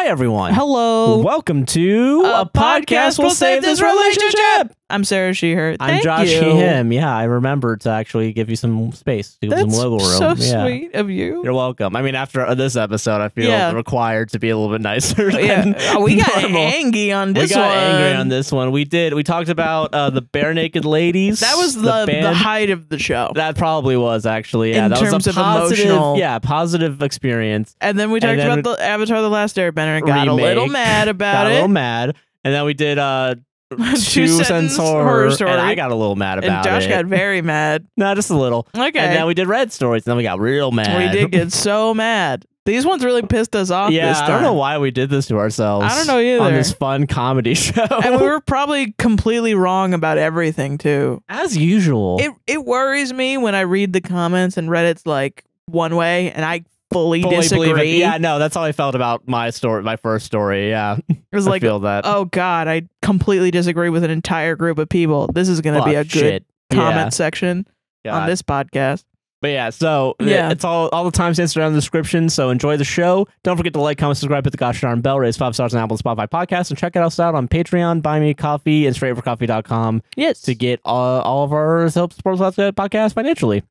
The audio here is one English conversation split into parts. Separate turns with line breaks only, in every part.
Hi, everyone.
Hello.
Welcome to a, podcast will save this relationship.
I'm Sarah Sheeher.
I'm Josh
you.
him. Yeah, I remember to actually give you some space, give
That's
some wiggle room.
so
yeah.
sweet of you.
You're welcome. I mean, after this episode, I feel
Yeah.
required to be a little bit nicer.
yeah,
than
Oh, we got
normal.
angry on this.
We got
one.
angry on this one. We did. We talked about uh, the Barenaked Ladies.
That was the the,
band.
height of the show.
That probably was actually. Yeah,
In
that
terms
was a
of
positive.
emotional-
Yeah, positive experience.
and then we talked
then-
about the Avatar: The Last Airbender and got a little mad about
got a little mad, and then we did uh two
sentence horror story.
and I got a little mad about and
Josh
it.
got very mad.
no, just a little.
Okay.
And then we did red stories, and then we got real mad.
We did get so mad. These ones really pissed us off
yeah,
this time.
I don't know why we did this to ourselves.
I don't know either.
On this fun comedy show,
And we were probably completely wrong about everything too.
as usual.
It it worries me when I read the comments and Reddit's like one way and I fully,
Fully believe it.
disagree.
Yeah, no, that's how I felt about my story, my first story. Yeah,
It was
I
like,
feel that.
oh god, I completely disagree with an entire group of people. This is going to be a good
shit.
comment
Yeah,
section
God.
on this podcast.
But yeah, so uh,
Yeah.
it's all all the timestamps are down in the description. So enjoy the show. Don't forget to like, comment, subscribe, hit the gosh darn bell, raise five stars on Apple and Spotify podcast, and check us out on Patreon, Buy Me Coffee, and StraightRiverCoffee.com
Yes.
to get all, all of our help support podcast financially.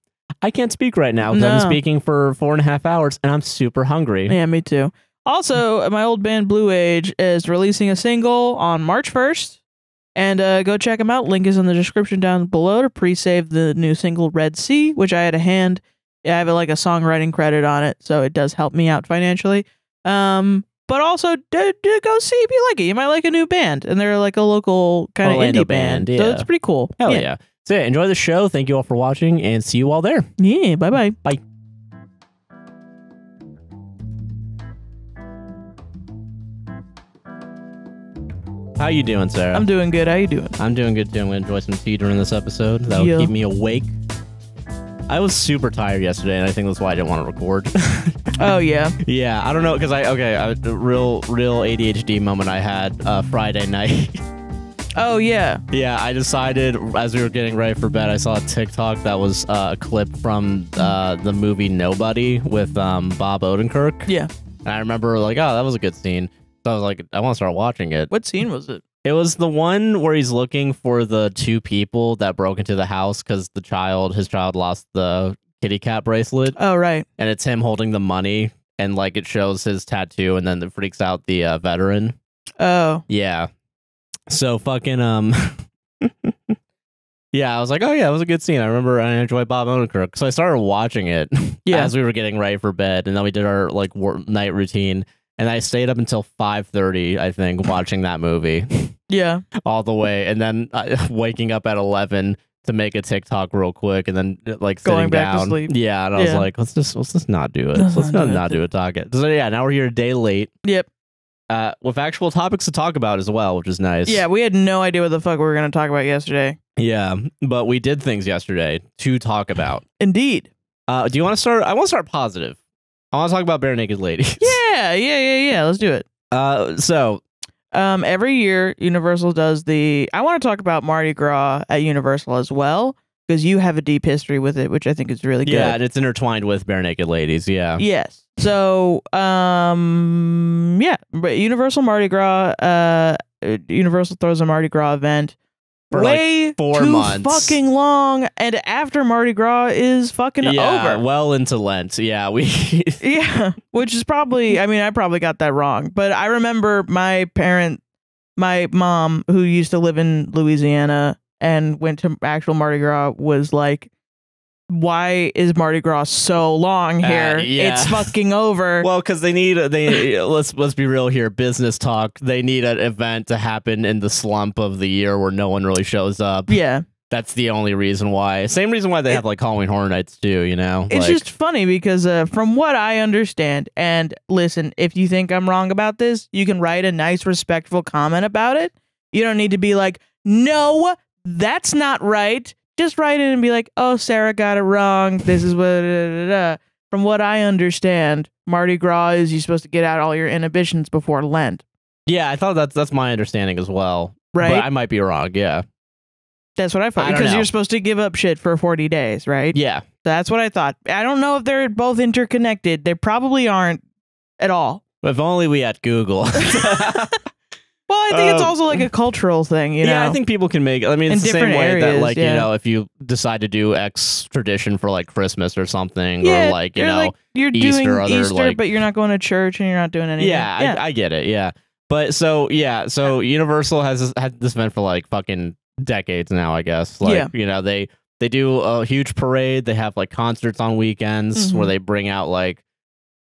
I can't speak right now because I've
No.
been speaking for four and a half hours, and I'm super hungry.
Yeah, me too. Also, my old band Blue Age is releasing a single on March 1st. And uh, go check them out. Link is in the description down below to pre-save the new single Red Sea, which I had a hand. I have like a songwriting credit on it, so it does help me out financially. Um, but also d- d- go see if you like it. You might like a new band, and they're like a local kind of indie band.
band,
So it's pretty cool.
Hell yeah. So yeah, enjoy the show. Thank you all for watching, and see you all there.
Yeah. Bye bye.
Bye. How you doing, Sarah?
I'm doing good. How you doing?
I'm doing good too. I'm gonna enjoy some tea during this episode. That'll
Yeah.
keep me awake. I was super tired yesterday, and I think that's why I didn't want to record.
Oh yeah.
yeah, I don't know because I okay, I, the real real ADHD moment I had uh, Friday night.
Oh yeah.
yeah, I decided as we were getting ready for bed, I saw a TikTok that was uh, a clip from uh, the movie Nobody with um, Bob Odenkirk.
Yeah.
And I remember like, oh, that was a good scene. So I was like, I want to start watching it.
What scene was it?
It was the one where he's looking for the two people that broke into the house because the child, his child, lost the kitty cat bracelet,
Oh right.
and it's him holding the money, and like it shows his tattoo, and then it freaks out the uh, veteran.
Oh.
Yeah. So fucking um. yeah, I was like, oh yeah, it was a good scene. I remember I enjoyed Bob Odenkirk, so I started watching it
Yeah.
as we were getting ready for bed, and then we did our like wor- night routine. And I stayed up until five thirty, I think, watching that movie
Yeah.
all the way, and then uh, waking up at eleven to make a TikTok real quick, and then uh, like
Going
sitting
back to
down.
sleep.
Yeah, and I was like, let's just let's just not do it.
Let's not
not
do it.
not do it. Talk it. So yeah, now we're here a day late.
Yep.
Uh, with actual topics to talk about as well, which is nice.
Yeah, we had no idea what the fuck we were going to talk about yesterday.
Yeah, but we did things yesterday to talk about.
Indeed.
Uh, do you want to start? I want to start positive. I want to talk about bare naked ladies.
Yeah, yeah, yeah, yeah. Let's do it.
Uh, so
Um, every year Universal does the. I want to talk about Mardi Gras at Universal as well because you have a deep history with it, which I think is really good.
yeah, and it's intertwined with Barenaked Ladies. Yeah.
Yes. So, um, yeah, Universal Mardi Gras. Uh, Universal throws a Mardi Gras event.
For, like,
way
four
too
months.
fucking long, and after Mardi Gras is fucking
yeah,
over.
well into Lent. Yeah, we.
Yeah, which is probably, I mean, I probably got that wrong, but I remember my parent, my mom, who used to live in Louisiana and went to actual Mardi Gras, was like, why is Mardi Gras so long
Uh,
here?
yeah.
It's fucking over.
well, because they need they let's let's be real here. Business talk. They need an event to happen in the slump of the year where no one really shows up.
yeah,
That's the only reason why. Same reason why they have like Halloween Horror Nights too. You know,
it's
like,
just funny because uh, from what I understand, and listen, if you think I'm wrong about this, you can write a nice, respectful comment about it. You don't need to be like, no, that's not right. Just write in and be like, oh, Sarah got it wrong. This is what. Da, da, da. From what I understand, Mardi Gras is you're supposed to get out all your inhibitions before Lent,
yeah. I thought that's that's my understanding as well.
right?
But I might be wrong. Yeah.
That's what I thought. Because you're supposed to give up shit for 40 days, right?
Yeah.
That's what I thought. I don't know if they're both interconnected. They probably aren't at all.
If only we had Google.
Well, I think it's
Um,
also like a cultural thing, you know.
yeah, I think people can make. I mean,
In
it's the same
different
way that,
areas,
like,
yeah.
you know, if you decide to do X tradition for like Christmas or something,
yeah,
or like, you
you're
know,
like you're
Easter
doing
or other,
Easter,
like-
but you're not going to church and you're not doing anything.
yeah. I, I get it. Yeah, but so yeah, so Universal has this, had this event for like fucking decades now. I guess. Like,
Yeah.
you know, they they do a huge parade. They have like concerts on weekends
Mhm.
where they bring out like.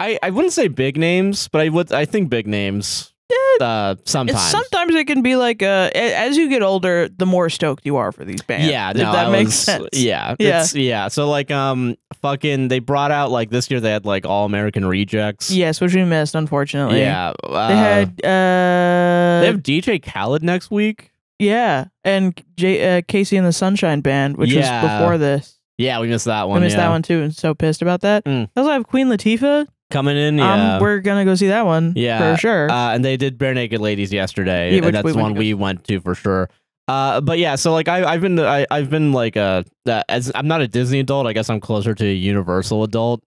I, I wouldn't say big names, but I would I think big names. Uh, sometimes.
It's, sometimes it can be like uh, as you get older, the more stoked you are for these bands.
Yeah,
if
no,
that
I
makes
was-
sense.
Yeah,
Yeah.
it's yeah. So like, um, fucking, they brought out like this year they had like All American Rejects.
Yes, which we missed, unfortunately.
yeah. Uh,
They had uh
they have DJ Khaled next week.
yeah, and J- uh, KC and the Sunshine Band, which
Yeah.
was before this.
Yeah, we missed that one.
We missed
yeah.
that one too, and so pissed about that.
Mm.
Also have Queen Latifah.
Coming in. Yeah,
Um, we're gonna go see that one.
Yeah,
for sure.
uh, and they did Barenaked Ladies yesterday,
Yeah,
and that's
we
the one we went to for sure. Uh, but yeah, so like I, I've been, I, I've been like a, uh, as I'm not a Disney adult. I guess I'm closer to a Universal adult,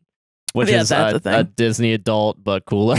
which
Yeah,
is a, a Disney adult but cooler.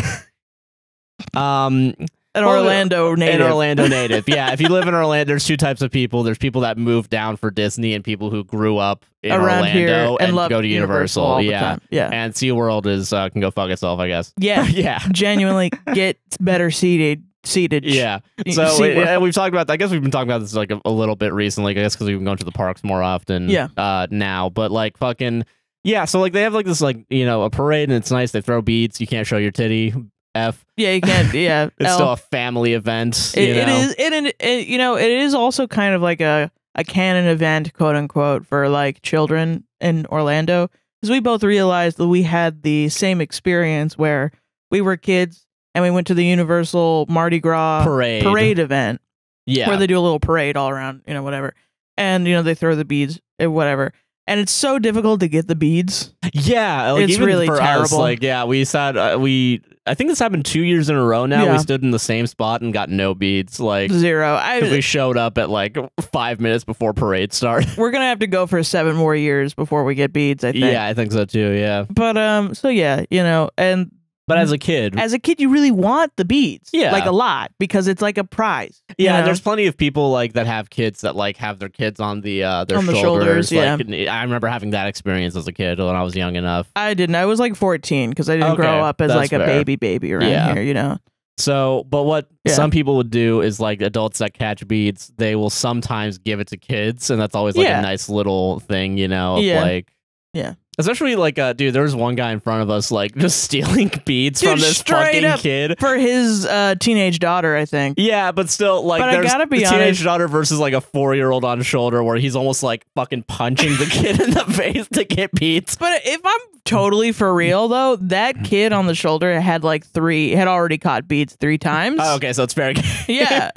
um,
An
well,
Orlando native.
An Orlando native. Yeah, if you live in Orlando, there's two types of people. There's people that moved down for Disney and people who grew up in
around
Orlando and,
love
go to Universal.
the
yeah.
yeah,
And SeaWorld is uh, can go fuck itself, I guess.
yeah.
yeah.
Genuinely get better seated. Seated.
Yeah. So yeah, we've talked about. I guess we've been talking about this like a, a little bit recently. I guess because we've been going to the parks more often.
Yeah.
Uh, now, but like fucking yeah. So like they have like this like you know a parade and it's nice. They throw beads. You can't show your titty. F.
yeah. You can't. Yeah,
It's
L.
still a family event.
It, it
know?
It, it, you know it is also kind of like a a canon event, quote unquote, for like children in Orlando, because we both realized that we had the same experience where we were kids and we went to the Universal Mardi Gras
parade.
parade event
Yeah.
where they do a little parade all around, you know, whatever, and you know they throw the beads, whatever. And it's so difficult to get the beads.
Yeah, like
It's really
for us,
terrible.
like yeah, we said uh, we. I think this happened two years in a row. Now
Yeah.
we stood in the same spot and got no beads. Like
Zero. I,
we showed up at like five minutes before parade started.
we're gonna have to go for seven more years before we get beads. I think.
yeah, I think so too. Yeah,
But um, so yeah, you know, and
but as a kid,
as a kid, you really want the beads.
Yeah.
like a lot because it's like a prize.
yeah,
know?
there's plenty of people like that have kids that like have their kids on the uh their
On the
shoulders.
shoulders, yeah.
Like, and I remember having that experience as a kid when I was young enough.
I didn't. I was like 14 because I didn't
Okay,
grow up as like a
fair.
baby baby around
Yeah.
here. You know.
So, but what
Yeah.
some people would do is like adults that catch beads, they will sometimes give it to kids, and that's always like
Yeah.
a nice little thing, you know, of
Yeah.
like.
Yeah.
Especially like, uh, dude, there was one guy in front of us, like, just stealing beads
Dude,
from this fucking
up.
kid.
For his uh, teenage daughter, I think.
Yeah, but still, like,
But I
there's
gotta be
the teenage daughter versus like a four year old on shoulder, where he's almost like fucking punching the kid in the face to get beats.
But if I'm totally for real though, that kid on the shoulder had like three, had already caught beads three times.
Oh, okay, so it's fair.
Yeah.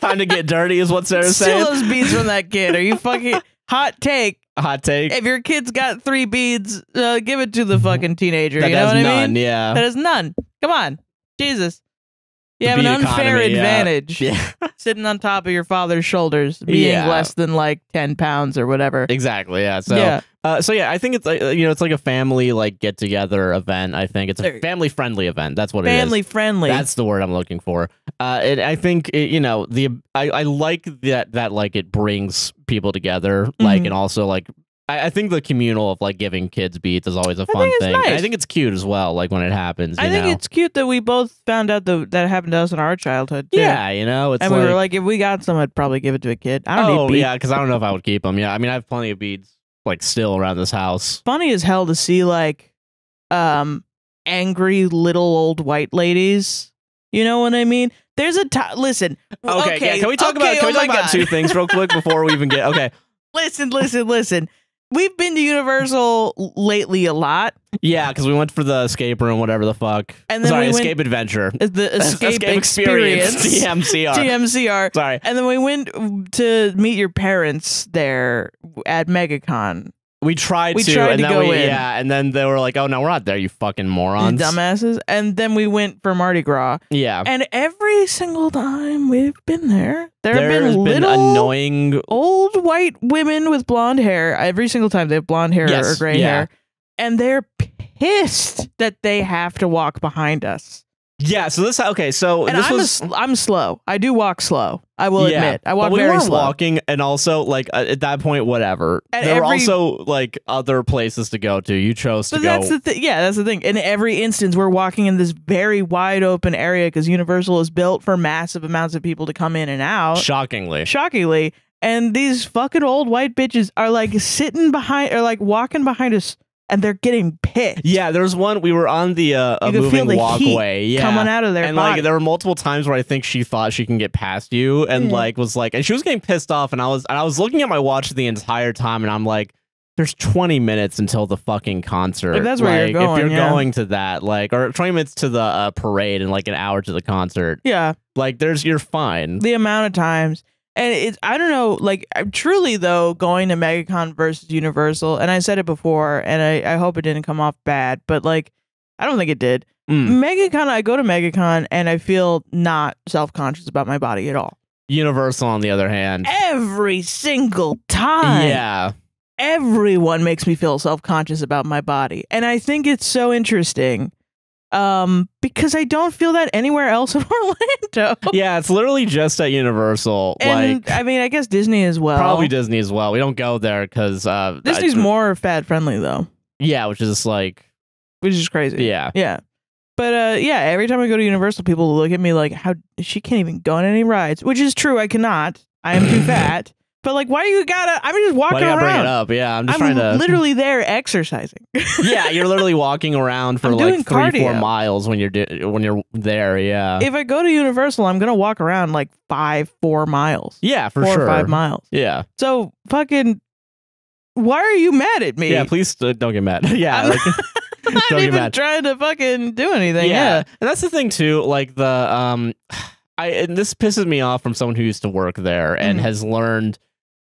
Time to get dirty is what Sarah's
Steal
saying.
those beads from that kid. Are you fucking hot take?
Hot take.
If your kid's got three beads, uh, give it to the fucking teenager.
that
you know
has
what
none.
I mean?
Yeah.
That is none. Come on, Jesus. You have an unfair
economy,
advantage
yeah.
sitting on top of your father's shoulders, being
Yeah.
less than like ten pounds or whatever.
Exactly. Yeah. So.
yeah,
Uh, so yeah, I think it's like uh, you know it's like a family like get together event. I think it's
There-
a family friendly event. That's what it is.
family friendly.
That's the word I'm looking for. Uh, and I think it, you know the I, I like that that like it brings people together. Like
Mhm.
and also like I, I think the communal of like giving kids beats is always a fun
think
thing. And I think it's cute as well. Like when it happens. You
I think
know?
it's cute that we both found out that that happened to us in our childhood. Too.
yeah. You know, it's
and
like,
we were like, if we got some, I'd probably give it to a kid. I don't
oh
need beads.
yeah, because I don't know if I would keep them. Yeah, I mean I have plenty of beads like still around this house.
funny as hell to see like um angry little old white ladies. You know what I mean? There's a. Listen.
Okay,
Okay.
yeah, can we talk
okay,
about can
oh
we talk about
God.
two things real quick before we even get okay?
Listen, listen, listen. We've been to Universal lately a lot.
Yeah, because we went for the escape room, whatever the fuck.
And then
Sorry,
we went-
escape adventure.
The Escape, Experience.
TMCR.
TMCR.
Sorry.
And then we went to meet your parents there at MegaCon.
We tried
We
to,
tried
and
to
then
go
we,
in.
yeah, and then they were like, "Oh no, we're not there, you fucking
You
morons."
dumbasses. And then we went for Mardi Gras.
Yeah,
And every single time we've been there, there have
there's
been
been
little
annoying.
old white women with blonde hair. Every single time they have blonde hair
Yes,
or gray
yeah.
hair. And they're pissed that they have to walk behind us.
Yeah. So this okay. So
And
this
I'm
was
sl- I'm slow. I do walk slow. I will
yeah,
admit. I walk
we
very
were
slow.
walking, and also like uh, at that point, whatever.
At
there were also like other places to go to. You chose to
But
go.
that's the thing. Yeah, that's the thing. In every instance, we're walking in this very wide open area because Universal is built for massive amounts of people to come in and out.
shockingly.
Shockingly, and these fucking old white bitches are like sitting behind, or like walking behind us, and they're getting pissed.
Yeah, there's one. We were on the uh, a moving walkway. Yeah,
coming out of there,
and
body.
like there were multiple times where I think she thought she can get past you, and
Yeah.
like was like, and she was getting pissed off, and I was, and I was looking at my watch the entire time, and I'm like, there's 20 minutes until the fucking concert.
If that's where you're going,
if you're
yeah.
going to that, like, or 20 minutes to the uh, parade and like an hour to the concert,
yeah,
like, there's you're fine.
the amount of times. And it's I don't know, like I'm truly though going to MegaCon versus Universal, and I said it before, and I, I hope it didn't come off bad, but like I don't think it did.
Mm.
MegaCon, I go to MegaCon and I feel not self conscious about my body at all.
Universal, on the other hand,
Every single time,
yeah,
everyone makes me feel self conscious about my body, and I think it's so interesting, um, because I don't feel that anywhere else in Orlando.
yeah, it's literally just at Universal,
And
like
I mean, I guess Disney as well.
probably Disney as well. We don't go there because uh,
Disney's
I-
more fat friendly though,
yeah, which is like
which is crazy.
yeah.
Yeah. But uh, yeah, every time I go to Universal, people look at me like, "How she can't even go on any rides," which is true. I cannot. I am too fat. But like, why you gotta? I'm just
Why
walking
do you gotta bring it
around.
up? Yeah, I'm just
I'm
trying to.
literally there exercising.
yeah, you're literally walking around for
I'm
like three, four miles when you're do- when you're there. Yeah,
if I go to Universal, I'm gonna walk around like five, four miles,
yeah, for
four
sure.
or five miles.
Yeah,
So fucking, why are you mad at me?
yeah. Please uh, don't get mad. yeah,
I'm
like,
I'm not even
mad.
trying to fucking do anything.
yeah.
Yeah.
and that's the thing too. Like the um, I and this pisses me off from someone who used to work there and
Mhm.
has learned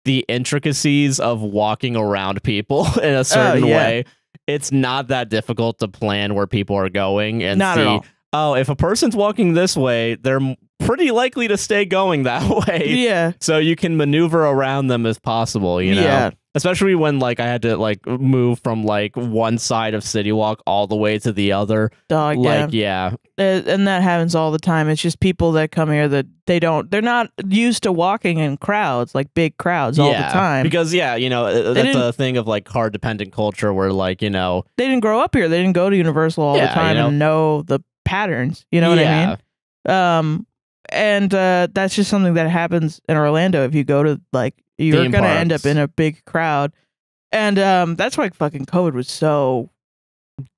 the intricacies of walking around people in a oh, certain
Oh, yeah.
way. It's not that difficult to plan where people are going and
Not
see oh, if a person's walking this way, they're pretty likely to stay going that way.
Yeah.
So you can maneuver around them as possible, you know?
Yeah.
Especially when like I had to like move from like one side of City Walk all the way to the other.
Dog.
like yeah.
Uh, and that happens all the time. It's just people that come here that they don't, they're not used to walking in crowds, like big crowds all
yeah.
the time.
Because yeah, you know, uh, that's a thing of like car dependent culture where like, you know,
they didn't grow up here. They didn't go to Universal all
Yeah,
the
you
time
know.
and know the patterns. You know what
yeah.
I mean? Um, and uh, that's just something that happens in Orlando. If you go to like, you're gonna end up in a big crowd, and um, that's why fucking COVID was so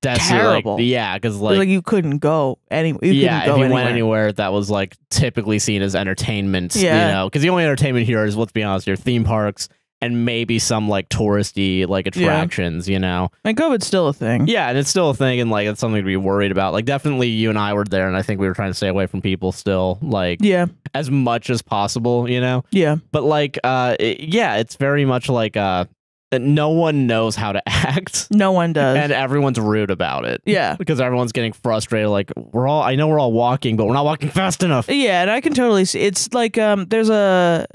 That's
Terrible.
like yeah, because
like,
like,
you couldn't go anywhere.
Yeah,
couldn't
if you
anywhere.
went anywhere that was like typically seen as entertainment,
Yeah.
you know, because the only entertainment here is let's be honest, your theme parks and maybe some like touristy like attractions, you know.
And COVID's still a thing.
Yeah, and it's still a thing, and like it's something to be worried about. Like definitely, you and I were there, and I think we were trying to stay away from people still, like
Yeah.
as much as possible, you know.
Yeah.
But like, uh, it- yeah, it's very much like uh, no one knows how to act,
No one does.
and everyone's rude about it.
yeah.
because everyone's getting frustrated. Like we're all, I know we're all walking, but we're not walking fast enough.
Yeah, and I can totally see. It's like um, there's a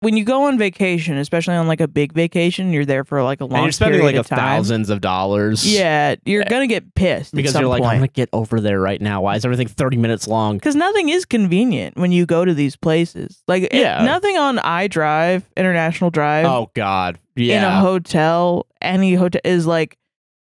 when you go on vacation, especially on like a big vacation, you're there for like a long
And you're spending like a
of
thousands of dollars.
Yeah, you're eh, gonna get pissed
because you're like, I'm gonna get over there right now. Why is everything 30 minutes long?
because nothing is convenient when you go to these places. Like, it-
Yeah.
nothing on iDrive, International Drive,
Oh God, yeah.
in a hotel, any hotel is like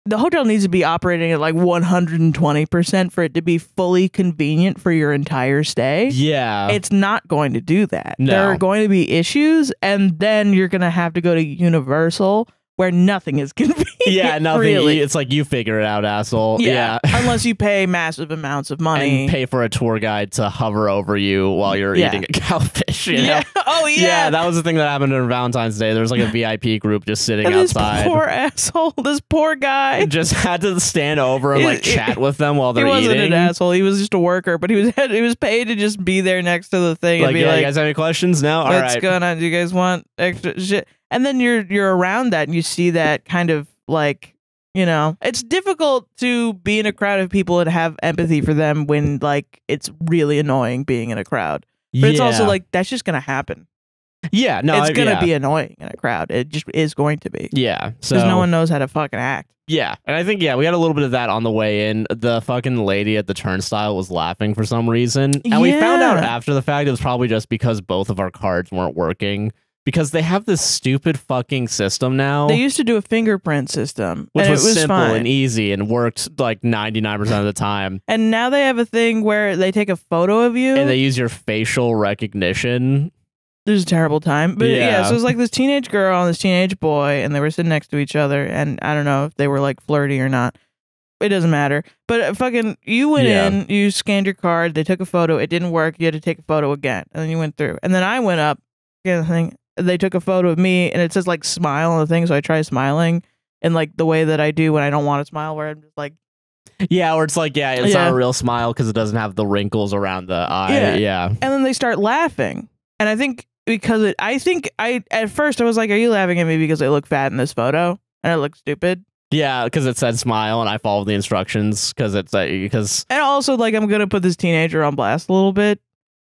the hotel needs to be operating at like 120% for it to be fully convenient for your entire stay.
yeah.
it's not going to do that.
No.
There are going to be issues, and then you're going to have to go to Universal where nothing is convenient.
yeah, nothing.
Really.
It's like you figure it out, asshole.
Yeah.
Yeah.
Unless you pay massive amounts of money.
And pay for a tour guide to hover over you while you're
Yeah.
eating a cowfish. You know?
yeah. Oh, yeah.
Yeah, that was the thing that happened on Valentine's Day. There was like a VIP group just sitting
And this
outside.
poor asshole, this poor guy.
just had to stand over and like chat with them while they're he
wasn't
eating.
an asshole. He was just a worker, but he was he was paid to just be there next to the thing
Like,
and be
yeah,
like,
you guys have any questions? No, all
"What's
right.
going on? Do you guys want extra shit?" And then you're you're around that and you see that kind of like you know it's difficult to be in a crowd of people and have empathy for them when like it's really annoying being in a crowd but it's also like that's just gonna happen
Yeah, no,
it's
I-
gonna
yeah.
be annoying in a crowd. It just is going to be
Yeah, so
because no one knows how to fucking act.
Yeah, and I think yeah, we had a little bit of that on the way in. The fucking lady at the turnstile was laughing for some reason, and we found out after the fact it was probably just because both of our cards weren't working because they have this stupid fucking system now,
They used to do a fingerprint system,
which was,
it was
simple
fine.
and easy and worked like ninety nine percent of the time.
And now they have a thing where they take a photo of you.
And they use your facial recognition.
There's a terrible time. But yeah.
Yeah.
so it was like this teenage girl and this teenage boy, and they were sitting next to each other. And I don't know if they were like flirty or not. It doesn't matter. But uh, fucking, you went
Yeah.
in, you scanned your card, they took a photo, it didn't work, you had to take a photo again. And then you went through. And then I went up, get the thing, they took a photo of me, and it says like smile on the thing. So I try smiling in like the way that I do when I don't want to smile, where I'm just like,
Yeah, or it's like yeah, it's
Yeah.
not a real smile because it doesn't have the wrinkles around the eye.
Yeah.
Yeah,
and then they start laughing. And I think because it, I think I at first I was like, "Are you laughing at me because I look fat in this photo and I look stupid?"
yeah, because it said smile and I followed the instructions because it's like because
And also like I'm gonna put this teenager on blast a little bit,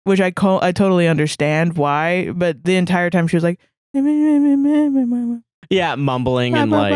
which I co- I totally understand why. But the entire time she was like,
yeah, mumbling and like.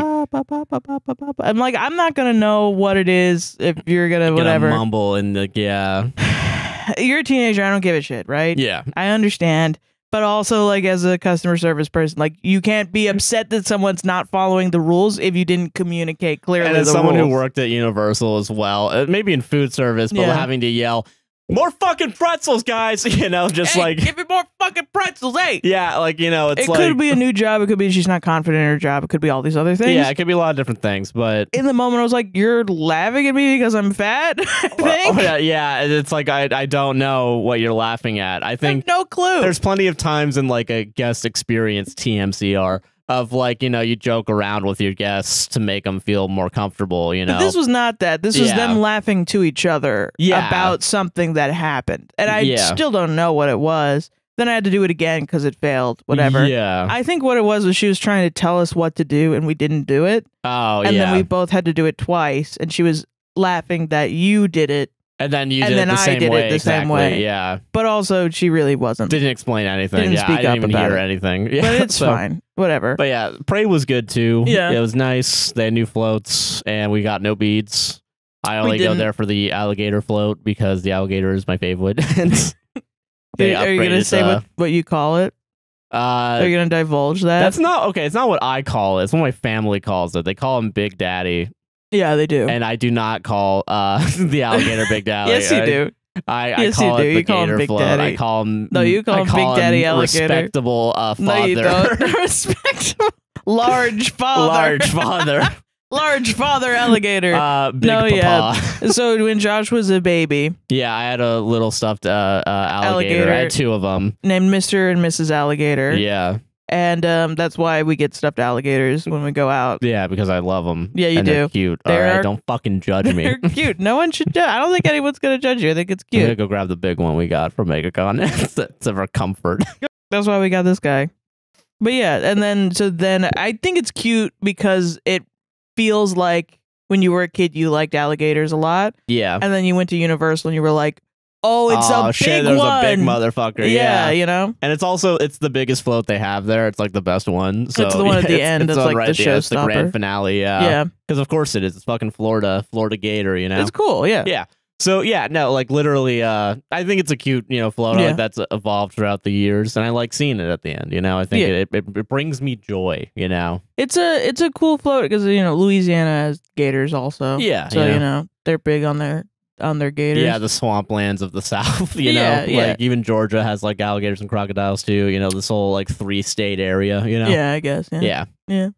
I'm like, I'm not gonna know what it is if you're gonna
gonna
whatever.
mumble and like yeah
You're a teenager. I don't give a shit, right?
yeah
I understand. But also, like as a customer service person, like you can't be upset that someone's not following the rules if you didn't communicate clearly.
and as someone who worked at universal as well uh, maybe in food service but
Yeah.
having to yell more fucking pretzels guys you know just
Hey,
like
give me more fucking pretzels, hey.
yeah like you know it's
it
like
could be a new job. It could be she's not confident in her job. It could be all these other things.
yeah it could be a lot of different things but
In the moment, I was like, "You're laughing at me because I'm fat." I think.
Oh, yeah, yeah it's like I, I don't know what you're laughing at i
I have
think
no clue.
there's plenty of times in like a guest experience tmcr of like you know you joke around with your guests to make them feel more comfortable you know
But this was not that. This was
Yeah.
them laughing to each other
Yeah.
about something that happened, and I
Yeah.
still don't know what it was. Then I had to do it again because it failed. Whatever.
yeah
I think what it was was she was trying to tell us what to do and we didn't do it.
oh yeah.
and then we both had to do it twice and she was laughing that you did it,
and then you
and
did
then
it the
I
same
did it
way
the same way.
yeah
but also she really wasn't.
didn't explain anything.
Didn't
yeah,
speak
I didn't
up
even
about
hear
it.
anything. Yeah,
but it's
so-
fine. Whatever.
But yeah, Prey was good too.
Yeah.
it was nice. They had new floats, and we got no beads. I only go there for the alligator float because the alligator is my favorite. and they
are you gonna say
the-
what, what you call it?
Uh,
Are you gonna divulge that?
that's not okay. It's not what I call it. It's what my family calls it. They call him Big Daddy,
yeah, they do.
and I do not call uh the alligator Big Daddy.
yes, you
I-
do.
I, I
Yes,
call
you
it
do.
the
You call him Big. Daddy.
I call him.
No, you call him Big
call
Daddy alligator.
Respectable uh, father.
No, you don't. Respectable, large father,
Large father.
large father alligator.
uh, big
No,
papa.
yeah. so when Josh was a baby,
Yeah, I had a little stuffed uh, uh, alligator. I had two of them.
named Mister and Mrs. Alligator,
Yeah,
and um, that's why we get stuffed alligators when we go out.
yeah, because I love them.
Yeah, you
and They're
do.
cute.
They're-
All right, don't fucking judge me.
They're cute. No one should. Ju- I don't think anyone's gonna judge you. I think it's cute.
I'm gonna go grab the big one we got from MegaCon. it's, it's of our comfort.
That's why we got this guy. But yeah, and then so then I think it's cute because it feels like when you were a kid you liked alligators a lot,
yeah.
and then you went to Universal and you were like, "Oh, it's
oh
a
shit!
big
There's
one."
a big motherfucker.
yeah,
Yeah.
you know.
And it's also it's the biggest float they have there. It's like the best one. So
It's the one at the
it's-
end
It's on
like
right
the.
It's the grand finale.
Yeah,
Yeah. Because of course it is. It's fucking Florida, Florida Gator. You know.
it's cool. Yeah.
Yeah. So yeah, no, like literally, uh, I think it's a cute, you know, float
Yeah.
like that's evolved throughout the years, and I like seeing it at the end. You know, I think
Yeah.
it, it it brings me joy. You know.
It's a it's a cool float because you know Louisiana has gators also.
Yeah.
So
you
you
know.
know they're big on their on their gators.
Yeah, the swamplands of the South. You
Yeah,
know,
yeah.
like even Georgia has like alligators and crocodiles too. You know, this whole like three state area. You know.
yeah, I guess. Yeah.
Yeah.
Yeah.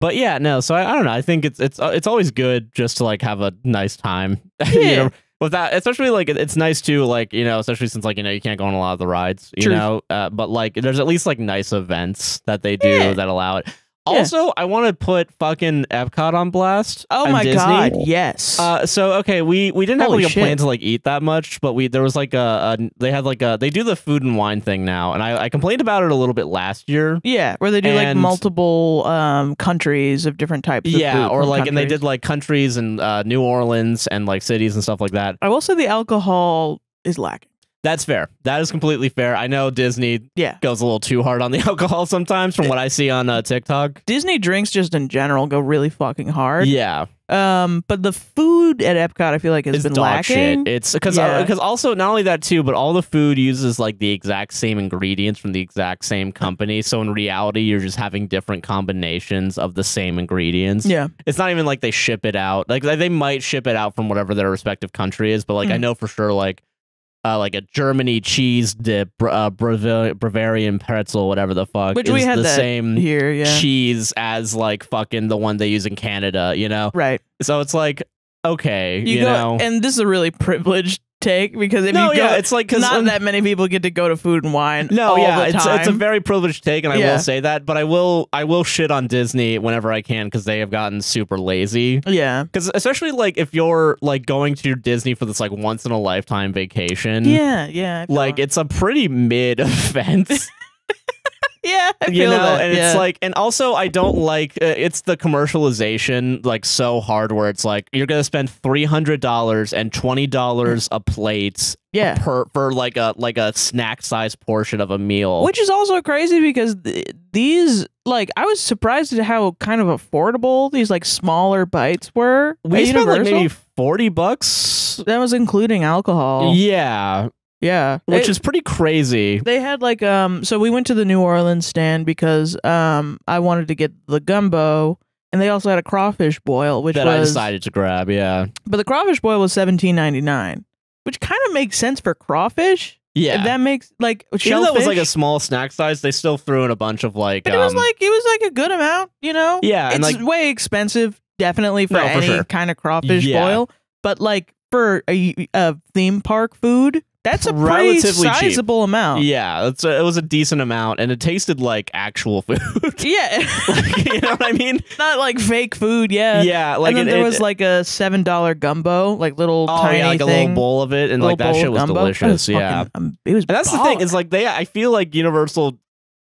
But yeah, no. So I, I don't know. I think it's it's uh, it's always good just to like have a nice time. you
Yeah.
know, with that, especially like it's nice too. Like you know, especially since like you know you can't go on a lot of the rides. You know, uh, but like there's at least like nice events that they do
Yeah.
that allow it.
Yeah.
Also, I want to put fucking Epcot on blast.
Oh my
Disney.
god, yes.
Uh, so okay, we we didn't have
Holy
like a
shit.
plan to like eat that much, but we there was like a, a they had like a they do the food and wine thing now, and I, I complained about it a little bit last year.
yeah, where they do like multiple um countries of different types of
Yeah,
food
or like and they did like countries and uh, New Orleans and like cities and stuff like that.
I will say the alcohol is lacking.
That's fair. That is completely fair. I know Disney
Yeah.
goes a little too hard on the alcohol sometimes from what I see on uh, TikTok.
Disney drinks just in general go really fucking hard.
Yeah,
Um, but the food at Epcot, I feel like has
it's
been lacking.
shit. It's because
Yeah.
because also not only that too, but all the food uses like the exact same ingredients from the exact same company. So in reality, you're just having different combinations of the same ingredients.
yeah.
It's not even like they ship it out. Like they might ship it out from whatever their respective country is, but like I
Mhm.
know for sure like. Uh, like a Germany cheese dip, uh, Bavaria- Bavarian pretzel, whatever the fuck.
Which
is
we had
the same
Here, yeah.
cheese as like fucking the one they use in Canada, you know?
right.
So it's like, okay,
You,
you,
go,
know.
and this is a really privileged take because if
no,
you go,
yeah, it's like because
not that many people get to go to Food and Wine.
no, yeah, it's it's a very privileged take, and I
Yeah.
will say that. But I will I will shit on Disney whenever I can because they have gotten super lazy.
yeah,
Because especially like if you're like going to Disney for this like once in a lifetime vacation,
yeah, yeah.
Like it's a pretty mid event.
yeah, I
you know
that,
and
yeah.
it's like and also i don't like uh, it's the commercialization like so hard where it's like you're gonna spend $300 and $20 a plate
yeah.
per for like a like a snack size portion of a meal
Which is also crazy because th- these, like, I was surprised at how kind of affordable these like smaller bites were.
we spent like maybe 40 bucks
that was including alcohol.
yeah
Yeah,
which is pretty crazy
they had like um. So we went to the New Orleans stand because um I wanted to get the gumbo. And they also had a crawfish boil, which
that
was
i decided to grab yeah
But the crawfish boil was seventeen ninety nine, which kind of makes sense for crawfish.
yeah
that makes like
even though it was like a small snack size they still threw in a bunch of like
but it was
um,
like it was like a good amount, you know.
yeah
it's
like
way expensive, definitely for
No, for
any
sure.
kind of crawfish
Yeah.
boil. But like for a, a theme park food, that's a pretty
Relatively cheap.
sizable amount.
yeah it's a, it was a decent amount and it tasted like actual food
Yeah,
like, you know what I mean?
not like fake food. Yeah,
Yeah, like
and
it,
there
it-
was like a seven dollar gumbo, like little
oh
tiny
yeah, like a little bowl of it, and like that shit was
gumbo.
Delicious. yeah,
fucking- um, it was.
and that's the thing is like they. I feel like Universal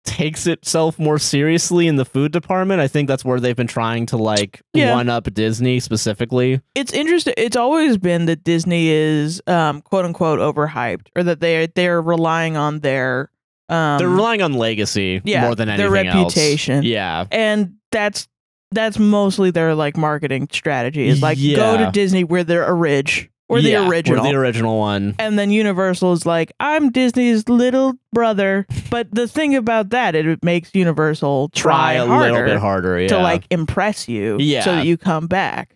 takes itself more seriously in the food department. I think that's where they've been trying to like
Yeah.
one up Disney specifically.
it's interesting. It's always been that Disney is um, quote unquote overhyped, or that they are they're relying on their um,
They're relying on legacy
yeah,
more than
their
anything else.
reputation.
Yeah,
and that's that's mostly their like marketing strategy. Is like go to Disney where they're orig, or
Yeah,
the
we're
original.
the original one.
and then Universal is like, I'm Disney's little brother. But the thing about that, it makes Universal
Try
try,
a
harder
little bit harder. Yeah,
to like impress you
Yeah.
so that you come back.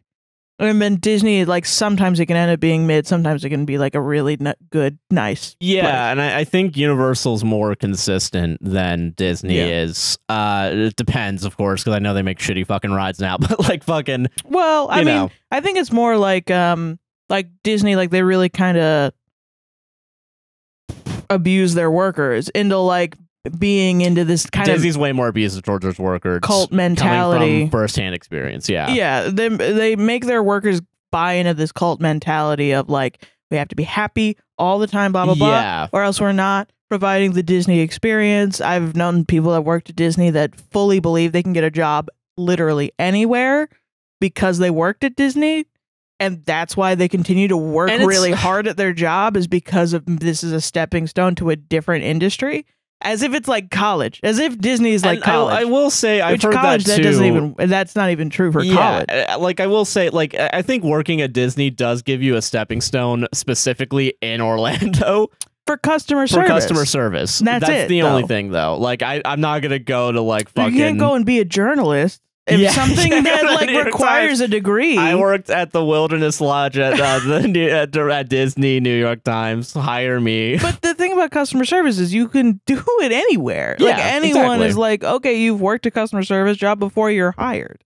And then Disney, like sometimes it can end up being mid, sometimes it can be like a really n- good, nice.
Yeah,
place.
and I, I think Universal's more consistent than Disney
Yeah.
is. Uh, it depends, of course, because I know they make shitty fucking rides now. But like fucking,
Well, I mean,
know,
I think it's more like um like Disney, like they really kind of abuse their workers into like being into this kind of
Disney's way more abusive towards its workers.
cult mentality.
from firsthand experience. Yeah,
yeah, they they make their workers buy into this cult mentality of like we have to be happy all the time, blah blah blah, or else we're not providing the Disney experience. I've known people that worked at Disney that fully believe they can get a job literally anywhere because they worked at Disney. And that's why they continue to work really hard at their job is because of this is a stepping stone to a different industry. As if it's like college, as if Disney is like
And I-
college.
I, will say I've
which
heard
college
that
that, doesn't even that's not even true for
yeah,
college.
uh, like I will say, like I I think working at Disney does give you a stepping stone, specifically in Orlando
For customer service.
for customer service.
That's it,
the only thing, though. Like I, I'm not gonna go to like fucking.
You can't go and be a journalist if
Yeah,
something
yeah,
that like requires a degree.
I worked at the Wilderness Lodge at uh, the New- at, at Disney, New York Times. Hire me.
But the thing about customer service is you can do it anywhere. like
Yeah,
anyone
exactly.
is like, okay, you've worked a customer service job before you're hired.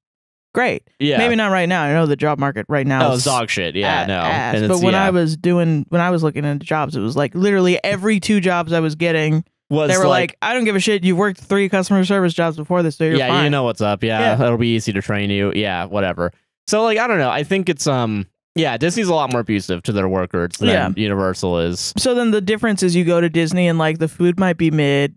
Great.
Yeah.
Maybe not right now. I know the job market right now
Oh,
is
dog shit. Yeah,
a-
no.
ass. But when
yeah.
I was doing when I was looking into jobs, it was like literally every two jobs I was getting,
was
they were like, I don't give a shit. You've worked three customer service jobs before this, so you're
yeah,
fine.
you know what's up. Yeah,
Yeah.
it'll be easy to train you. Yeah, whatever. So like, I don't know. I think it's um, yeah, Disney's a lot more abusive to their workers than
Yeah.
Universal is.
So then the difference is you go to Disney and like the food might be mid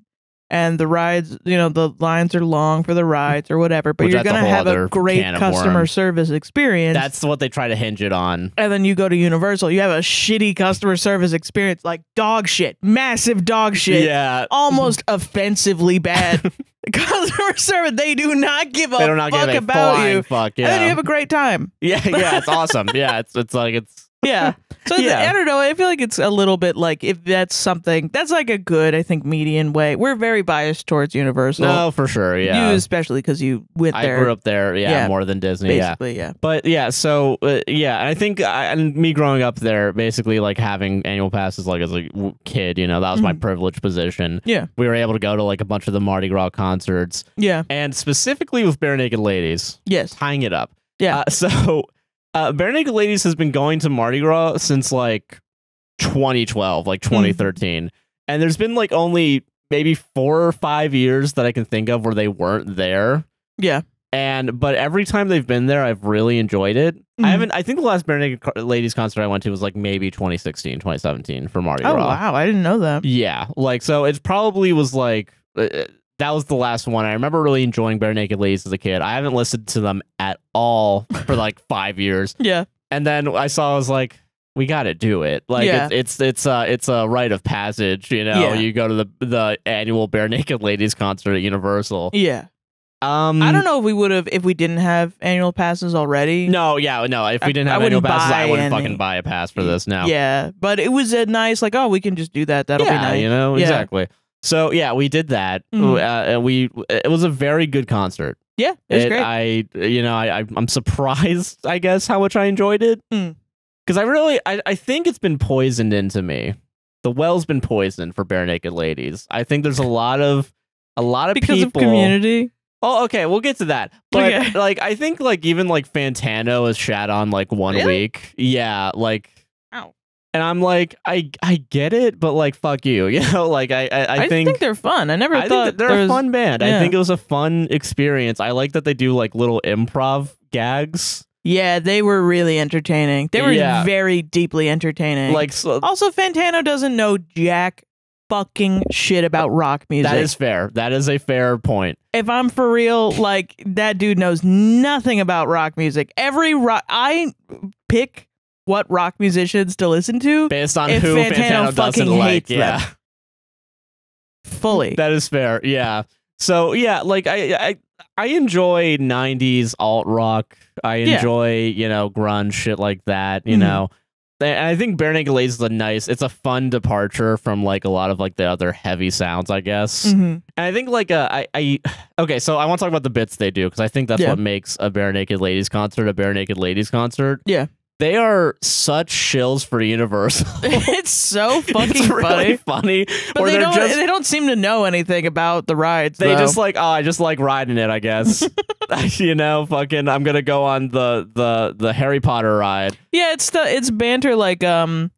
and the rides, you know, the lines are long for the rides or whatever, but
Which
you're going to have a great customer service experience.
That's what they try to hinge it on.
and then you go to Universal, you have a shitty customer service experience like dog shit, massive dog shit.
Yeah.
Almost offensively bad customer service. They do not give a
They do not
fuck
give a
about you.
fuck.
And then you have a great time.
yeah, yeah, it's awesome. Yeah, it's it's like it's
Yeah. So
Yeah.
I don't know. I feel like it's a little bit like if that's something that's like a good, I think, median way. We're very biased towards Universal.
no for sure. Yeah,
You especially because you went
I
there.
grew up there. Yeah,
Yeah.
more than Disney. Yeah,
basically, yeah.
but yeah. So uh, yeah, I think I, and me growing up there, basically like having annual passes, like as a kid, you know, that was my
Mhm.
privileged position.
Yeah.
we were able to go to like a bunch of the Mardi Gras concerts,
Yeah.
and specifically with Barenaked Ladies,
Yes.
tying it up.
Yeah.
Uh, so, uh, Barenaked Ladies has been going to Mardi Gras since like 2012, like
Hmm.
2013. And there's been like only maybe four or five years that I can think of where they weren't there.
Yeah.
And, but every time they've been there, I've really enjoyed it.
Mhm.
I haven't, I think the last Barenaked Ladies concert I went to was like maybe 2016, 2017 for Mardi Gras.
Oh wow, I didn't know that.
Yeah, like so it probably was like uh, that was the last one. I remember really enjoying Barenaked Ladies as a kid. I haven't listened to them at all for like five years,
Yeah.
and then I saw I was like, we got to do it. Like
Yeah.
it's it's it's uh it's a rite of passage. You know,
Yeah.
you go to the the annual Barenaked Ladies concert at Universal.
Yeah.
Um,
I don't know if we would have if we didn't have annual passes already.
No, yeah, no. If we didn't
I
have annual
wouldn't
passes, I wouldn't
any.
fucking buy a pass for this now.
Yeah, but it was a nice like oh we can just do that. That'll
yeah,
be nice.
you know exactly. So yeah, we did that.
Mhm.
Uh, and we it was a very good concert.
Yeah, it was
It-
great.
I you know I, I I'm surprised I guess how much I enjoyed it
Mm.
because I really I, I think it's been poisoned into me. The well's been poisoned for Barenaked Ladies. I think there's a lot of a lot of
because
people.
of community.
Oh, okay, we'll get to that. But
Okay.
like, I think like even like Fantano is shat on like one
Really?
week. Yeah, like.
Ow.
And I'm like, I I get it, but like, fuck you, you know. Like, I I, I,
I, think, they're fun. I never
I
thought
that they're
there
a fun band. I think it was a fun experience. I like that they do like little improv gags.
Yeah, they were really entertaining. They were
Yeah.
very deeply entertaining.
Like so,
also, Fantano doesn't know jack fucking shit about rock music.
that is fair. That is a fair point.
if I'm for real, like that dude knows nothing about rock music. Every rock, I pick what rock musicians to listen to
Based on who
Fantano
Fantano, doesn't like.
hates them.
Yeah.
fully.
That is fair. Yeah. So yeah, like I I I enjoy '90s alt rock. I
Yeah.
enjoy you know grunge shit like that. You
Mhm.
know, and I think Barenaked Ladies is a nice. It's a fun departure from like a lot of like the other heavy sounds, I guess.
Mhm.
And I think like uh, I I okay, so I want to talk about the bits they do because I think that's
Yeah.
what makes a Barenaked Ladies concert a Barenaked Ladies concert.
Yeah.
They are such shills for Universal.
it's so fucking
it's really
funny.
funny.
But they don't.
just
they don't seem to know anything about the rides.
They
though.
just like, oh, I just like riding it, I guess. you know, fucking I'm gonna go on the the the Harry Potter ride.
yeah. It's the it's banter like um,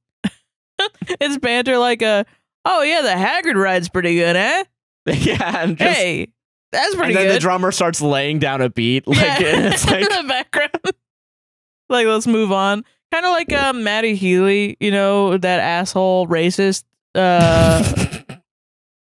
it's banter like a. Oh yeah, the Hagrid ride's pretty good, eh?
yeah, and just
hey, that's pretty good.
and then
good.
the drummer starts laying down a beat. Like
yeah,
it's like
in the background. Like, let's move on. Kind of like um, Matty Healy, you know, that asshole racist. Uh,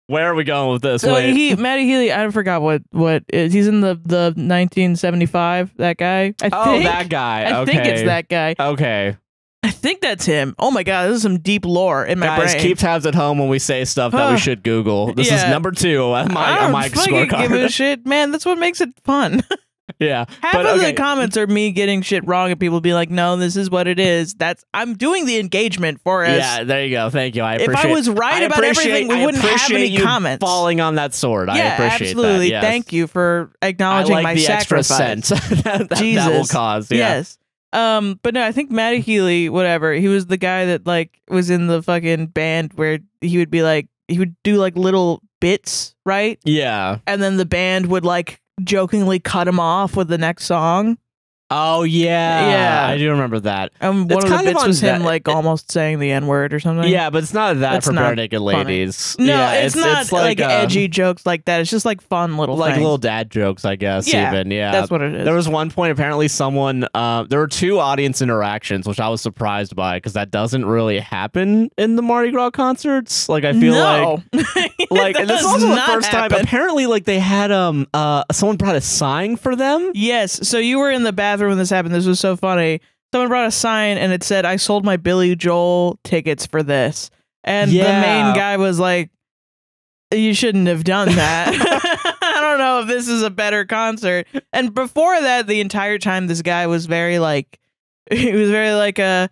Where are we going with this?
so
Wait.
he Matty Healy, I forgot what what is. He's in the the 1975. That guy. I
oh,
think.
that guy.
I
okay.
think it's that guy.
Okay.
I think that's him. Oh my god, this is some deep lore in my
Guys,
brain.
keep tabs at home when we say stuff that we should Google. This is number two on my
I
on
don't
my
fucking give a shit, man. That's what makes it fun.
yeah.
Half
But,
of
okay.
the comments are me getting shit wrong, and people be like, "No, this is what it is." That's I'm doing the engagement for us.
Yeah, there you go. Thank you. I
if I was right
I
about everything, we
I
wouldn't have any comments.
Falling on that sword. I
yeah,
appreciate
absolutely.
that. Yes.
Thank you for
I
acknowledging
like
my sacrifice.
that, that, that will cause. Yeah.
Yes. Um, but no, I think Matty Healy, whatever, he was the guy that like was in the fucking band where he would be like he would do like little bits, right?
Yeah.
And then the band would like jokingly cut him off with the next song.
Oh yeah,
Yeah.
I do remember that.
And
It's
one of the
kind of
bits
on
was him
that-
like almost saying the N word or something.
Yeah, but it's not that
That's
for
not
Barenaked
funny.
ladies.
No,
yeah,
it's, not like,
uh,
edgy jokes like that. It's just like fun little
like
things.
little dad jokes, I guess.
Yeah,
even yeah,
That's what it is.
There was one point apparently someone uh, there were two audience interactions which I was surprised by because that doesn't really happen in the Mardi Gras concerts. Like I feel like
no.
like and this is also the
not
first time
happen.
apparently like they had um uh someone brought a sign for them.
Yes. So you were in the bathroom when this happened. This was so funny. Someone brought a sign and it said, I sold my Billy Joel tickets for this. And the main guy was like, You shouldn't have done that. I don't know if this is a better concert. And before that, the entire time, this guy was very like, he was very like, uh,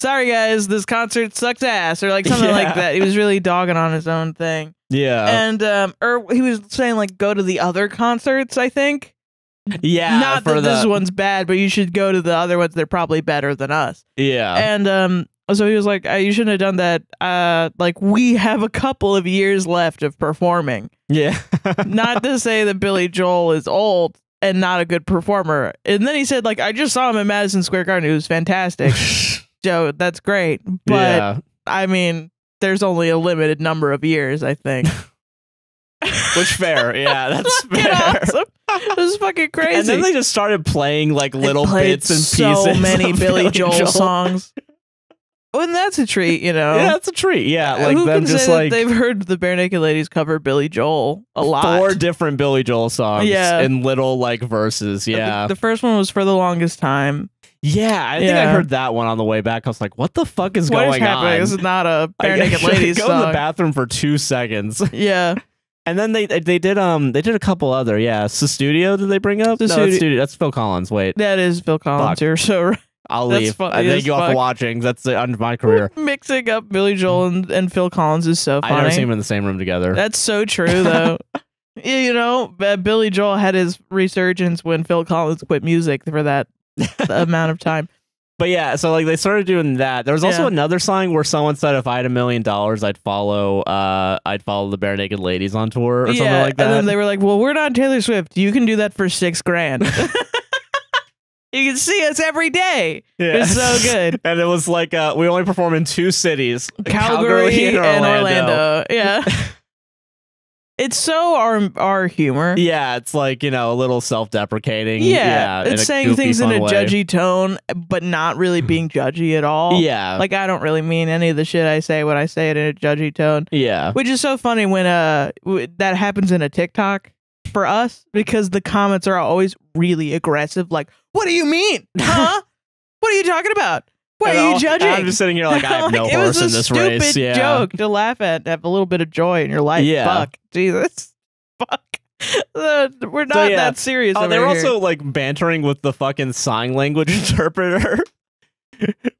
Sorry guys, this concert sucks ass, or like something
Yeah.
like that. He was really dogging on his own thing,
Yeah.
and um, or he was saying like go to the other concerts. I think,
yeah.
not
for
that
the,
this one's bad, but you should go to the other ones. They're probably better than us.
Yeah.
And um, so he was like, uh, "You shouldn't have done that. Uh, like we have a couple of years left of performing.
yeah.
not to say that Billy Joel is old and not a good performer." And then he said, "Like I just saw him at Madison Square Garden. It was fantastic, Joe. That's great, but
yeah.
I mean." There's only a limited number of years, I think.
Which fair. Yeah, that's fair.
awesome. It was fucking crazy.
And then they just started playing like little bits and
so
pieces.
many
of
Billy Joel, songs. Well, and that's a treat, you know.
Yeah, it's a treat. Yeah, uh, like
Who
them
can
just
say
like
that they've heard the Barenaked Ladies cover Billy Joel a lot?
four different Billy Joel songs
Yeah.
in little like verses. Yeah,
The, first one was for the longest time.
yeah. I think I heard that one on the way back. I was like, "What the fuck is
What
going
is happening?
on?"
This is not a Barenaked Ladies
go to the bathroom for two seconds,
yeah.
And then they they did um they did a couple other yeah. So studio did they bring up?
The
no,
Studio-
that's studio. That's Phil Collins. Wait,
That is Phil Collins. You're so right.
I'll
That's
leave.
funny
I thank you all for watching. That's the end of my career.
Mixing up Billy Joel and, and Phil Collins is so
I
funny.
never seen them in the same room together.
That's so true, though. Yeah, you know, uh, Billy Joel had his resurgence when Phil Collins quit music for that amount of time.
But yeah, so like they started doing that. There was also
Yeah.
another song where someone said if I had a million dollars, I'd follow uh I'd follow the Barenaked Ladies on tour or something like that.
and then they were like, "Well, we're not Taylor Swift. You can do that for six grand. you can see us every day.
yeah.
It's so good."
and it was like uh we only perform in two cities.
Calgary, and Orlando. Yeah. it's so our our humor.
Yeah, it's like, you know, a little self deprecating.
Yeah,
in
it's saying
goofy,
things in a
way.
judgy tone, but not really being judgy at all.
Yeah.
Like I don't really mean any of the shit I say when I say it in a judgy tone.
yeah.
Which is so funny when uh w- that happens in a TikTok for us because the comments are always really aggressive. Like, what do you mean? Huh? what are you talking about? What are you judging?
I'm just sitting here like I have no horse in this
stupid
race. Yeah.
joke to laugh at, have a little bit of joy in your life.
Yeah.
Fuck, Jesus, fuck. Uh, we're not
yeah.
that serious.
Oh, they're
here.
also like bantering with the fucking sign language interpreter.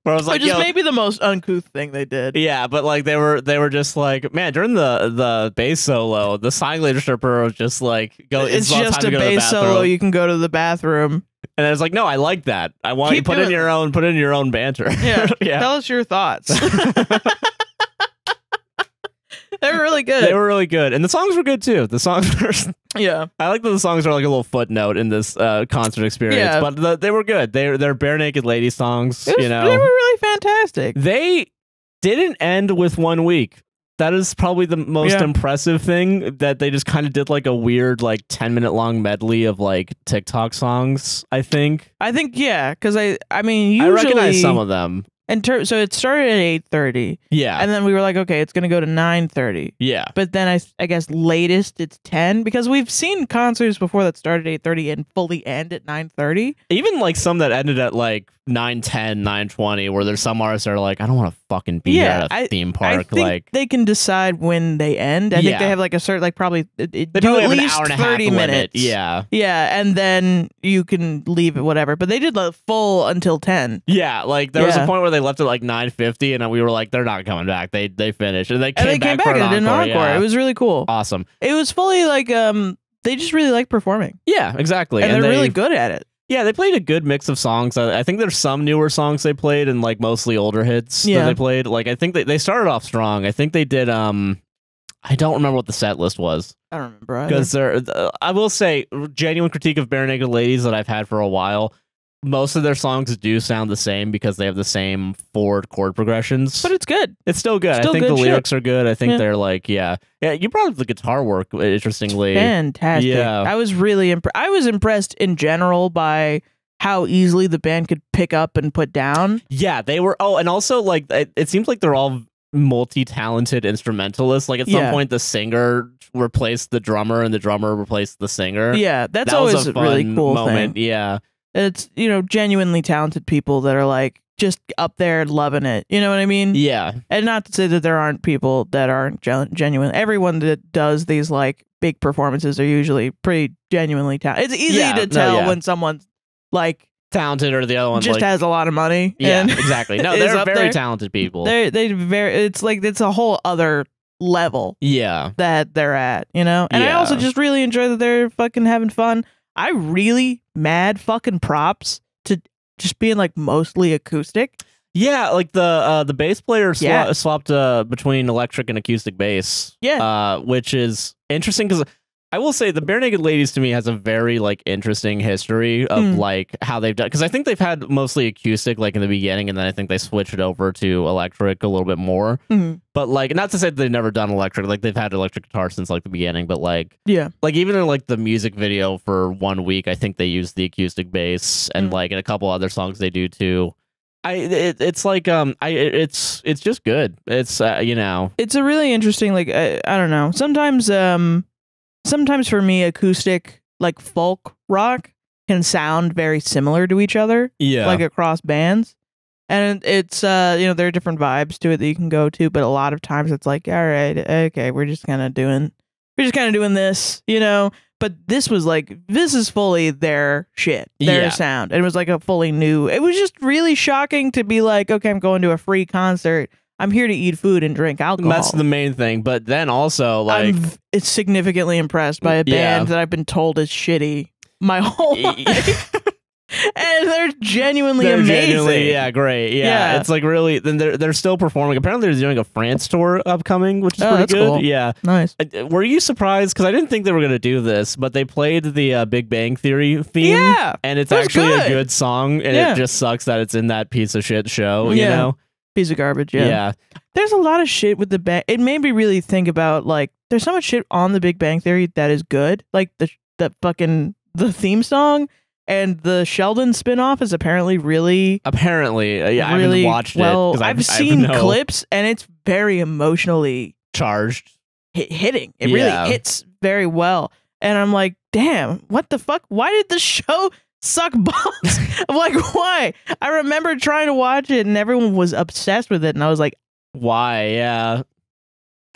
Where I was like,
which is
yo,
maybe the most uncouth thing they did.
Yeah, but like they were they were just like, man, during the the bass solo, the sign language interpreter was just like go
it's
about
just a
to go to the
bass solo. You can go to the bathroom.
And I was like, no, I like that. I want you
Keep
put in your own put in your own banter.
Yeah.
yeah.
Tell us your thoughts. they were really good.
They were really good. And the songs were good too. The songs were
yeah.
I like that the songs are like a little footnote in this uh, concert experience.
Yeah.
But the, they were good. They they're Barenaked lady songs,
was-
you know.
they were really fantastic.
They didn't end with one week. That is probably the most
Yeah.
impressive thing that they just kind of did like a weird like 10 minute long medley of like TikTok songs, I think.
I think yeah, because I I mean usually
I recognize some of them.
and ter- so it started at eight thirty,
Yeah.
and then we were like, okay, it's gonna go to nine thirty.
yeah.
But then I I guess latest it's ten because we've seen concerts before that started at eight thirty and fully end at nine thirty.
Even like some that ended at like 910, 920 where there's some artists that are like I don't want to fucking be
Yeah,
here at a
I-
theme
I
park
think
like
they can decide when they end. I think they have like a certain like probably it, do at least
an hour and a half
thirty
limit.
minutes.
Yeah.
Yeah, and then you can leave it whatever. But they did like full until ten.
Yeah, like there was a point where they left at like 950 and we were like they're not coming back. They they finished and they came
and they came
back,
back
for
and
an
did an
encore. yeah.
It was really cool.
awesome.
It was fully like um they just really like performing.
Yeah, exactly.
and, they're
they,
really good at it.
Yeah, they played a good mix of songs. I, I think there's some newer songs they played and like mostly older hits
Yeah.
that they played. Like I think they, they started off strong. I think they did um I don't remember what the set list was
I don't remember
because there uh, I will say genuine critique of Barenaked Ladies that I've had for a while. Most of their songs do sound the same because they have the same four chord progressions.
but it's good.
it's still good.
still
I think
good
the
shit.
lyrics are good. I think
Yeah.
they're like, yeah, yeah. You brought up the guitar work. Uh, interestingly,
Fantastic.
Yeah.
I was really impressed. I was impressed in general by how easily the band could pick up and put down.
Yeah, they were. Oh, and also like it, it seems like they're all multi-talented instrumentalists. Like at some
Yeah.
point, the singer replaced the drummer, and the drummer replaced the singer.
Yeah, that's
that
always
a
really cool
moment.
thing.
Yeah,
It's you know genuinely talented people that are like just up there loving it. You know what I mean?
yeah,
And not to say that there aren't people that aren't gen- genuine. Everyone that does these like big performances are usually pretty genuinely talented. It's easy
Yeah,
to
no,
tell
yeah.
when someone's like
talented or the other one
just
like
has a lot of money.
yeah,
and
exactly. No, they're very
there.
talented people.
They they very. It's like it's a whole other level
yeah,
that they're at. You know. And I also just really enjoy that they're fucking having fun. I really mad fucking props to just being like mostly acoustic.
yeah. Like the uh, the bass player swa-
Yeah.
swapped uh, between electric and acoustic bass.
Yeah.
uh, which is interesting because I will say the Barenaked Ladies to me has a very like interesting history of
Hmm.
like how they've done because I think they've had mostly acoustic like in the beginning and then I think they switched it over to electric a little bit more.
Mhm.
But like not to say that they've never done electric like they've had electric guitar since like the beginning, but like
Yeah.
like even in like the music video for one week I think they used the acoustic bass and
Mm.
like in a couple other songs they do too. I it, it's like um I it's it's just good. It's uh, you know
it's a really interesting like I, I don't know sometimes um sometimes for me acoustic like folk rock can sound very similar to each other
yeah.
like across bands. And it's uh you know there are different vibes to it that you can go to but a lot of times it's like all right okay we're just kind of doing we're just kind of doing this you know? But this was like this is fully their shit their
Yeah.
sound. And it was like a fully new it was just really shocking to be like okay i'm going to a free concert i'm here to eat food and drink alcohol
That's the main thing. But then also like
I'm it's significantly impressed by a
Yeah.
band that I've been told is shitty my whole life. and they're genuinely
they're
amazing.
genuinely yeah great yeah.
Yeah.
it's like really then they're they're still performing. Apparently they're doing a France tour upcoming, which is
Oh,
pretty good.
cool.
Yeah,
Nice.
Uh, were you surprised? Because I didn't think they were gonna do this, but they played the uh, Big Bang Theory theme.
Yeah.
And it's actually a
good.
good song, and
Yeah.
it just sucks that it's in that piece of shit show. You
Yeah.
know?
Piece of garbage. Yeah.
yeah,
There's a lot of shit with the bang. It made me really think about like there's so much shit on the Big Bang Theory that is good. Like the the fucking the theme song and the Sheldon spinoff is apparently really
Apparently, uh, yeah, I
really
haven't watched
well.
it.
I've
I
seen
have
clips and it's very emotionally
charged.
hit, hitting. It
Yeah.
really hits very well. And I'm like, damn, what the fuck? Why did the show suck balls? I'm like, why? I remember trying to watch it and everyone was obsessed with it. And I was like,
Why? Yeah.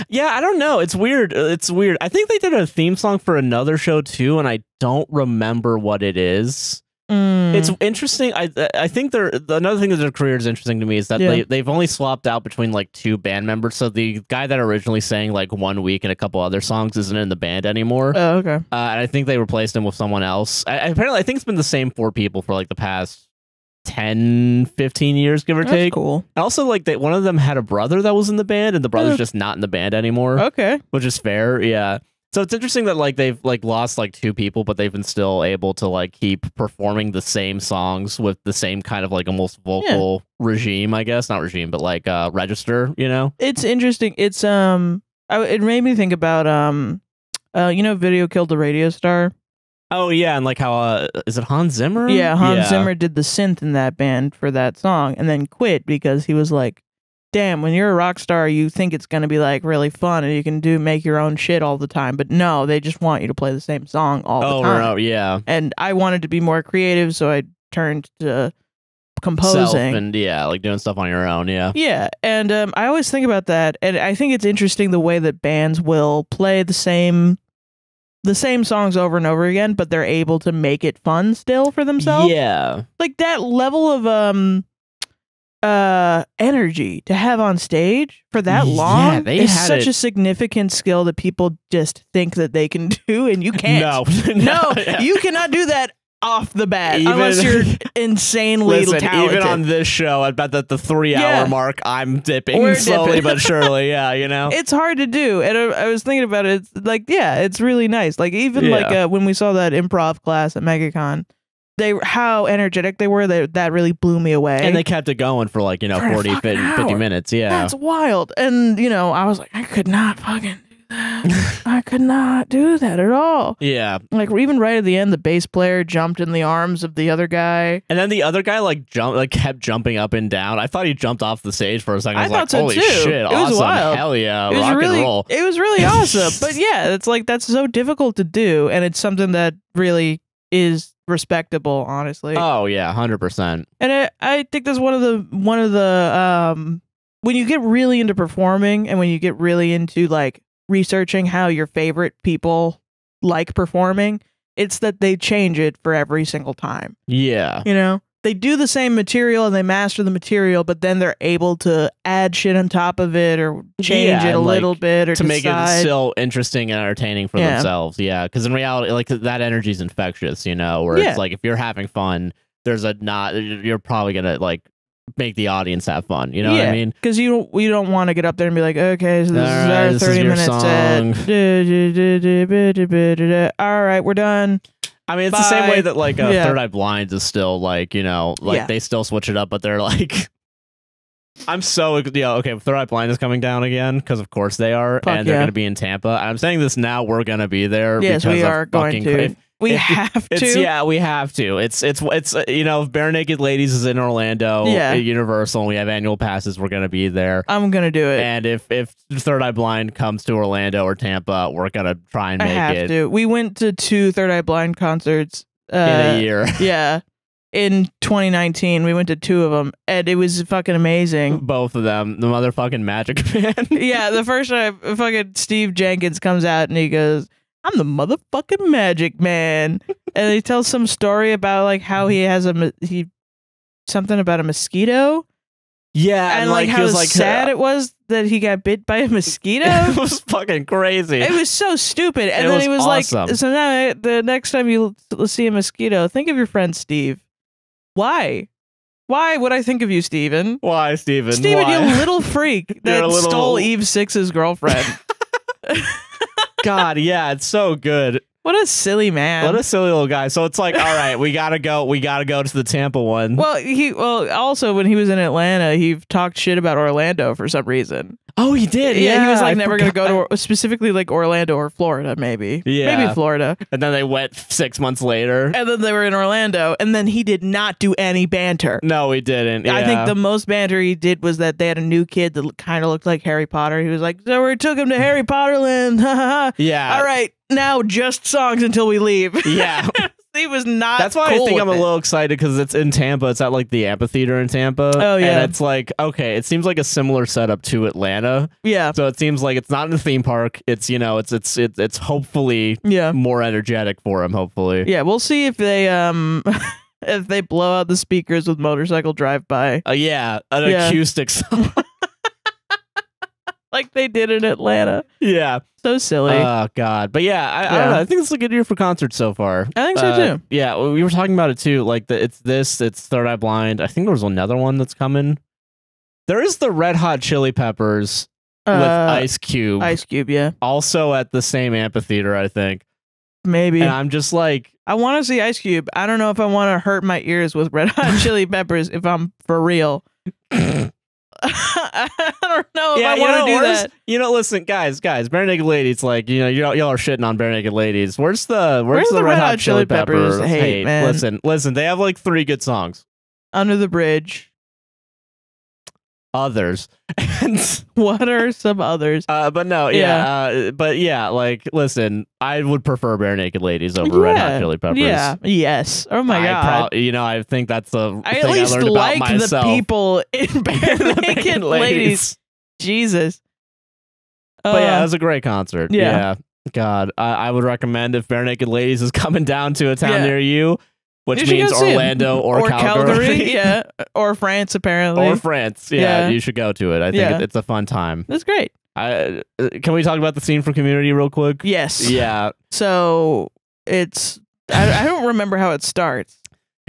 Yeah, I don't know. It's weird. Uh, It's weird. I think they did a theme song for another show too, and I don't remember what it is.
Mm,
It's interesting. I I think they're another thing that their career is interesting to me is that
Yeah.
they they've only swapped out between like two band members. So the guy that originally sang like one week and a couple other songs isn't in the band anymore.
oh, okay.
Uh, and I think they replaced him with someone else. I, apparently, I think it's been the same four people for like the past 10, 15 years, give or
That's
take.
cool.
And Also, like they, one of them had a brother that was in the band, and the brother's just not in the band anymore,
Okay.
which is fair. Yeah. So it's interesting that like they've like lost like two people, but they've been still able to like keep performing the same songs with the same kind of like almost vocal regime, I guess not regime, but like uh register. You know?
It's interesting. It's, um, I, it made me think about, um, uh, you know, Video Killed the Radio Star?
Oh yeah, and like how uh, is it Hans Zimmer?
Yeah, Hans Zimmer did the synth in that band for that song and then quit because he was like, damn, when you're a rock star, you think it's going to be like really fun and you can do make your own shit all the time. But no, they just want you to play the same song all
Oh
the time.
no, yeah.
And I wanted to be more creative, so I turned to
Self
composing.
and yeah, like doing stuff on your own. Yeah.
yeah, and um, I always think about that, and I think it's interesting the way that bands will play the same, the same songs over and over again, but they're able to make it fun still for themselves.
Yeah.
like that level of um uh energy to have on stage for that
Yeah,
long
they
is such
it-
a significant skill that people just think that they can do and you can't
No.
no
Yeah.
you cannot do that off the bat
Even-
unless you're insanely
Listen,
talented
even on this show, I bet that the three
Yeah.
hour mark, I'm dipping
We're
slowly
dipping.
but surely. Yeah, you know.
it's hard to do and I, I was thinking about it it's like yeah it's really nice like even
Yeah.
like uh, when we saw that improv class at megacon they how energetic they were. That that really blew me away.
And they kept it going for like, you know,
For
40, 50, 50 minutes. Yeah.
That's wild. And you know, I was like, I could not fucking do that. I could not do that at all.
yeah.
Like even right at the end, the bass player jumped in the arms of the other guy.
And then the other guy like jumped, like kept jumping up and down. I thought he jumped off the stage for a second. I
I
was
thought
like,
so
holy
too.
shit,
It was
awesome.
wild.
Hell yeah,
it was
rock
really,
and roll.
it was really awesome. But yeah, it's like that's so difficult to do, and it's something that really is respectable, honestly.
Oh yeah, hundred percent.
And I, I think that's one of the one of the um when you get really into performing and when you get really into like researching how your favorite people like performing, it's that they change it for every single time.
Yeah,
You know? they do the same material and they master the material, but then they're able to add shit on top of it or change
yeah,
it a
like,
little bit or
to decide. make it still interesting and entertaining for
yeah.
themselves. Yeah, because in reality, like that energy is infectious, you know. Where
yeah.
it's like if you're having fun, there's a not you're probably gonna like make the audience have fun. You know
yeah, what
I mean?
Because you you don't want to get up there and be like, okay, so this
All
is
right,
our
this
thirty is minutes. All right, we're done.
I mean, it's the same way that like uh,
Yeah.
Third Eye Blind is still like you know like
Yeah.
they still switch it up, but they're like. I'm so yeah okay. Third Eye Blind is coming down again because of course they are,
Fuck
and they're
yeah.
going to be in Tampa. I'm saying this now. We're going to be there.
Yes,
because
we
of
are going
fucking
to.
cra-
we have
It's
to.
yeah, we have to. It's it's it's uh, you know, if Barenaked Ladies is in Orlando
Yeah.
at Universal, and we have annual passes. We're gonna be there.
I'm gonna do it.
And if if Third Eye Blind comes to Orlando or Tampa, we're gonna try and
I
make
have
it
to. We went to two Third Eye Blind concerts. Uh,
in a year.
yeah, in 2019, we went to two of them, and it was fucking amazing.
Both of them, the motherfucking Magic Man.
yeah, the first time, fucking Steve Jenkins comes out and he goes, "I'm the motherfucking Magic Man," and he tells some story about like how he has a he something about a mosquito
yeah,
and, like,
he
how
was like
sad uh, it was that he got bit by a mosquito.
it was fucking crazy.
It was so stupid. And
It
then
was
he was
awesome.
like, so now eh, the next time you see a mosquito, think of your friend Steve. Why? Why would I think of you, Steven?
Why, Steven?
Steven,
Why?
you little freak that
little-
stole Eve Six's girlfriend.
God, yeah, it's so good.
What a silly man.
What a silly little guy. So it's like, all right, we gotta go. We gotta go to the Tampa one.
well, he well also when he was in Atlanta, he talked shit about Orlando for some reason.
oh, he did.
Yeah, he was like
I
never going to go to specifically like Orlando or Florida, maybe.
Yeah.
maybe Florida.
And then they went six months later.
And then they were in Orlando, and then he did not do any banter.
No, he didn't. Yeah.
I think the most banter he did was that they had a new kid that kind of looked like Harry Potter. He was like, "So we took him to Harry Potter land." Ha ha ha.
yeah.
All right, now just songs until we leave.
Yeah.
he was not.
That's why
cool
I think I'm a
it.
little excited because it's in Tampa. It's at like the amphitheater in Tampa.
Oh, yeah.
And it's like, okay, it seems like a similar setup to Atlanta.
Yeah,
So it seems like it's not in a theme park. It's, you know, it's it's it's, it's hopefully
yeah,
more energetic for him, hopefully.
yeah. We'll see if they um if they blow out the speakers with motorcycle drive by
Uh, yeah, an
Yeah.
acoustic song.
like they did in Atlanta.
yeah.
So silly.
Oh God. But yeah, I, I don't know. I think it's a good year for concerts so far.
I think so
Uh,
too.
Yeah, we were talking about it too. Like the, it's this, it's Third Eye Blind. I think there was another one that's coming. There is the Red Hot Chili Peppers with
Uh,
Ice Cube,
Ice Cube, yeah,
also at the same amphitheater, I think.
maybe.
And I'm just like,
I want to see Ice Cube. I don't know if I want to hurt my ears with Red Hot Chili Peppers if I'm for real. I don't know if
yeah,
I
you
want
know,
to do that.
You know, listen, guys, guys, Barenaked Ladies, like you know, y'all, y'all are shitting on Barenaked Ladies. Where's the where's,
Where's
the, Red Hot Chili Peppers?
hate, man?
Listen, listen, they have like three good songs.
Under the bridge.
Others, and
What are some others?
Uh, but no, yeah, Uh, but yeah, like, listen, I would prefer Barenaked Ladies over Red Hot Chili Peppers.
Yeah. Yes. Oh my
I
god.
prob- you know, I think that's the
I
thing
at least
I
like the people in Barenaked Ladies. Jesus.
But yeah,
Uh,
it was a great concert.
yeah.
Yeah, God, I, I would recommend if Barenaked Ladies is coming down to a town
Yeah.
near you, which
You
means
go see 'em.
Orlando or, Calgary,
yeah, or France apparently.
or France. Yeah,
Yeah.
you should go to it. I think
Yeah.
it's a fun time.
That's great.
I, uh, can we talk about the scene from Community real quick?
Yes.
Yeah,
So it's I, I don't remember how it starts.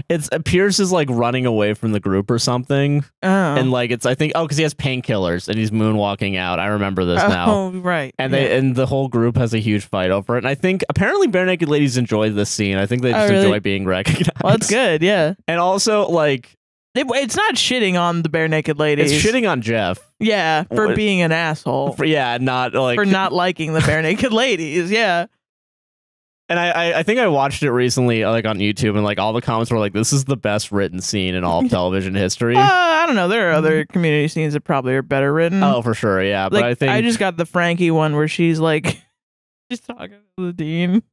It's uh, Pierce is like running away from the group or something,
Oh.
and like it's I think oh because he has painkillers and he's moonwalking out. I remember this now.
Oh, right.
And
yeah.
they and the whole group has a huge fight over it. And I think apparently Barenaked ladies enjoy this scene. I think they
Oh,
just
really?
enjoy being recognized.
well, that's good. Yeah.
And also like
It, it's not shitting on the Barenaked ladies.
it's shitting on Jeff.
Yeah, for
What-
being an asshole.
For, yeah, not like
for not liking the Barenaked ladies. Yeah.
And I, I I think I watched it recently like on YouTube and like all the comments were like this is the best written scene in all of television history.
Uh, I don't know. There are other community scenes that probably are better written.
oh, for sure. Yeah,
like
but I think
just got the Frankie one where she's like, she's talking to the dean.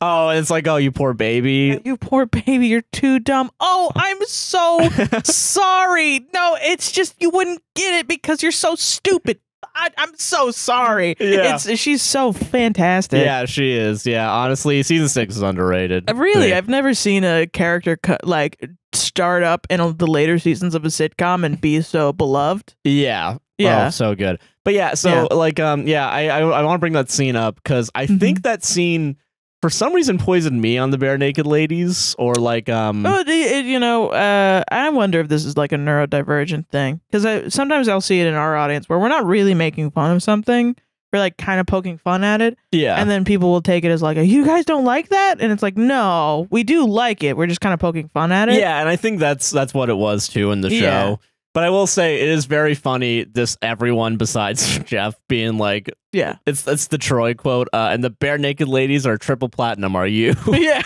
Oh, it's like oh, you poor baby.
You poor baby, you're too dumb. Oh, I'm so sorry. No, it's just you wouldn't get it because you're so stupid. I, I'm so sorry.
Yeah.
It's she's so fantastic.
yeah, she is. Yeah, honestly, season 6 is underrated.
Uh, Really,
Yeah.
I've never seen a character cut like start up in the later seasons of a sitcom and be so beloved.
Yeah.
Yeah.
Oh, so good. But yeah, so
Yeah.
like um yeah, I I, I want to bring that scene up cuz I
Mhm.
think that scene for some reason poisoned me on the bare naked ladies or like um
Oh, it, it- you know, uh, I wonder if this is like a neurodivergent thing because sometimes I'll see it in our audience where we're not really making fun of something, we're like kind of poking fun at it,
yeah.
and then people will take it as like, "You guys don't like that," and it's like, "No, we do like it. We're just kind of poking fun at it."
yeah, and I think that's that's what it was too in the show. But I will say it is very funny this everyone besides Jeff being like
yeah,
it's it's the Troy quote uh and the Barenaked Ladies are triple platinum are you?
yeah.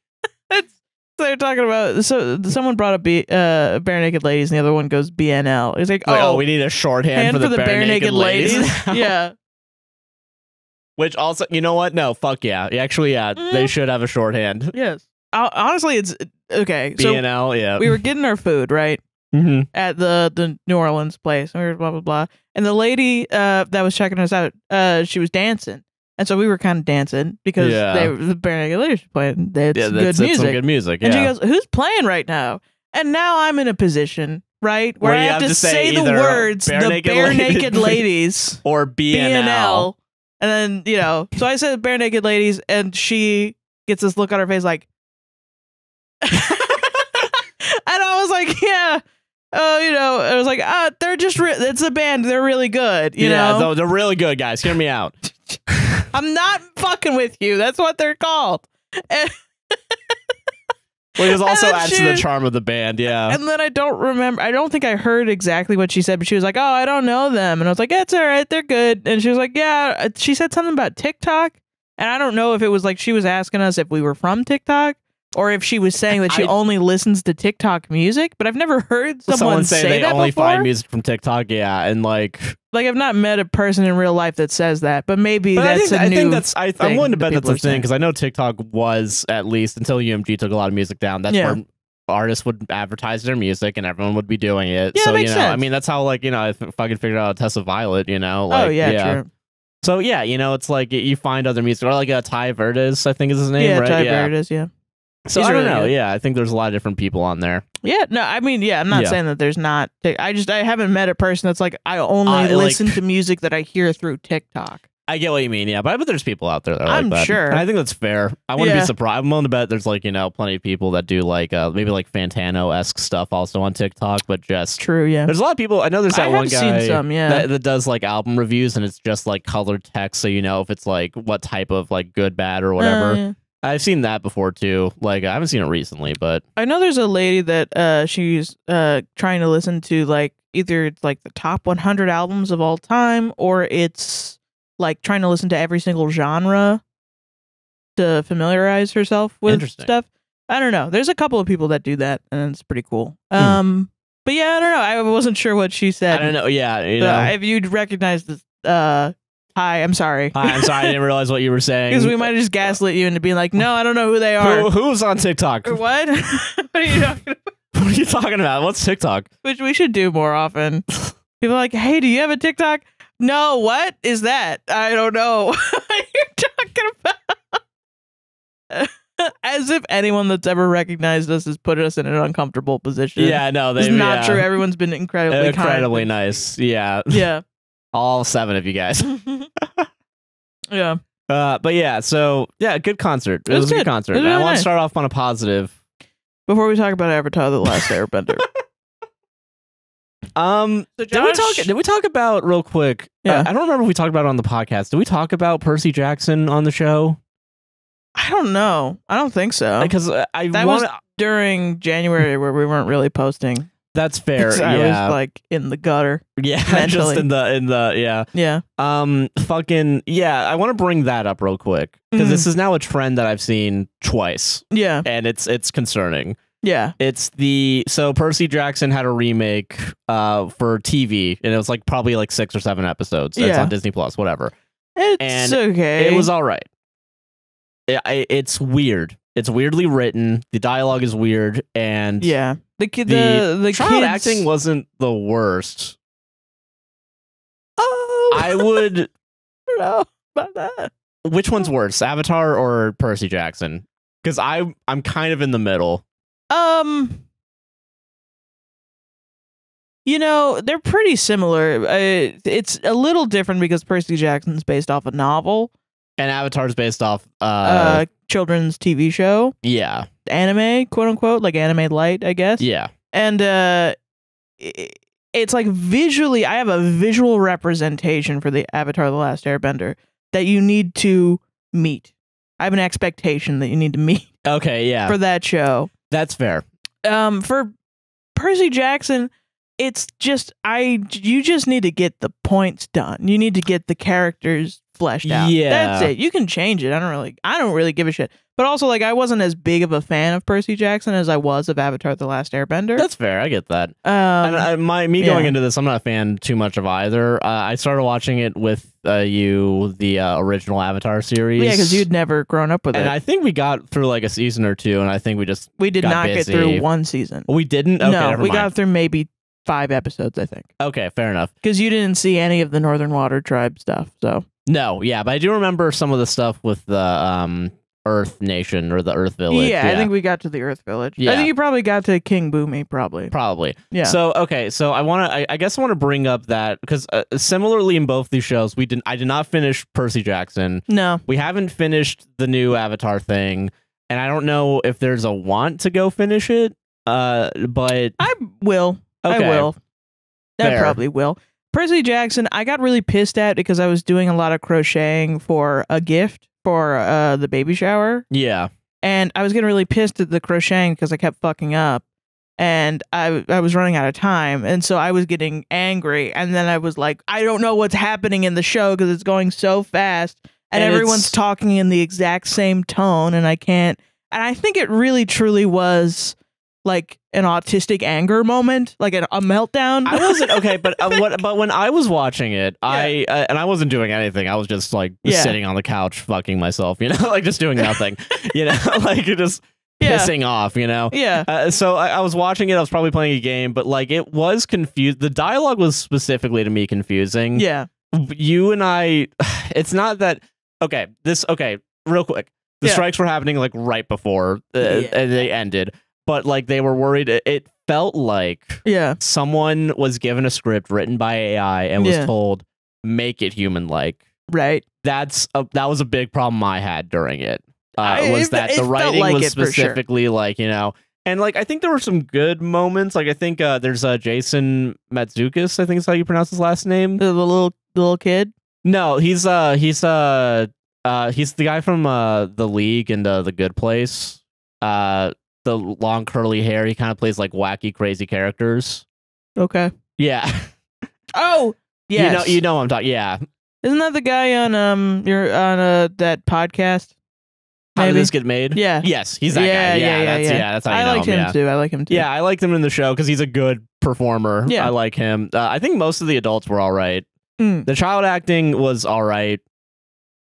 it's, they're talking about so someone brought up B, uh, Barenaked Ladies, and the other one goes BNL. It's like,
Like,
oh,
oh, we need a shorthand
hand
for, the, bare, naked, ladies. now.
yeah,
Which also, you know what? No, fuck yeah. Actually, yeah, they
Mm.
should have a shorthand.
yes. Honestly, it's okay. So
BNL, yeah.
we were getting our food right
hmm
at the the New Orleans place. And we were blah blah blah. And the lady uh, that was checking us out, uh, she was dancing, and so we were kind of dancing because
Yeah.
they were the Barenaked Ladies playing. They
Yeah, that's,
good
that's
music.
some good music.
and she goes, "Who's playing right now?" And now I'm in a position right where,
Where
I have,
have
to
say
the words
Bare
"the
Naked
bare
Ladies-
naked ladies."
or BNL.
BNL. And then, you know, so I said Barenaked Ladies, and she gets this look on her face like, and I was like, yeah. Oh, you know, I was like, ah, they're just, it's a band. They're really good. You
yeah,
know,
though they're really good, guys. Hear me out.
I'm not fucking with you. That's what they're called. And,
Which is also adds to the charm of the band. Yeah.
and then I don't remember, I don't think I heard exactly what she said, but she was like, oh, I don't know them. And I was like, it's all right. They're good. And she was like, yeah. Uh, She said something about TikTok. And I don't know if it was like she was asking us if we were from TikTok or if she was saying that she
I-
only listens to TikTok music. But I've never heard someone,
Someone say, they
that
only
before.
find music from TikTok. Yeah, and like,
Like I've not met a person in real life that says that, but maybe
but I
that's
think,
a
I
new.
think that's I, I'm willing to
that
bet that's a thing because I know TikTok was at least until UMG took a lot of music down. That's
Yeah.
where artists would advertise their music and everyone would be doing it.
Yeah,
so you know, I mean, that's how like you know, if fucking figured out Tessa Violet, you know, like
oh yeah, true.
So yeah, you know, it's like you find other music or like uh, Ty Verdes, I think is his name,
yeah,
right?
Ty
yeah.
Verdes, yeah.
So
He's
I don't
really
know.
good.
Yeah, I think there's a lot of different people on there.
Yeah, no, I mean, yeah, I'm not
Yeah.
saying that there's not. I just I haven't met a person that's like I only
I, like-
listen to music that I hear through TikTok.
I get what you mean, yeah, but I bet there's people out there that are
I'm
like that.
sure.
And I think that's fair. I wouldn't
Yeah.
be surprised. I'm willing to bet there's like you know plenty of people that do like uh, maybe like Fantano esque stuff also on TikTok, but just
True, yeah.
there's a lot of people. I know there's that one
have
guy
seen some, yeah.
that, that does like album reviews and it's just like colored text, so you know if it's like what type of like good, bad, or whatever.
Uh, yeah.
I've seen that before too. Like I haven't seen it recently, but
I know there's a lady that uh she's uh trying to listen to like either it's like the top 100 albums of all time or it's like trying to listen to every single genre to familiarize herself with stuff. I don't know. There's a couple of people that do that and it's pretty cool.
Hmm.
Um but yeah, I don't know. I wasn't sure what she said.
I don't know. Yeah, you know.
if you'd recognize this uh hi, I'm sorry.
Hi, I'm sorry, I didn't realize what you were saying.
Because we might have just gaslit you into being like, no, I don't know who they are.
Who, who's on TikTok?
Or what? what are you talking about?
What are you talking about? What's TikTok?
which we should do more often. People are like, hey, do you have a TikTok? No, what is that? I don't know what you're talking about. As if anyone that's ever recognized us has put us in an uncomfortable position.
Yeah, no, they
it's not
yeah.
true. Everyone's been incredibly kind.
Incredibly nice. Yeah,
Yeah.
All seven of you guys.
yeah.
Uh, but yeah, so yeah, good concert. It,
It was
was, a good
good.
concert. And I
really
want to
nice.
start off on a positive.
before we talk about Avatar: The Last Airbender.
Um,
So
did we talk? Did we talk about real quick?
Yeah.
uh, I don't remember if we talked about it on the podcast. Did we talk about Percy Jackson on the show?
I don't know. I don't think so.
Because uh, I
That
want.
was during January where we weren't really posting.
That's fair.
I
yeah.
was like in the gutter.
yeah. Just in the in the yeah.
Yeah.
Um. Fucking yeah. I want to bring that up real quick because
Mhm.
this is now a trend that I've seen twice,
Yeah.
and it's it's concerning.
Yeah.
It's the so Percy Jackson had a remake uh for TV, and it was like probably like six or seven episodes. It's
Yeah.
on Disney Plus, whatever.
It's
And
okay.
It was all right. Yeah, it's weird. It's weirdly written. The dialogue is weird, and
yeah. The kid.
the
The the
child
kids,
acting wasn't the worst.
Oh,
I would.
I don't know about that.
which one's worse, Avatar or Percy Jackson? Because I I'm kind of in the middle.
Um, you know they're pretty similar. Uh, it's a little different because Percy Jackson's based off a novel,
And Avatar's based off. Uh,
uh, children's TV show,
yeah,
anime, quote unquote, like anime light, I guess.
yeah,
and uh it's like visually i have a visual representation for the avatar the last airbender that you need to meet i have an expectation that you need to meet
okay, yeah,
for that show
that's fair.
um for percy jackson it's just i you just need to get the points done you need to get the characters fleshed out
Yeah.
that's it you can change it i don't really i don't really give a shit but also like i wasn't as big of a fan of percy jackson as i was of avatar the last airbender
That's fair. I get that.
um,
and I, my me going
yeah.
into this, I'm not a fan too much of either. Uh, I started watching it with uh, you, the uh, original Avatar series.
Yeah, because you'd never grown up with
And
it.
And I think we got through like a season or two, and I think we just
we did not
busy.
get through one season.
we didn't. Okay,
no, we
mind.
got through maybe five episodes, I think,
okay, fair enough.
because you didn't see any of the Northern Water Tribe stuff. So
No, yeah, but I do remember some of the stuff with the um Earth Nation or the Earth Village.
yeah, I think we got to the Earth Village.
Yeah.
I think you probably got to King Bumi, probably.
probably.
Yeah.
So okay, so I want to. I, I guess I want to bring up that because uh, similarly in both these shows, we didn't. I did not finish Percy Jackson.
no,
We haven't finished the new Avatar thing, and I don't know if there's a want to go finish it. Uh, but
I will.
Okay,
I will. I probably will. Percy Jackson, I got really pissed at because I was doing a lot of crocheting for a gift for uh, the baby shower.
Yeah,
and I was getting really pissed at the crocheting because I kept fucking up, and I I was running out of time, and so I was getting angry, and then I was like, I don't know what's happening in the show because it's going so fast, and,
And
everyone's talking in the exact same tone, and I can't. And I think it really truly was like an autistic anger moment, like a, a meltdown.
I wasn't okay, but uh, what? But when I was watching it, I uh, and I wasn't doing anything. I was just like
Yeah.
sitting on the couch, fucking myself. You know, like just doing nothing. you know, like just
Yeah.
pissing off. You know.
yeah,
Uh, so I, I was watching it. I was probably playing a game, but like it was confused. The dialogue was specifically to me confusing.
yeah,
You and I, it's not that. Okay, this okay. Real quick, the
Yeah.
strikes were happening like right before uh,
Yeah.
and they ended, but like they were worried. It, felt like
yeah,
someone was given a script written by AI and was
Yeah.
told make it human like.
right.
That's a, that was a big problem I had during it. Uh,
I-
was
it-
that
it
the
felt
writing
like
was
it for sure.
specifically like you know, and like I think there were some good moments. Like I think uh, there's uh, Jason Mantzoukas. I think is how you pronounce his last name.
The, the little the little kid.
No, he's uh he's uh uh he's the guy from uh the League and uh, the Good Place. Uh, the long curly hair. He kind of plays like wacky, crazy characters.
Okay.
Yeah.
Oh, yeah.
You know, you know what I'm talking. Yeah.
Isn't that the guy on um your on uh that podcast?
How did
Maybe.
this get made?
Yeah.
Yes, he's that
Yeah,
guy. Yeah,
yeah, yeah,
that's
yeah.
yeah. that's how you
I
know
liked
him.
him too. I like him too.
Yeah, I liked him in the show because he's a good performer.
Yeah.
I like him. Uh, I think most of the adults were all right.
Mm.
The child acting was all right.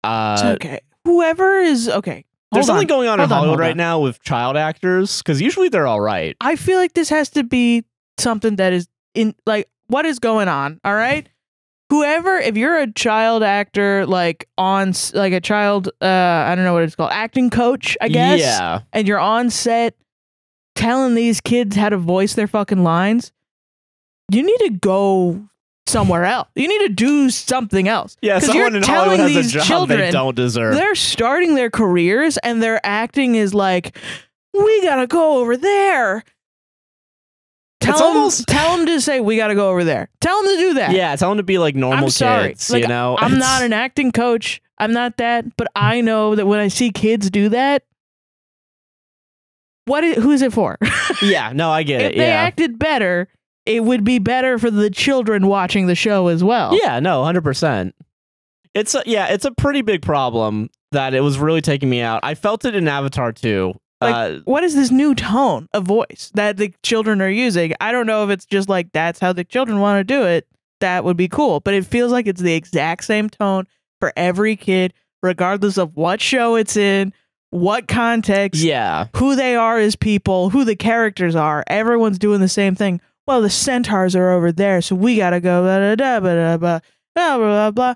It's
Uh,
okay. Whoever is okay.
There's something going on
Hold
in Hollywood
hold
right
on.
now with child actors because usually they're all right.
I feel like this has to be something that is in like what is going on. All right. Whoever, if you're a child actor, like on like a child, uh, I don't know what it's called, acting coach, I guess.
Yeah.
and you're on set telling these kids how to voice their fucking lines, you need to go somewhere else. You need to do something else.
Yeah, someone
you're
in Hollywood
telling
has
these
a job they don't deserve.
They're starting their careers and their acting is like we gotta go over there. Tell
It's
him,
almost-
tell him to say we gotta go over there. Tell them to do that.
Yeah, tell them to be like normal
I'm sorry.
kids.
Like,
you know,
I'm
It's-
not an acting coach. I'm not that, but I know that when I see kids do that, what is, who's it for?
Yeah, no, I get
if
it.
they
Yeah,
acted better, it would be better for the children watching the show as well.
yeah, no, hundred percent. It's a, yeah, it's a pretty big problem that it was really taking me out. I felt it in Avatar too.
Like,
uh,
What is this new tone of voice that the children are using? I don't know if it's just like that's how the children want to do it. That would be cool, but it feels like it's the exact same tone for every kid, regardless of what show it's in, what context,
yeah,
who they are as people, who the characters are. Everyone's doing the same thing. Well, the centaurs are over there, so we gotta go blah da blah blah blah blah blah blah.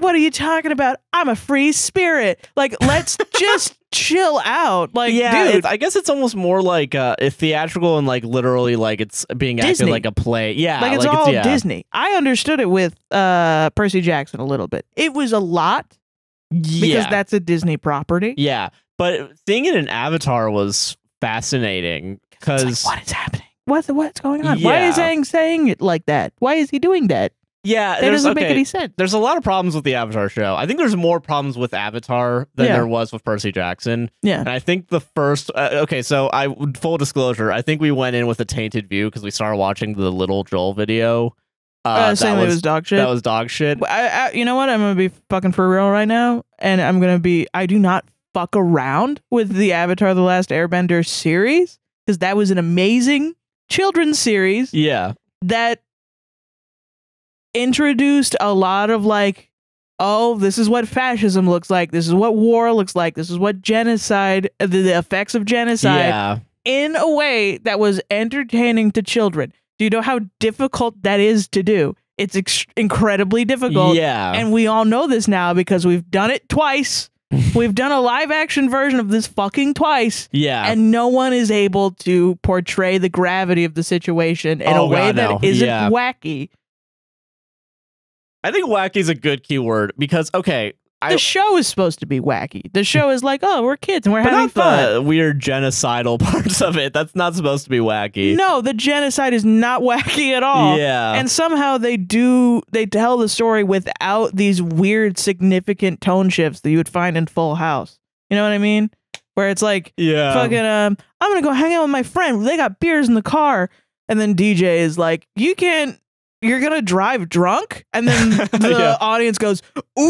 What are you talking about? I'm a free spirit. Like, let's just chill out. Like,
yeah.
dude,
it's- I guess it's almost more like uh, theatrical and like literally like it's being acted
Disney.
like a play. Yeah,
like it's all
yeah.
Disney. I understood it with uh Percy Jackson a little bit. It was a lot because
Yeah,
that's a Disney property.
yeah. But seeing it in Avatar was fascinating because
like, what is happening? What's what's going on? Why is
Yeah.
Aang saying it like that? Why is he doing that?
yeah,
That doesn't make any sense.
there's a lot of problems with the Avatar show. I think there's more problems with Avatar than
Yeah.
there was with Percy Jackson.
Yeah.
And I think the first, uh, okay, so I full disclosure, I think we went in with a tainted view because we started watching the Little Joel video. Uh,
Uh,
that
saying it
was,
was dog shit.
that was dog shit.
I, I, you know what? I'm gonna be fucking for real right now, and I'm gonna be. I do not fuck around with the Avatar: The Last Airbender series because that was an amazing children's series
Yeah,
that introduced a lot of like, oh, this is what fascism looks like. This is what war looks like. This is what genocide, uh, the, the effects of genocide,
yeah,
in a way that was entertaining to children. Do you know how difficult that is to do? It's ex- incredibly difficult.
yeah.
And we all know this now because we've done it twice. We've done a live action version of this fucking twice,
yeah.
and no one is able to portray the gravity of the situation in a
Oh,
way
God,
that
no.
isn't
Yeah.
wacky.
I think wacky is a good keyword because okay, I
The show is supposed to be wacky. The show is like, oh, we're kids and we're
but
having
not
fun.
the weird genocidal parts of it. That's not supposed to be wacky.
No, the genocide is not wacky at all.
Yeah.
And somehow they do they tell the story without these weird significant tone shifts that you would find in Full House. You know what I mean? Where it's like
yeah.
fucking um I'm gonna go hang out with my friend. They got beers in the car. And then DJ is like, You can't you're gonna drive drunk? And then the
Yeah.
audience goes, Ooh.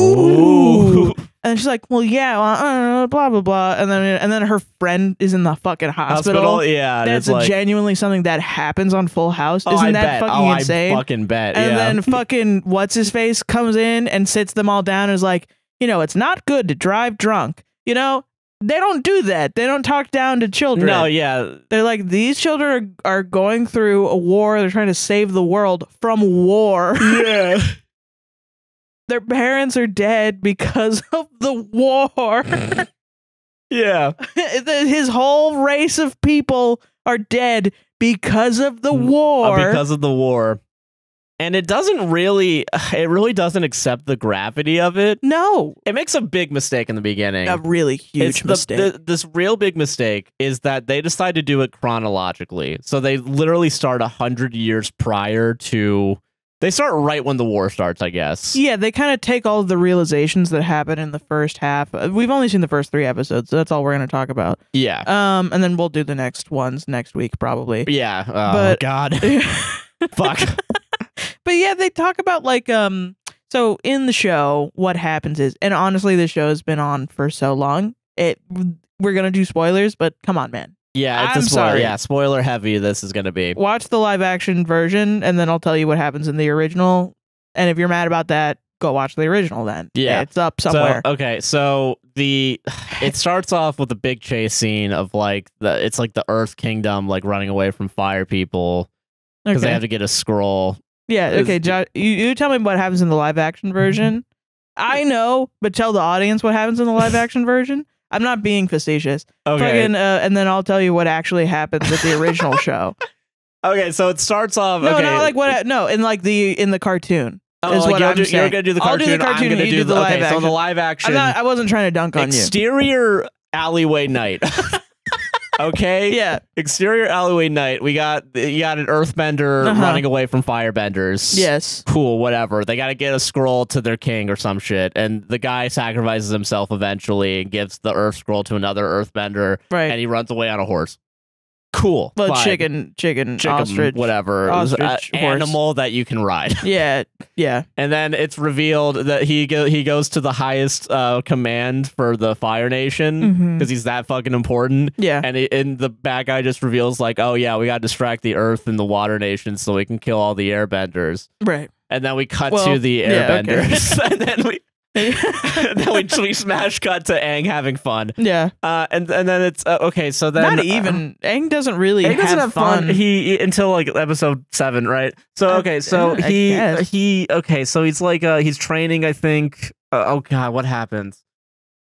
Ooh.
And she's like, Well, yeah, well, uh, blah blah blah. And then and then her friend is in the fucking hospital.
Hospital. Yeah.
That's
it's like,
genuinely something that happens on Full House.
oh,
Isn't
I
that
bet.
fucking
oh,
insane?
I fucking bet.
and
yeah.
then fucking what's his face comes in and sits them all down and is like, you know, it's not good to drive drunk. You know, they don't do that. They don't talk down to children.
no, yeah.
They're like, these children are, are going through a war. They're trying to save the world from war.
Yeah.
Their parents are dead because of the war.
yeah.
His whole race of people are dead because of the
Uh,
war.
because of the war. And it doesn't really it really doesn't accept the gravity of it.
no,
It makes a big mistake in the beginning.
a really huge
It's the-
mistake.
the- this real big mistake is that they decide to do it chronologically. So they literally start a hundred years prior to. They start right when the war starts, I guess.
Yeah, they kind of take all of the realizations that happen in the first half. Uh, We've only seen the first three episodes, so that's all we're going to talk about.
Yeah.
Um, and then we'll do the next ones next week, probably.
Yeah. Oh
But-
God. Fuck.
But yeah, they talk about like um. So in the show, what happens is, and honestly, the show has been on for so long. It we're gonna do spoilers, but come on, man,
Yeah, it's
I'm
a spoiler.
sorry.
Yeah, spoiler heavy. This is gonna be.
watch the live action version, and then I'll tell you what happens in the original. And if you're mad about that, go watch the original. Then
Yeah.
it's up somewhere.
So okay, so the it starts off with a big chase scene of like the it's like the Earth Kingdom like running away from fire people because
okay.
they have to get a scroll.
Yeah, okay, jo- you, you tell me what happens in the live action version. I know, but tell the audience what happens in the live action version. I'm not being facetious.
Okay.
Fucking, uh, and then I'll tell you what actually happens at the original show.
Okay, so it starts off.
No,
okay.
not like what. No, in like the in the cartoon.
Oh,
is
like
what
you're,
I'm
do-
saying.
you're gonna do the cartoon.
I'll do the cartoon,
I'm gonna
you
do,
do the
the,
live
okay. So the live action
not. I wasn't trying to dunk on you.
exterior alleyway night. Okay.
yeah.
Exterior alleyway night. We got you got an earthbender
Uh-huh.
running away from firebenders.
Yes.
Cool, whatever. They got to get a scroll to their king or some shit, and the guy sacrifices himself eventually and gives the earth scroll to another earthbender,
Right.
and he runs away on a horse. Cool.
well, chicken, chicken,
chicken,
ostrich,
whatever, It was a-
ostrich,
animal that you can ride.
Yeah. Yeah.
And then it's revealed that he go- he goes to the highest uh, command for the Fire Nation because
Mhm.
he's that fucking important.
Yeah.
And, it, and the bad guy just reveals like, oh yeah, we got to distract the Earth and the Water Nation so we can kill all the Airbenders.
right.
And then we cut
Well,
to the
yeah, okay.
Airbenders, and then we then we, we smash cut to Aang having fun.
yeah.
Uh, and and then it's uh, okay. So then
Not
uh,
even. Aang doesn't really
he doesn't have fun.
fun.
He until like episode seven, right? So okay, so
I
he
guess.
he okay, so he's like uh he's training. I think. Uh, oh god, what happens?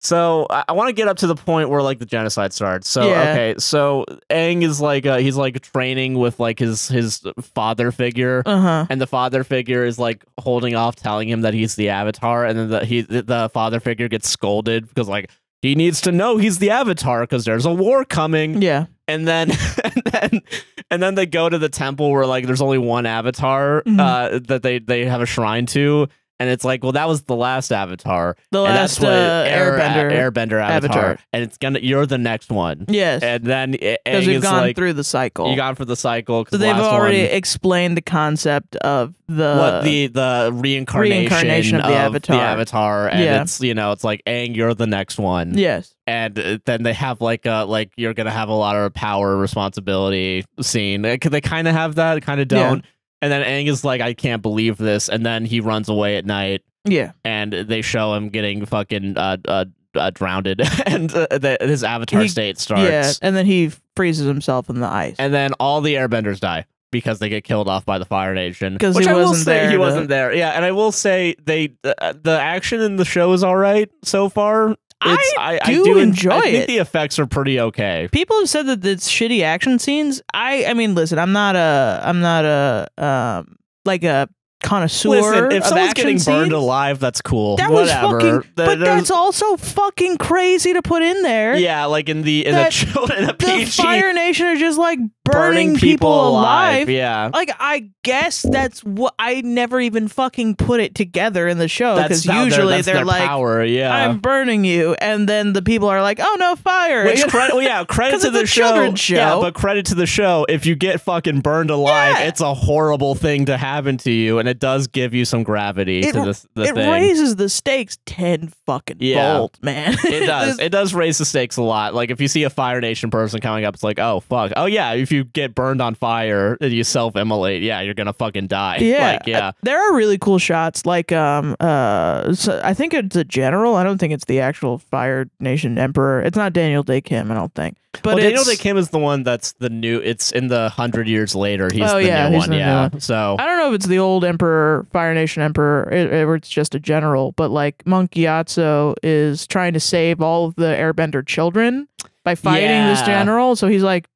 So I, I want to get up to the point where like the genocide starts. So
Yeah.
okay, so Aang is like uh, he's like training with like his his father figure.
Uh huh.
And the father figure is like holding off, telling him that he's the avatar, and then the he the- the father figure gets scolded because like he needs to know he's the avatar because there's a war coming
Yeah.
and then and then and then they go to the temple where like there's only one avatar
Mhm.
uh, that they they have a shrine to and it's like well that was the last avatar
The
and
last uh,
Air-
Airbender.
airbender avatar,
Avatar.
and it's gonna you're the next one
yes.
and then
Because we've gone
like
through the cycle.
you gone for the cycle.
so
the
they've already
one,
explained the concept of the.
what the the reincarnation,
Reincarnation of the Avatar.
avatar and
Yeah.
it's you know it's like Aang you're the next one
Yes.
and uh, then they have like a like you're gonna have a lot of power responsibility scene they, they kind of have that kind of don't. Yeah. And then Aang is like I can't believe this and then he runs away at night
Yeah.
and they show him getting fucking uh uh, uh drowned and uh, the, his avatar
He-
state starts
Yeah. And then he freezes himself in the ice.
and then all the airbenders die because they get killed off by the Fire Nation. Because
he
I will
wasn't
say
there
he
to-
wasn't there. Yeah, and I will say they uh, the action in the show is all right so far. I, I
do
do en-
enjoy
I think
it.
the effects are pretty okay.
People have said that it's shitty action scenes. I. I mean, listen. I'm not a. I'm not a. Um. Like a connoisseur
Listen, if someone's getting burned alive, that's cool.
That was
Whatever.
fucking.
The-
but that's also fucking crazy to put in there.
yeah, like in the in
That
the children in a
The
PG
Fire Nation are just like burning,
people,
alive.
Yeah.
Like I guess that's what I never even fucking put it together in the show because usually
that's
they're like,
power, yeah.
"I'm burning you," and then the people are like, "Oh no, fire!"
Which credit? Well, yeah, credit to the show.
children's
Yeah, but credit to the show. If you get fucking burned alive,
Yeah.
it's a horrible thing to happen to you, and it does give you some gravity
It-
to this the
it
thing.
raises the stakes ten fucking
Yeah.
fold, man.
it does. It does raise the stakes a lot. Like if you see a Fire Nation person coming up, it's like, oh fuck. Oh yeah, if you get burned on fire and you self immolate, yeah, you're gonna fucking die.
Yeah,
Like, yeah.
uh, there are really cool shots. Like, um, uh, so I think it's a general. I don't think it's the actual Fire Nation Emperor. It's not Daniel Dae Kim. I don't think. But
well, Daniel Dae Kim is the one that's the new. It's in the hundred years later. He's
Oh,
the
yeah,
new one.
the new
yeah.
one.
So
I don't know if it's the old Emperor, Fire Nation Emperor, or or it's just a general. But like Monk Gyatso is trying to save all of the Airbender children by fighting this general. So he's like,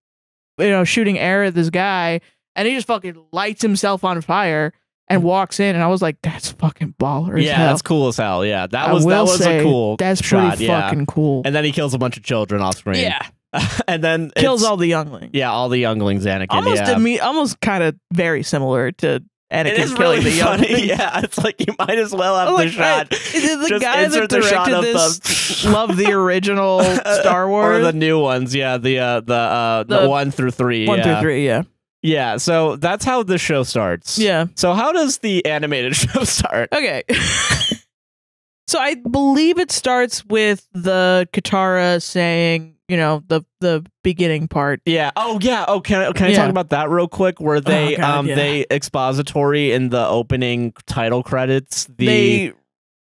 you know, shooting air at this guy, and he just fucking lights himself on fire and mm. walks in. And I was like, that's fucking baller. as
yeah,
hell.
that's cool as hell. Yeah, that
I
was that was
say,
a cool.
That's
shot,
pretty
yeah.
fucking cool.
And then he kills a bunch of children off screen.
yeah,
and then
kills all the younglings.
Yeah, all the younglings. Anakin.
almost
yeah.
imme- almost kind of very similar to Anakin
It is
killing
really
the
funny.
younglings.
Yeah, it's like you might as well have
I'm
the shot.
I- is it the
Just
guy that
insert the shot
directed
of
this
the-
love the original Star Wars or
the new ones. Yeah, the uh, the uh, the,
The
one through three.
one
yeah.
through three? Yeah,
Yeah, so that's how the show starts.
yeah.
So how does the animated show start?
Okay. So I believe it starts with the Katara saying, you know, the the beginning part.
Yeah. Oh, yeah. Oh, can I, can I
Yeah.
talk about that real quick? Where they
Oh, God,
um
yeah.
they expository in the opening title credits. The
they,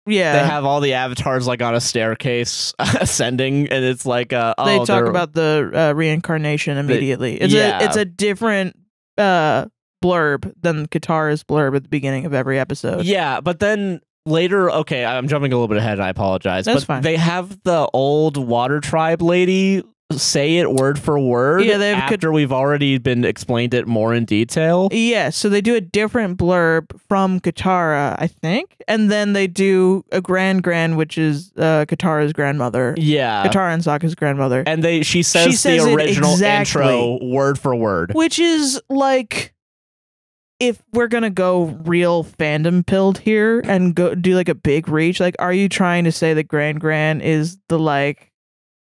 yeah,
they have all the avatars like on a staircase ascending, and it's like uh oh
they talk about the uh, reincarnation immediately. it's
yeah.
a it's a different uh blurb than Katara's blurb at the beginning of every episode.
Yeah, but then later, okay, I'm jumping a little bit ahead. I apologize.
That's
but
fine.
they have the old water tribe lady say it word for word
Yeah, they have
after we've already been explained it more in detail.
Yeah, so they do a different blurb from Katara, I think, and then they do a Gran Gran, which is uh, Katara's grandmother,
Yeah.
Katara and Sokka's grandmother,
and they she says,
says
the original
exactly.
intro word for word.
which is like, if we're gonna go real fandom pilled here and go do like a big reach, like, are you trying to say that Gran Gran is the like,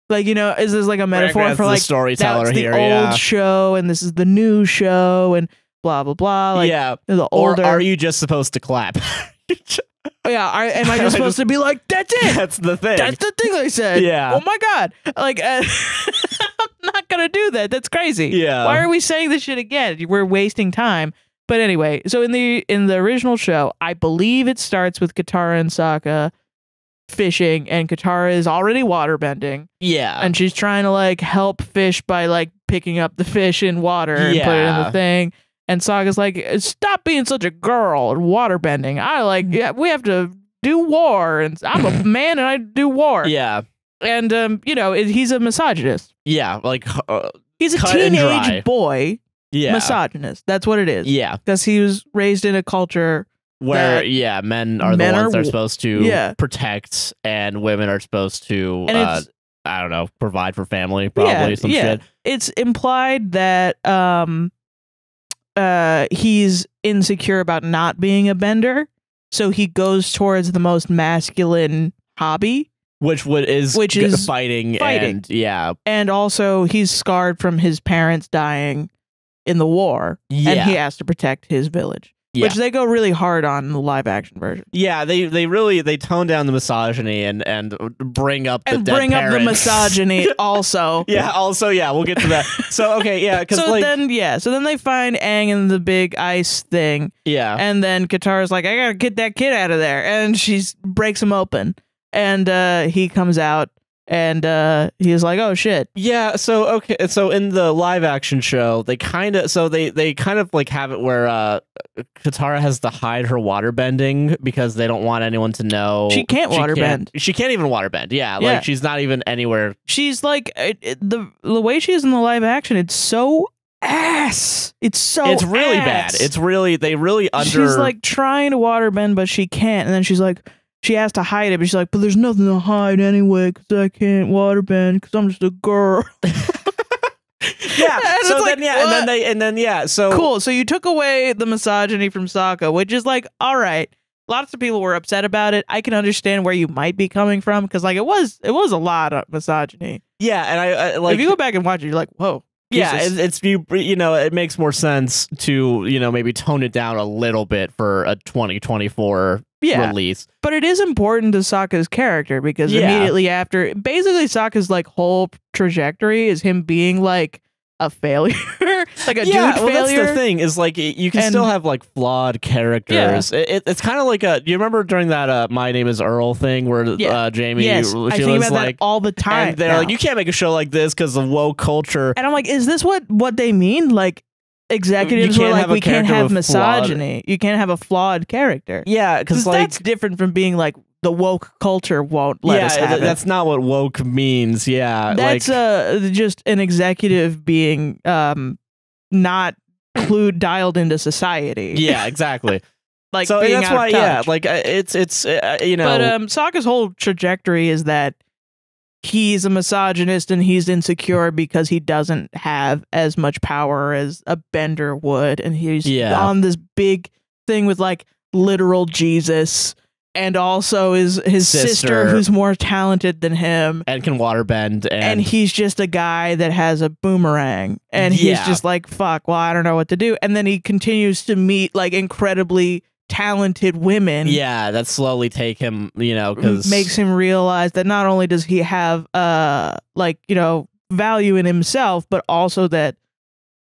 like you know, is this like a metaphor for
the
like
storyteller
that's the
here,
old
yeah.
show and this is the new show and blah blah blah, like
yeah.
the
Or
older.
are you just supposed to clap?
Yeah, I, am I
I
just supposed to be like, that's it?
That's the thing.
That's the thing they said.
Yeah.
Oh my god. Like, uh, I'm not gonna do that. That's crazy.
Yeah.
Why are we saying this shit again? We're wasting time. But anyway, so in the in the original show, I believe it starts with Katara and Sokka fishing, and Katara is already waterbending,
yeah.
and she's trying to like help fish by like picking up the fish in water and put it in the thing. And Sokka's like, "Stop being such a girl and waterbending. I like, yeah, we have to do war, and I'm a man and I do war."
yeah.
and um, you know, it, he's a misogynist.
Yeah. Like uh,
He's a
Cut and dry.
teenage boy
yeah.
misogynist. That's what it is.
Yeah.
because he was raised in a culture.
Where yeah, men are
men
the
are
ones that are supposed to
Yeah.
protect and women are supposed to uh, I don't know, provide for family, probably
Yeah,
some
yeah.
shit.
it's implied that um, uh, he's insecure about not being a bender, so he goes towards the most masculine hobby,
Which would is
Which is
fighting,
fighting.
and yeah.
and also he's scarred from his parents dying in the war,
Yeah.
and he has to protect his village.
Yeah.
Which they go really hard on in the live action version.
Yeah, they they really they tone down the misogyny and and bring up the
and bring up the misogyny also.
yeah, also yeah, we'll get to that. So okay, yeah, because
So
like
then, yeah. So then they find Aang in the big ice thing,
yeah,
and then Katara's like, "I gotta get that kid out of there," and she breaks him open, and uh, he comes out, and uh, he's like, "Oh shit!"
Yeah, so okay, so in the live action show, they kind of so they they kind of like have it where uh Katara has to hide her water bending because they don't want anyone to know
She can't water
can't-
bend.
She can't even water bend. Yeah,
Yeah.
like she's not even anywhere.
She's like it, it- the the way she is in the live action. It's so ass. It's so.
it's really
ass.
bad. It's really they really under
she's like trying to water bend, but she can't. And then she's like, she has to hide it, but she's like, but there's nothing to hide anyway because I can't water bend because I'm just a girl.
yeah.
And
so then
like,
yeah, and then they and then yeah, so
cool. So you took away the misogyny from Sokka, which is like, all right. Lots of people were upset about it. I can understand where you might be coming from because, like, it was it was a lot of misogyny.
yeah, and I, I like
if you go back and watch it, you're like, whoa.
Yeah, it, it's you. You know, it makes more sense to you know maybe tone it down a little bit for a 2024
yeah.
release.
But it is important to Sokka's character because
Yeah.
immediately after, basically Sokka's like whole trajectory is him being like a failure, like a
yeah,
dude
well,
failure.
that's the thing is like you can
And-
still have like flawed characters. It, it- it's kind of like a. Do you remember during that uh, "My Name Is Earl" thing where
Yeah.
uh, Jamie
Yes,
she
I
was
think about
like,
that all the time.
and they're
now.
like, you can't make a show like this because of woke culture.
and I'm like, is this what what they mean? Like executives were like, we can't have
with flawed-
misogyny. You can't have a flawed character.
Yeah, because like
that's different from being like the woke culture won't let
yeah,
us have it.
that's not what woke means. Yeah,
That's
like,
uh just an executive being um not clued dialed into society.
yeah, exactly.
like
so
being
that's
out of
why, yeah, like uh, it's it's uh, you know,
But um, Sokka's whole trajectory is that he's a misogynist and he's insecure because he doesn't have as much power as a bender would, and he's
Yeah.
on this big thing with like literal Jesus, and also is his sister,
Sister.
who's more talented than him.
and can waterbend and,
And he's just a guy that has a boomerang, and he's
Yeah.
just like, "Fuck, well, I don't know what to do." And then he continues to meet like incredibly talented women,
yeah, that slowly take him, you know, because
makes him realize that not only does he have uh like you know value in himself but also that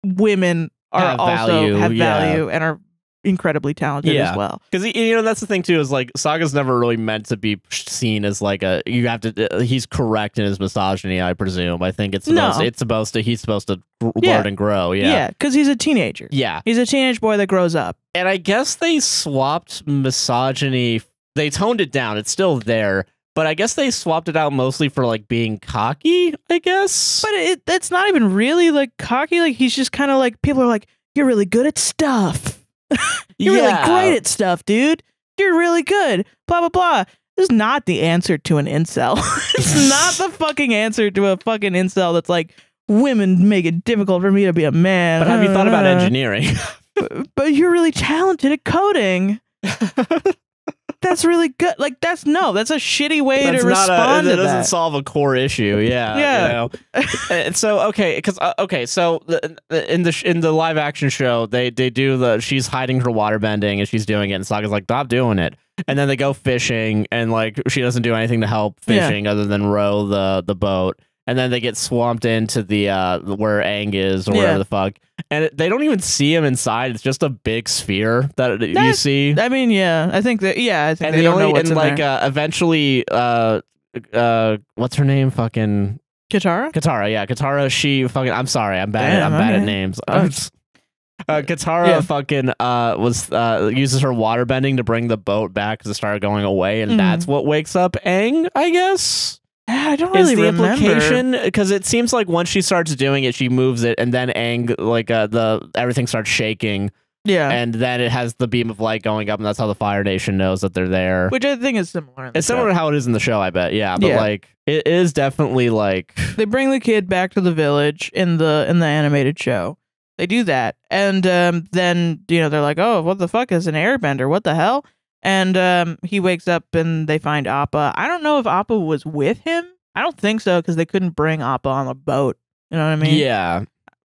women are
Have
also
value,
have
yeah.
value and are incredibly talented
Yeah.
as well
because you know that's the thing too is like Sokka's never really meant to be seen as like a you have to uh, he's correct in his misogyny I presume I think it's
No.
supposed it's supposed to he's supposed to
Yeah.
learn and grow yeah
yeah because he's a teenager
yeah
he's a teenage boy that grows up
and I guess they swapped misogyny they toned it down it's still there but I guess they swapped it out mostly for like being cocky. I guess.
But it that's not even really like cocky. Like he's just kind of like people are like, "You're really good at stuff. You're really great at stuff, dude. You're really good." Blah blah blah. This is not the answer to an incel. it's not the fucking answer to a fucking incel that's like, women make it difficult for me to be a man.
But have you thought about engineering?
but, but you're really talented at coding. That's really good. Like that's no, that's a shitty way
That's
to
not a,
respond
it
to
doesn't
that.
solve a core issue. Yeah,
Yeah.
You know? and so okay, because uh, okay, so the, in the sh- in the live action show, they they do the she's hiding her water bending and she's doing it, and Sokka's like, stop doing it. And then they go fishing, and like she doesn't do anything to help
Yeah.
fishing other than row the the boat. And then they get swamped into the uh where Aang is or
Yeah.
wherever the fuck, and it, they don't even see him inside. It's just a big sphere that you see.
I mean, yeah, I think that yeah, I think
and
they
the
don't know what's
and
in
like
there.
uh, eventually uh uh what's her name fucking
Katara.
Katara yeah Katara she fucking I'm sorry I'm bad
Damn,
I'm bad at names
Oh.
I'm s- uh, Katara
Yeah.
fucking uh was uh uses her water bending to bring the boat back because it started going away and
Mhm.
that's what wakes up Aang I guess
I don't
is
really
the
remember.
implication because it seems like once she starts doing it she moves it and then Aang like uh the everything starts shaking
Yeah,
and then it has the beam of light going up and that's how the Fire Nation knows that they're there
which I think is similar.
it's similar
show.
to how it is in the show, I bet. Yeah, but
Yeah.
like it is definitely like
They bring the kid back to the village in the in the animated show. They do that, and um, then you know they're like, "Oh, what the fuck is an airbender? What the hell?" And um, he wakes up and they find Appa. I don't know if Appa was with him. I don't think so because they couldn't bring Appa on a boat. You know what I mean?
yeah.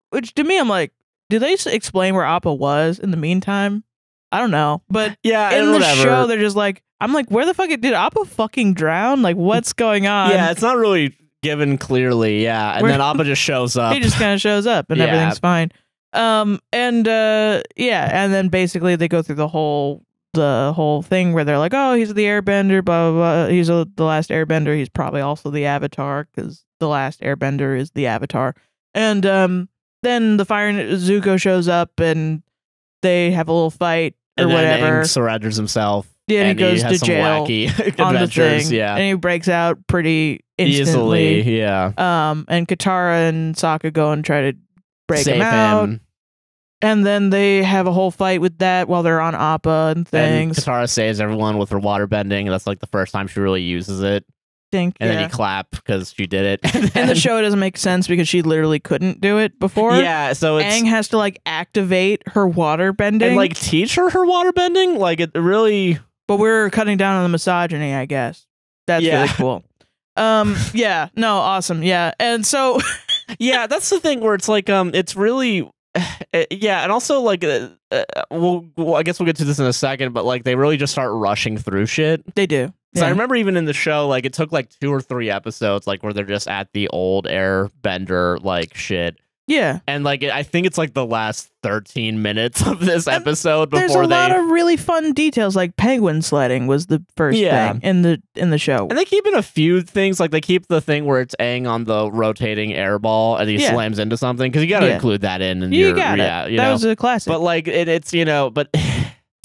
Which to me, I'm like, do they explain where Appa was in the meantime? I don't know, but
Yeah,
in the
whatever.
show, they're just like, I'm like, where the fuck did Appa fucking drown? Like, what's going on?
yeah, it's not really given clearly, yeah. And
Where-
then Appa just shows up.
he just kind of shows up and
Yeah.
everything's fine. Um, and uh, yeah, and then basically they go through the whole the whole thing where they're like, oh, he's the Airbender, blah blah blah. He's a, the last Airbender. He's probably also the Avatar because the last Airbender is the Avatar. And um, then the Fire Zuko shows up and they have a little fight or
and then
whatever.
Aang surrenders himself.
Yeah, and he goes
has
to jail
wacky
on the thing,
Yeah.
and he breaks out pretty instantly.
Easily, yeah.
Um, and Katara and Sokka go and try to break
Save
him out.
him.
And then they have a whole fight with that while they're on Appa and
And
things.
Katara saves everyone with her water bending. That's like the first time she really uses it.
think,
And
yeah.
then you clap because she did it.
and, the
And-
show, doesn't make sense because she literally couldn't do it before.
Yeah, so it's
Aang has to like activate her water bending.
and like teach her her water bending. Like it really.
but we're cutting down on the misogyny, I guess. That's
Yeah.
really cool. Um, yeah, no, awesome, yeah, and so
yeah, that's the thing where it's like um, it's really. Uh, Yeah, and also like, uh, uh, we'll, well, I guess we'll get to this in a second, but like they really just start rushing through shit.
they do.
So I remember even in the show, like it took like two or three episodes, like where they're just at the old airbender like shit,
Yeah,
and like I think it's like the last thirteen minutes of this
And
episode
there's a
they
lot of really fun details, like penguin sledding was the first
Yeah.
thing in the in the show.
And they keep in a few things, like they keep the thing where it's Aang on the rotating air ball and he
Yeah.
slams into something because you got to
Yeah.
include that in. And
you
your,
got
yeah,
it.
You
that
know?
was a classic.
but like it, it's you know, but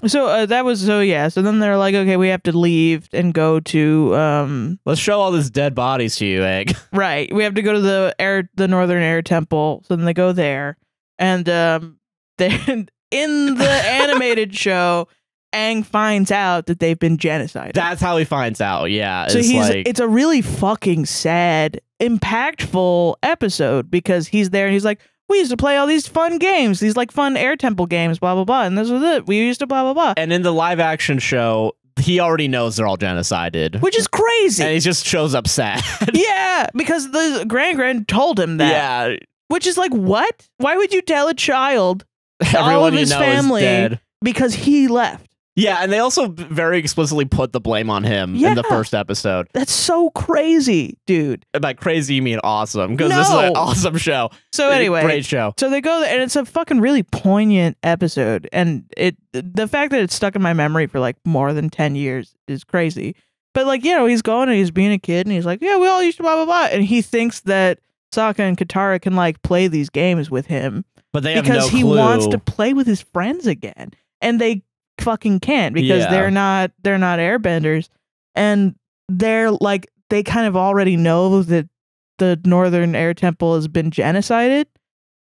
So uh, that was so yeah. So then they're like, okay, we have to leave and go to um
let's show all these dead bodies to you, Aang.
right. We have to go to the air the Northern Air Temple. So then they go there, and um then in the animated show, Aang finds out that they've been genocided.
That's how he finds out. Yeah,
so
it's
he's
like
it's a really fucking sad, impactful episode because he's there and he's like. We used to play all these fun games, these like fun air temple games, blah blah blah, and this was it. We used to blah blah blah,
and in the live action show, he already knows they're all genocided,
which is crazy.
and he just shows up sad.
Yeah, because the Gran Gran told him that.
yeah,
Which is like, what? Why would you tell a child
everyone
of
you
his family-
is dead.
because he left?
Yeah, and they also very explicitly put the blame on him in the first episode.
That's so crazy, dude.
And by crazy, you mean awesome because this is an awesome show.
So anyway,
great show.
so they go there, and it's a fucking really poignant episode, and it the fact that it's stuck in my memory for like more than ten years is crazy. But like you know, he's going and he's being a kid, and he's like, yeah, we all used to blah blah blah, and he thinks that Sokka and Katara can like play these games with him.
But they have
because
no
he wants to play with his friends again and they fucking can't because
Yeah.
they're not they're not airbenders and they're like they kind of already know that the Northern Air Temple has been genocided,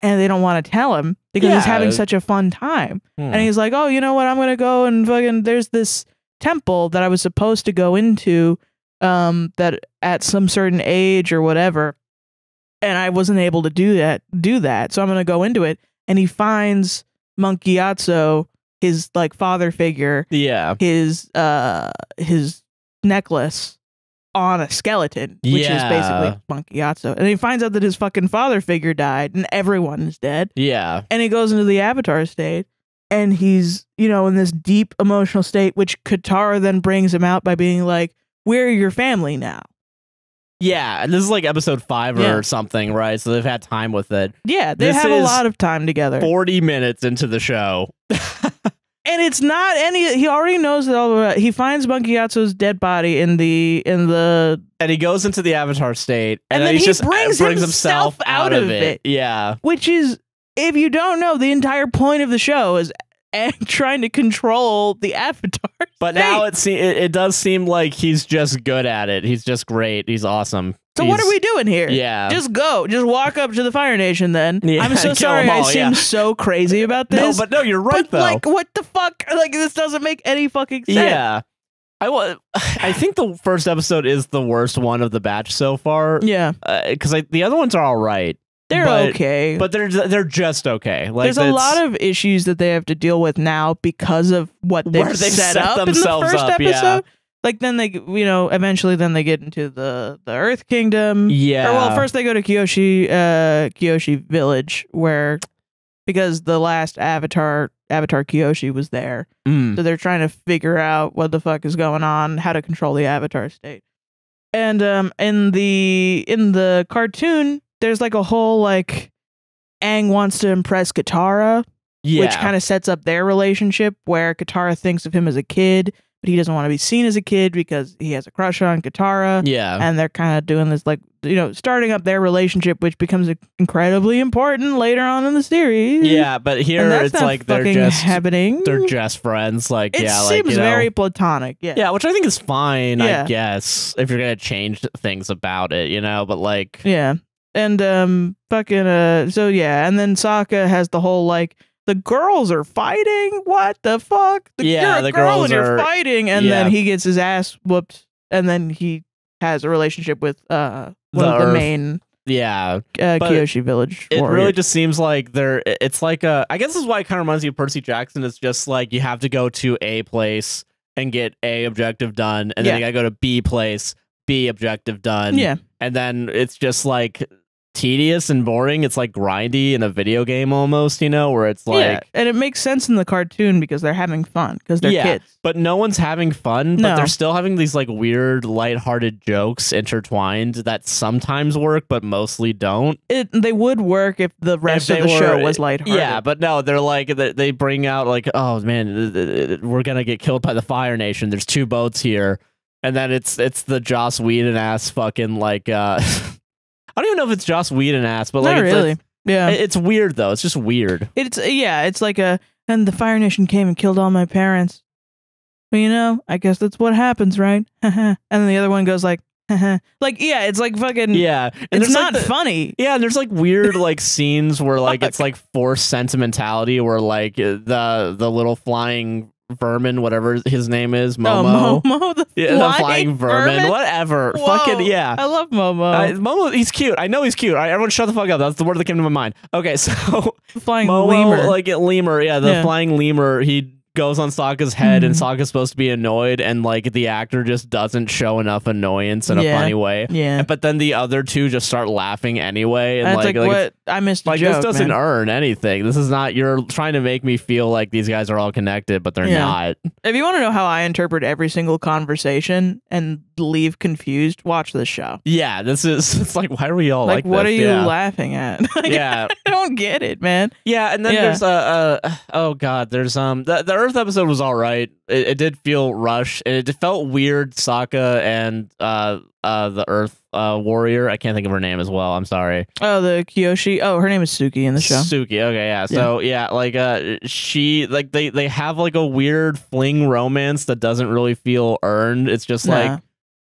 and they don't want to tell him because he's having such a fun time.
Hmm.
And he's like, "Oh, you know what? I'm gonna go and fucking. There's this temple that I was supposed to go into, um, that at some certain age or whatever, and I wasn't able to do that. Do that. So I'm gonna go into it." And he finds Monk Gyatso, his like father figure,
yeah.
his uh his necklace on a skeleton, which is
Yeah.
basically Monk Gyatso. And he finds out that his fucking father figure died and everyone is dead
Yeah.
and he goes into the avatar state and he's you know in this deep emotional state which katara then brings him out by being like we're your family now
Yeah. And this is like episode five
Yeah.
or something, right? So they've had time with it.
yeah they
This
have a lot of time together
40 minutes into the show.
and it's not any he already knows that all about he finds Monk Gyatso's dead body in the in the
And he goes into the avatar state and,
And then
he's
he
just
brings
brings
himself
himself out,
out
of
of
it.
it.
Yeah.
which is if you don't know the entire point of the show is and trying to control the avatar
But now it, se- it it does seem like he's just good at it. He's just great. He's awesome.
so what are we doing here
Yeah.
Just go. Just walk up to the Fire Nation then.
Yeah,
I'm so sorry
them
I
all,
seem
yeah.
so crazy about this.
no, but no, you're right
but,
though.
like what the fuck? Like this doesn't make any fucking sense.
yeah. I I think the first episode is the worst one of the batch so far.
Yeah.
Uh, because the other ones are all right,
They're
But-
okay.
but they're they're just okay. Like
There's a lot of issues that they have to deal with now because of what they've,
they've
set,
set
up in the
themselves
first
up, yeah.
episode. Like then they, you know, eventually then they get into the the Earth Kingdom.
yeah.
Or well, first they go to Kyoshi, uh, Kyoshi Village, where because the last Avatar, Avatar Kyoshi was there,
Mm.
so they're trying to figure out what the fuck is going on, how to control the Avatar state. And um, in the in the cartoon, there's like a whole like Aang wants to impress Katara,
yeah.
which kind of sets up their relationship where Katara thinks of him as a kid, but he doesn't want to be seen as a kid because he has a crush on Katara
yeah.
and they're kind of doing this like you know starting up their relationship which becomes incredibly important later on in the series
yeah, but here it's like they're just
happening
they're just friends. Like
it
yeah,
seems
like you know,
very platonic yeah
yeah, which I think is fine.
Yeah.
I guess if you're gonna change things about it, you know. But like,
yeah and um fucking uh so yeah and then Sokka has the whole like the girls are fighting what the fuck the,
Yeah,
you're a
the
girl
girls
and you're
are-
fighting and
yeah.
then he gets his ass whooped and then he has a relationship with uh one
The
of the
Earth
main
yeah,
uh, Kyoshi village
it really just seems like they're. It's like a. I guess this is why it kind of reminds me of Percy Jackson. It's just like you have to go to a place and get a objective done, and
Yeah.
then you gotta go to B place, B objective done.
yeah
and then it's just like tedious and boring. It's like grindy in a video game almost, you know, where it's like.
yeah, and it makes sense in the cartoon because they're having fun because they're
Yeah.
kids.
But no one's having fun, but they're still having these like weird, lighthearted jokes intertwined that sometimes work, but mostly don't.
It they would work if the rest of
they
the show
were-
was lighthearted.
Yeah, but no, they're like they bring out like, oh man, we're gonna get killed by the Fire Nation. There's two boats here, and then it's it's the Joss Whedon ass fucking like. uh I don't even know if it's Joss Whedon ass, but like
not
it's,
really.
it's,
yeah,
it's weird though. It's just weird.
it's yeah, it's like a and the Fire Nation came and killed all my parents. But you know, I guess that's what happens, right? and then the other one goes like, like yeah, it's like fucking.
Yeah, and
it's
there's,
not
like, the-
funny.
Yeah, and there's like weird like scenes where like it's like forced sentimentality where like uh, the the little flying vermin, whatever his name is, Momo.
Momo, the
yeah,
flying,
the flying vermin, whatever.
Whoa,
Fucking yeah.
I love Momo.
Uh, Momo, he's cute. I know he's cute. Right, everyone, shut the fuck up. That's the word that came to my mind. Okay, so
flying
Momo,
lemur.
like it, lemur, yeah, the
Yeah.
flying lemur. He goes on Sokka's head, and
Mhm.
Sokka's supposed to be annoyed, and like the actor just doesn't show enough annoyance in a funny way.
yeah,
But then the other two just start laughing anyway, and
that's
like,
like, what I missed. A
like
joke,
this doesn't
man.
earn anything. This is not. You're trying to make me feel like these guys are all connected, but they're
Yeah.
not.
If you want to know how I interpret every single conversation and leave confused, watch this show.
Yeah, this is. It's like, why are we all
like,
like,
what
this?
are you
Yeah.
laughing at? Like,
yeah,
I don't get it, man.
yeah, and then
Yeah.
there's uh, uh oh god, there's um the, the Earth episode was all right. It, it did feel rushed, and it felt weird. Sokka and uh uh the Earth uh warrior, I can't think of her name as well. I'm sorry.
Oh, the Kyoshi. Oh, her name is Suki in the show.
Suki. Okay, yeah. So yeah, like uh, she like they they have like a weird fling romance that doesn't really feel earned. It's just like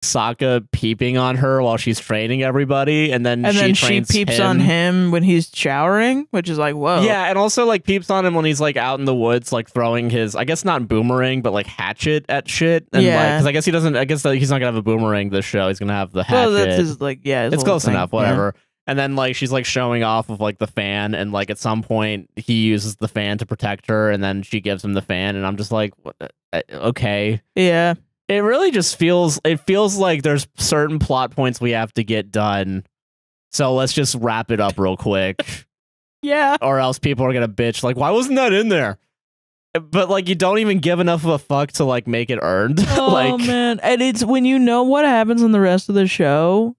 Sokka peeping on her while she's training everybody, and then
and
she
then she peeps
him.
on him when he's showering, which is like, whoa.
Yeah, and also like peeps on him when he's like out in the woods, like throwing his, I guess not boomerang, but like hatchet at shit. And like,
Yeah.
because I guess he doesn't, I guess he's not gonna have a boomerang this show. He's gonna have the hatchet.
Well, that's his like, yeah. his
it's close
thing.
enough,
Yeah.
whatever. And then like she's like showing off of like the fan, and like at some point he uses the fan to protect her, and then she gives him the fan, and I'm just like, what- uh, okay.
Yeah.
It really just feels, it feels like there's certain plot points we have to get done. So let's just wrap it up real quick
Yeah.
or else people are gonna bitch like why wasn't that in there but like you don't even give enough of a fuck to like make it earned
Oh
like
man, and it's when you know what happens in the rest of the show,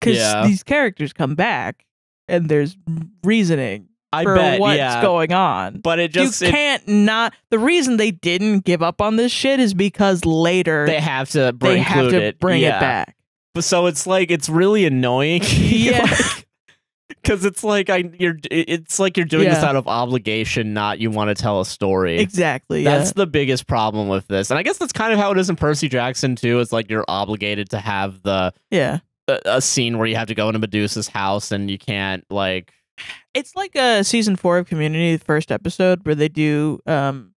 because
Yeah.
these characters come back and there's reasoning
i
for
bet
what's
yeah
going on.
but it just
you
it-
can't not. The reason they didn't give up on this shit is because later
they have to bring,
they have to
it
bring
yeah.
it back.
but so it's like it's really annoying
Yeah.
because it's like i you're it's like you're doing this out of obligation not you want to tell a story
Exactly.
That's the biggest problem with this. And I guess that's kind of how it is in Percy Jackson too. It's like you're obligated to have the
yeah. Yeah.
a, a scene where you have to go into Medusa's house and you can't like
It's like a season four of Community, the first episode where they do um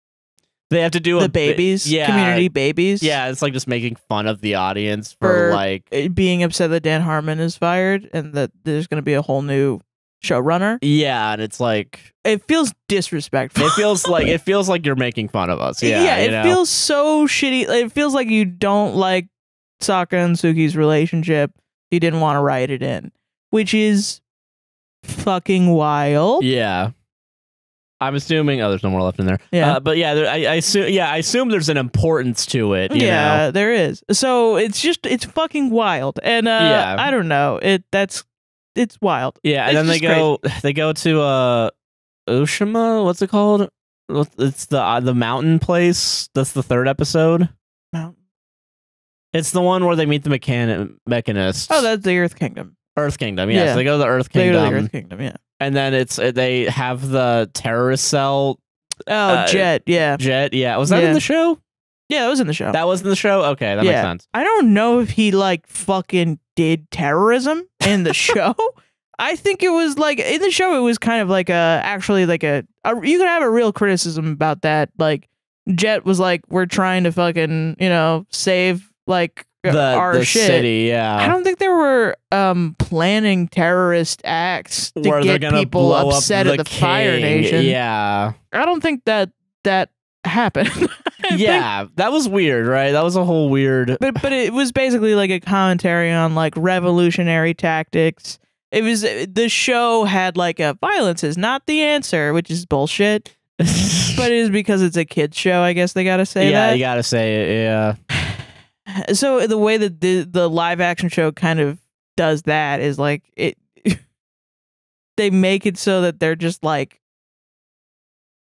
they have to do
the
bi-
babies,
yeah,
community babies.
Yeah, it's like just making fun of the audience for,
For-
like
uh, being upset that Dan Harmon is fired and that there's going to be a whole new showrunner.
yeah, and it's like
It feels disrespectful.
it feels like it feels like you're making fun of us. Yeah,
it
you know?
feels so shitty. It feels like you don't like Sokka and Suki's relationship. You didn't want to write it in, which is fucking wild.
Yeah. I'm assuming. Oh, there's no more left in there.
Yeah.
Uh, but yeah, there, I, I assume. Yeah, I assume there's an importance to it. You
yeah,
know?
there is. So it's just it's fucking wild, and uh,
Yeah.
I don't know. It that's it's wild.
Yeah, and then they go. They go to uh, Omashu. What's it called? It's the uh, the mountain place. That's the third episode.
Mountain.
It's the one where they meet the mechan- mechanist.
Oh, that's the Earth Kingdom.
Earth Kingdom. Yes,
Yeah.
they go to the Earth
They go
Kingdom,
to the Earth Kingdom. Yeah.
and then it's uh, they have the terrorist cell
Oh,
Uh,
Jet. Yeah.
jet. Yeah, was that in the show?
Yeah, that was in the show.
That was in the show. Okay, that makes sense.
I don't know if he like fucking did terrorism in the show. I think it was like in the show. It was kind of like a actually like a, a you could have a real criticism about that. Like Jet was like, we're trying to fucking you know save like
The,
our
the
shit.
city. Yeah.
I don't think there were um planning terrorist acts to
where
get people upset
up
at the Fire
king.
Nation.
Yeah.
I don't think that that happened. I think-
yeah, that was weird, right? That was a whole weird.
but but it was basically like a commentary on like revolutionary tactics. It was the show had like a violence is not the answer, which is bullshit. But it is because it's a kids show. I guess they gotta say
yeah,
that.
you gotta say it. Yeah,
so the way that the the live action show kind of does that is like it they make it so that they're just like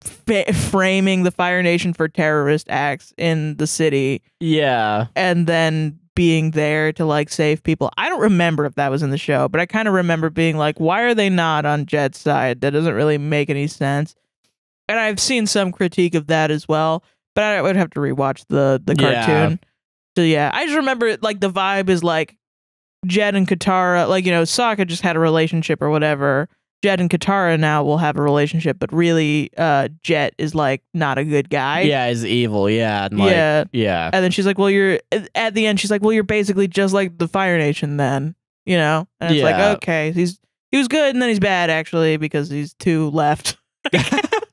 fa- framing the fire nation for terrorist acts in the city.
Yeah,
and then being there to like save people. I don't remember if that was in the show but i kind of remember being like why are they not on jet's side? That doesn't really make any sense. And i've seen some critique of that as well but i would have to rewatch the the
Yeah.
cartoon so yeah i just remember like the vibe is like Jet and katara like you know Sokka just had a relationship or whatever Jet and katara now will have a relationship but really uh jet is like not a good guy
yeah, is evil. Yeah, and like,
yeah
yeah,
and then she's like, "Well, you're." At the end, she's like, "Well, you're basically just like the Fire Nation, then." You know, and it's
Yeah.
like, okay, he's he was good, and then he's bad actually because he's too left.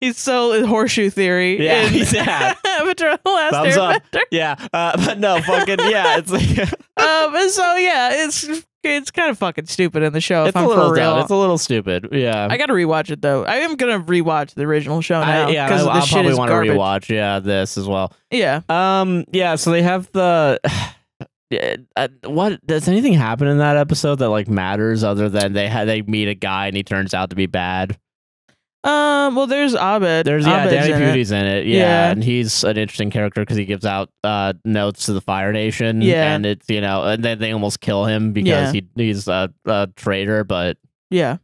he's so horseshoe theory.
Yeah,
in
he's- yeah.
Avatar: The Last
Thumbs up. Yeah. Uh, but no, fucking yeah. It's like
Um, so yeah, it's it's kind of fucking stupid in the show. If
it's a
I'm
little
real.
It's a little stupid. Yeah.
I gotta rewatch it though. I am gonna rewatch the original show now
I, yeah,
because
I, I'll probably want to rewatch. Yeah, this as well.
Yeah.
Um, yeah. So they have the. Uh, what does anything happen in that episode that like matters other than they had they meet a guy and he turns out to be bad?
Um. Well, there's Abed.
There's yeah,
Abed's
Danny
in it.
Pudi's in it. Yeah,
Yeah.
and he's an interesting character because he gives out uh, notes to the Fire Nation.
Yeah.
and it's you know, and then they almost kill him because
Yeah.
he he's a, a traitor. But
Yeah.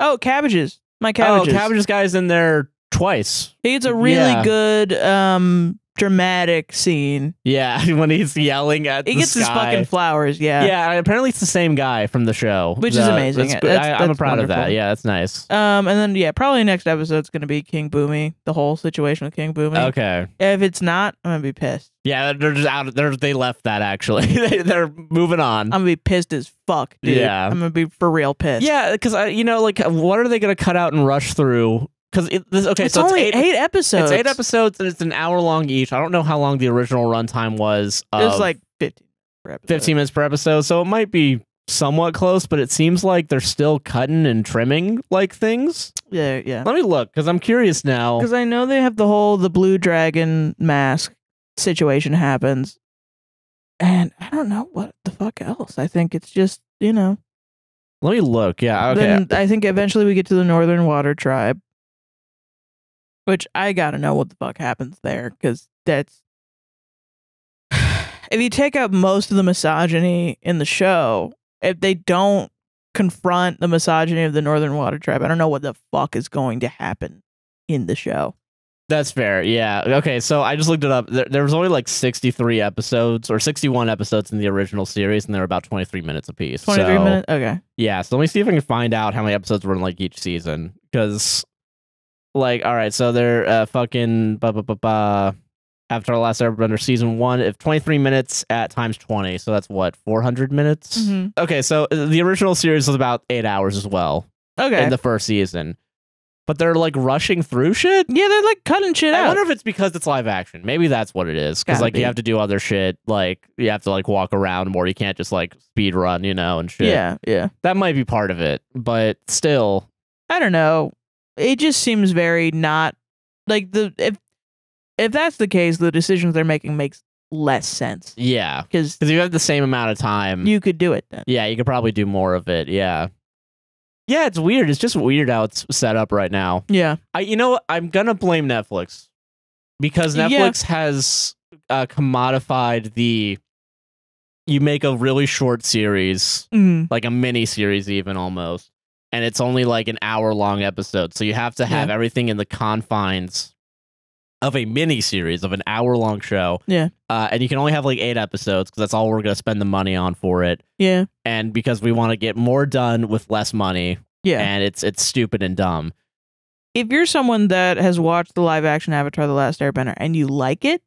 Oh, cabbages. My cabbages.
oh, Cabbages guy's in there twice.
He's a really
Yeah.
good um dramatic scene.
Yeah, when he's yelling at
He
the
gets his fucking flowers. Yeah.
Yeah, apparently it's the same guy from the show,
Which is amazing.
that's-
That's-
I, I'm
that's
proud of that. Yeah, that's nice.
Um, and then yeah, probably next episode's gonna be King Bumi. The whole situation with King Bumi.
Okay.
If it's not, I'm gonna be pissed.
Yeah, they're just out. They're, they left that actually. They- they're moving on.
I'm gonna be pissed as fuck, dude.
Yeah.
I'm gonna be for real pissed.
yeah, because I, you know, like, what are they going to cut out and rush through? Because this okay,
it's
so
only
it's
eight,
eight.
episodes.
It's eight episodes and it's an hour long each. I don't know how long the original runtime was.
It was like 15 per episode.
15 minutes per episode, so it might be somewhat close, but it seems like they're still cutting and trimming like things.
Yeah, yeah.
Let me look because I'm curious now.
Because I know they have the whole the blue dragon mask situation happens, and I don't know what the fuck else. I think it's just you know.
Let me look. Yeah, okay.
Then I think eventually we get to the Northern Water Tribe, which I gotta know what the fuck happens there because that's. If you take out most of the misogyny in the show, if they don't confront the misogyny of the Northern Water Tribe, I don't know what the fuck is going to happen in the show.
That's fair. Yeah. Okay. So I just looked it up. There, there was only like 63 episodes or 61 episodes in the original series, and they're about 23 minutes apiece.
23
So,
minutes? Okay.
Yeah. So let me see if I can find out how many episodes were in like each season. Because, like, all right. So they're uh, fucking. Ba, ba, ba, ba, after our last Airbender season one, if 23 minutes at times 20. So that's what, 400 minutes?
Mhm.
Okay. So uh, the original series was about eight hours as well
Okay.
in the first season. But they're like rushing through shit.
yeah, they're like cutting shit
I
out.
I wonder if it's because it's live action. Maybe that's what it is. Because like
be.
you have to do other shit. Like you have to like walk around more. You can't just like speed run, you know, and shit.
yeah, yeah.
that might be part of it. But still,
I don't know. It just seems very not like the if if that's the case, the decisions they're making makes less sense
yeah,
because
you have the same amount of time.
you could do it then.
yeah, you could probably do more of it. Yeah, yeah, it's weird. It's just weird how it's set up right now.
Yeah,
I, you know, what? I'm gonna blame Netflix because
Yeah.
Netflix has uh, commodified the. You make a really short series
mm.
like a mini series even almost and it's only like an hour long episode so you have to have
Yeah.
everything in the confines of a mini series of an hour long show
Yeah.
uh, and you can only have like eight episodes because that's all we're going to spend the money on for it
yeah,
and because we want to get more done with less money
yeah.
and it's it's stupid and dumb
if you're someone that has watched the live action Avatar: The Last Airbender and you like it,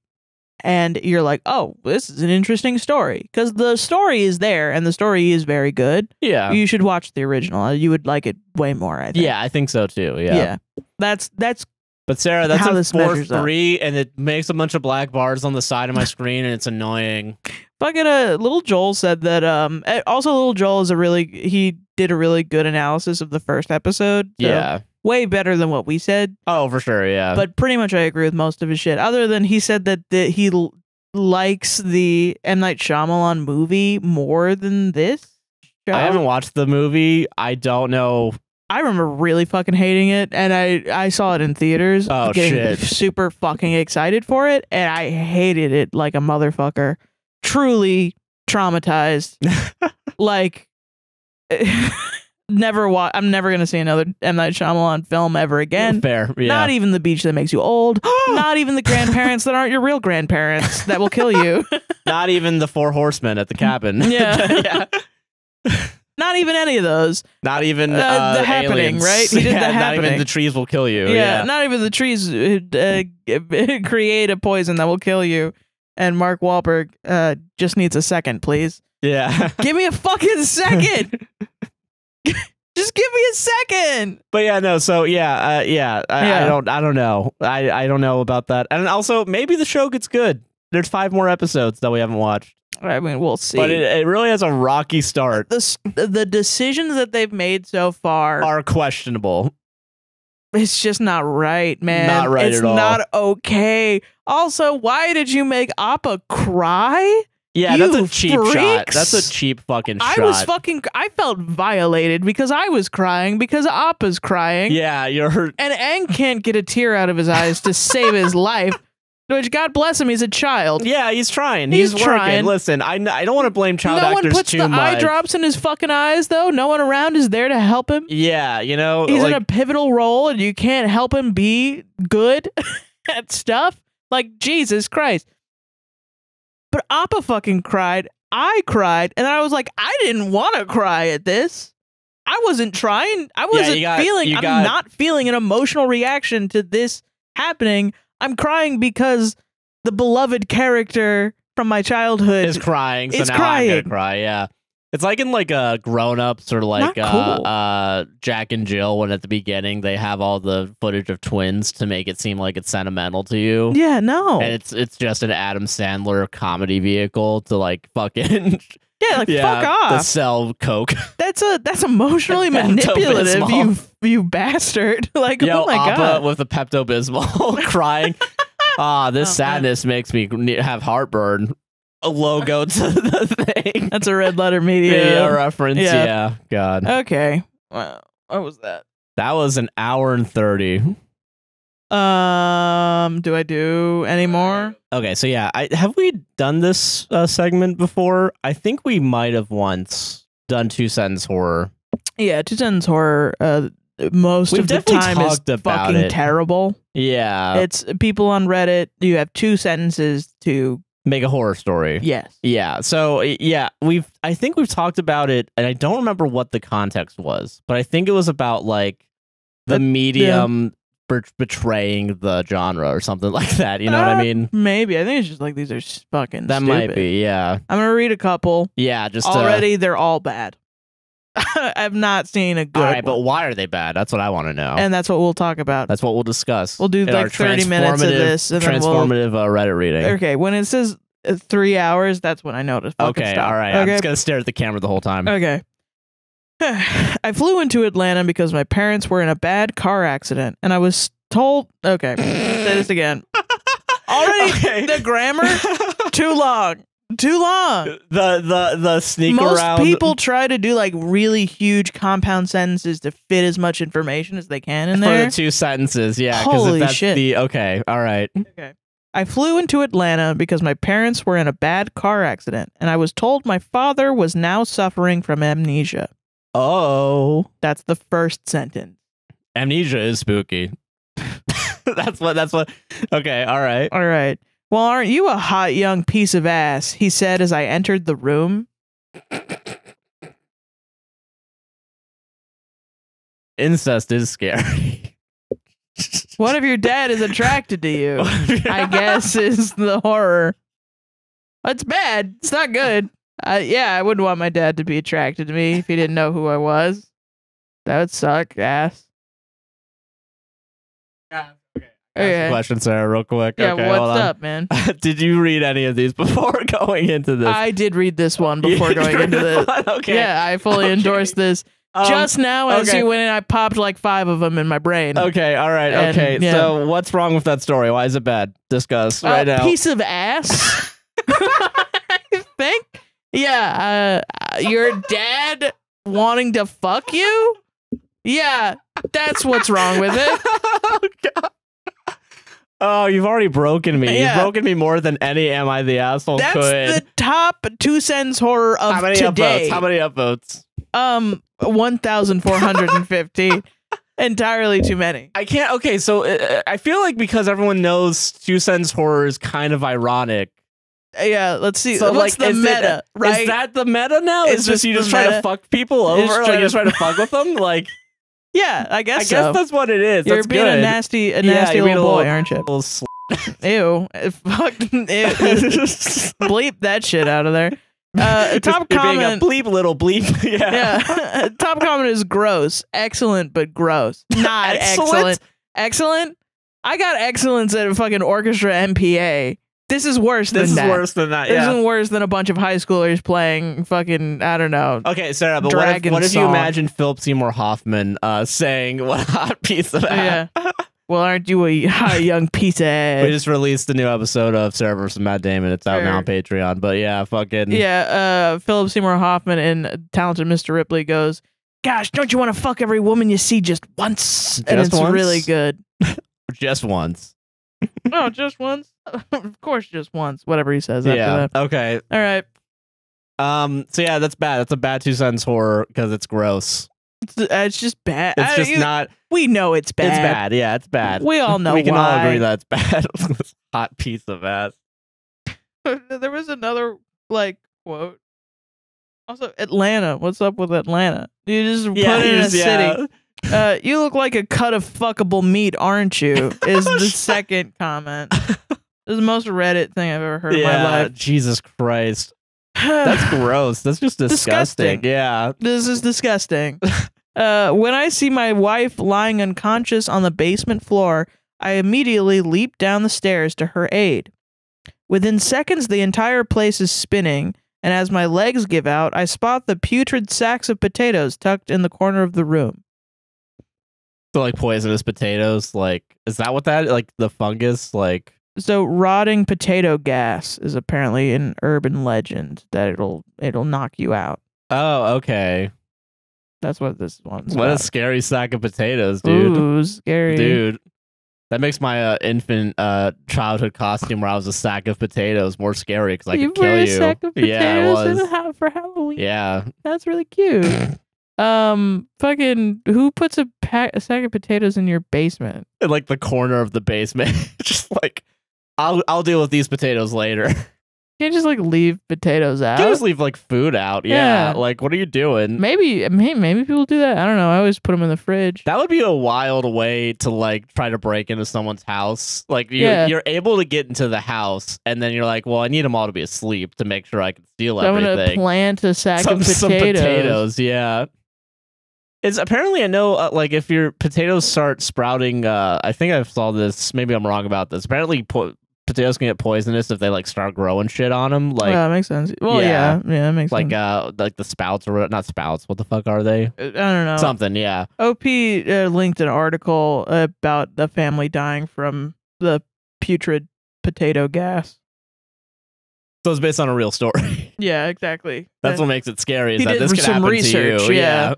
and you're like, oh, this is an interesting story because the story is there and the story is very good,
yeah
you should watch the original. Uh, You would like it way more. I think.
yeah i think so too yeah,
yeah. That's that's
but sarah that's
How
a
this
4
measures up.
and it makes a bunch of black bars on the side of my screen and it's annoying
Fucking uh, little Joel said that. Um, eh, also little Joel is a really he did a really good analysis of the first episode. so
yeah
way better than what we said.
oh for sure yeah
But pretty much I agree with most of his shit. Other than he said that the, he l- likes the M Night Shyamalan movie more than this. Show.
I haven't watched the movie. I don't know.
I remember really fucking hating it, and I I saw it in theaters.
Oh,
getting
shit.
Super fucking excited for it, and I hated it like a motherfucker. Truly traumatized. like, never watch. I'm never gonna see another M Night Shyamalan film ever again.
Fair. Yeah.
Not even the beach that makes you old. not even the grandparents that aren't your real grandparents that will kill you.
Not even the four horsemen at the cabin.
Yeah.
Yeah.
not even any of those.
Not even
Uh,
uh,
The Happening,
aliens.
right? He did The
Yeah, Not
Happening.
even the trees will kill you.
Yeah,
Yeah.
not even the trees uh, uh, create a poison that will kill you. And Mark Wahlberg uh, just needs a second, please.
Yeah.
Give me a fucking second. just give me a second.
but yeah, no. So yeah, uh, yeah. I, I don't. I don't know. I I don't know about that. And also, maybe the show gets good. There's five more episodes that we haven't watched,
I mean, we'll see.
but it, it really has a rocky start.
the the decisions that they've made so far,
Are questionable.
it's just not right, man.
Not right
it's
at all.
not okay. Also, why did you make Appa cry?
Yeah,
You
that's a cheap shot. That's a cheap fucking
I was fucking. I felt violated because I was crying because Appa's crying.
yeah, you're Hurt.
And Aang can't get a tear out of his eyes to save his life. Which God bless him, he's a child.
Yeah, he's trying.
He's
He's, working.
trying.
Listen, I, I don't want to blame child
no one puts
too
the
much.
eye drops in his fucking eyes, though. No one around is there to help him.
Yeah, you know,
He's
like,
in a pivotal role, and you can't help him be good at stuff. Like Jesus Christ. But Appa fucking cried. I cried, and I was like, I didn't want to cry at this. I wasn't trying. I wasn't
got-
feeling. I'm
got-
not feeling an emotional reaction to this happening. I'm crying because the beloved character from my childhood
is crying, so
It's
now I'm
crying.
gonna cry. Yeah, it's like in like a grown ups or like
Not
uh, uh, Jack and Jill when at the beginning they have all the footage of twins to make it seem like it's sentimental to you.
Yeah, no.
And it's it's just an Adam Sandler comedy vehicle to like fucking
yeah, like
yeah,
fuck
to sell coke.
That's a that's emotionally manipulative, you you bastard. like,
Yo,
oh my
Appa
god.
with the Pepto Bismol crying. Ah, this
Oh, man.
sadness makes me have heartburn. A logo to the thing.
That's a red letter
Media
media.
reference.
Yeah.
Yeah. God.
Okay. Well, what was that?
That was an hour and 30.
Um, do I do any more?
Okay, so yeah, I have we done this uh, segment before? I think we might have once done two sentence horror.
Yeah, two sentence horror. Uh, most
We've
of the
definitely
time is
talked about
fucking
it.
terrible.
Yeah,
it's people on Reddit. You have two sentences to
make a horror story.
yes.
Yeah. So yeah, we've I think we've talked about it, and I don't remember what the context was, but I think it was about like the
Uh,
medium bet- betraying the genre or something like that. You know what
Uh,
I mean?
Maybe I think it's just like these are fucking.
That might be. Yeah.
I'm gonna read a couple.
Yeah. Just to-
Already, they're all bad. I've not seen a good.
all right, but why are they bad? That's what I want to know.
and that's what we'll talk about.
That's what we'll discuss.
We'll do like 30 minutes of this, and then we'll-
transformative uh, Reddit reading.
Okay, when it says uh, three hours, that's when I fucking
Okay,
stop.
all right. I'm just gonna stare at the camera the whole time.
Okay. I flew into Atlanta because my parents were in a bad car accident, and I was told. Okay, say this again. Already,
Okay.
the grammar too long, too long.
the the the sneak
Most
around.
people try to do like really huge compound sentences to fit as much information as they can in
for
there.
the two sentences, yeah. Because
Holy
that's
shit.
the okay, all right.
Okay. I flew into Atlanta because my parents were in a bad car accident, and I was told my father was now suffering from amnesia.
Oh,
That's the first sentence.
amnesia is spooky. that's what. That's what. Okay, all right.
All right. Well, aren't you a hot young piece of ass? He said as I entered the room.
Incest is scary.
What if your dad is attracted to you? I guess is the horror. It's bad. It's not good. Uh, yeah, I wouldn't want my dad to be attracted to me if he didn't know who I was. That would suck, ass.
A
Okay.
question, Sarah, real quick.
Yeah,
okay,
what's up, man?
Did you read any of these before going into this?
I did read this one before going into
this one? Okay.
Yeah, I fully
Okay.
endorse this.
Um,
Just now, as
okay.
you went in, I popped like five of them in my brain.
Okay, all right,
And,
okay.
yeah.
So, what's wrong with that story? Why is it bad? Discuss
Uh,
right now.
Piece of ass. I think. Yeah. Uh, uh, your dad wanting to fuck you. Yeah, that's what's wrong with it.
oh, God. Oh, you've already broken me.
Yeah.
You've broken me more than any Am I the Asshole
That's
could.
the top two sentence horror of
How many
today.
upvotes? How many upvotes?
Um, one thousand four hundred and fifty. Entirely too many.
I can't. Okay, so uh, I feel like because everyone knows two sentence horror is kind of ironic.
Uh, Yeah, let's see.
So,
What's
like,
the
is it-
meta? right?
Is that the meta now?
It's
It's just
just
you just try to fuck people over,
try
like just
to-
try to fuck with them. Like
yeah, I guess
I guess that's what it is.
You're
that's
being
good.
a nasty, a nasty
you're
little boy,
little-
aren't you?
Little sl-
Ew. Fuck. Ew. Bleep that shit out of there. Uh, top
you're being a
comment.
bleep little bleep. yeah.
Yeah. top comment is gross. Excellent, but gross. Not
Excellent?
excellent. Excellent? I got excellence at a fucking orchestra MPA. This is worse
This
than
is
that.
worse than that.
This
Yeah.
is worse than a bunch of high schoolers playing fucking, I don't know.
Okay, Sarah, but what if, what if you imagine Philip Seymour Hoffman uh, saying, "What a hot piece of ass"?
Yeah. Well, aren't you a hot young piece of ass?
We just released a new episode of Sarah vs. Matt Damon. It's out now on Patreon. But yeah, fucking
Yeah, uh, Philip Seymour Hoffman and talented Mr. Ripley goes, "Gosh, don't you want to fuck every woman you see just once?" and it's
once?
really good.
just once.
no, just once. of course, just once. Whatever he says after
yeah.
that.
Okay.
All right,
Um. So yeah, that's bad. That's a bad two sentence horror because it's gross.
it's, uh, it's just bad.
It's just not.
We know it's bad.
It's bad. Yeah, it's bad.
We all know
we can all agree that it's bad. Hot piece of ass.
there was another like quote. Also, Atlanta. What's up with Atlanta? You just put it in a
yeah.
city. Uh, you look like a cut of fuckable meat, aren't you? Is the second comment. This is the most Reddit thing I've ever heard in my
Yeah,
life.
Jesus Christ. That's gross. That's just disgusting.
Disgusting.
Yeah.
This is disgusting. uh, when I see my wife lying unconscious on the basement floor, I immediately leap down the stairs to her aid. Within seconds, the entire place is spinning, and as my legs give out, I spot the putrid sacks of potatoes tucked in the corner of the room.
So like poisonous potatoes, like is that what that like the fungus like
So, rotting potato gas is apparently an urban legend that it'll it'll knock you out.
Oh, okay.
That's what this one's
What a scary sack of potatoes, dude.
Ooh, scary.
Dude. That makes my uh, infant uh, childhood costume where I was a sack of potatoes more scary because I
you
could kill
a
you.
sack of potatoes
yeah,
in
was.
for Halloween.
Yeah.
That's really cute. um, fucking, who puts a, pack, a sack of potatoes in your basement?
In like the corner of the basement. Just like I'll I'll deal with these potatoes later.
You can't just like leave potatoes out.
You just leave like food out. Yeah.
Yeah.
Like what are you doing?
maybe, maybe, maybe people do that. I don't know. I always put them in the fridge.
That would be a wild way to like try to break into someone's house. Like you're,
Yeah.
you're able to get into the house, and then you're like, "Well, I need them all to be asleep to make sure I can steal
So I'm gonna
everything."
plant a sack
some,
of potatoes.
some potatoes, yeah. It's apparently I know uh, like if your potatoes start sprouting. Uh, I think I saw this. Maybe I'm wrong about this. Apparently, po- potatoes can get poisonous if they like start growing shit on them. Like
yeah, that makes sense. Well,
Yeah.
yeah, yeah, that makes sense.
like
sense.
uh like the spouts or not spouts. What the fuck are they?
I don't know.
Something. Yeah.
OP uh, linked an article about the family dying from the putrid potato gas.
So it's based on a real story.
Yeah, exactly.
That's
Uh,
what makes it scary. Is
He
that this could
some
happen
research,
to you?
yeah.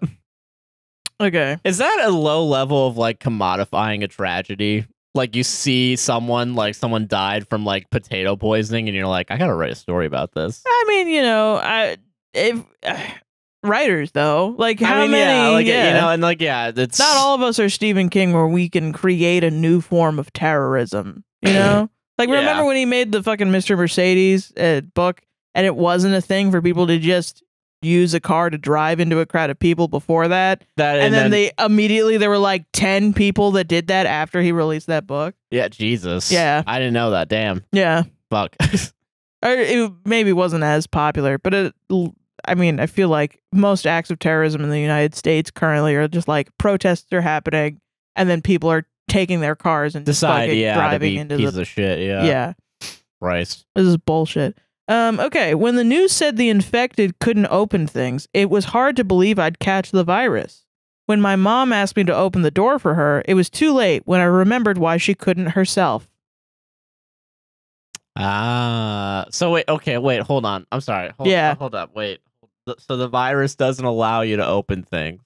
okay.
Is that a low level of like commodifying a tragedy? Like you see someone like someone died from like potato poisoning, and you're like, I gotta write a story about this.
I mean, you know, I if writers though, like how
I mean,
many?
yeah, like
yeah.
you know, and like yeah, it's
not all of us are Stephen King, where we can create a new form of terrorism. You know, like
Yeah.
remember when he made the fucking Mister Mercedes uh, book, and it wasn't a thing for people to just use a car to drive into a crowd of people before that,
that,
and, then, they immediately there were like ten people that did that after he released that book.
yeah, Jesus,
Yeah.
I didn't know that. Damn,
Yeah,
fuck.
or it maybe wasn't as popular, but it. I mean, I feel like most acts of terrorism in the United States currently are just like protests are happening, and then people are taking their cars and
Decide, yeah,
driving into
pieces
the.
of shit. Yeah,
Yeah,
Christ.
this is bullshit. Um, okay, when the news said the infected couldn't open things, it was hard to believe I'd catch the virus. When my mom asked me to open the door for her, it was too late when I remembered why she couldn't herself.
Ah, so wait, okay, wait, hold on. I'm sorry. Hold,
Yeah.
hold up, wait. So the virus doesn't allow you to open things.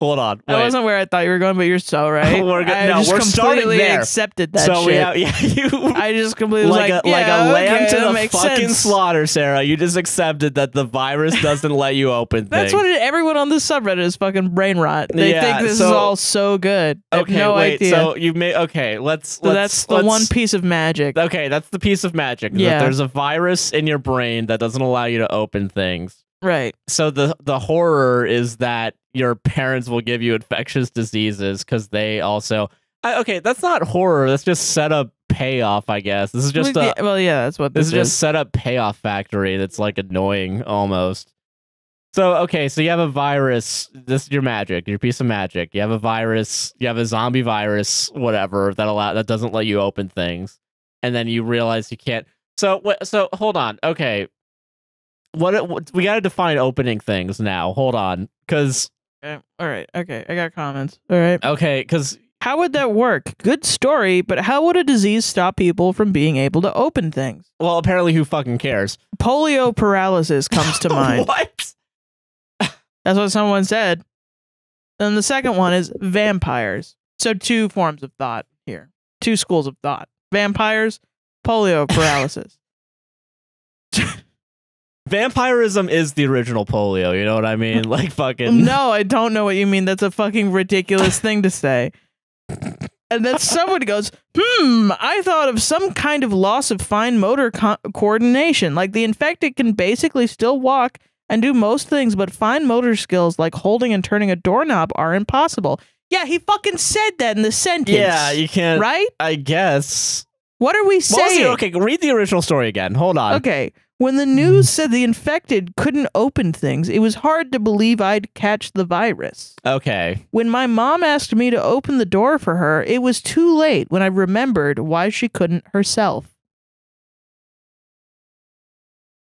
Hold on.
That
wait.
wasn't where I thought you were going, but you're so right.
We're go-
I
no,
just
we're starting
completely
there.
accepted that
so
shit.
we have, yeah, you
I just completely
like,
like,
a like
yeah,
a lamb
okay,
to the fucking
sense.
slaughter, Sarah. You just accepted that the virus doesn't let you open things.
That's what it, everyone on this subreddit is fucking brain rot. They
Yeah,
think this is all so good.
Okay,
no
wait.
idea.
So you made okay. Let's.
So
let's
that's the
let's-
one piece of magic.
Okay, that's the piece of magic.
Yeah.
there's a virus in your brain that doesn't allow you to open things.
Right.
So the the horror is that your parents will give you infectious diseases because they also. I, okay, that's not horror. That's just set up payoff. I guess this is just
well,
a.
yeah, well, yeah, that's what
This
this,
is just set up payoff factory that's like annoying almost. So okay, so you have a virus. This is your magic, your piece of magic. You have a virus. You have a zombie virus, whatever that allow that doesn't let you open things, and then you realize you can't. So what? So hold on. Okay, what, what we got to define opening things now. Hold on, because
Okay. Eh, all right. Okay. I got comments. All right.
okay, because
How would that work? Good story, but how would a disease stop people from being able to open things?
well, apparently, who fucking cares?
Polio paralysis comes to mind.
what?
That's what someone said. Then the second one is vampires. So two forms of thought here. Two schools of thought. Vampires, polio paralysis.
Vampirism is the original polio. You know what I mean? Like fucking.
no, I don't know what you mean. That's a fucking ridiculous thing to say. And then someone goes, hmm, I thought of some kind of loss of fine motor co- coordination. Like the infected can basically still walk and do most things, but fine motor skills like holding and turning a doorknob are impossible. Yeah, he fucking said that in the sentence.
Yeah, you can't.
right?
I guess.
What are we saying?
the- okay, read the original story again. Hold on.
Okay. When the mm-hmm. news said the infected couldn't open things, it was hard to believe I'd catch the virus.
Okay.
When my mom asked me to open the door for her, it was too late when I remembered why she couldn't herself.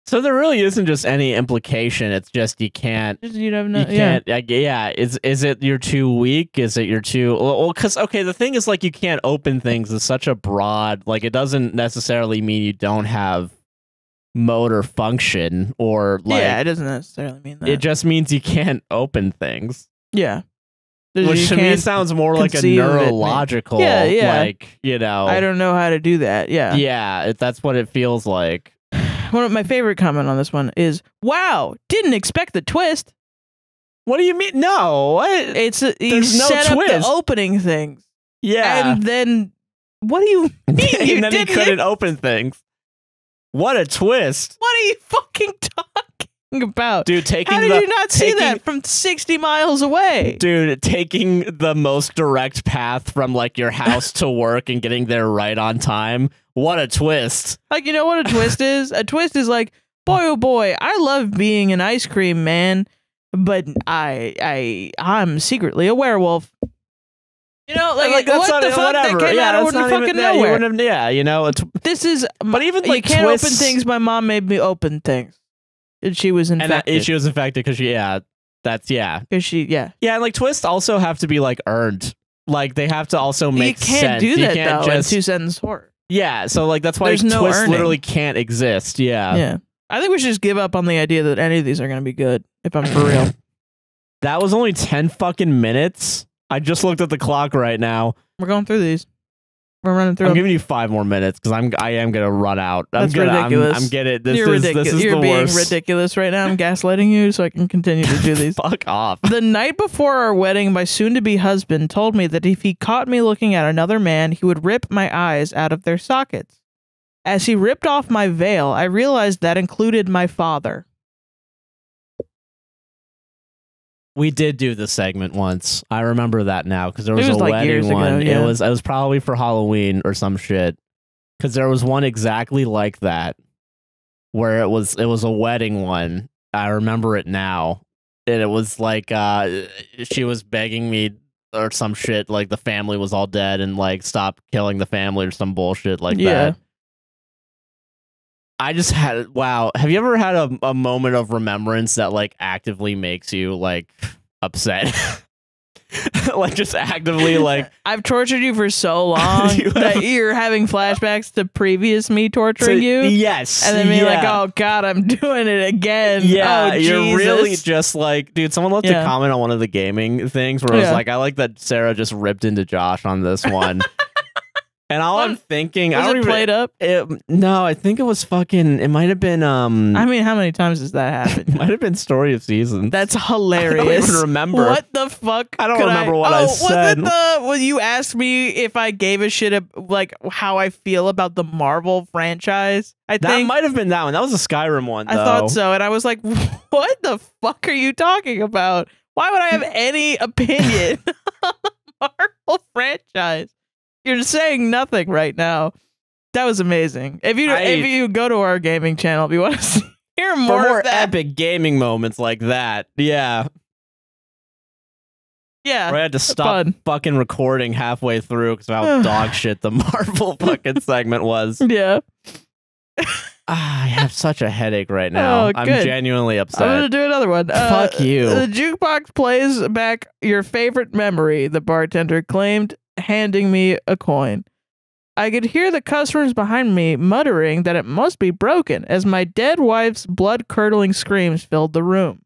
So there really isn't just any implication. It's just you can't.
You don't know.
You
yeah.
can't. like, yeah. Is is it you're too weak? Is it you're too? Well, because okay, the thing is like you can't open things is such a broad. Like it doesn't necessarily mean you don't have motor function or like.
yeah, it doesn't necessarily mean that.
It just means you can't open things,
yeah.
Which to me sounds more like a neurological.
Yeah, yeah.
Like you know.
I don't know how to do that. Yeah.
Yeah, it, that's what it feels like.
One of my favorite comment on this one is, "Wow, didn't expect the twist."
What do you mean? No, what?
It's a, he
There's no
set up the opening things,
yeah,
and then what do you mean?
and
you
then he
didn't
couldn't open things. What a twist,
What are you fucking talking about?
dude! Taking
How did
the
you not see
taking-
that from 60 miles away?
dude taking the most direct path from like your house to work and getting there right on time. What a twist!
Like, you know what a twist is? A twist is like, boy, oh boy, I love being an ice cream man, but I, I, I'm secretly a werewolf. You know, like,
that's
what
not
the fuck?
whatever.
That came
yeah,
out of fucking
even, yeah, you
nowhere.
wouldn't have, yeah, you know. It's,
this is,
but even
you
like
can't open things. My mom made me open things, and she was infected.
and that she was infected because she, yeah, that's yeah,
Because she, yeah,
yeah. And like twists also have to be like earned. Like they have to also make
you can't
sense.
do
you
that
can't
though
just
two sentence horror.
Yeah, so like that's why
There's no
twists
earning.
literally can't exist. Yeah.
yeah, I think we should just give up on the idea that any of these are going to be good. If I'm for real.
That was only 10 fucking minutes. I just looked at the clock right now.
We're going through these. We're running through
I'm
them.
giving you 5 more minutes cuz I'm I am going to run out. I'm
That's
gonna, I'm-
ridiculous.
I'm, getting this
You're
is
ridiculous.
this is
You're
the
being
worst.
ridiculous right now. I'm gaslighting you so I can continue to do these.
Fuck off.
The night before our wedding, my soon to be husband told me that if he caught me looking at another man, he would rip my eyes out of their sockets. As he ripped off my veil, I realized that included my father.
We did do the segment once. I remember that now cuz there was,
was,
a
like,
wedding
ago,
one.
yeah.
It was it was probably for Halloween or some shit. Cuz there was one exactly like that where it was it was a wedding one. I remember it now. And it was like uh she was begging me or some shit like the family was all dead and like stop killing the family or some bullshit like
Yeah.
that. I just had wow. Have you ever had a, a moment of remembrance that like actively makes you like upset? like just actively like
I've tortured you for so long
You
that you're having flashbacks to previous me torturing you.
Yes.
And then being like, oh God, I'm doing it again.
Yeah,
oh,
you're really just like, dude. Someone left
Yeah.
a comment on one of the gaming things where I was
Yeah.
like, I like that Sarah just ripped into Josh on this one. And all I'm
Was
thinking, I
Was
don't
it
even.
played up?
it, no, I think it was fucking. It might have been. Um,
I mean, how many times has that happened?
might have been Story of Seasons.
That's hilarious.
even remember.
What the fuck?
I don't remember what I
oh,
said.
Was it the when you asked me if I gave a shit ab- like how I feel about the Marvel franchise? I
that
think
might have been that one. That was a Skyrim one. Though.
I thought so, and I was like, "What the fuck are you talking about? Why would I have any opinion on the Marvel franchise? You're saying nothing right now." That was amazing. If you
I-
if you go to our gaming channel, if you want to see, hear more,
more epic gaming moments like that, yeah,
yeah,
where I had to stop
fun.
fucking recording halfway through because of how dog shit the Marvel fucking segment was.
yeah.
Ah, I have such a headache right now.
Oh,
I'm genuinely upset.
I'm gonna do another one. Uh,
Fuck you.
The jukebox plays back your favorite memory. The bartender claimed, handing me a coin. I could hear the customers behind me muttering that it must be broken as my dead wife's blood curdling screams filled the room.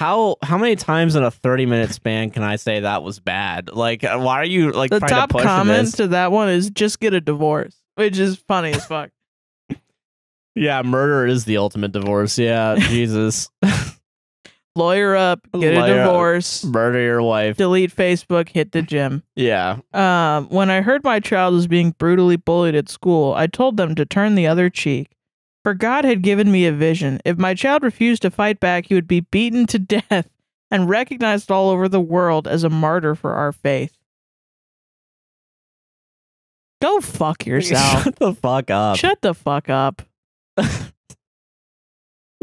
How how many times in a 30 minute span can I say that was bad? Like, uh, why are you like
The
trying
top
to push
comment
this?
to that one is just get a divorce, which is funny as fuck.
Yeah, murder is the ultimate divorce. Yeah, Jesus.
lawyer up, get
Lawyer
a
up.
divorce,
Murder your wife.
delete Facebook, hit the gym.
Yeah.
Um, when I heard my child was being brutally bullied at school, I told them to turn the other cheek. For God had given me a vision. If my child refused to fight back, he would be beaten to death and recognized all over the world as a martyr for our faith. Go fuck yourself.
Shut the fuck up.
Shut the fuck up.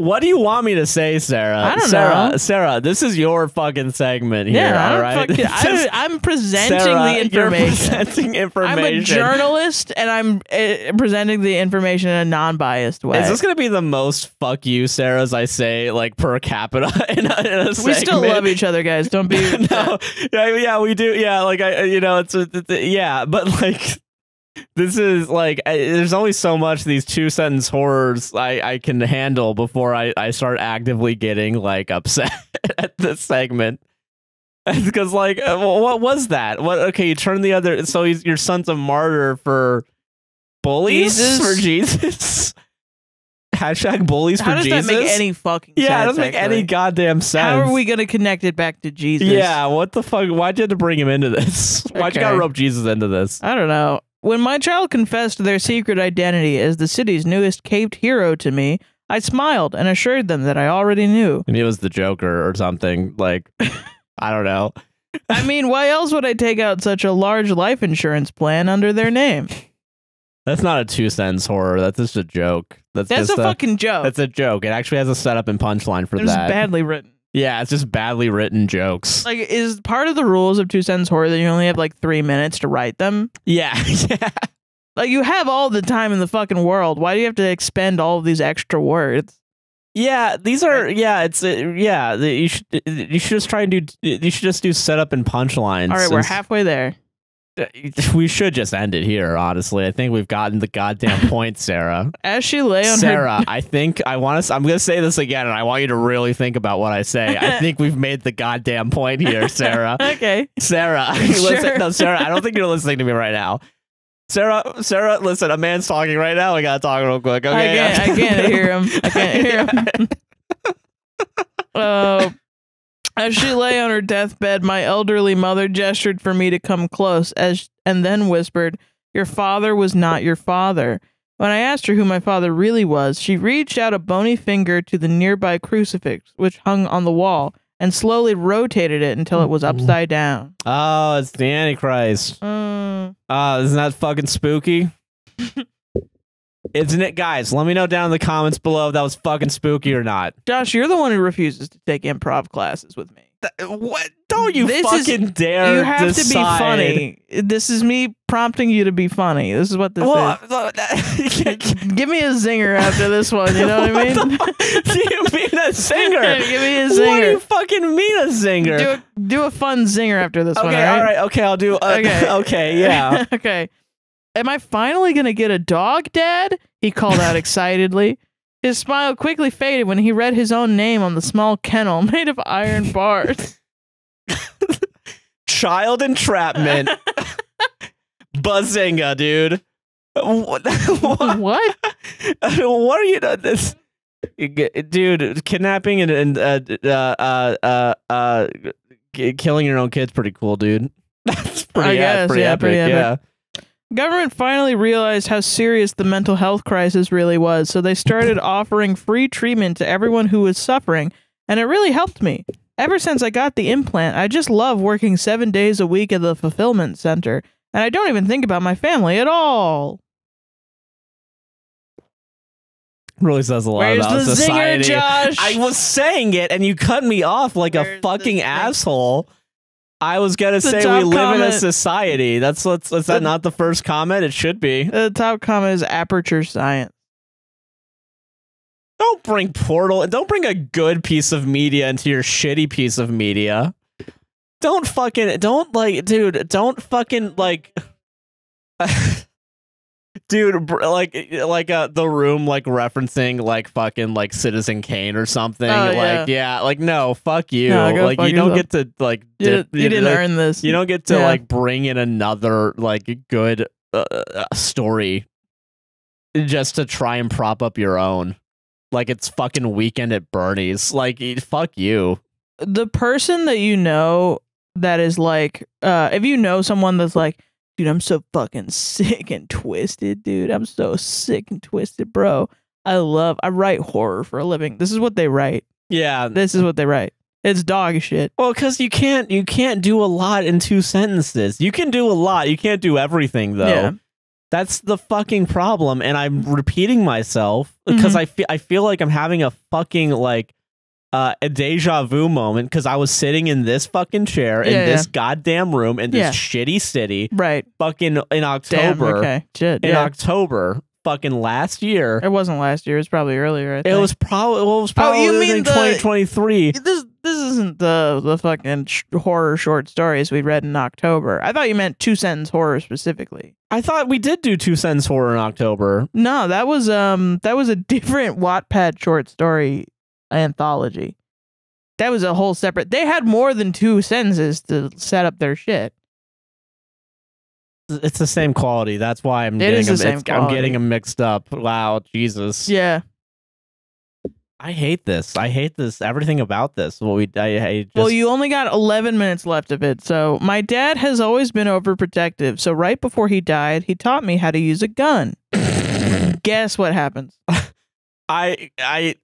What do you want me to say, Sarah?
I don't
Sarah,
know.
Sarah, this is your fucking segment here,
yeah,
all right?
fucking- I I'm presenting
Sarah,
the information.
presenting information.
I'm a journalist and I'm uh, presenting the information in a non-biased way.
Is this gonna be the most fuck you, Sarah's I say like per capita in a, in a
we still love each other, guys. Don't be.
no, yeah, yeah, we do. Yeah, like I, you know, it's, it's yeah, but like this is like I, there's only so much these two sentence horrors I I can handle before I I start actively getting like upset at this segment. Because like, uh, what was that? What? Okay, you turn the other. So he's, your son's a martyr for bullies
Jesus?
for Jesus. Hashtag bullies
How
for
does
Jesus.
that make any fucking sense?
yeah, it doesn't make any
actually?
goddamn sense.
How are we gonna connect it back to Jesus?
Yeah, what the fuck? Why'd you have to bring him into this? Why'd you gotta rope Jesus into this?
I don't know. When my child confessed their secret identity as the city's newest caped hero to me, I smiled and assured them that I already knew.
And he was the Joker or something. Like, I don't know.
I mean, why else would I take out such a large life insurance plan under their name?
That's not a two sentence horror. That's just a joke. That's,
That's
just
a fucking joke.
That's a joke. It actually has a setup and punchline for
It was
that.
badly written.
Yeah, it's just badly written jokes.
Like, is part of the rules of two sentence horror that you only have like three minutes to write them?
yeah, yeah.
Like, you have all the time in the fucking world. Why do you have to expend all of these extra words?
Yeah, these are yeah. It's uh, yeah. You should you should just try and do. You should just do setup and punchlines.
All right, we're halfway there.
We should just end it here. Honestly, I think we've gotten the goddamn point, Sarah.
As she lay on her
Sarah, I think I want to. I'm going to say this again, and I want you to really think about what I say. I think we've made the goddamn point here, Sarah.
Okay.
Sarah,
Sure.
listen, no, Sarah. I don't think you're listening to me right now. Sarah, Sarah, listen. A man's talking right now. We gotta talk real quick. Okay,
I can't, I can't hear him. I can't hear him. Uh, as she lay on her deathbed, my elderly mother gestured for me to come close, as and then whispered, "Your father was not your father." When I asked her who my father really was, she reached out a bony finger to the nearby crucifix, which hung on the wall, and slowly rotated it until it was upside down.
Oh, it's the Antichrist.
Mm,
Oh, isn't that fucking spooky? Isn't it, guys? Let me know down in the comments below if that was fucking spooky or not.
Josh, you're the one who refuses to take improv classes with me.
What? Don't you
This is-
fucking dare
you have to be funny. This is me prompting you to be funny. This is what this
Well,
is. Give me a zinger after this one. You know what I mean?
What the fuck do you mean a zinger?
Give me a zinger.
What do you fucking mean a zinger?
Do a, do a fun zinger after this one.
okay,
all
all
right.
right, okay, I'll do. Uh,
Okay.
okay, yeah.
okay. Am I finally gonna get a dog, Dad? He called out excitedly. His smile quickly faded when he read his own name on the small kennel made of iron bars.
Child entrapment. Bazinga, dude. What? what?
what?
what are you doing? This, dude, kidnapping and, and uh, uh, uh, uh, uh, killing your own kid's pretty cool, dude. That's pretty,
I guess,
pretty
yeah,
epic.
pretty epic.
Yeah.
Government finally realized how serious the mental health crisis really was, so they started offering free treatment to everyone who was suffering, and it really helped me. Ever since I got the implant, I just love working seven days a week at the fulfillment center, and I don't even think about my family at all.
Really says a lot
Where's
about
the
society.
zinger, Josh?
I was saying it, and you cut me off like
Where's
a fucking
zinger?
asshole. I was gonna
The
say we live in a society. That's what's is that not the first comment? It should be.
the top comment is aperture science.
Don't bring Portal. Don't bring a good piece of media into your shitty piece of media. Don't fucking. Don't like, dude. Don't fucking like. Dude, br- like, like uh, the room, like referencing, like fucking, like Citizen Kane or something.
Oh,
like, yeah. like no, fuck you.
No,
like,
fuck
you don't get to like,
You,
dip,
you didn't
like,
earn this.
You don't get to
Yeah.
like bring in another like good uh, uh, story just to try and prop up your own. like it's fucking weekend at Bernie's. Like fuck you.
the person that you know that is like uh if you know someone that's like dude i'm so fucking sick and twisted dude i'm so sick and twisted bro i love i write horror for a living this is what they write
Yeah.
this is what they write it's dog shit
Well, because you can't you can't do a lot in two sentences. You can do a lot. You can't do everything though.
Yeah.
That's the fucking problem, and I'm repeating myself because
Mhm.
I feel I feel like I'm having a fucking like uh, a deja vu moment because I was sitting in this fucking chair in
Yeah,
this goddamn room in this
Yeah.
shitty city,
right
fucking in
damn
October,
okay shit
in
yeah.
October, fucking last year.
it wasn't last year it was probably earlier I
It was probably well, it was
Oh,
probably
you mean
2023.
this this isn't the the fucking sh- horror short stories we read in october i thought you meant two sentence horror specifically
I thought we did do two sentence horror in October.
No, that was um that was a different Wattpad short story anthology. That was a whole separate. They had more than two sentences to set up their shit.
It's the same quality. That's why I'm
It
getting
is the
them,
same
it's- I'm getting them mixed up. Wow, Jesus.
Yeah.
I hate this. I hate this. Everything about this. What we I, I just,
well, you only got 11 minutes left of it. So, my dad has always been overprotective. So, right before he died, he taught me how to use a gun. Guess what happens?
I I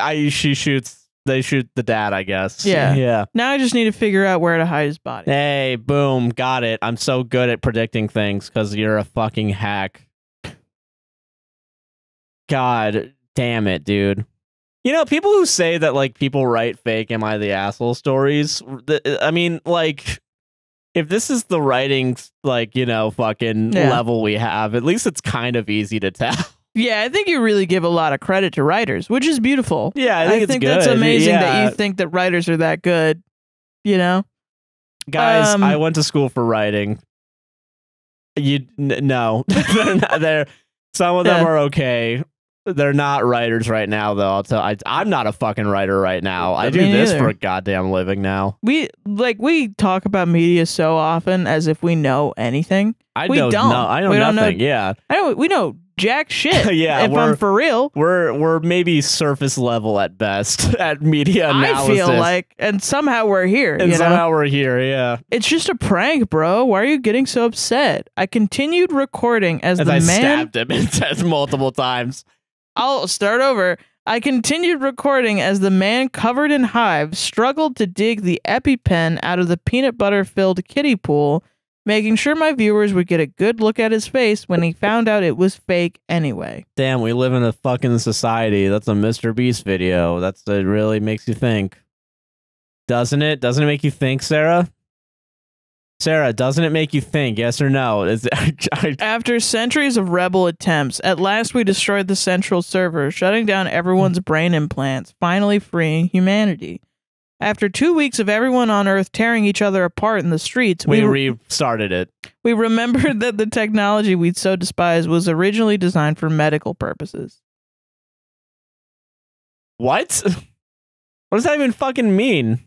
I she shoots. They shoot the dad. I guess.
Yeah.
Yeah.
Now I just need to figure out where to hide his body.
Hey, boom, got it. I'm so good at predicting things because you're a fucking hack. God damn it, dude. You know, people who say that like people write fake "Am I the asshole?" stories. th- I mean, like, if this is the writing like you know fucking
Yeah.
level we have, at least it's kind of easy to tell.
Yeah, I think you really give a lot of credit to writers, which is beautiful.
yeah, I think, it's good.
that's amazing that you think that writers are that good. You know?
guys.
um,
I went to school for writing. You n- no, they're not. They're some of them
Yeah.
are okay. They're not writers right now, though. I'll tell. I, I'm not a fucking writer right now. I do this
neither.
for a goddamn living now.
We like we talk about media so often as if we know anything.
I
We
know.
don't.
No, I know
We don't know-
Yeah,
I don't we know jack shit.
Yeah,
if
we're-
I'm for real.
we're we're maybe surface level at best at media analysis.
I feel like and somehow we're here.
and
you know?
somehow we're here. Yeah,
It's just a prank, bro. Why are you getting so upset? I continued recording as,
as
the
I
man
stabbed him multiple times.
I'll start over. I continued recording as the man covered in hives struggled to dig the EpiPen out of the peanut butter filled kiddie pool, making sure my viewers would get a good look at his face when he found out it was fake anyway.
Damn, we live in a fucking society. That's a Mr. Beast video. That's it. Really makes you think, doesn't it? Doesn't it make you think, Sarah? Sarah, doesn't it make you think? Yes or no? Is I, I,
After centuries of rebel attempts, at last we destroyed the central server, shutting down everyone's hmm. brain implants, finally freeing humanity. After two weeks of everyone on Earth tearing each other apart in the streets,
we
we,
restarted it.
we remembered that the technology we'd so despised was originally designed for medical purposes.
What? What does that even fucking mean?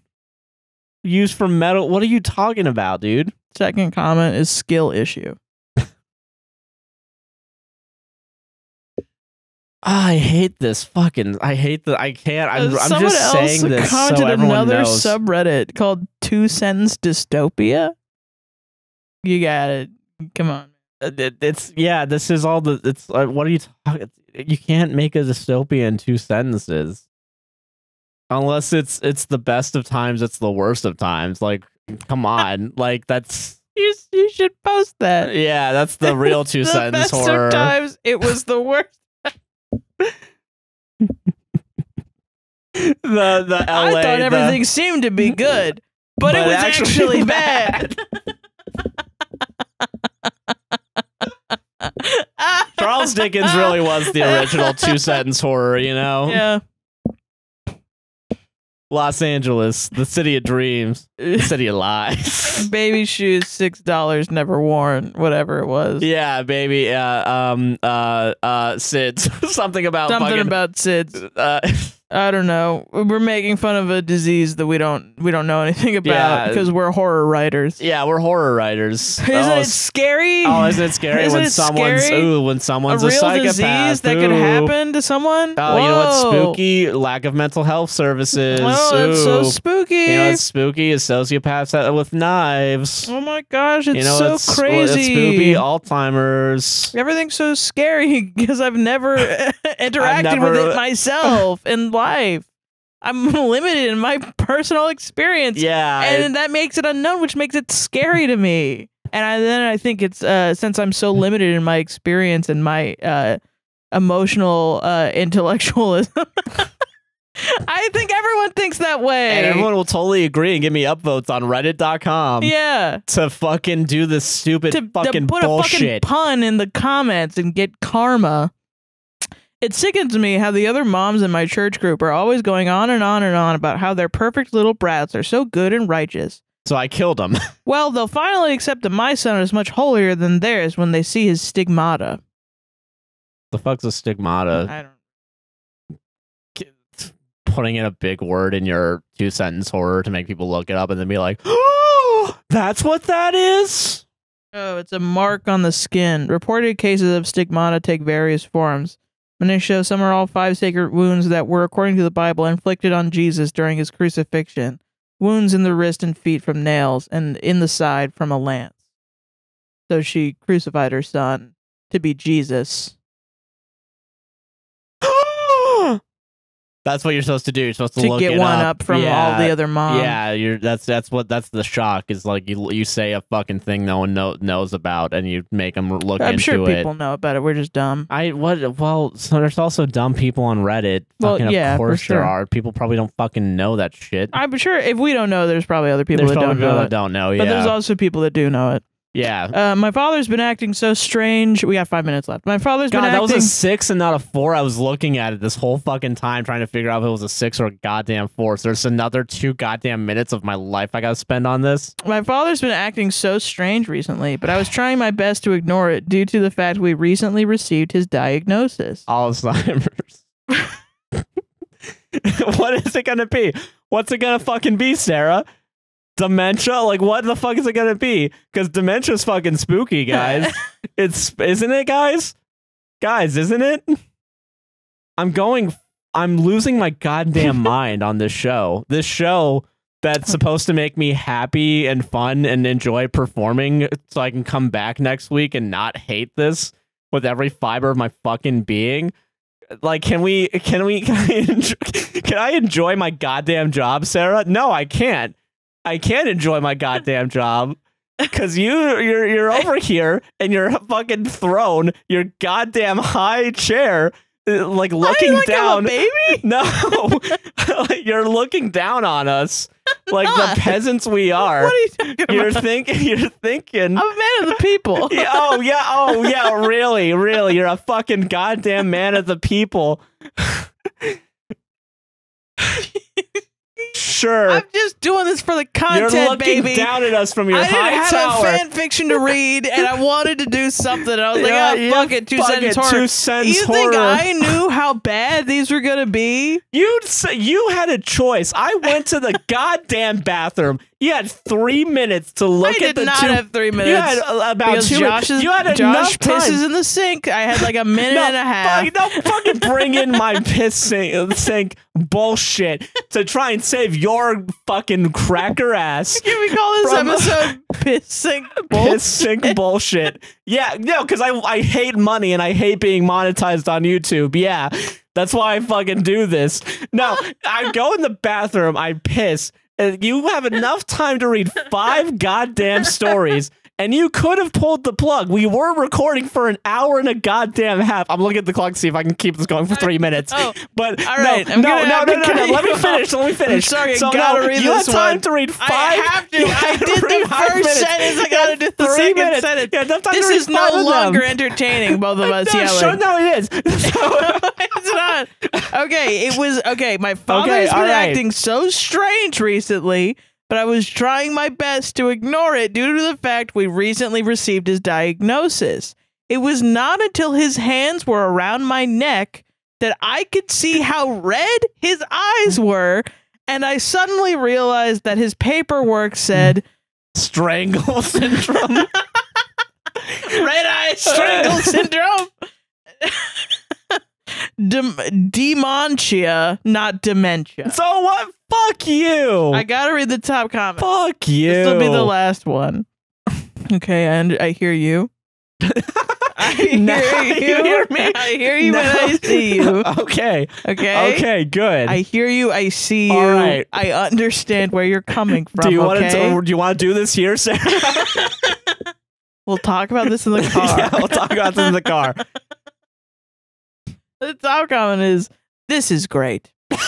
Used for metal? What are you talking about, dude?
Second comment is skill issue.
I hate this fucking. I hate the. I can't. I'm,
Uh,
I'm just saying this so everyone
another
knows.
subreddit called Two Sentence Dystopia. You got it. Come on.
Uh, it- it's yeah. This is all the. It's uh, what are you talking? You can't make a dystopia in two sentences, unless it's it's the best of times. It's the worst of times. Like, come on. like that's
You, you should post that.
yeah. That's the real two
the
sentence
best
horror.
of times, it was the worst.
The the LA.
I thought
the-
everything seemed to be good, but, it was actually, bad.
Charles Dickens really was the original two sentence horror. You know.
Yeah.
Los Angeles, the city of dreams, the city of lies.
Baby shoes, six dollars, never worn, whatever it was.
yeah, baby. Uh, um. Uh. Uh. Sids. Something about
Something
fucking,
about SIDS.
Uh,
I don't know. We're making fun of a disease that we don't we don't know anything about
Yeah.
because we're horror writers.
Yeah, we're horror writers.
Isn't
oh,
it
s-
scary?
oh, isn't it scary
Isn't
when
it
someone's
scary?
ooh when
a
someone's a,
real
psychopath
disease that could
Ooh.
happen to someone.
Oh, you know what's
Whoa.
spooky? Lack of mental health services.
Oh, that's so
Ooh.
spooky.
You know what's spooky is sociopaths with knives.
oh my gosh, it's
you know
so
what's,
crazy.
It's spooky. Alzheimer's.
Everything's so scary because I've never interacted with
never-
it myself in life. I'm limited in my personal experience.
Yeah.
And that makes it unknown, which makes it scary to me. And I, then I think it's uh, since I'm so limited in my experience and my uh, emotional uh, intellectualism. I think everyone thinks that way.
and everyone will totally agree and give me upvotes on Reddit.com
yeah.
to fucking do this stupid
To, to
fucking
put a fucking
bullshit.
pun in the comments and get karma. It sickens me how the other moms in my church group are always going on and on and on about how their perfect little brats are so good and righteous.
so I killed him.
Well, they'll finally accept that my son is much holier than theirs when they see his stigmata.
the fuck's a stigmata?
I don't.
Putting in a big word in your two sentence horror to make people look it up and then be like, oh, that's what that is?
Oh, it's a mark on the skin. Reported cases of stigmata take various forms. And they show some or all five sacred wounds that were, according to the Bible, inflicted on Jesus during his crucifixion. Wounds in the wrist and feet from nails, and in the side from a lance. So she crucified her son to be Jesus.
That's what you're supposed to do. You're supposed to,
To
look
get
it
one
up,
up from
Yeah.
all the other moms.
Yeah, you're that's that's what that's the shock is like you you say a fucking thing no one know, knows about and you make them look
I'm
into
sure
it.
people know about it. We're just dumb.
I what well so there's also dumb people on Reddit.
Well,
Fucking
yeah,
of course
sure.
there are. People probably don't fucking know that shit.
I'm sure if we don't know, there's probably other people
there's
that don't know
that
it.
don't know.
But there's also people that do know it.
Yeah.
Uh, my father's been acting so strange. We got five minutes left. My father's
God,
been acting.
that was a six and not a four. I was looking at it this whole fucking time trying to figure out if it was a six or a goddamn four. So there's another two goddamn minutes of my life I gotta spend on this.
my father's been acting so strange recently, but I was trying my best to ignore it due to the fact we recently received his diagnosis.
Alzheimer's. what is it gonna be? What's it gonna fucking be, Sarah? Dementia? Like what the fuck is it gonna be? Because dementia's fucking spooky, guys. it's isn't it, guys? Guys, isn't it? I'm going. I'm losing my goddamn mind on this show. This show that's supposed to make me happy and fun and enjoy performing, so I can come back next week and not hate this with every fiber of my fucking being. Like, can we? Can we? Can I enjoy, can I enjoy my goddamn job, Sarah? No, I can't. I can't enjoy my goddamn job because you you're you're over here and you're fucking thrown your goddamn high chair, uh, like looking
like
down.
baby.
No, you're looking down on us like the peasants we are.
What are you talking
You're
about?
thinking. You're thinking.
I'm a man of the people.
Yeah, oh yeah, oh yeah, really, really. You're a fucking goddamn man of the people. Sure.
I'm just doing this for the content, You're
looking
baby.
down at us from your
I didn't
high
have
tower.
a fan fiction to read, and I wanted to do something. And I was like, oh,
yeah,
fuck it, two
fuck
sentence
it,
horror.
two sentence
you think
horror.
I knew how bad these were gonna be?
You say you had a choice. I went to the goddamn bathroom. You had three minutes to look
I
at
did
the
not
two.
have three minutes.
you had uh, about two
Josh
minutes.
is,
You had
Josh
enough time.
pisses in the sink. I had like a minute
no,
and a half.
Fuck, don't fucking bring in my piss sink, sink bullshit to try and save your fucking cracker ass.
Can we call this episode piss sink
Piss
bullshit?
sink bullshit. Yeah, no, because I I hate money and I hate being monetized on YouTube. Yeah, that's why I fucking do this. No, I go in the bathroom, I piss, Uh, you have enough time to read five goddamn stories. And you could have pulled the plug. We were recording for an hour and a goddamn half. I'm looking at the clock to see if I can keep this going for three minutes.
Oh,
but
all
no,
I'm
no,
gonna
no,
have
no, no, no. Let me finish. Let me finish.
sorry, I
so
gotta
no,
read
you
this
had time
one.
to read five.
I have to. I did the first
minutes.
sentence. I gotta do the
three
second
minutes.
sentence.
Had enough time
This
to read
is no
of them.
longer entertaining. Both of us
No,
yelling.
sure, no, it is.
it's not. Okay, it was okay. My father's
Okay,
been
right.
acting so strange recently, but I was trying my best to ignore it due to the fact we recently received his diagnosis. It was not until his hands were around my neck that I could see how red his eyes were, and I suddenly realized that his paperwork said
Strangle syndrome.
red eye strangle syndrome. Dem- dementia, not dementia.
so what? Fuck you.
I gotta read the top comment.
Fuck you.
This will be the last one. Okay, and I hear you. I hear
Now
you.
you hear me?
I hear you when I see you.
okay.
Okay.
Okay. Good.
I hear you. I see you.
All right.
I understand where you're coming from.
do you want
okay?
to? Do you want to do this here, Sarah?
We'll talk about this in the car.
yeah, we'll talk about this in the car.
The top comment is this is great.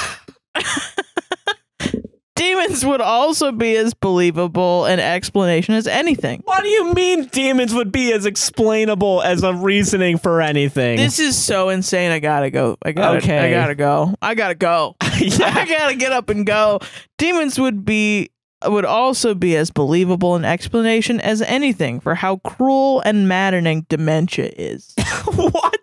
Demons would also be as believable an explanation as anything.
What do you mean demons would be as explainable as a reasoning for anything?
This is so insane. I gotta go. I gotta.
Okay.
I gotta go. I gotta go. I gotta get up and go. Demons would be would also be as believable an explanation as anything for how cruel and maddening dementia is.
what?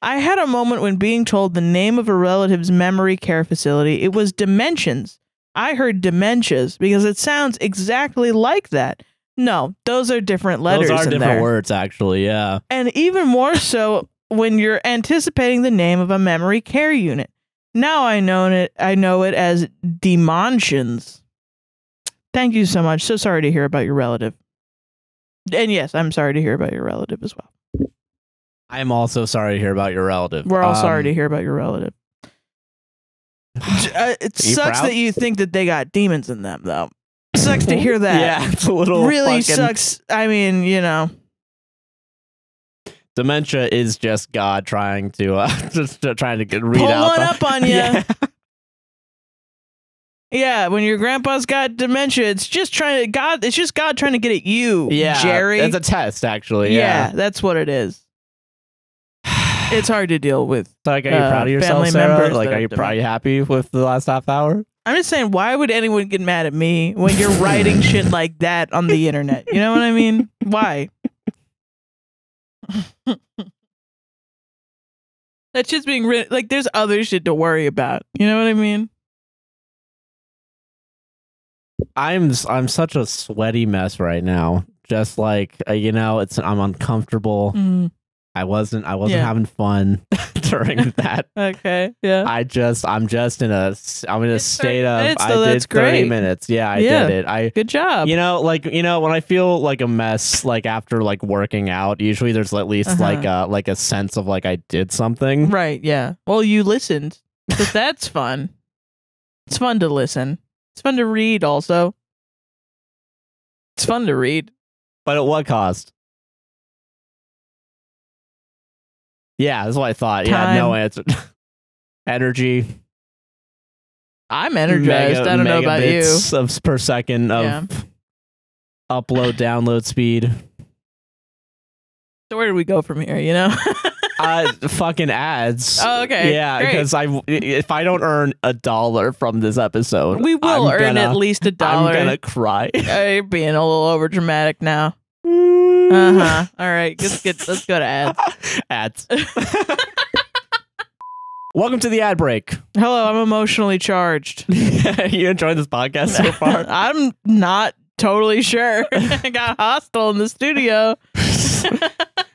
I had a moment when being told the name of a relative's memory care facility, it was Dimensions. I heard dementias because it sounds exactly like that. No, those are different letters
Those are different
there.
words, actually. Yeah.
And even more so when you're anticipating the name of a memory care unit. Now I know it I know it as Dimensions. Thank you so much. So sorry to hear about your relative. And yes, I'm sorry to hear about your relative as well.
I'm also sorry to hear about your relative.
We're all sorry
Um,
to hear about your relative. Uh, it
you
sucks
proud?
that you think that they got demons in them, though. Sucks to hear that.
Yeah, it's a little
really
fucking-
sucks. I mean, you know,
Dementia is just God trying to uh, just uh, trying to get, read
Pull
out
one
the-
up on ya.
Yeah.
yeah. When your grandpa's got dementia, it's just trying to God. It's just God trying to get at you,
Yeah,
Jerry.
It's a test, actually.
yeah.
Yeah.
that's what it is. It's hard to deal with.
So, like, are you
uh,
proud of yourself,
family
Sarah?
members
Like,
that
are you
have
proud? Are you happy with the last half hour?
I'm just saying, why would anyone get mad at me when you're writing shit like that on the internet? You know what I mean? Why? that shit's being written. Like, there's other shit to worry about. You know what I mean?
I'm s- I'm such a sweaty mess right now. Just like uh, you know, it's I'm uncomfortable.
Mm,
I wasn't I wasn't
Yeah.
having fun during that.
okay. Yeah.
I just I'm just in a I'm in a
It's
state of
minutes,
I did
that's
30
great.
minutes. Yeah, I
Yeah.
did it. I
Good job.
you know like you know when I feel like a mess like after like working out, usually there's at least
Uh-huh.
like a like a sense of like I did something.
Right. Yeah. Well, you listened. So that's fun. It's fun to listen. It's fun to read, also. It's fun to read.
But at what cost? Yeah, that's what I thought. Yeah, no answer. Energy.
I'm energized. I don't know about you.
Of per second of
Yeah.
upload download speed.
So where do we go from here? You know?
Uh, fucking ads.
Oh, okay.
Yeah, because I if I don't earn a dollar from this episode,
we will
I'm
earn
gonna,
at least a dollar.
I'm gonna cry.
Uh, You're being a little over dramatic now. Uh huh. All right. Let's get. Let's go to ads.
ads. Welcome to the ad break.
Hello. I'm emotionally charged.
you enjoying this podcast so far?
I'm not totally sure. I got hostile in the studio.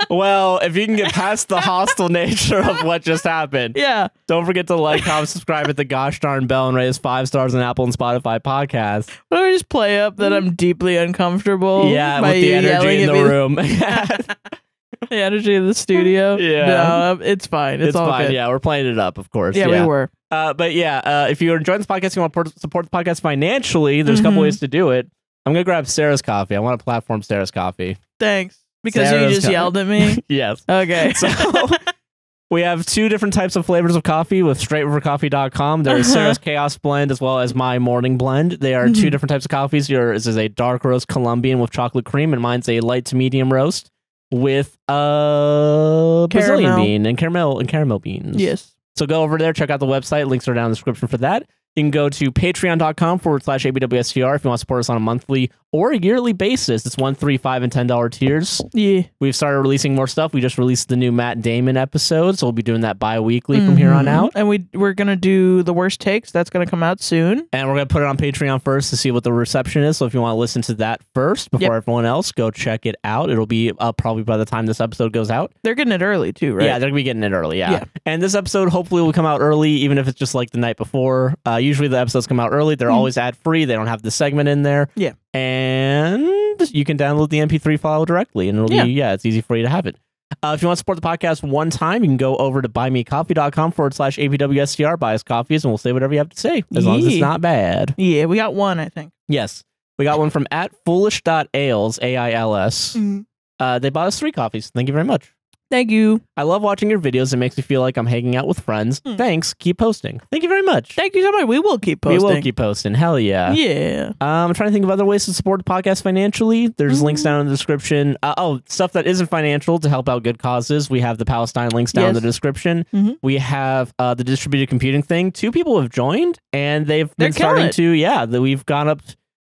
Well, if you can get past the hostile nature of what just happened,
Yeah.
don't forget to like, comment, subscribe at the gosh darn bell, and rate us five stars on Apple and Spotify podcast.
Why don't we just play up that I'm deeply uncomfortable?
yeah, with the energy in the room.
the energy of the studio.
Yeah.
No, it's fine. It's,
it's
all
fine.
good.
Yeah, we're playing it up, of course.
Yeah, we were.
Uh, but yeah, uh, if you're enjoying this podcast, you want to support- support the podcast financially, there's a couple
Mhm.
ways to do it. I'm gonna grab Sarah's coffee. I want to platform Sarah's coffee.
Thanks. Because
Sarah's
you just
co-
yelled at me.
yes.
Okay.
So we have two different types of flavors of coffee with straightrivercoffee.com. There is. Sarah's Chaos Blend as well as my Morning Blend. They are two
Mhm.
different types of coffees. Yours is a dark roast Colombian with chocolate cream, and mine's a light to medium roast with uh Brazilian
Caramel.
bean and caramel and caramel beans.
yes.
So go over there, check out the website. Links are down in the description for that. You can go to patreon.com forward slash APWSTR if you want to support us on a monthly or a yearly basis. It's one, three, five, and ten dollar tiers.
Yeah.
We've started releasing more stuff. We just released the new Matt Damon episode, so we'll be doing that bi-weekly from here on
Mhm.
out.
And we we're gonna do the worst takes. That's gonna come out soon.
And we're gonna put it on Patreon first to see what the reception is. So if you want to listen to that first before
Yep.
everyone else, go check it out. It'll be up probably by the time this episode goes out.
They're getting it early too, right?
Yeah, they're gonna be getting it early. Yeah.
Yeah.
And this episode hopefully will come out early, even if it's just like the night before. Uh, usually the episodes come out early. They're
Mhm.
always ad free. They don't have the segment in there.
Yeah.
And you can download the MP3 file directly, and it'll
Yeah.
be yeah, it's easy for you to have it. Uh, if you want to support the podcast one time, you can go over to buymecoffee.com forward slash APWSTR, buy us coffees, and we'll say whatever you have to say, as long as it's not bad.
Yeah, we got one, I think.
Yes. We got one from at foolish.ales, A I L S.
Mm.
Uh, they bought us three coffees. Thank you very much.
Thank you.
I love watching your videos. It makes me feel like I'm hanging out with friends.
Hmm.
Thanks. Keep posting. Thank you very much.
Thank you so much. We will keep posting.
We will keep posting. Hell yeah.
Yeah.
Um, I'm trying to think of other ways to support the podcast financially. There's links
Mhm.
down in the description. Uh, oh, stuff that isn't financial to help out good causes. We have the Palestine links down in the
Yes.
description.
Mhm.
We have uh, the distributed computing thing. Two people have joined, and they've
They're
been starting
it.
to. Yeah, that we've gone up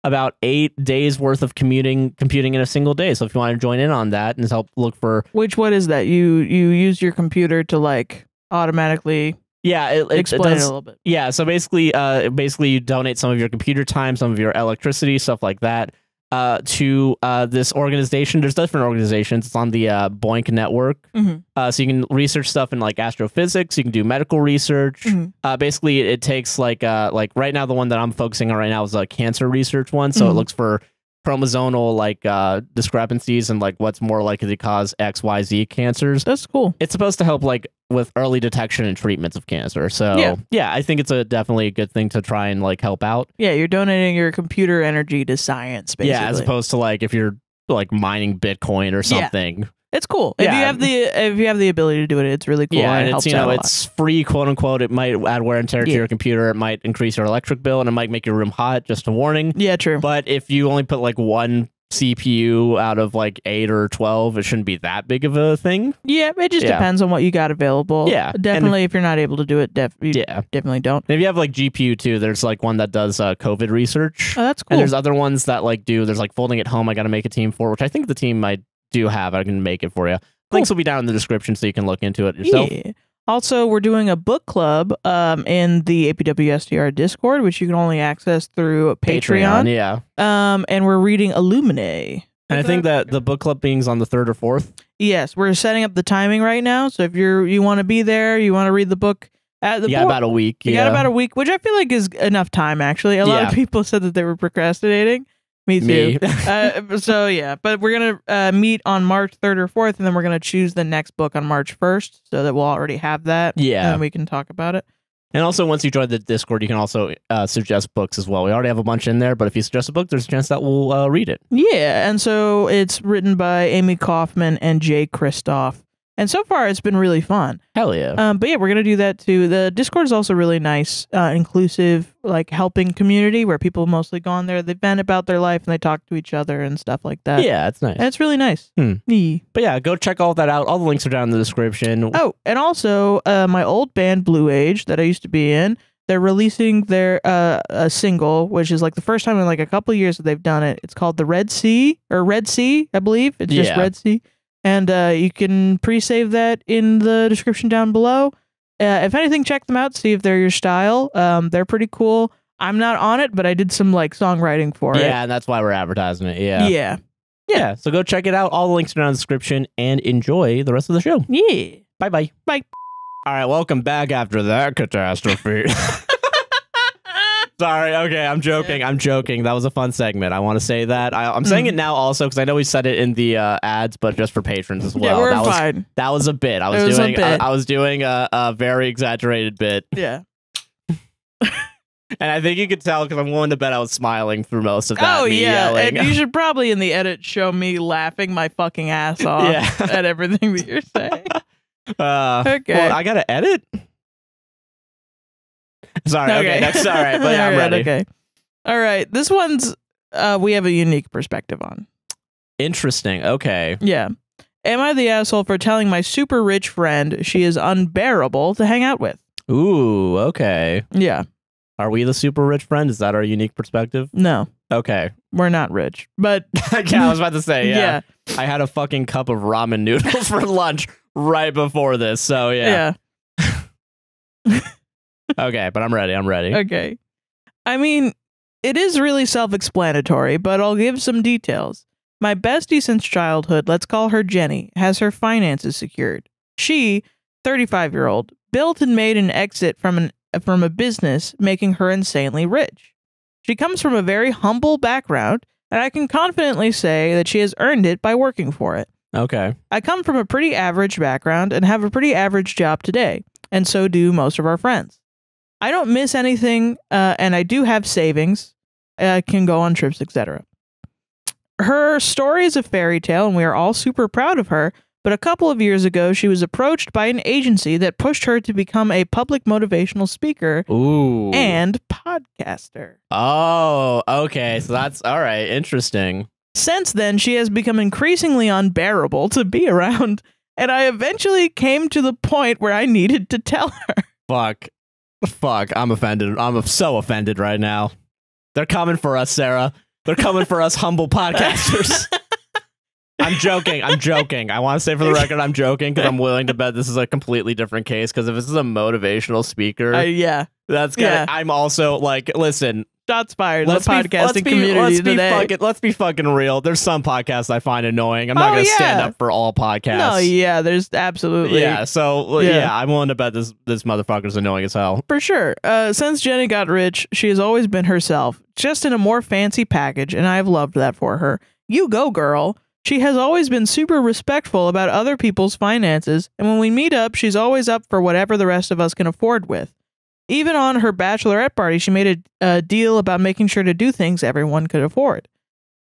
about eight days worth of commuting computing in a single day. So if you want to join in on that and help look for
Which what is that? You you use your computer to like automatically
yeah, it, it, it
explain it,
does
a little bit.
Yeah, so basically, uh, basically you donate some of your computer time, some of your electricity, stuff like that, uh, to uh, this organization. There's different organizations. It's on the uh, BOINC network,
Mhm.
uh, so you can research stuff in like astrophysics. You can do medical research.
Mhm.
Uh, basically, it takes like uh, like right now the one that I'm focusing on right now is a cancer research one. So it
Mhm.
looks for chromosomal like uh, discrepancies and like what's more likely to cause X, Y, Z cancers
That's cool.
it's supposed to help like with early detection and treatments of cancer. So
Yeah.
yeah, I think it's a definitely a good thing to try and like help out.
Yeah, you're donating your computer energy to science, basically.
Yeah, as opposed to like if you're like mining Bitcoin or
Yeah. It's cool. If you have the if you have the ability to do it, it's really cool.
Yeah,
and
and
it
it's
helps
you know it's free, quote unquote. It might add wear and tear to
Yeah.
your computer. It might increase your electric bill, and it might make your room hot. Just a warning.
yeah, true.
But if you only put like one CPU out of like eight or twelve, it shouldn't be that big of a thing.
Yeah, it just
Yeah.
depends on what you got available.
Yeah,
definitely. If you're not able to do it, def- you
Yeah.
definitely don't.
And if you have like GPU too, there's like one that does uh, COVID research.
Oh, that's
And
cool.
there's other ones that like do. There's like folding at home. I got to make a team for, which I think the team I do you have. I can make it for you. Links will be down in the description so you can look into it yourself.
Yeah. Also, we're doing a book club um, in the APWSTR Discord, which you can only access through Patreon.
yeah.
Um, and we're reading Illuminae.
And I think that the book club being's on the third or fourth.
Yes, we're setting up the timing right now. So if you're you want to be there, you want to read the book at the
You got about a week.
you
yeah.
got about a week, which I feel like is enough time. Actually, a lot
Yeah.
of people said that they were procrastinating. Me too.
Me.
uh, so yeah, but we're gonna uh, meet on March third or fourth, and then we're gonna choose the next book on March first, so that we'll already have that.
Yeah.
and we can talk about it.
and also, once you join the Discord, you can also uh, suggest books as well. We already have a bunch in there, but if you suggest a book, there's a chance that we'll uh, read it.
Yeah, and so it's written by Amie Kaufman and Jay Kristoff, and so far it's been really fun.
Hell yeah.
Um, but yeah, we're gonna do that too. The Discord is also really nice, uh, inclusive, like helping community where people mostly go on there. They vent about their life and they talk to each other and stuff like that.
yeah, it's nice.
and it's really nice.
Hmm.
Yeah.
But yeah, go check all that out. All the links are down in the description.
Oh, and also uh, my old band Blue Age that I used to be in. They're releasing their uh, a single, which is like the first time in like a couple of years that they've done it. It's called the Red Sea or Red Sea, I believe. It's just
Yeah.
Red Sea, and uh, you can pre-save that in the description down below. Uh, if anything, check them out. See if they're your style. Um, they're pretty cool. I'm not on it, but I did some like songwriting for it.
yeah, and that's why we're advertising it.
it.
Yeah.
Yeah.
Yeah. So go check it out. All the links are down in the description and enjoy the rest of the show.
Yeah.
Bye bye.
Bye.
All right, welcome back after that catastrophe. Sorry, okay, I'm joking. I'm joking. That was a fun segment. I want to say that. I, I'm saying
Mhm.
it now also because I know we said it in the uh, ads, but just for patrons as well.
yeah, we're
that was
fine.
that was a bit. I was,
was a
doing.
bit.
I, I was doing a, a very exaggerated bit,
Yeah.
and I think you could tell because I'm willing to bet I was smiling through most of that.
Oh yeah,
yelling.
and you should probably in the edit show me laughing my fucking ass off
Yeah.
at everything that you're saying.
Uh,
Okay.
Well, I gotta edit. Sorry. Okay. that's all right. But yeah, I'm
right,
ready.
Okay. All right. This one's uh we have a unique perspective on.
Interesting. Okay.
Yeah. Am I the asshole for telling my super rich friend she is unbearable to hang out with?
Ooh. Okay.
Yeah.
Are we the super rich friend? Is that our unique perspective?
No,
Okay.
we're not rich, but
yeah, I was about to say, yeah.
yeah,
I had a fucking cup of ramen noodles for lunch right before this. So yeah.
yeah.
Okay, but I'm ready. I'm ready.
Okay. I mean, it is really self explanatory, but I'll give some details. My bestie since childhood, let's call her Jenny, has her finances secured. She, 35 year old, built and made an exit from an from a business, making her insanely rich. She comes from a very humble background, and I can confidently say that she has earned it by working for it.
Okay.
I come from a pretty average background and have a pretty average job today, and so do most of our friends. I don't miss anything, uh, and I do have savings. I can go on trips, etc. Her story is a fairy tale, and we are all super proud of her. But a couple of years ago, she was approached by an agency that pushed her to become a public motivational speaker
Ooh.
and podcaster.
Oh, okay. So that's all right. Interesting.
Since then, she has become increasingly unbearable to be around, and I eventually came to the point where I needed to tell her.
Fuck. Fuck. I'm offended. I'm so offended right now. They're coming for us, Sarah. They're coming for us humble podcasters. I'm joking. I'm joking. I want to say for the record, I'm joking because I'm willing to bet this is a completely different case. Because if this is a motivational speaker,
Uh, yeah,
that's gonna.
yeah.
I'm also like, listen.
shots fired.
Let's
the
be,
podcasting
let's be,
community
let's be
today.
fucking, let's be fucking real. There's some podcasts I find annoying. I'm not
Oh,
gonna stand up for all podcasts.
no, yeah, there's absolutely
Yeah, so
Yeah.
yeah. I'm willing to bet this this motherfucker's annoying as hell.
For sure. Uh, since Jenny got rich, she has always been herself, just in a more fancy package, and I've loved that for her. You go, girl. She has always been super respectful about other people's finances, and when we meet up, she's always up for whatever the rest of us can afford with. Even on her bachelorette party, she made a, a deal about making sure to do things everyone could afford.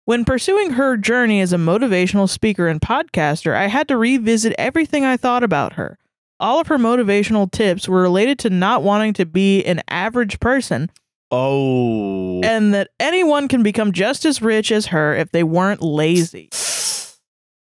When pursuing her journey as a motivational speaker and podcaster, I had to revisit everything I thought about her. All of her motivational tips were related to not wanting to be an average person
Oh,
and that anyone can become just as rich as her if they weren't lazy.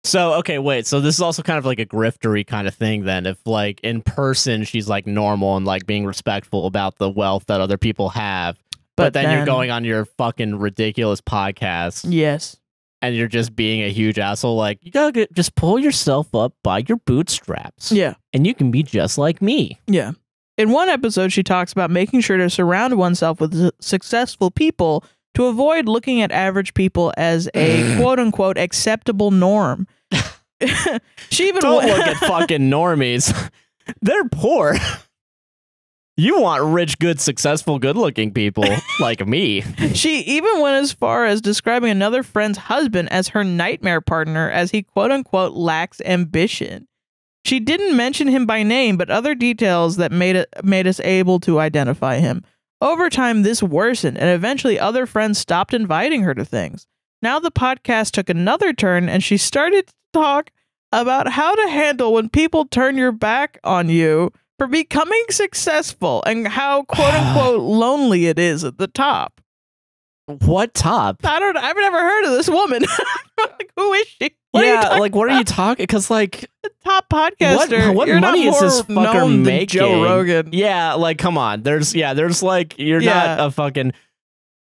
So okay, wait. So this is also kind of like a griftery kind of thing. Then, if like in person she's like normal and like being respectful about the wealth that other people have, but, then, you're going on your fucking ridiculous podcast
Yes.
and you're just being a huge asshole. Like you gotta get, just pull yourself up by your bootstraps,
Yeah.
and you can be just like me.
Yeah. In one episode, she talks about making sure to surround oneself with successful people to avoid looking at average people as a quote unquote acceptable norm. She even
Don't look at fucking normies. They're poor. You want rich, good, successful, good looking people like me.
She even went as far as describing another friend's husband as her nightmare partner as he quote unquote lacks ambition. She didn't mention him by name, but other details that made it made us able to identify him. Over time, this worsened, and eventually other friends stopped inviting her to things. Now the podcast took another turn, and she started to talk about how to handle when people turn your back on you for becoming successful and how quote unquote lonely it is at the top.
What top?
I don't. I've never heard of this woman. like, who is she? What
yeah, like what are you talking? Because like,
top podcaster?
what
You're
money is this fucker making?
Joe Rogan.
yeah, like come on. There's yeah, there's like you're
Yeah.
not a fucking.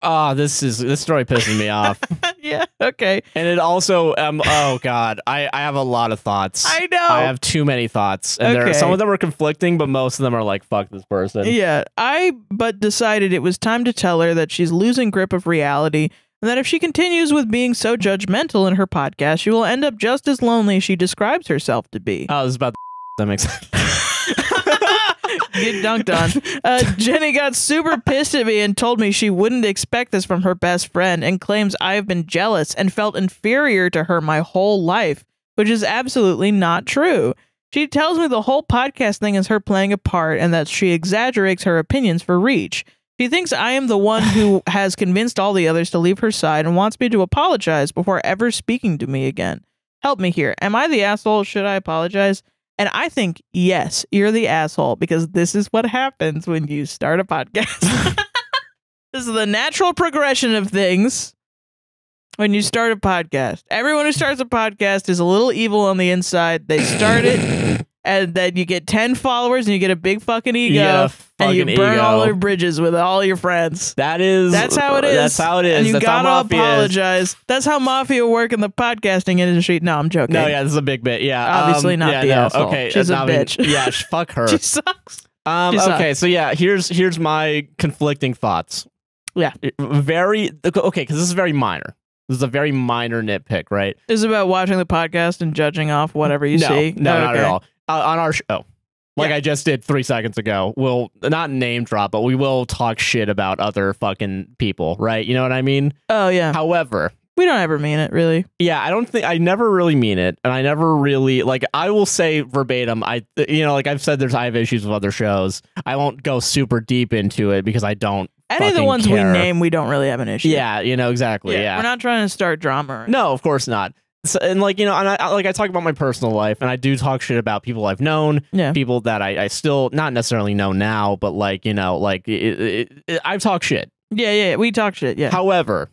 Oh, this is this story pissing me off,
yeah. Okay.
and it also um oh god, I I have a lot of thoughts.
I know.
I have too many thoughts, and there
Okay.
some of them are conflicting, but most of them are like fuck this person.
Yeah. I but decided it was time to tell her that she's losing grip of reality. And that if she continues with being so judgmental in her podcast, she will end up just as lonely as she describes herself to be.
Oh, this is about that makes sense.
Get dunked on. Uh, Jenny got super pissed at me and told me she wouldn't expect this from her best friend and claims I have been jealous and felt inferior to her my whole life, which is absolutely not true. She tells me the whole podcast thing is her playing a part and that she exaggerates her opinions for reach. She thinks I am the one who has convinced all the others to leave her side and wants me to apologize before ever speaking to me again. Help me here. Am I the asshole? Should I apologize? And I think, yes, you're the asshole because this is what happens when you start a podcast. this is the natural progression of things when you start a podcast. Everyone who starts a podcast is a little evil on the inside. They start it and then you get 10 followers and you get a big fucking ego
a
and you
fucking
burn all your bridges with all your friends.
That is
That's how it is.
That's how it is.
And you
That's
gotta
mafia is.
apologize. That's how mafia work in the podcasting industry. No, I'm joking.
No, yeah, this is a big bit. Yeah,
Obviously
um,
not
yeah,
the
no,
asshole.
Okay,
She's a bitch.
Yeah, fuck her.
She sucks.
Um,
She
okay,
sucks.
so yeah, here's here's my conflicting thoughts.
Yeah.
Very okay because this is very minor. This is a very minor nitpick, right?
This is about watching the podcast and judging off whatever you
no,
see.
no,
Oh,
not at all. Uh, on our show, like I just did three seconds ago, we'll not name drop, but we will talk shit about other fucking people, right? You know what I mean?
Oh yeah,
However,
we don't ever mean it really.
Yeah, I don't think I never really mean it, and I never really like. I will say verbatim. I you know like I've said, there's I have issues with other shows. I won't go super deep into it because I don't.
Any of the ones
care.
we name, we don't really have an issue.
Yeah, you know exactly. Yeah,
we're not trying to start drama.
No, of course not. So, and like you know, and I like I talk about my personal life, and I do talk shit about people I've known,
Yeah.
people that I, I still not necessarily know now, but like you know, like it, it, it, I've talked shit.
Yeah, yeah, we talk shit. Yeah,
However,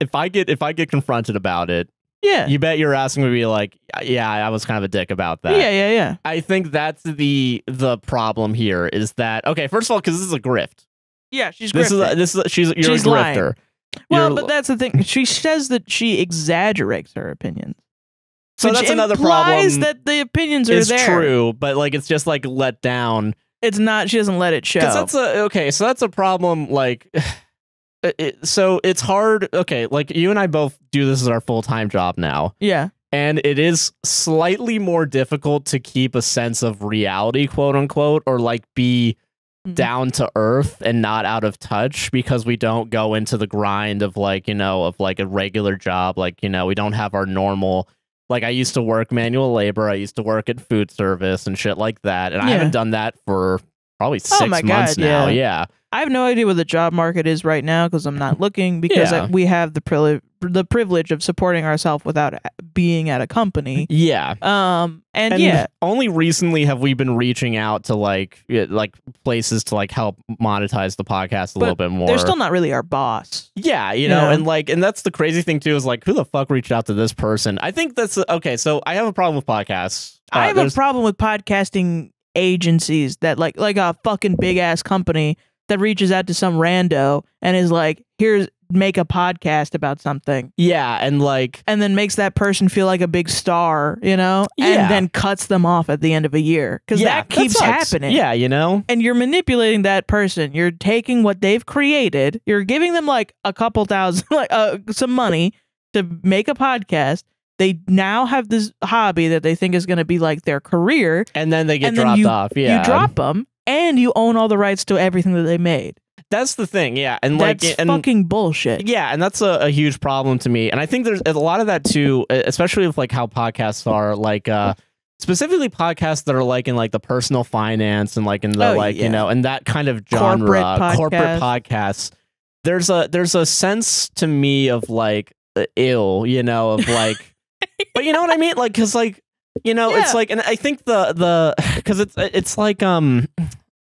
if I get if I get confronted about it,
yeah,
you bet you're asking me to be like, yeah, I was kind of a dick about that.
yeah, yeah, yeah.
I think that's the the problem here is that okay, first of all, because this is a grift.
Yeah, she's
This
grifting.
is a, this is a, she's you're
She's
a
lying. Well,
You're-
but that's the thing. She says that she exaggerates her opinions.
so that's another problem.
that the opinions are there.
true, but like it's just like let down
It's not. She doesn't let it show.
that's a okay. So that's a problem. Like, it- so it's hard. Okay, like you and I both do this as our full time job now.
yeah,
And it is slightly more difficult to keep a sense of reality, quote unquote, or like be
Mhm.
down to earth and not out of touch because we don't go into the grind of like, you know, of like a regular job. Like, you know, we don't have our normal, like I used to work manual labor, I used to work at food service and shit like that. And I haven't done that for probably six
Oh my
months
God,
now.
yeah.
Yeah.
I have no idea what the job market is right now because I'm not looking because
Yeah.
I, we have the privilege the privilege of supporting ourselves without being at a company.
Yeah.
Um, and,
And
yeah,
only recently have we been reaching out to like like places to like help monetize the podcast a
But
little bit more.
they're still not really our boss.
Yeah, you know,
Yeah.
and like, and that's the crazy thing too is like, who the fuck reached out to this person? I think that's okay. So I have a problem with podcasts. Uh,
I have a problem with podcasting agencies that like like a fucking big ass company that reaches out to some rando and is like, here's make a podcast about something
yeah, and like,
and then makes that person feel like a big star, you know,
Yeah.
and then cuts them off at the end of a year because
yeah,
that keeps
sucks.
happening.
Yeah, you know,
and you're manipulating that person. You're taking what they've created. You're giving them like a couple thousand, like uh, some money to make a podcast. They now have this hobby that they think is going to be like their career.
and then they get dropped
you-
off. Yeah,
You drop them, and you own all the rights to everything that they made.
that's the thing. Yeah, and like,
That's
and
fucking bullshit.
Yeah, and that's a, a huge problem to me. And I think there's a lot of that too, especially with like how podcasts are like uh specifically podcasts that are like in like the personal finance and like in the
Oh,
like,
yeah.
you know, and that kind of genre
Corporate
corporate
podcasts.
There's a there's a sense to me of like uh, ill, you know, of like But you know what I mean? Like cuz like you know, it's like and I think the the cuz it's it's like um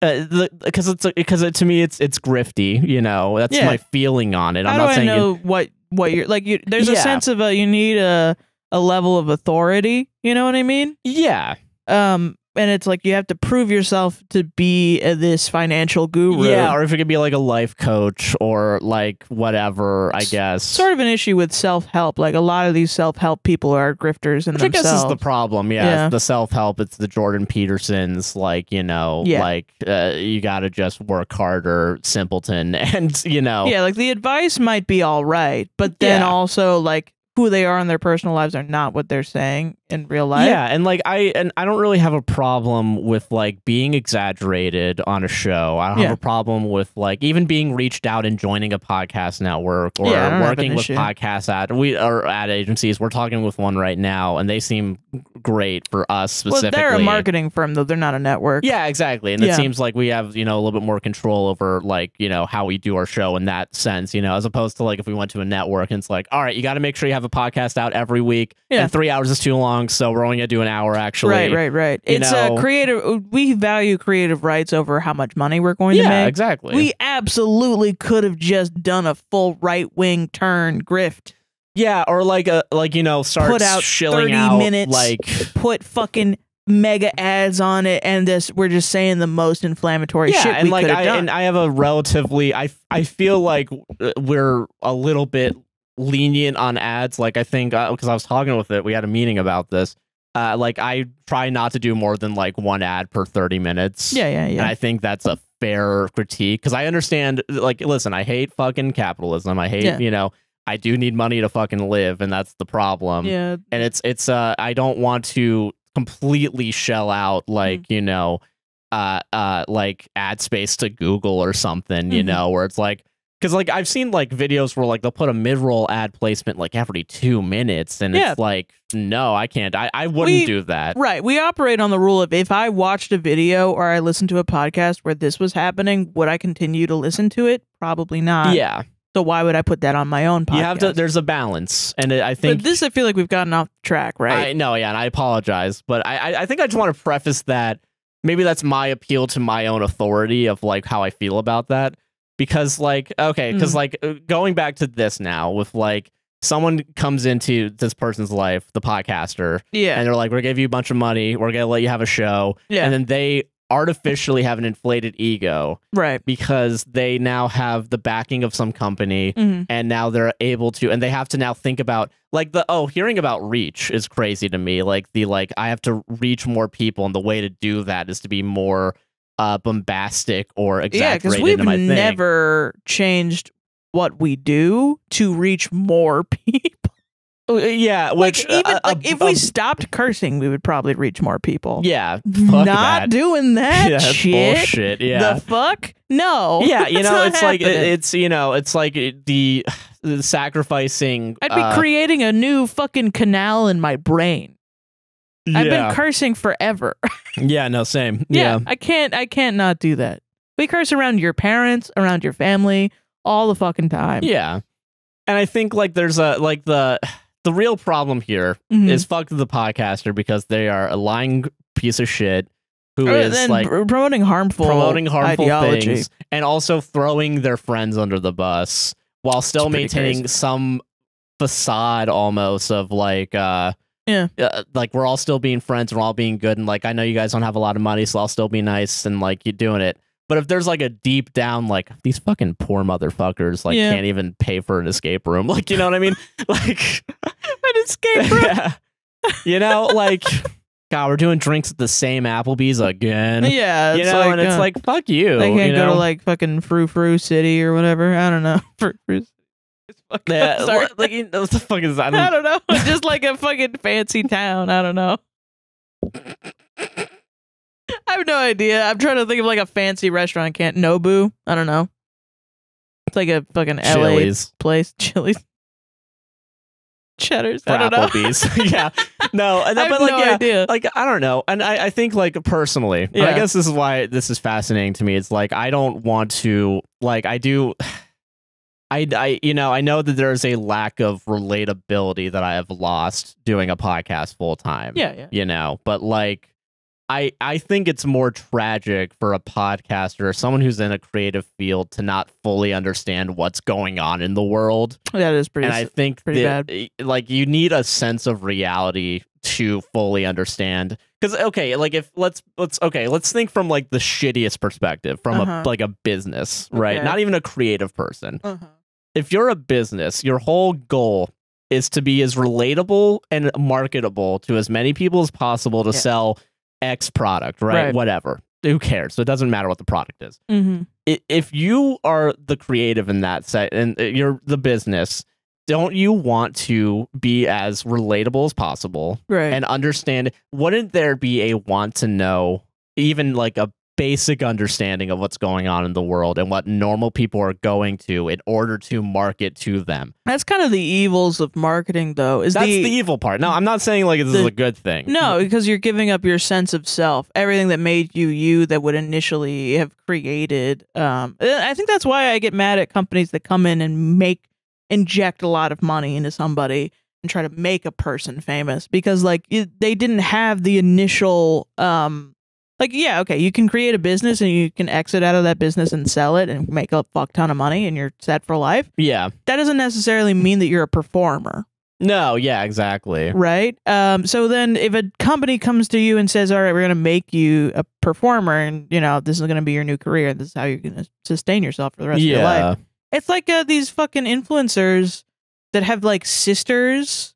because it's because it, to me it's it's grifty, you know. That's
Yeah.
my feeling on it. I'm
How
not
do I
saying it-
know what what you're like? You, there's a sense of a you need a a level of authority. You know what I mean?
Yeah.
Um, and it's like you have to prove yourself to be uh, this financial guru.
Yeah, or if it could be like a life coach or like whatever, I guess.
sort of an issue with self help. Like a lot of these self help people are grifters
and I guess is the problem. Yeah,
Yeah.
The self help. It's the Jordan Petersons. Like you know,
Yeah.
like uh, you got to just work harder, simpleton, and you know,
yeah, like the advice might be all right, but then
Yeah.
also like who they are in their personal lives are not what they're saying in real life.
Yeah, and like I and I don't really have a problem with like being exaggerated on a show. I don't
Yeah.
have a problem with like even being reached out and joining a podcast network or
Yeah, I don't have
working with
issue.
podcast ad we or ad agencies. We're talking with one right now, and they seem great for us
Well,
specifically.
they're a marketing firm though. They're not a network.
Yeah, exactly. And it seems like we have, you know, a little bit more control over like, you know, how we do our show in that sense, you know, as opposed to like if we went to a network and it's like, all right, you got to make sure you have a podcast out every week.
Yeah.
And three hours is too long, so we're only gonna do an hour actually.
Right, right, right.
you
It's
know-
a creative. We value creative rights over how much money we're going to
Yeah,
make.
exactly.
We absolutely could have just done a full right wing turn grift.
yeah, or like a like you know, start
Put out
shilling
30
out
minutes.
like
Put fucking mega ads on it, and this we're just saying the most inflammatory
yeah,
shit
and
we
like I
done.
and I have a relatively I I feel like uh, we're a little bit lenient on ads. Like I think because I was talking with it, we had a meeting about this. Uh, like I try not to do more than like one ad per thirty minutes.
yeah, yeah,
And
yeah.
I think that's a fair critique because I understand, like, listen, I hate fucking capitalism. I hate,
Yeah.
you know, I do need money to fucking live, and that's the problem.
yeah,
And it's, it's, uh, I don't want to completely shell out, like,
Mm-hmm.
you know, uh, uh, like ad space to Google or something, you
Mhm.
know, where it's like, because like I've seen like videos where like they'll put a mid roll ad placement like every two minutes, and
Yeah.
it's like, no, I can't. I, I wouldn't
We-
do that.
Right. We operate on the rule of if I watched a video or I listened to a podcast where this was happening, would I continue to listen to it? Probably not.
yeah,
So why would I put that on my own podcast?
you have to. There's a balance, and it, I think
but this, I feel like we've gotten off track, right?
I know, yeah, and I apologize, but I, I, I think I just want to preface that maybe that's my appeal to my own authority of like how I feel about that, because like okay, because
Mm.
like uh, going back to this now with like someone comes into this person's life, the podcaster,
yeah.
and they're like, we're gonna give you a bunch of money, we're gonna let you have a show,
yeah.
and then they artificially have an inflated ego
right.
because they now have the backing of some company
hmm
and now they're able to and they have to now think about like the oh hearing about reach is crazy to me like the like i have to reach more people and the way to do that is to be more uh bombastic or
Yeah, because we've
my thing.
never changed what we do to reach more people.
Oh, yeah which
like, even
uh,
like
uh,
if
uh,
we stopped cursing, we would probably reach more people.
yeah
Not
that.
doing that
yeah,
shit.
bullshit yeah
The fuck? No.
yeah you know it's like it, it's you know it's like the, the sacrificing
I'd be
uh,
creating a new fucking canal in my brain. I've been cursing forever.
yeah no same
yeah, I can't I can't not do that. We curse around your parents, around your family, all the fucking time.
Yeah. And I think like there's a like the the real problem here
Mhm.
is fuck the podcaster because they are a lying piece of shit who is like
pr- promoting harmful
promoting harmful
ideology.
things and also throwing their friends under the bus while still maintaining
crazy.
some facade almost of like uh
Yeah.
uh, like we're all still being friends and we're all being good and like I know you guys don't have a lot of money so I'll still be nice and like you're doing it but if there's like a deep down like these fucking poor motherfuckers like
Yeah.
can't even pay for an escape room like you know what I mean like
An escape room.
yeah. you know like god we're doing drinks at the same Applebee's again
yeah,
you know
like,
and it's
uh,
like fuck you
they can't
you
go to like fucking Frou Frou City or whatever. I don't know. Frou Frou.
Yeah,
sorry.
like what the fuck is that?
I don't know. Just like a fucking fancy town. I don't know. I have no idea. I'm trying to think of like a fancy restaurant. Can't Nobu? I don't know. It's like a fucking LA
Chili's
place. Chili's. Cheddars. I don't know.
Applebee's yeah no
I have
but like
no
yeah
idea.
like I don't know, and I, I think like personally, and I guess this is why this is fascinating to me. It's like I don't want to like I do. I, I you know I know that there's a lack of relatability that I have lost doing a podcast full time.
Yeah, yeah.
you know, but like I I think it's more tragic for a podcaster or someone who's in a creative field to not fully understand what's going on in the world
That is pretty.
and I think
pretty
that, like you need a sense of reality to fully understand. Because okay, like if let's let's okay, let's think from like the shittiest perspective from
Uh-huh.
a like a business, right?
Okay.
Not even a creative person.
uh-huh.
If you're a business, your whole goal is to be as relatable and marketable to as many people as possible to
Yeah.
sell X product, right?
Right.
Whatever. Who cares? So it doesn't matter what the product is
Mm-hmm.
if you are the creative in that set and uh, you're the business, don't you want to be as relatable as possible
Right.
and understand? Wouldn't there be a want to know, even like a basic understanding of what's going on in the world and what normal people are going to in order to market to them?
That's kind of the evils of marketing, though. Is
That's
the,
the, evil part. No, I'm not saying like this is a good thing.
no, because you're giving up your sense of self, everything that made you you that would initially have created. Um, I think that's why I get mad at companies that come in and make inject a lot of money into somebody and try to make a person famous because like it, they didn't have the initial um like yeah okay you can create a business and you can exit out of that business and sell it and make a fuck ton of money and you're set for life
Yeah.
that doesn't necessarily mean that you're a performer
No, yeah, exactly.
right? Um, so then if a company comes to you and says, "All right, we're going to make you a performer, and you know this is going to be your new career, and this is how you're going to sustain yourself for the rest of your life,"
Yeah.
It's like uh, these fucking influencers that have like sisters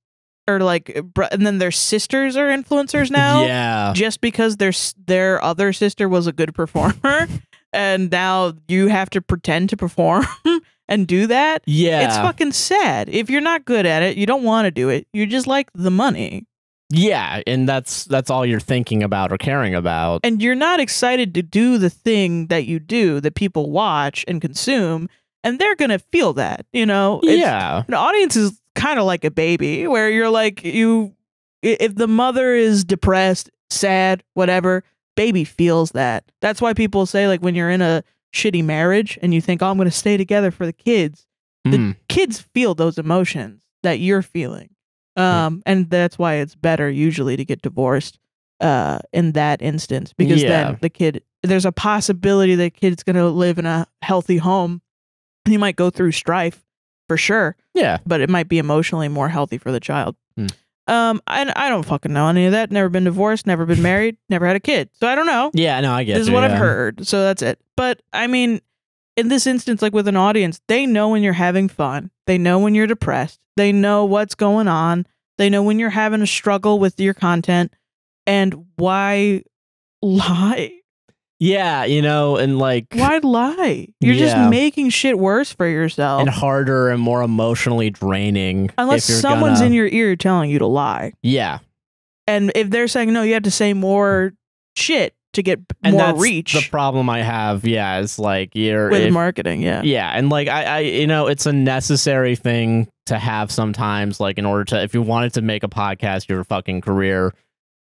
or like, br- and then their sisters are influencers now,
Yeah.
just because their their other sister was a good performer, and now you have to pretend to perform and do that.
Yeah.
It's fucking sad. If you're not good at it, you don't want to do it. You just like the money.
yeah, and that's that's all you're thinking about or caring about.
And you're not excited to do the thing that you do that people watch and consume. And they're going to feel that, you know? It's-
yeah.
An audience is kind of like a baby where you're like, you, if the mother is depressed, sad, whatever, baby feels that. That's why people say, like, when you're in a shitty marriage and you think, oh, I'm going to stay together for the kids, the
Mm.
kids feel those emotions that you're feeling um and that's why it's better usually to get divorced uh in that instance because
Yeah.
then the kid there's a possibility that kid's going to live in a healthy home you might go through strife for sure
Yeah.
but it might be emotionally more healthy for the child
Hmm.
um I, I don't fucking know any of that never been divorced never been married never had a kid so i don't know
Yeah, no, I get
this is what
yeah.
I've heard. So that's it. But I mean, in this instance, like with an audience, they know when you're having fun. They know when you're depressed. They know what's going on. They know when you're having a struggle with your content. And why lie?
Yeah, you know, and like
Why lie? You're
Yeah.
just making shit worse for yourself.
and harder and more emotionally draining.
Unless someone's
gonna-
in your ear telling you to lie.
Yeah.
And if they're saying, no, you have to say more shit to get
And
more
that's
reach
the problem I have, yeah, is like you're
with
if-
marketing. Yeah.
Yeah, and like I, I, you know, it's a necessary thing to have sometimes. Like in order to, if you wanted to make a podcast your fucking career,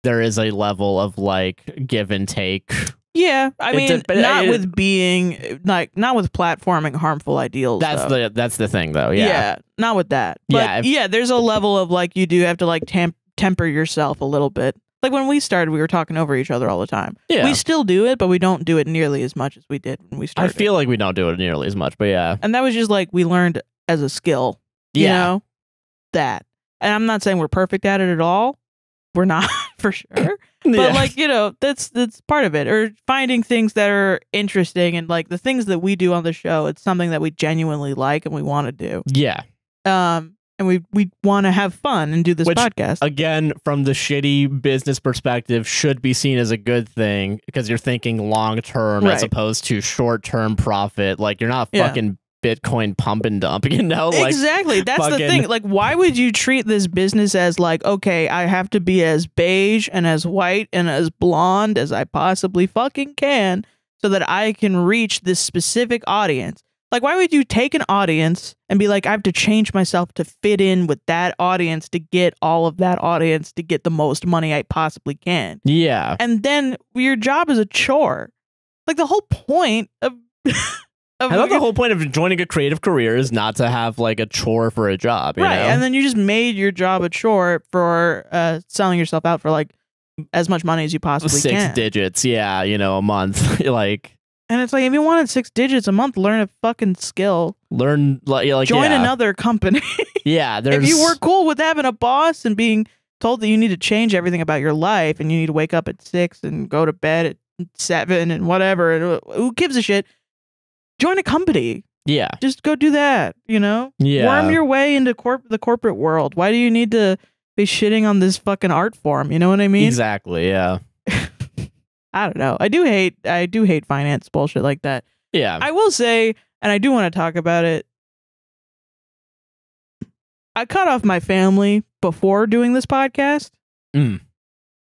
there is a level of like give and take.
Yeah, I
It
mean,
but uh,
not
it-
with being like not with platforming harmful ideals.
That's
though.
the that's the thing though. Yeah,
not with that. But
Yeah,
yeah, there's a level of like you do have to like temp- temper yourself a little bit. Like when we started, we were talking over each other all the time.
yeah.
We still do it, but we don't do it nearly as much as we did when we started.
I feel like we don't do it nearly as much, but yeah,
and that was just like we learned as a skill. You
yeah,
know that. And I'm not saying we're perfect at it at all. We're not for sure. but
Yeah.
like you know that's that's part of it or finding things that are interesting and like the things that we do on the show it's something that we genuinely like and we want to do
yeah.
um and we we want to have fun and do this
Which,
podcast
Again, from the shitty business perspective, should be seen as a good thing because you're thinking long term as opposed to short term profit. Like you're not
Yeah.
fucking Bitcoin pump and dump, you know? Like
exactly that's the thing like why would you treat this business as like okay i have to be as beige and as white and as blonde as i possibly fucking can so that i can reach this specific audience like why would you take an audience and be like i have to change myself to fit in with that audience to get all of that audience to get the most money i possibly can
yeah.
and then your job is a chore like the whole point of
I thought the whole point of joining a creative career is not to have like a chore for a job, you
right
know?
and then you just made your job a chore for uh selling yourself out for like as much money as you possibly
six
can
digits, yeah, you know, a month. like
and it's like if you wanted six digits a month learn a fucking skill
learn like, like
join
yeah.
another company
Yeah, there's
if you were cool with having a boss and being told that you need to change everything about your life and you need to wake up at six and go to bed at seven and whatever and who gives a shit join a company
Yeah.
just go do that you know
Yeah.
worm your way into corp- the corporate world. Why do you need to be shitting on this fucking art form? You know what I mean?
exactly, yeah.
I don't know. I do hate I do hate finance bullshit like that.
Yeah.
I will say, and I do want to talk about it. I cut off my family before doing this podcast.
Mm.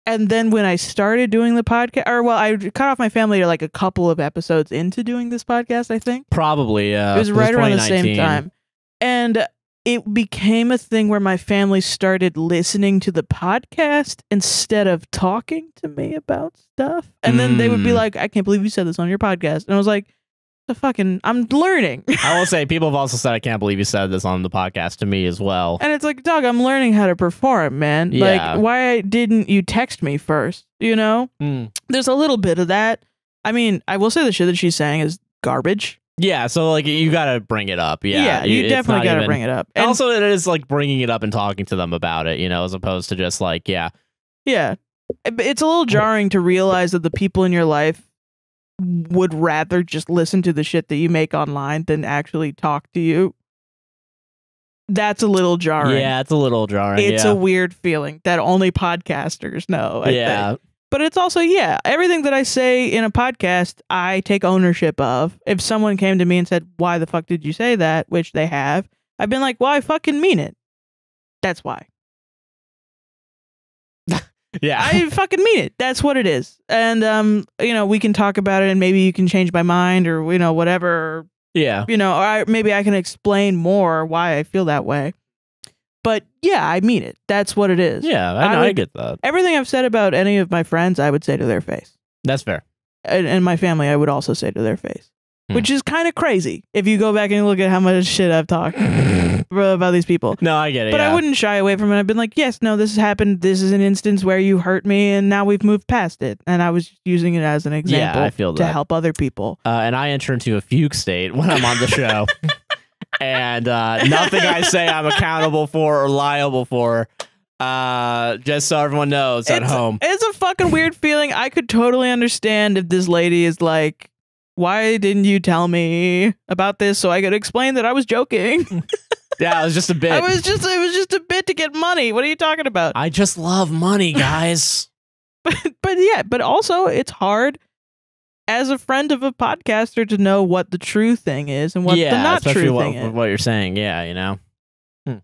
And then when I started doing the podcast, or well, I cut off my family like a couple of episodes into doing this podcast, I think.
Probably, yeah.
it was right around the same time and it became a thing where my family started listening to the podcast instead of talking to me about stuff and then they would be
Mm.
like i can't believe you said this on your podcast and i was like the fucking i'm learning
I will say people have also said I can't believe you said this on the podcast to me as well.
and it's like Doug, i'm learning how to perform man
Yeah.
like why didn't you text me first you know
Mm.
there's a little bit of that i mean i will say the shit that she's saying is garbage
Yeah, so like you gotta bring it up. Yeah,
you
it's
definitely got to
even-
bring it up.
And also, it is like bringing it up and talking to them about it, you know, as opposed to just like, yeah,
Yeah. It's a little jarring to realize that the people in your life would rather just listen to the shit that you make online than actually talk to you. That's a little jarring.
yeah, it's a little jarring.
It's
yeah.
a weird feeling that only podcasters know. I
yeah,
think. But it's also, yeah, everything that I say in a podcast, I take ownership of. If someone came to me and said, Why the fuck did you say that? Which they have, I've been like, Well, I fucking mean it. That's why.
Yeah.
I fucking mean it. That's what it is. And um, you know, we can talk about it and maybe you can change my mind or you know, whatever.
Yeah,
you know, or I, maybe I can explain more why I feel that way. But yeah, I mean it. That's what it is.
yeah. I,
I
know, I
would-
get that.
Everything I've said about any of my friends, I would say to their face.
That's fair.
And, and my family, I would also say to their face.
Hmm.
Which is kind of crazy if you go back and look at how much shit I've talked about these people.
No, I get it.
But
yeah.
I wouldn't shy away from it. I've been like, yes, no, this has happened. This is an instance where you hurt me, and now we've moved past it. And I was using it as an example
I feel
to help other people.
uh, and I enter into a fugue state when I'm on the show, and uh, nothing I say I'm accountable for or liable for. Uh, just so everyone knows at
It's-
home.
It's a fucking weird feeling. I could totally understand if this lady is like, why didn't you tell me about this so I could explain that I was joking?
Yeah, it was just a bit.
I was just it was just a bit to get money. What are you talking about?
I just love money, guys.
but but yeah, but also it's hard as a friend of a podcaster to know what the true thing is and what
yeah,
the not true
what,
thing is.
what you're saying. Yeah, you know. Hmm.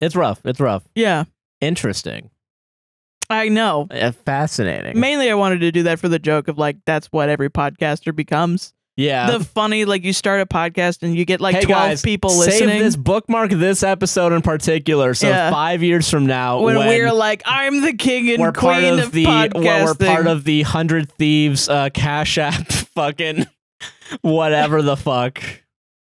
It's rough. It's rough.
Yeah,
Interesting.
I know.
Uh, fascinating.
Mainly, I wanted to do that for the joke of like that's what every podcaster becomes.
yeah.
the funny like you start a podcast and you get like
Hey,
12
guys,
people
Save
listening
this bookmark this episode in particular. So
Yeah.
five years from now,
when,
when,
we're like i'm the king and
we're part
queen
of
of,
the
podcasting
well, we're part of the hundred thieves uh, cash app fucking whatever the fuck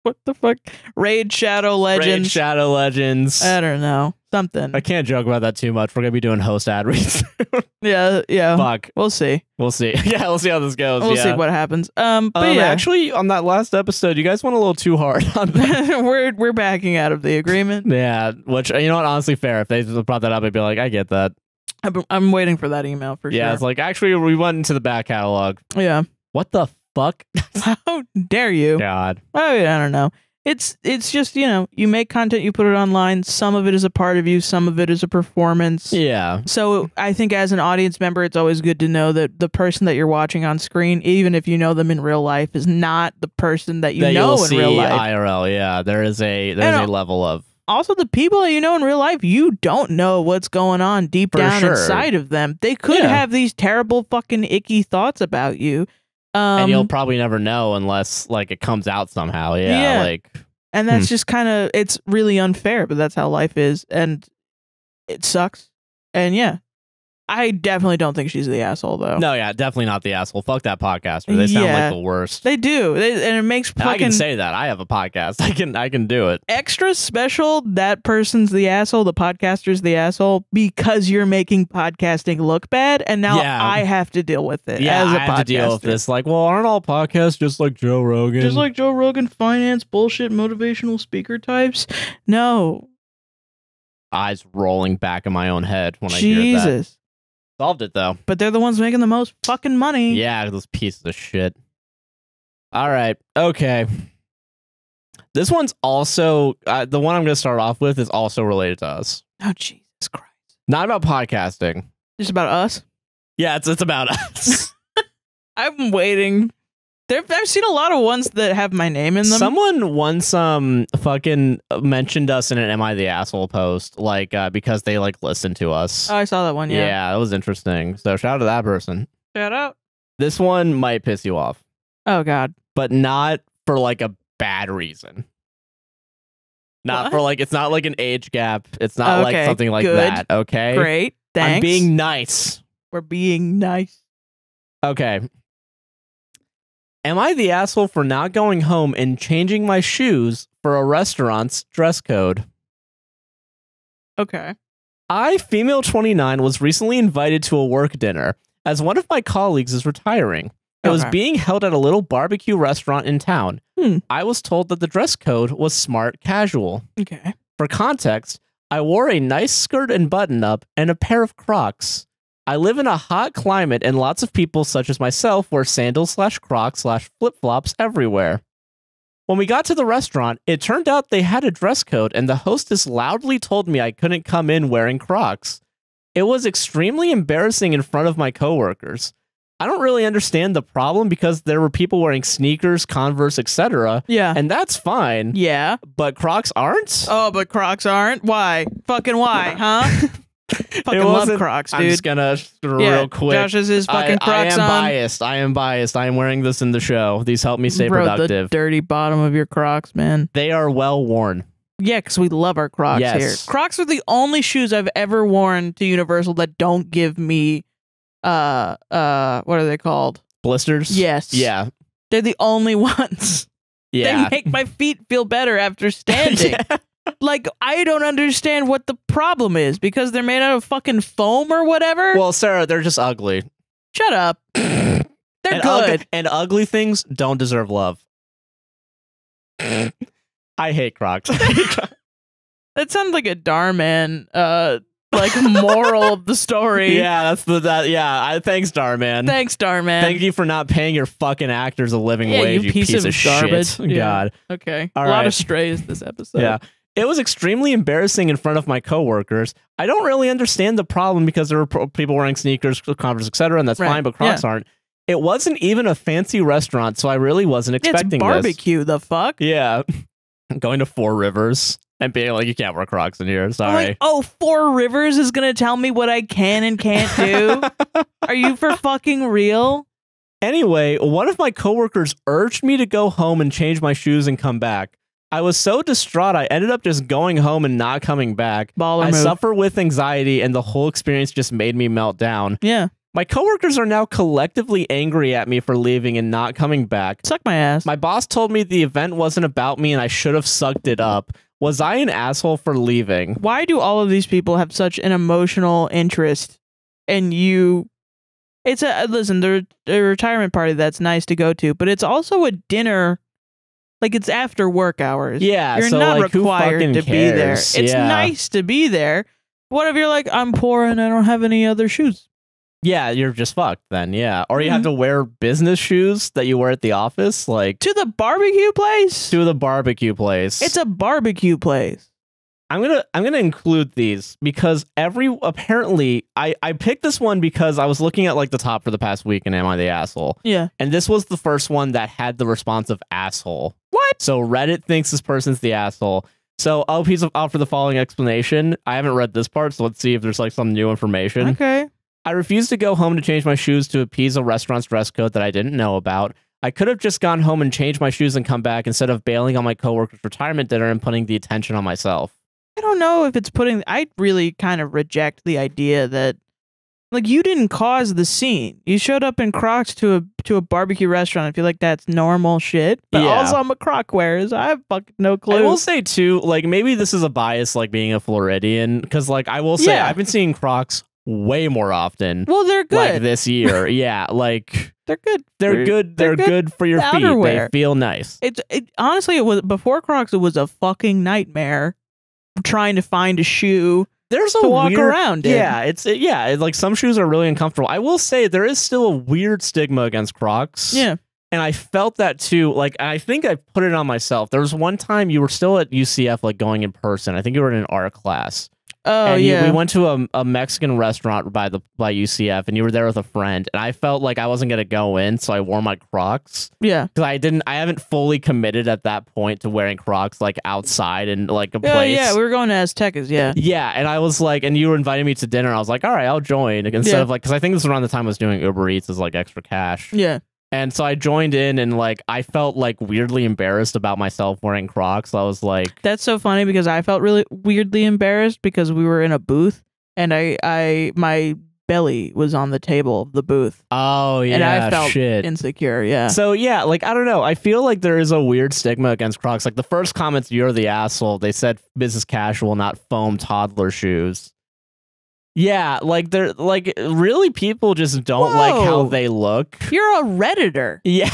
what the fuck raid shadow Legends.
Raid Shadow Legends.
i don't know something
I can't joke about that too much. We're gonna be doing host ad reads.
yeah yeah
Fuck.
we'll see
We'll see. Yeah, we'll see how this goes.
we'll
yeah.
see what happens um but
Um,
yeah
actually, on that last episode, you guys went a little too hard on that.
we're we're backing out of the agreement
yeah, which you know what? Honestly, fair. If they brought that up, I'd be like, I get that.
I'm, I'm waiting for that email for
yeah,
sure Yeah,
it's like actually, we went into the back catalog.
yeah
What the fuck?
how dare you
God.
I, I don't know. It's it's just you know you make content, you put it online. Some of it is a part of you, some of it is a performance.
Yeah.
So I think as an audience member, it's always good to know that the person that you're watching on screen, even if you know them in real life, is not the person that you
that
know in
see
real life.
IRL. Yeah, there is a there's
And,
a level of
also, the people that you know in real life, you don't know what's going on deep
For
down
sure.
inside of them. They could
Yeah.
have these terrible fucking icky thoughts about you. Um,
and you'll probably never know unless like it comes out somehow. Yeah,
Yeah.
like
And
Hmm.
that's just kind of it's really unfair, but that's how life is, and it sucks. And yeah, I definitely don't think she's the asshole though.
no, yeah, definitely not the asshole. Fuck that podcaster. They sound
Yeah.
like the worst.
they do, they, and it makes
And I can say that I have a podcast. I can I can do it.
extra special. That person's the asshole. The podcaster's the asshole because you're making podcasting look bad, and now
Yeah.
I have to deal with it.
Yeah,
as a
I have to deal with this. Like, well, aren't all podcasts just like Joe Rogan?
Just like Joe Rogan, finance bullshit, motivational speaker types. No,
eyes rolling back in my own head when I hear that.
Jesus.
Solved it though.
But they're the ones making the most fucking money.
Yeah, those pieces of shit. All right. Okay. This one's also uh, the one I'm going to start off with is also related to us.
Oh Jesus Christ.
Not about podcasting.
Just about us.
Yeah, it's it's about us.
I'm waiting. There, I've seen a lot of ones that have my name in them.
Someone once um fucking mentioned us in an "Am I the asshole?" post, like uh, because they like listened to us.
oh, I saw that one.
yeah.
Yeah.
that was interesting. So shout out to that person.
Shout out.
This one might piss you off,
Oh God.
but not for like a bad reason. Not
What?
for like it's not like an age gap. It's not like something like
good.
that. Okay,
Great. Thanks.
I'm being nice.
We're being nice.
Okay. Am I the asshole for not going home and changing my shoes for a restaurant's dress code?
Okay.
I, female 29, was recently invited to a work dinner as one of my colleagues is retiring. It was being held at a little barbecue restaurant in town.
Hmm.
I was told that the dress code was smart casual.
Okay.
For context, I wore a nice skirt and button up and a pair of Crocs. I live in a hot climate, and lots of people, such as myself, wear sandals slash Crocs slash flip flops everywhere. When we got to the restaurant, it turned out they had a dress code, and the hostess loudly told me I couldn't come in wearing Crocs. It was extremely embarrassing in front of my coworkers. I don't really understand the problem because there were people wearing sneakers, Converse, etc.,
Yeah.
and that's fine,
yeah.
but Crocs aren't?
Oh, but Crocs aren't. Why? Fucking why? Huh? fucking love Crocs,
I'm
dude.
just gonna real
yeah.
quick.
Josh has his fucking
I,
Crocs
I am
on.
biased. I am biased. I am wearing this in the show. These help me stay
Bro,
productive.
the dirty bottom of your Crocs, man.
they are well worn.
Yeah, because we love our Crocs
Yes.
here. Crocs are the only shoes I've ever worn to Universal that don't give me, uh, uh, what are they called?
Blisters.
Yes.
Yeah.
They're the only ones.
Yeah.
They make my feet feel better after standing.
Yeah.
Like, I don't understand what the problem is because they're made out of fucking foam or whatever.
Well, Sarah, they're just ugly.
Shut up. They're
and
good.
ugly- and ugly things don't deserve love. I hate Crocs.
That sounds like a Darman, uh, like moral of the story.
yeah, that's the that. Yeah, I, thanks, Darman.
Thanks, Darman.
Thank you for not paying your fucking actors a living
Yeah,
wage.
you
You
piece of garbage.
shit.
Yeah.
God.
Okay.
All
a lot of strays this episode.
Yeah. It was extremely embarrassing in front of my coworkers. I don't really understand the problem because there were people wearing sneakers, Converse, etc., and that's
Right.
fine, but Crocs aren't. It wasn't even a fancy restaurant, so I really wasn't
Yeah,
expecting
it's
this.
barbecue. The fuck.
Yeah. Going to Four Rivers and being like, you can't wear Crocs in here. Sorry.
like, oh, Four Rivers is gonna tell me what I can and can't do. Are you for fucking real?
Anyway, one of my coworkers urged me to go home and change my shoes and come back. I was so distraught, I ended up just going home and not coming back.
Baller
I
move.
suffer with anxiety, and the whole experience just made me melt down.
yeah.
My coworkers are now collectively angry at me for leaving and not coming back.
Suck my ass.
My boss told me the event wasn't about me and I should have sucked it up. Was I an asshole for leaving?
Why do all of these people have such an emotional interest in you? It's a listen. The, the retirement party that's nice to go to, but it's also a dinner. Like it's after work hours.
Yeah,
you're
so,
not
like,
required to be there. It's
Yeah.
nice to be there. What if you're like, I'm poor and I don't have any other shoes?
Yeah, you're just fucked then. Yeah. Or you
Mm-hmm.
have to wear business shoes that you wear at the office, like
To the barbecue place?
to the barbecue place.
It's a barbecue place.
I'm gonna I'm gonna include these because every apparently I I picked this one because I was looking at like the top for the past week and am I the asshole?
Yeah.
And this was the first one that had the response of asshole.
What?
So Reddit thinks this person's the asshole. So oh, I'll piece of offer the following explanation. I haven't read this part, so let's see if there's like some new information.
Okay.
I refused to go home to change my shoes to appease a restaurant's dress code that I didn't know about. I could have just gone home and changed my shoes and come back instead of bailing on my coworker's retirement dinner and putting the attention on myself.
I don't know if it's putting. I really kind of reject the idea that, like, you didn't cause the scene. You showed up in Crocs to a to a barbecue restaurant. I feel like that's normal shit. But
Yeah.
also, I'm a Croc wearer, so I have fucking no clue.
I will say too, like maybe this is a bias, like being a Floridian, because like I will say
Yeah.
I've been seeing Crocs way more often,
well, they're good.
like this year. yeah, like
they're good.
they're
They're-
good.
they're
They're,
good
good, for your feet.
outerwear.
They feel nice.
It's it honestly it was before Crocs. It was a fucking nightmare trying to find a shoe
There's a
to walk
weird,
around in.
Yeah, it's it, yeah. It, like some shoes are really uncomfortable. I will say there is still a weird stigma against Crocs.
Yeah.
and I felt that too. Like I think I put it on myself. There was one time you were still at UCF, like going in person. I think you were in an art class.
Oh
and you-
yeah.
we went to a, a Mexican restaurant by the by UCF, and you were there with a friend. And I felt like I wasn't gonna go in, so I wore my Crocs
yeah.
because I didn't. I haven't fully committed at that point to wearing Crocs like outside and like a oh,
Yeah,
place.
yeah. We were going to Aztecas. Yeah.
Uh, yeah, and I was like, and you were inviting me to dinner. I was like, all right, I'll join instead
Yeah.
of like, because I think this was around the time I was doing Uber Eats as like extra cash.
Yeah.
And so I joined in, and like I felt like weirdly embarrassed about myself wearing Crocs. I was like,
That's so funny because I felt really weirdly embarrassed because we were in a booth and I I my belly was on the table of the booth.
oh yeah,
And I felt
shit.
Insecure. Yeah.
So yeah, like I don't know. I feel like there is a weird stigma against Crocs. Like the first comments, "You're the asshole." They said business casual, not foam toddler shoes. Yeah, like they're like really people just don't like how they look.
You're a redditor.
Yeah.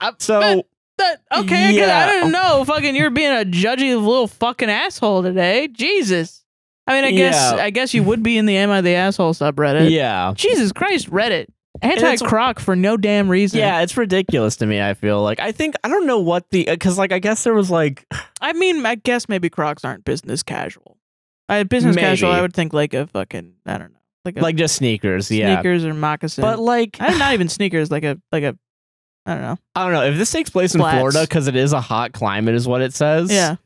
I-
So
but that okay? I, get- I
Yeah.
didn't know. Fucking, you're being a judgy little fucking asshole today. Jesus. I mean, I guess
Yeah.
I guess you would be in the Am I the Asshole subreddit.
yeah.
Jesus Christ, Reddit. Anti croc for no damn reason.
Yeah, it's ridiculous to me. I feel like I think I don't know what the uh, because like I guess there was like
I mean, I guess maybe Crocs aren't business casual. I business casual. I would think like a fucking I don't know, like a
like just sneakers, yeah.
sneakers or moccasin.
But like
I'm not even sneakers, like a like a I don't know.
I don't know if this takes place in Florida because it is a hot climate, is what it says.
Yeah,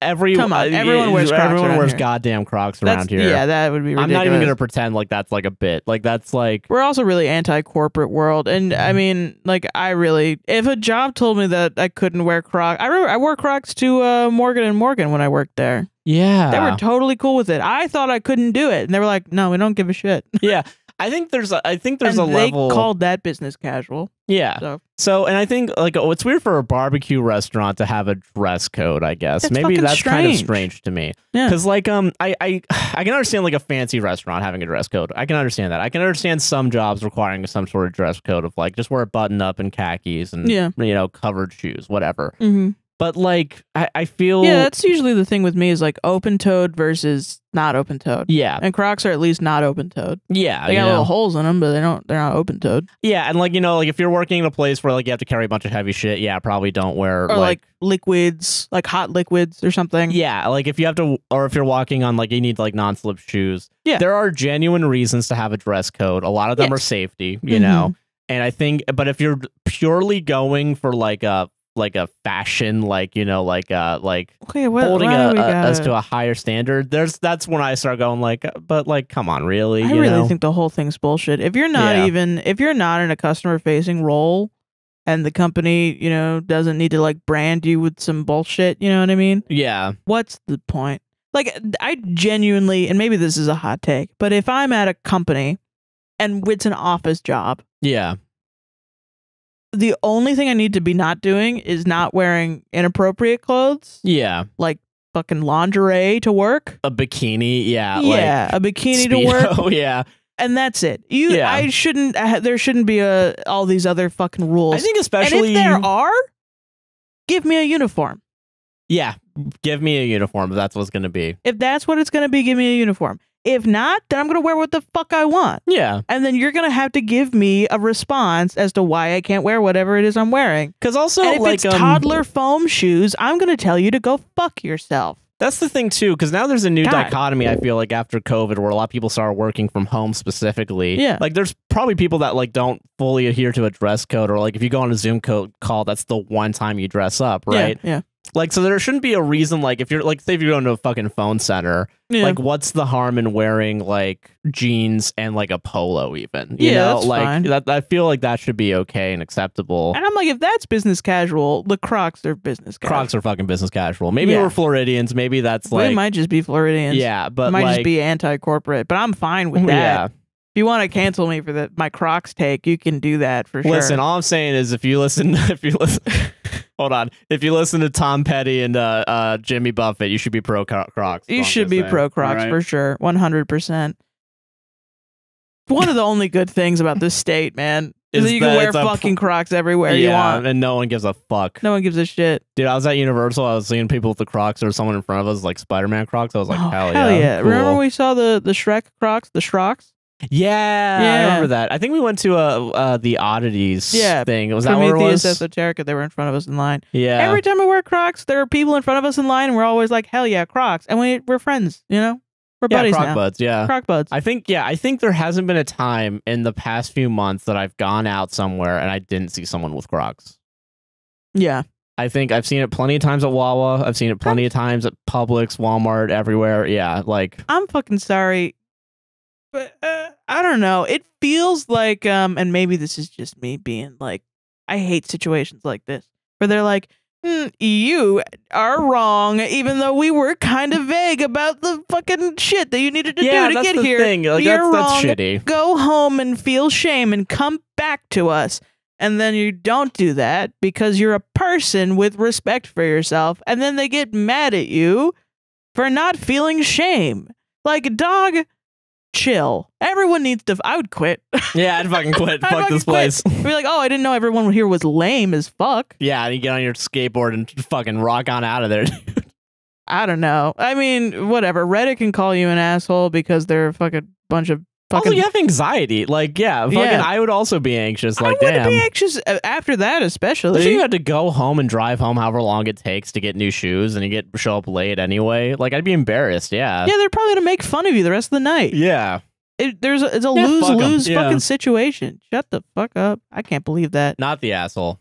every
Come on,
uh,
everyone wears Crocs
everyone wears
here.
goddamn Crocs
that's
around here.
yeah, that would be. Ridiculous.
I'm not even gonna pretend like that's like a bit. Like that's like
We're also really anti-corporate world, and I mean, like, I really, if a job told me that I couldn't wear Crocs, I remember I wore Crocs to uh, Morgan and Morgan when I worked there.
yeah.
They were totally cool with it. I thought I couldn't do it, and they were like, "No, we don't give a shit."
yeah. I think there's a, I think there's
and
a
they
level.
called that business casual.
yeah.
So
So, and I think like oh, it's weird for a barbecue restaurant to have a dress code. I guess
That's
maybe that's kind of
strange.
strange to me.
Yeah.
Because like um, I I I can understand like a fancy restaurant having a dress code. I can understand that. I can understand some jobs requiring some sort of dress code of like just wear a button up and khakis and
Yeah.
you know covered shoes, whatever.
mm-hmm.
But like I I feel
yeah, that's usually the thing with me is like open-toed versus not open-toed.
yeah
And Crocs are at least not open-toed.
yeah
They got
know?
little holes in them, but they don't. They're not open-toed.
yeah and like you know like if you're working in a place where like you have to carry a bunch of heavy shit, yeah, probably don't wear
Or like, liquids, like hot liquids or something.
Yeah, like if you have to, or if you're walking on, like you need like non-slip shoes.
Yeah.
there are genuine reasons to have a dress code. A lot of them are safety, you
Mhm.
know. And I think, but if you're purely going for like a like a fashion, like you know, like uh like
Okay, what,
holding a, a- us
gotta-
a higher standard, there's that's when I start going like, uh, but like, come on, really?
I really
know?
think the whole thing's bullshit. If you're not
Yeah.
even if you're not in a customer facing role and the company, you know, doesn't need to like brand you with some bullshit, you know what I mean?
yeah,
What's the point? Like I genuinely and maybe this is a hot take, but if I'm at a company and it's an office job,
yeah,
the only thing I need to be not doing is not wearing inappropriate clothes,
yeah.
like fucking lingerie to work.
A bikini, yeah,
yeah,
like
a bikini to work.
Speedo, yeah.
and that's it. You,
Yeah.
I shouldn't. Uh, there shouldn't be a all these other fucking rules.
I think
and
especially
if there are, give me a uniform.
yeah. Give me a uniform if that's what's gonna be.
If that's what it's gonna be, give me a uniform. If not, then I'm gonna wear what the fuck I want,
Yeah,
and then you're gonna have to give me a response as to why I can't wear whatever it is I'm wearing.
because also
and if
like
it's
um,
toddler foam shoes, I'm gonna tell you to go fuck yourself.
That's the thing too, because now there's a new
God.
dichotomy. I feel like after COVID, where a lot of people started working from home specifically.
Yeah.
like there's probably people that like don't fully adhere to a dress code, or like if you go on a Zoom call, that's the one time you dress up, right?
Yeah.
Like, so there shouldn't be a reason. Like, if you're like, say, if you're going to a fucking phone center,
Yeah.
like, what's the harm in wearing like jeans and like a polo, even? You
Yeah,
know,
that's
like
fine.
that. I feel like that should be okay and acceptable.
and I'm like, if that's business casual, the Crocs are business casual.
Crocs are fucking business casual. Maybe
Yeah.
we're Floridians. Maybe that's like,
we might just be Floridians.
yeah, but
it might
like,
just be anti-corporate, but I'm fine with that.
yeah.
If you want to cancel me for the my Crocs take, you can do that for sure.
Listen, all I'm saying is if you listen, if you listen, hold on, if you listen to Tom Petty and uh, uh, Jimmy Buffett, you should be pro Crocs.
you should be pro Crocs
All right?
for sure, one hundred percent. One of the only good things about this state, man, is,
Is
that you can
that
wear
it's a
fucking Crocs everywhere
yeah,
you want.
and no one gives a fuck.
No one gives a shit.
Dude, I was at Universal. I was seeing people with the Crocs. There was someone in front of us like Spider-Man Crocs. I was like,
oh,
hell, yeah, cool.
Remember when we saw the the Shrek Crocs, the Shrocks?
Yeah, I remember that. I think we went to uh, uh the oddities
Yeah,
thing. Was that what it
Prometheus
was?
Esoterica. They were in front of us in line.
yeah,
Every time we wear Crocs, there are people in front of us in line, and we're always like, "Hell yeah, Crocs!" And we we're friends. You know, we're
yeah,
buddies
Croc
now.
buds. Yeah,
Croc buds.
I think yeah, I think there hasn't been a time in the past few months that I've gone out somewhere and I didn't see someone with Crocs.
yeah.
I think I've seen it plenty of times at Wawa. I've seen it plenty of times at Publix, Walmart, everywhere. Yeah, like
I'm fucking sorry, but uh, I don't know. It feels like, um, and maybe this is just me being like, I hate situations like this where they're like, "Hmm, "You are wrong," even though we were kind of vague about the fucking shit that you needed to
yeah,
do to
that's
get
the
here.
thing. Like
You're
that's that's
wrong.
shitty.
Go home and feel shame and come back to us. And then you don't do that because you're a person with respect for yourself. And then they get mad at you for not feeling shame. Like, dog, chill. Everyone needs to. I would quit.
Yeah, I'd fucking quit. Fuck
fucking
this
quit.
place.
Be like, oh, I didn't know everyone here was lame as fuck.
Yeah, you get on your skateboard and fucking rock on out of there.
I don't know. I mean, whatever. Reddit can call you an asshole because they're a fucking bunch of
also, you have anxiety. Like, yeah, fucking,
Yeah.
I would also be anxious. Like,
I would
damn.
be anxious uh, after that, especially.
You had to go home and drive home however long it takes to get new shoes and you get show up late anyway. Like I'd be embarrassed, yeah.
yeah, they're probably gonna make fun of you the rest of the night.
Yeah.
It, there's a, it's a
Yeah,
lose
fuck
lose
Yeah.
fucking situation. Shut the fuck up. I can't believe that
Not the asshole.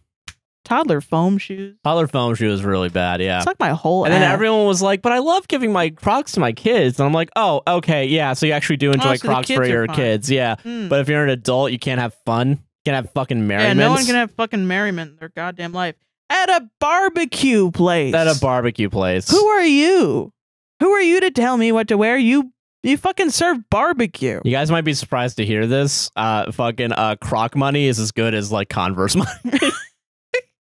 Toddler foam shoes.
Toddler foam shoe was really bad, yeah.
It's like my whole.
And then everyone was like, "But I love giving my Crocs to my kids." And I'm like, "Oh, okay, yeah. So you actually do enjoy
Oh, so
Crocs for your kids, yeah.
Mm.
But if you're an adult, you can't have fun. You can't have fucking
yeah,
merriment.
no one can have fucking merriment in their goddamn life at a barbecue place.
at a barbecue place.
Who are you? Who are you to tell me what to wear? You you fucking serve barbecue.
you guys might be surprised to hear this. Uh, fucking uh, Croc money is as good as like Converse money.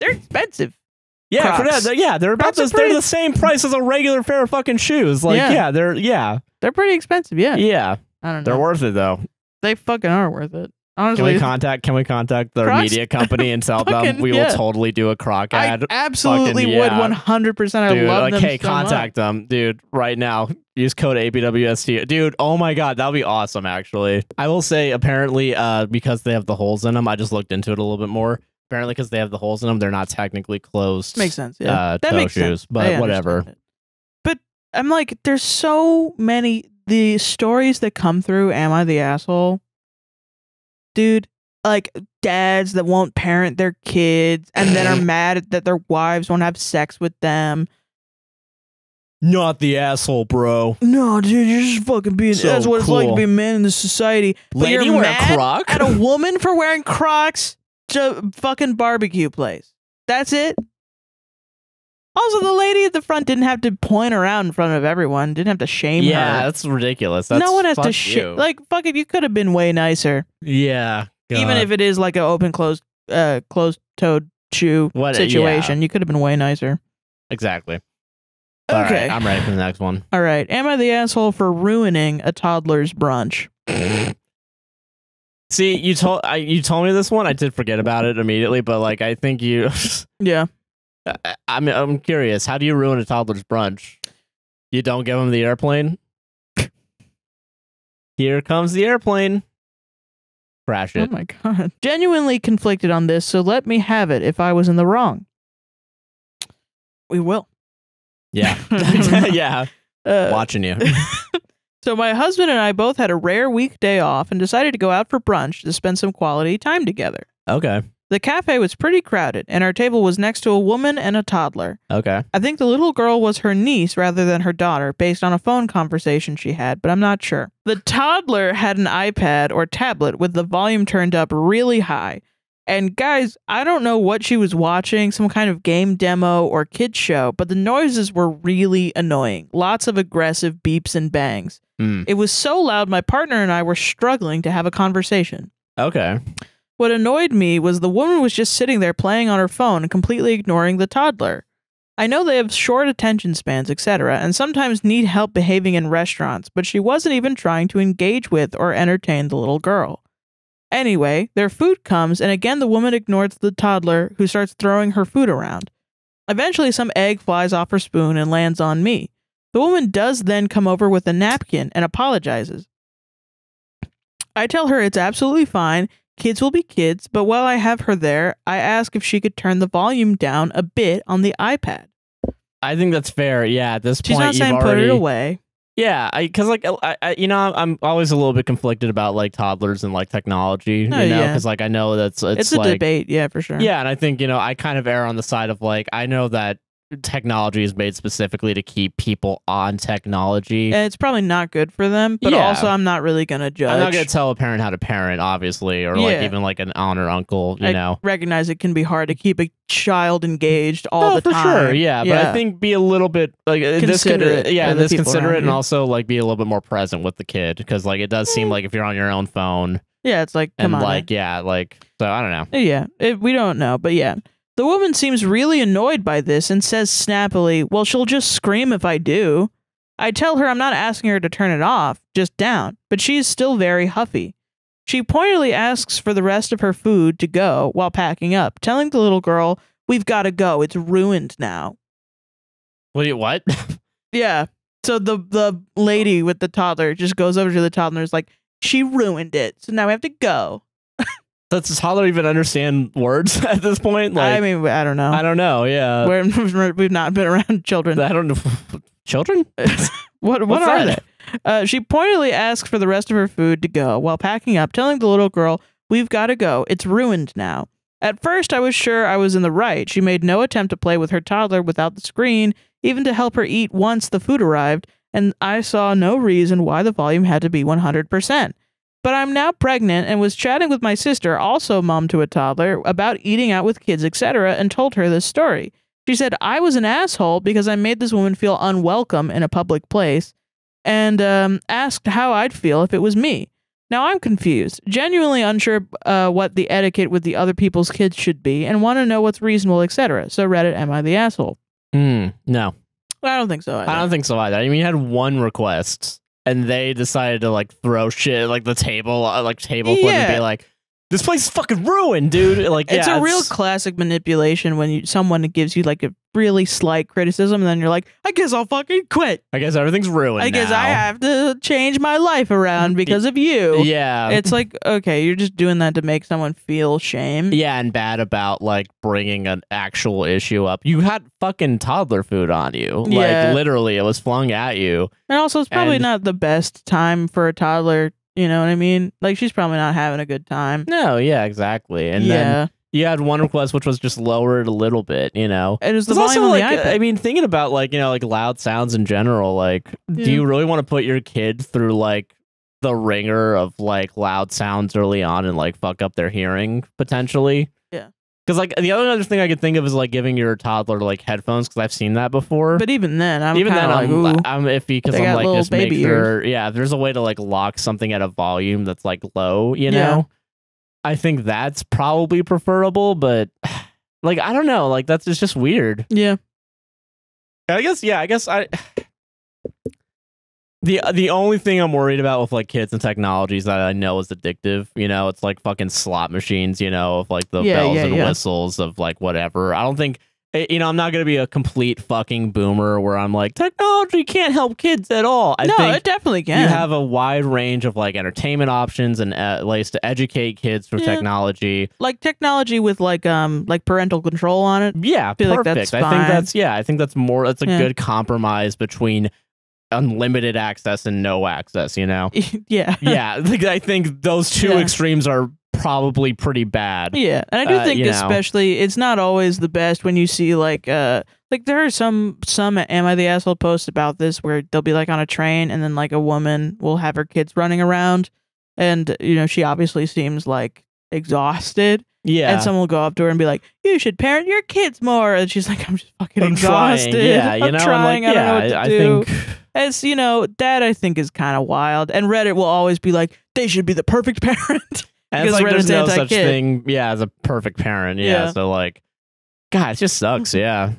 They're expensive.
Yeah, for that, they're- yeah, they're about
Crocs are
the, they're the same price as a regular pair of fucking shoes. Like,
Yeah.
yeah, they're yeah,
They're pretty expensive. Yeah.
yeah,
I don't know.
they're worth it though.
they fucking are worth it. Honestly, can
we contact? Can we contact their
Crocs?
media company and tell them
Fucking-
we will
yeah.
totally do a Croc ad?
I
ad?
absolutely
Fucking
would 100%. I
dude,
love
like,
them
hey,
so much.
contact them, dude, right now. Use code APWSTR. Dude, oh my god, that'll be awesome, actually. I will say, apparently, uh, because they have the holes in them, I just looked into it a little bit more. Apparently, because they have the holes in them, they're not technically closed.
Makes sense. Yeah.
Uh,
that
toe
makes
shoes,
sense.
but
I
whatever.
But I'm like, there's so many the stories that come through. Am I the asshole, dude? Like dads that won't parent their kids and then are mad that their wives won't have sex with them.
Not the asshole, bro.
No, dude, you're just fucking being.
So
that's what it's like to be a man in this society. But
Lady
you're
wear
mad
a Croc.
at a woman for wearing Crocs a fucking barbecue place. That's it. Also, the lady at the front didn't have to point around in front of everyone. Didn't have to shame
yeah,
her.
that's ridiculous. That's
no one has to
fuck you.
Like, fuck it. You could have been way nicer,
yeah,
even
God.
if it is like an open closed, uh, closed toed shoe
What-
situation. You could have been way nicer.
exactly. All
Okay.
right, I'm ready for the next one.
All right. Am I the asshole for ruining a toddler's brunch?
See, you told I, you told me this one. I did forget about it immediately, but like I think you.
Yeah.
I- I'm I'm curious. How do you ruin a toddler's brunch? You don't give them the airplane. Here comes the airplane. Crash it.
Oh my god. Genuinely conflicted on this, so let me have it if I was in the wrong. We will.
Yeah, yeah.
Uh,
Watching you.
So my husband and I both had a rare weekday off and decided to go out for brunch to spend some quality time together.
Okay.
The cafe was pretty crowded, and our table was next to a woman and a toddler.
Okay.
I think the little girl was her niece rather than her daughter, based on a phone conversation she had, but I'm not sure. The toddler had an iPad or tablet with the volume turned up really high. And guys, I don't know what she was watching, some kind of game demo or kids show, but the noises were really annoying. Lots of aggressive beeps and bangs.
Hmm.
It was so loud my partner and I were struggling to have a conversation.
Okay.
What annoyed me was the woman was just sitting there playing on her phone and completely ignoring the toddler. I know they have short attention spans, etc., and sometimes need help behaving in restaurants, but she wasn't even trying to engage with or entertain the little girl. Anyway, their food comes, and again the woman ignores the toddler, who starts throwing her food around. Eventually, some egg flies off her spoon and lands on me. The woman does then come over with a napkin and apologizes. I tell her it's absolutely fine Kids will be kids, but while I have her there, I ask if she could turn the volume down a bit on the iPad.
I think that's fair. Yeah. At this
She's
point,
not saying
you've
put
already.
it away.
Yeah, because like I, I, you know, I'm always a little bit conflicted about like toddlers and like technology. You
Oh,
know,
yeah.
because like I know that's it's,
It's, a
like,
debate, yeah, for sure.
Yeah, and I think you know I kind of err on the side of like I know that technology is made specifically to keep people on technology.
And it's probably not good for them, but
Yeah.
also I'm not really gonna judge.
I'm not gonna tell a parent how to parent, obviously, or like even like an aunt or uncle. You
I
know,
recognize it can be hard to keep a child engaged all
oh,
the
for
time.
sure, yeah, But I think be a little bit like uh, this, con-
Considerate
yeah,
of
this considerate, and also like be a little bit more present with the kid because like it does seem
Mm.
like if you're on your own phone
yeah, it's like come
and
on.
like yeah, like so I don't know.
Yeah, it, we don't know, but yeah. The woman seems really annoyed by this and says snappily, Well, she'll just scream if I do. I tell her I'm not asking her to turn it off, just down, but she is still very huffy. She pointedly asks for the rest of her food to go while packing up, telling the little girl, We've got to go. It's ruined now.
What? What?
Yeah. So the the lady with the toddler just goes over to the toddler and is like, She ruined it. So now we have to go.
Does the toddler even understand words at this point? Like,
I mean, I don't know.
I don't know. Yeah,
We're, we've not been around children.
I don't know. Children?
what what
What's
are
that?
they? Uh, she pointedly asks for the rest of her food to go while packing up, telling the little girl, We've got to go. It's ruined now. At first, I was sure I was in the right. She made no attempt to play with her toddler without the screen, even to help her eat once the food arrived, and I saw no reason why the volume had to be 100%. But I'm now pregnant and was chatting with my sister, also mom to a toddler, about eating out with kids, etc., and told her this story. She said I was an asshole because I made this woman feel unwelcome in a public place and um, asked how I'd feel if it was me. Now I'm confused, genuinely unsure uh, what the etiquette with the other people's kids should be, and want to know what's reasonable, etc. So Reddit, am I the asshole?
Hmm. no,
I don't think so. Either.
I don't think so either. I mean, you had one request, and they decided to like throw shit like the table, uh, like table flip, and be like, "This place is fucking ruined, dude." Like,
it's
yeah,
a real classic manipulation when you someone gives you like a really slight criticism, and then you're like, I guess I'll fucking quit.
I guess everything's ruined.
I guess
now.
I have to change my life around because of you.
Yeah.
It's like, okay, you're just doing that to make someone feel shame.
yeah, and bad about like bringing an actual issue up. You had fucking toddler food on you.
Yeah.
Like literally, it was flung at you.
And also, it's probably
And-
not the best time for a toddler. You know what I mean? Like, she's probably not having a good time.
No, yeah, exactly. And
yeah.
then you had one request which was just lowered a little bit, you know.
And it was the
It's
volume
also
on
like
the iPad.
Uh, I mean, thinking about like you know like loud sounds in general. Like,
Yeah.
do you really want to put your kid through like the ringer of like loud sounds early on and like fuck up their hearing potentially?
Yeah.
Because like the other other thing I could think of is like giving your toddler like headphones because I've seen that before.
but even then, I'm
even then,
like,
I'm,
ooh.
I'm iffy because
They
I'm
got
like,
little
just make
baby
sure, yeah, there's a way to like lock something at a volume that's like low, you
Yeah.
know, I think that's probably preferable. But like, I don't know, like that's it's just weird.
yeah.
I guess, yeah, I guess I. The, the only thing I'm worried about with like kids and technologies that I know is addictive. You know, it's like fucking slot machines. You know, of like the
Yeah,
bells
yeah,
and
yeah.
whistles of like whatever. I don't think you know. I'm not gonna be a complete fucking boomer where I'm like technology can't help kids at all. I
no, it definitely can.
you have a wide range of like entertainment options and uh, ways to educate kids through
Yeah.
technology.
like technology with like um like parental control on it.
Yeah,
like
perfect.
that's
I think that's yeah. I think that's more. That's a
Yeah.
good compromise between unlimited access and no access. You know.
yeah.
yeah, like, I think those two
Yeah.
extremes are probably pretty bad.
Yeah, and I do
Uh,
think
you know.
especially it's not always the best when you see like uh like there are some some am I the asshole posts about this where they'll be like on a train and then like a woman will have her kids running around and you know she obviously seems like exhausted
Yeah,
and someone will go up to her and be like you should parent your kids more and she's like I'm just fucking
I'm
exhausted.
trying. Yeah, you
I'm
know, I'm
trying.
like,
I don't know
yeah,
what to
I, I
do.
think.
It's you know that I think is kind of wild and Reddit will always be like they should be the perfect parent.
And
Because
it's like there's no such
anti-kid.
thing, yeah, as a perfect parent. Yeah,
Yeah.
so like, God, it just sucks. Mm-hmm. Yeah,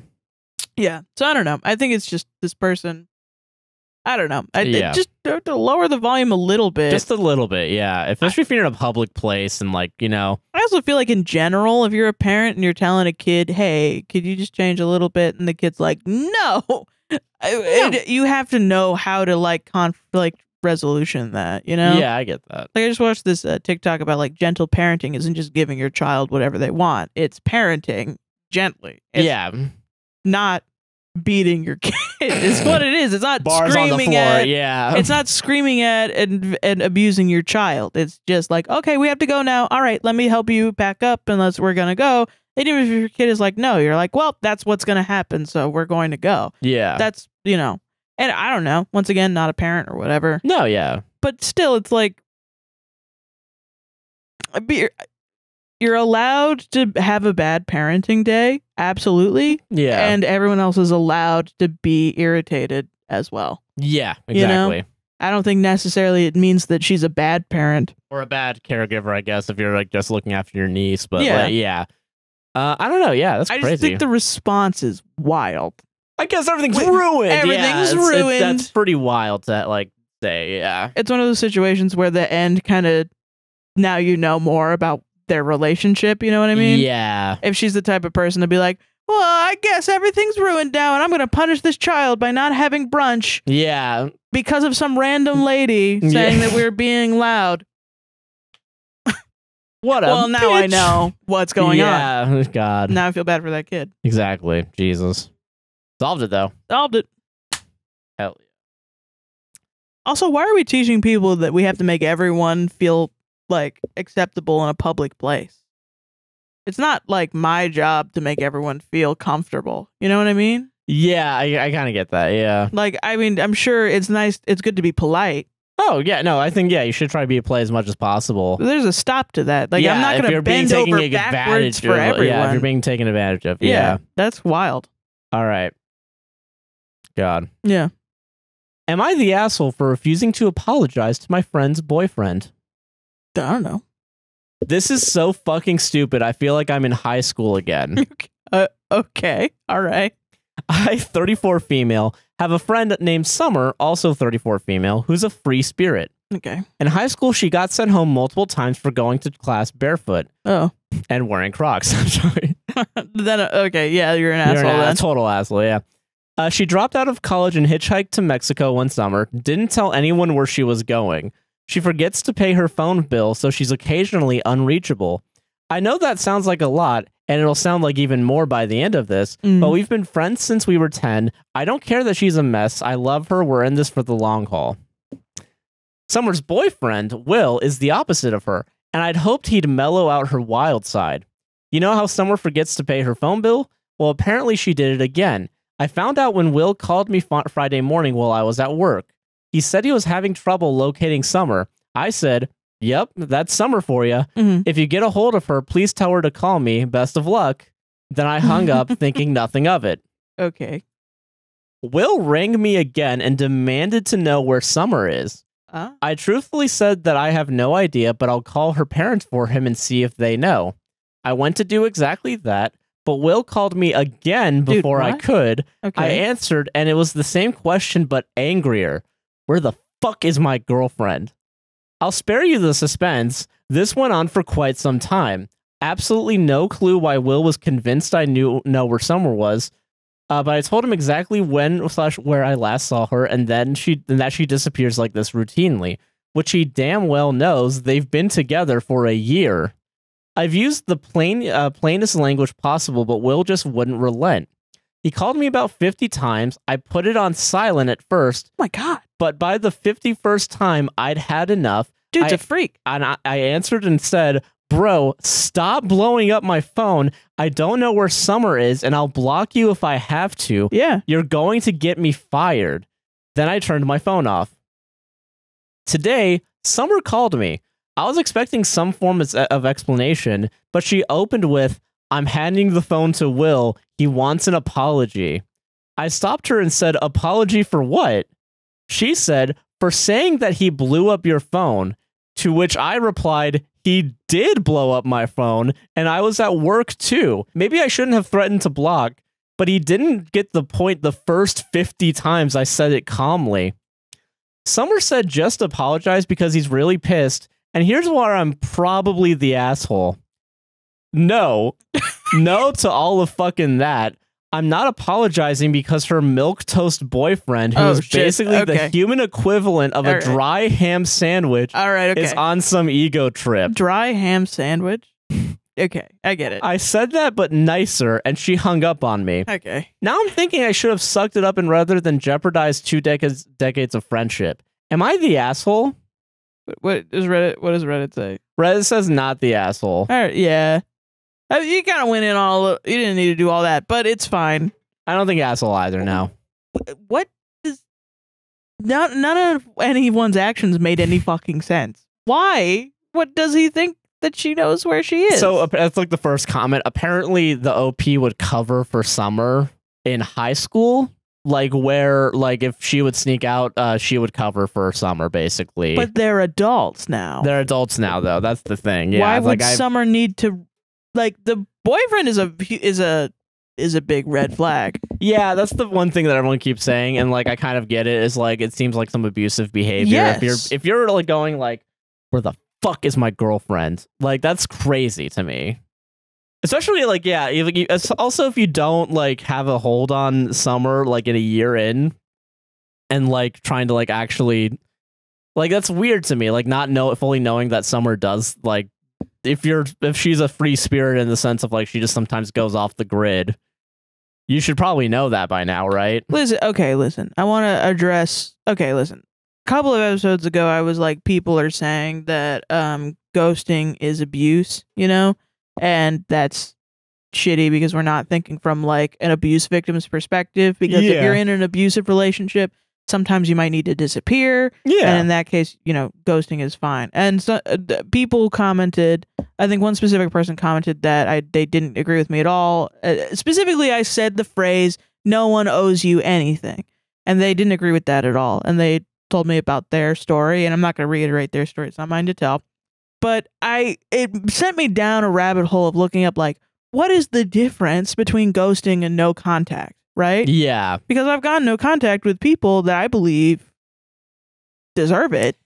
Yeah. So I don't know. I think it's just this person. I don't know. I,
Yeah.
just to to lower the volume a little bit.
just a little bit. Yeah, especially if you're in a public place and like you know,
I also feel like in general, if you're a parent and you're telling a kid, "Hey, could you just change a little bit?" and the kid's like, "No," I- it- you have to know how to like conflict resolution that. You know.
yeah, I get that.
Like I just watched this uh, TikTok about like gentle parenting isn't just giving your child whatever they want. It's parenting gently. It's
yeah,
Not beating your kid. It's what it is. It's not
bars on the
screaming
floor.
at
yeah,
it's not screaming at and and abusing your child. It's just like, okay, we have to go now. All right, let me help you pack up unless we're gonna go. And even if your kid is like, no, you're like, well, that's what's gonna happen, so we're going to go.
yeah.
That's you know, and I don't know. Once again, not a parent or whatever,
no, yeah,
but still, it's like, be- you're, you're allowed to have a bad parenting day, absolutely,
yeah,
and everyone else is allowed to be irritated as well.
yeah,
you know?
exactly.
I don't think necessarily it means that she's a bad parent.
Or a bad caregiver, I guess, if you're like just looking after your niece. But
Yeah.
yeah, yeah. Uh, I don't know. Yeah, that's
I
crazy.
just think the response is wild.
I guess everything's
Wait,
ruined.
everything's
yeah, it's- it's-
ruined.
that's pretty wild to like say. Yeah.
It's one of those situations where the end kind of now you know more about their relationship. You know what I mean?
yeah.
If she's the type of person to be like, well, I guess everything's ruined now, and I'm going to punish this child by not having brunch
Yeah.
because of some random lady saying
Yeah.
that we're being loud.
What a
well, now I know what's going on.
yeah. God.
Now I feel bad for that kid.
Exactly. Jesus. Solved it though.
Solved it.
Hell yeah.
Also, why are we teaching people that we have to make everyone feel like acceptable in a public place? It's not like my job to make everyone feel comfortable. You know what I mean?
Yeah, I, I kind of get that. Yeah.
Like, I mean, I'm sure it's nice, it's good to be polite,
Oh yeah. No, I think yeah, you should try to be a play as much as possible.
there's a stop to that. Like,
yeah,
I'm not going to bend
taken
over
advantage
backwards for
of,
everyone.
Yeah, if you're being taken advantage of.
yeah,
yeah.
that's wild.
All right. God.
Yeah.
Am I the asshole for refusing to apologize to my friend's boyfriend?
I don't know.
This is so fucking stupid. I feel like I'm in high school again.
uh, okay. All right.
I, 34 female, have a friend named Summer, also 34 female, who's a free spirit.
Okay.
In high school, she got sent home multiple times for going to class barefoot
Oh.
and wearing Crocs. I'm sorry.
then, uh, okay. Yeah, you're an
You're
asshole
an
then.
total asshole, yeah. Uh, she dropped out of college and hitchhiked to Mexico one summer, didn't tell anyone where she was going. She forgets to pay her phone bill, so she's occasionally unreachable. I know that sounds like a lot, and it'll sound like even more by the end of this,
Mm.
but we've been friends since we were 10. I don't care that she's a mess. I love her. We're in this for the long haul. Summer's boyfriend, Will, is the opposite of her, and I'd hoped he'd mellow out her wild side. You know how Summer forgets to pay her phone bill? Well, apparently she did it again. I found out when Will called me fr- Friday morning while I was at work. He said he was having trouble locating Summer. I said, Yep, that's Summer for you.
Mhm.
If you get a hold of her, please tell her to call me. Best of luck. Then I hung up thinking nothing of it.
Okay.
Will rang me again and demanded to know where Summer is.
Uh,
I truthfully said that I have no idea, but I'll call her parents for him and see if they know. I went to do exactly that, but Will called me again
Dude,
before I
what?
could. I answered, and it was the same question, but angrier. Where the fuck is my girlfriend? I'll spare you the suspense. This went on for quite some time. Absolutely no clue why Will was convinced I knew know where Summer was. Uh, but I told him exactly when slash where I last saw her, and then she and that she disappears like this routinely, which he damn well knows they've been together for a year. I've used the plain uh, plainest language possible, but Will just wouldn't relent. He called me about 50 times. I put it on silent at first,
oh my God.
but by the 51st time, I'd had enough.
Dude's
I-
a freak.
And I, I answered and said, Bro, stop blowing up my phone. I don't know where Summer is, and I'll block you if I have to.
Yeah.
You're going to get me fired. Then I turned my phone off. Today, Summer called me. I was expecting some form of explanation, but she opened with, I'm handing the phone to Will. He wants an apology. I stopped her and said, Apology for what? She said, For saying that he blew up your phone. To which I replied, He did blow up my phone, and I was at work too. Maybe I shouldn't have threatened to block, but he didn't get the point the first 50 times I said it calmly. Summer said just apologize because he's really pissed, and here's where I'm probably the asshole. No, no to all of fucking that. I'm not apologizing because her milquetoast boyfriend,
Oh,
who's
shit.
basically the human equivalent of a
Alright.
dry ham sandwich,
All right. Okay.
is on some ego trip.
Dry ham sandwich. Okay. I get it.
I said that, but nicer, and she hung up on me.
okay.
Now I'm thinking I should have sucked it up and rather than jeopardize two decades decades of friendship. Am I the asshole?
What- does Reddit? What does Reddit say?
Reddit says not the asshole.
All right. Yeah. Uh, You kind of went in all. You didn't need to do all that, but it's fine.
I don't think asshole either now.
What does? None. None of anyone's actions made any fucking sense. Why? What does he think that she knows where she is?
So uh, that's like the first comment. Apparently, the OP would cover for summer in high school, like where like if she would sneak out, uh, she would cover for summer basically.
but they're adults now.
they're adults now, though. That's the thing. Yeah,
Why would
like
Summer need to? Like the boyfriend is a is a is a big red flag.
Yeah, that's the one thing that everyone keeps saying, and like I kind of get it. Is like it seems like some abusive behavior. yes. If you're if you're like going like, where the fuck is my girlfriend? Like that's crazy to me. Especially like yeah, you- also if you don't like have a hold on Summer like in a year in, and like trying to like actually, like that's weird to me. Like not know fully knowing that Summer does like if you're if she's a free spirit in the sense of like she just sometimes goes off the grid. You should probably know that by now, right?
Listen, okay, listen. I want to address. Okay, listen. A couple of episodes ago, I was like, people are saying that um, ghosting is abuse, you know, and that's shitty because we're not thinking from like an abuse victim's perspective. Because if you're in an abusive relationship, sometimes you might need to disappear, yeah and in that case, you know, ghosting is fine. And so uh, people commented. I think one specific person commented that I they didn't agree with me at all. Uh, specifically, I said the phrase "No one owes you anything," and they didn't agree with that at all. And they told me about their story, and I'm not going to reiterate their story; it's not mine to tell. But I it sent me down a rabbit hole of looking up like what is the difference between ghosting and no contact, right?
yeah,
Because I've gotten no contact with people that I believe deserve it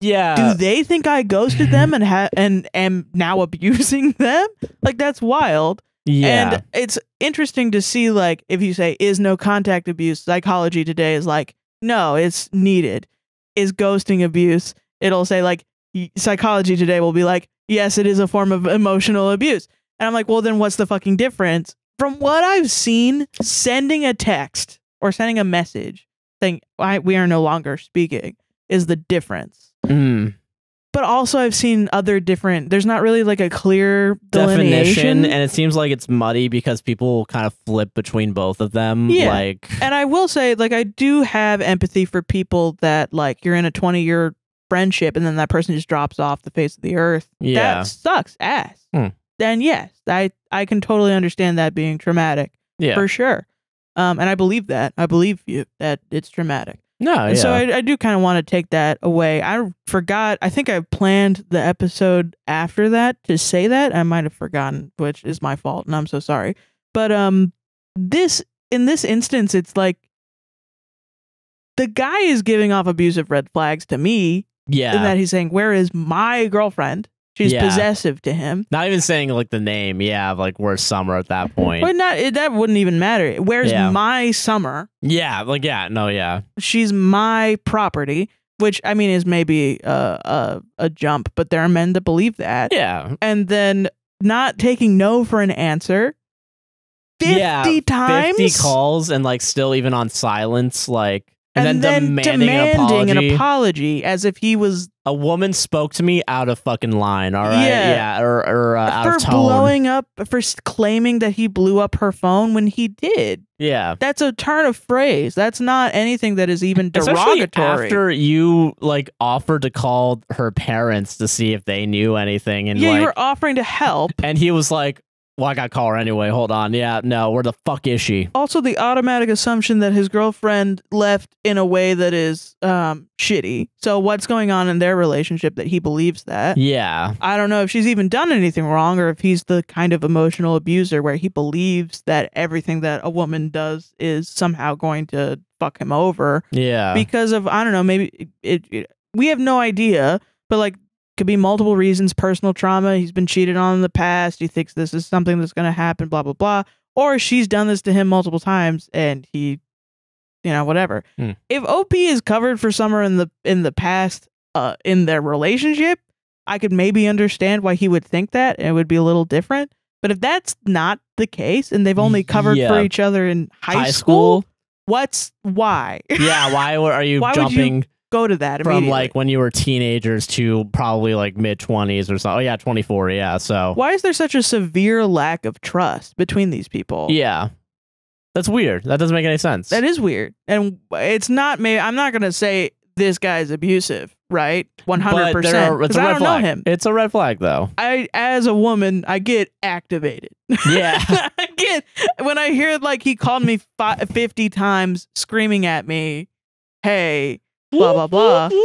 yeah.
do they think I ghosted them and ha- and am now abusing them? Like that's wild.
yeah,
And it's interesting to see like if you say is no contact abuse, psychology today is like no, it's needed. Is ghosting abuse? It'll say like psychology today will be like yes, it is a form of emotional abuse. And I'm like, well then what's the fucking difference? From what I've seen, sending a text or sending a message saying I, we are no longer speaking is the difference
Mm.
but also I've seen other different. There's not really like a clear
definition, and it seems like it's muddy because people kind of flip between both of them.
Yeah.
Like,
and I will say, like, I do have empathy for people that like you're in a 20 year friendship and then that person just drops off the face of the earth.
yeah,
That sucks ass.
Hmm.
Then yes, I I can totally understand that being traumatic
yeah.
for sure. Um, and I believe that. I believe you that it's traumatic.
no, Oh, yeah.
So I, I do kind of want to take that away. I forgot. I think I planned the episode after that to say that. I might have forgotten, which is my fault, and I'm so sorry. But um, this in this instance, it's like the guy is giving off abusive red flags to me
yeah.
And that he's saying, "Where is my girlfriend?" She's
Yeah.
possessive to him.
Not even saying like the name. Yeah, of, like where's Summer at that point?
But not it, that wouldn't even matter. Where's
Yeah.
my summer?
yeah, like yeah, no, yeah,
she's my property, which I mean is maybe a a, a jump, but there are men that believe that.
yeah.
And then not taking no for an answer. 50
Yeah,
times
50 calls and like still even on silence, like and,
and,
then,
then,
demanding, an apology.
an apology as if he was
a woman spoke to me out of fucking line. All right,
Yeah.
yeah, or or uh, out
for
of tone.
blowing up for claiming that he blew up her phone when he did.
yeah,
That's a turn of phrase. That's not anything that is even
Especially
derogatory.
after you like offered to call her parents to see if they knew anything, and
yeah,
like,
you were offering to help.
and he was like, "Well, I got to call her anyway. Hold on, yeah, no, where the fuck is she?"
also the automatic assumption that his girlfriend left in a way that is um shitty. So what's going on in their relationship that he believes that?
Yeah,
I don't know if she's even done anything wrong or if he's the kind of emotional abuser where he believes that everything that a woman does is somehow going to fuck him over
yeah,
because of I don't know, maybe it, it we have no idea, but like could be multiple reasons, personal trauma, he's been cheated on in the past, he thinks this is something that's going to happen, blah blah blah, or she's done this to him multiple times and he you know, whatever.
Hmm.
If OP is covered for summer in the in the past uh in their relationship, I could maybe understand why he would think that and it would be a little different. But if that's not the case and they've only covered for each other in high,
High
school,
school?
what's why?
yeah. Why are you
Why
jumping
Go to that
from like when you were teenagers to probably like mid twenties or something? Oh yeah, twenty four. Yeah, so
Why is there such a severe lack of trust between these people?
yeah, that's weird. That doesn't make any sense.
That is weird. And it's not me. I'm not going to say this guy's abusive, right? 100%.
But there it's a
I
red
don't
flag.
know him.
It's a red flag though.
I, as a woman, I get activated.
Yeah.
I get, when I hear like he called me fi- 50 times screaming at me, hey, blah, blah, blah.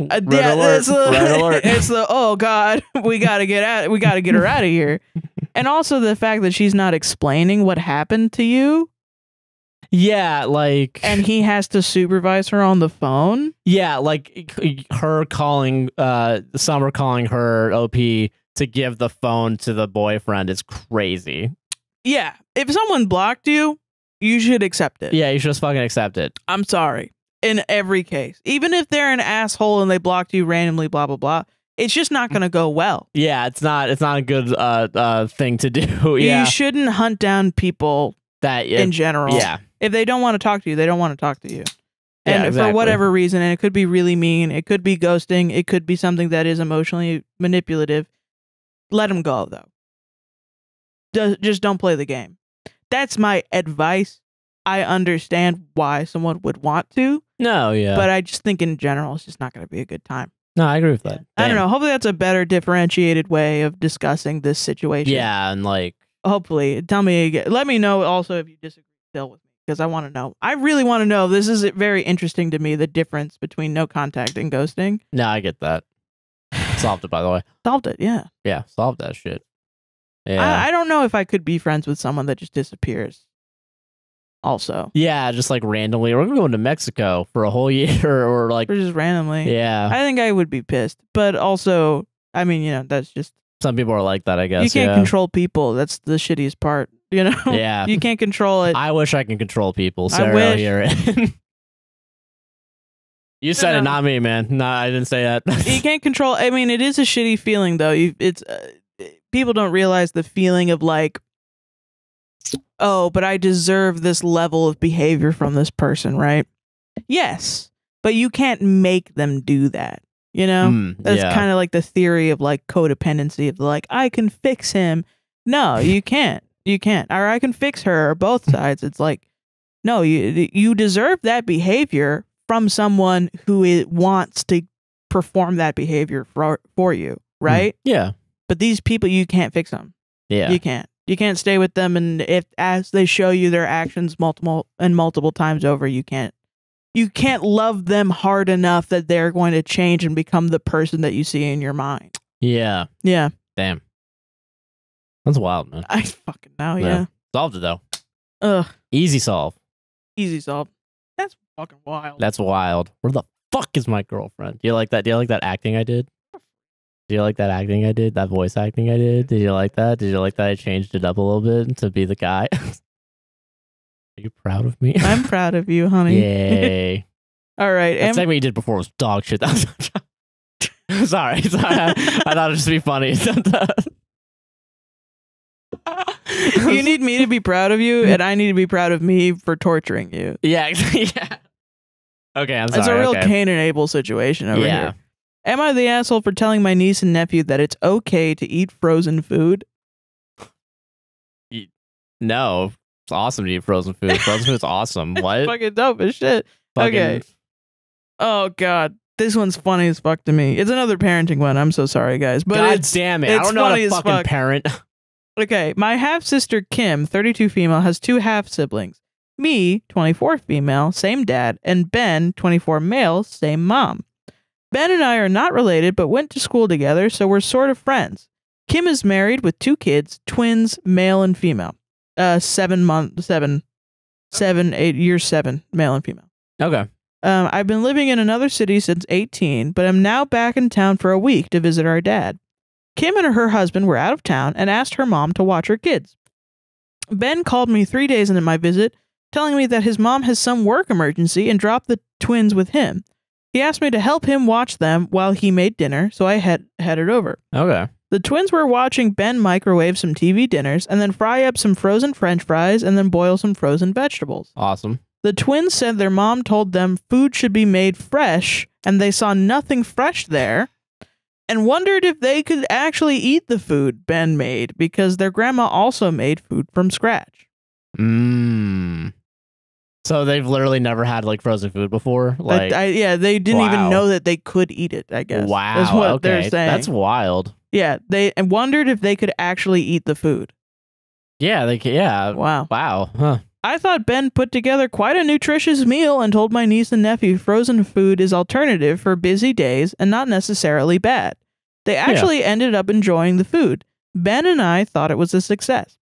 Uh, yeah,
alert.
It's the, it's the, oh God, we got to get out, we got to get her out of here. and also the fact that she's not explaining what happened to you
yeah, like
and he has to supervise her on the phone.
yeah, like her calling uh Summer calling her OP to give the phone to the boyfriend is crazy.
Yeah. If someone blocked you, you should accept it.
Yeah, you should just fucking accept it.
I'm sorry. In every case. Even if they're an asshole and they blocked you randomly, blah, blah, blah, it's just not going to go well.
Yeah, it's not it's not a good uh uh thing to do. yeah.
You shouldn't hunt down people
that
in general.
yeah.
If they don't want to talk to you, they don't want to talk to you.
Yeah,
And
exactly.
for whatever reason, and it could be really mean, it could be ghosting, it could be something that is emotionally manipulative. Let them go, though. Do- just don't play the game. That's my advice. I understand why someone would want to,
No, yeah.
but I just think in general, it's just not going to be a good time.
no, I agree with that.
I don't know. Hopefully, that's a better differentiated way of discussing this situation.
Yeah, and like
Hopefully, tell me again. Let me know also if you disagree still with me because I want to know. I really want to know. This is very interesting to me. The difference between no contact and ghosting.
no, I get that. Solved it by the way.
Solved it. Yeah.
Yeah, solved that shit. Yeah.
I, I don't know if I could be friends with someone that just disappears. Also,
yeah, just like randomly. We're going to Mexico for a whole year or like
or just randomly.
Yeah.
I think I would be pissed, but also, I mean, you know, that's just
Some people are like that, I guess.
you can't
yeah.
control people. That's the shittiest part. You know.
Yeah.
you can't control it.
I wish I can control people.
I
Sarah,
wish.
hear it. you said it,
No.
not me, man. No, I didn't say that.
you can't control. I mean, it is a shitty feeling though. You, it's uh, people don't realize the feeling of like, oh, but I deserve this level of behavior from this person, right? Yes, but you can't make them do that. You know,
Mm,
that's
yeah.
kind of like the theory of like codependency. Of like, I can fix him. No, you can't. You can't. Or I can fix her. Or both sides. It's like, no, you you deserve that behavior from someone who wants to perform that behavior for for you, right?
yeah.
But these people, you can't fix them.
Yeah.
You can't. You can't stay with them, and if as they show you their actions multiple and multiple times over, you can't. You can't love them hard enough that they're going to change and become the person that you see in your mind.
yeah.
Yeah,
Damn. That's wild, man.
I fucking know.
Yeah.
Yeah.
Solved it though.
Ugh.
Easy solve.
Easy solve. That's fucking wild.
That's wild. Where the fuck is my girlfriend? Do you like that? Do you like that acting I did? Do you like that acting I did? That voice acting I did? Did you like that? Did you like that I changed it up a little bit to be the guy? Are you proud of me?
I'm proud of you, honey.
Yay.
All right. Am-
segment you did before was dog shit. That was- sorry. sorry. I, I thought it'd just be funny.
you need me to be proud of you, and I need to be proud of me for torturing you.
yeah. yeah. Okay, I'm sorry.
It's a real
okay.
Cain and Abel situation over
Yeah.
here. Am I the asshole for telling my niece and nephew that it's okay to eat frozen food?
No. It's awesome to eat frozen food. Frozen food's awesome. What?
Fucking dope as shit.
Fucking-
okay. Oh god, this one's funny as fuck to me. It's another parenting one. I'm so sorry, guys, but
God
it's
damn it. I
it's
don't know how to fucking
fuck.
parent.
okay. My half sister Kim, 32 female, has two half siblings. Me, 24 female, same dad, and Ben, 24 male, same mom. Ben and I are not related, but went to school together, so we're sort of friends. Kim is married with two kids, twins, male and female. Uh, seven month, seven, seven, eight years, seven, male and female.
Okay.
Um, I've been living in another city since 18, but I'm now back in town for a week to visit our dad. Kim and her husband were out of town and asked her mom to watch her kids. Ben called me three days into my visit, telling me that his mom has some work emergency and dropped the twins with him. He asked me to help him watch them while he made dinner, so I head- headed over.
Okay.
The twins were watching Ben microwave some TV dinners and then fry up some frozen french fries and then boil some frozen vegetables.
Awesome.
The twins said their mom told them food should be made fresh, and they saw nothing fresh there, and wondered if they could actually eat the food Ben made because their grandma also made food from scratch.
Mmm. So they've literally never had like frozen food before? Like
I, yeah, they didn't
wow.
even know that they could eat it. I guess.
Wow.
That's what
okay.
they're saying.
That's wild.
yeah, they and wondered if they could actually eat the food.
Yeah, they ca- yeah.
Wow.
Wow. Huh.
I thought Ben put together quite a nutritious meal and told my niece and nephew frozen food is alternative for busy days and not necessarily bad. They actually ended up enjoying the food. Ben and I thought it was a success.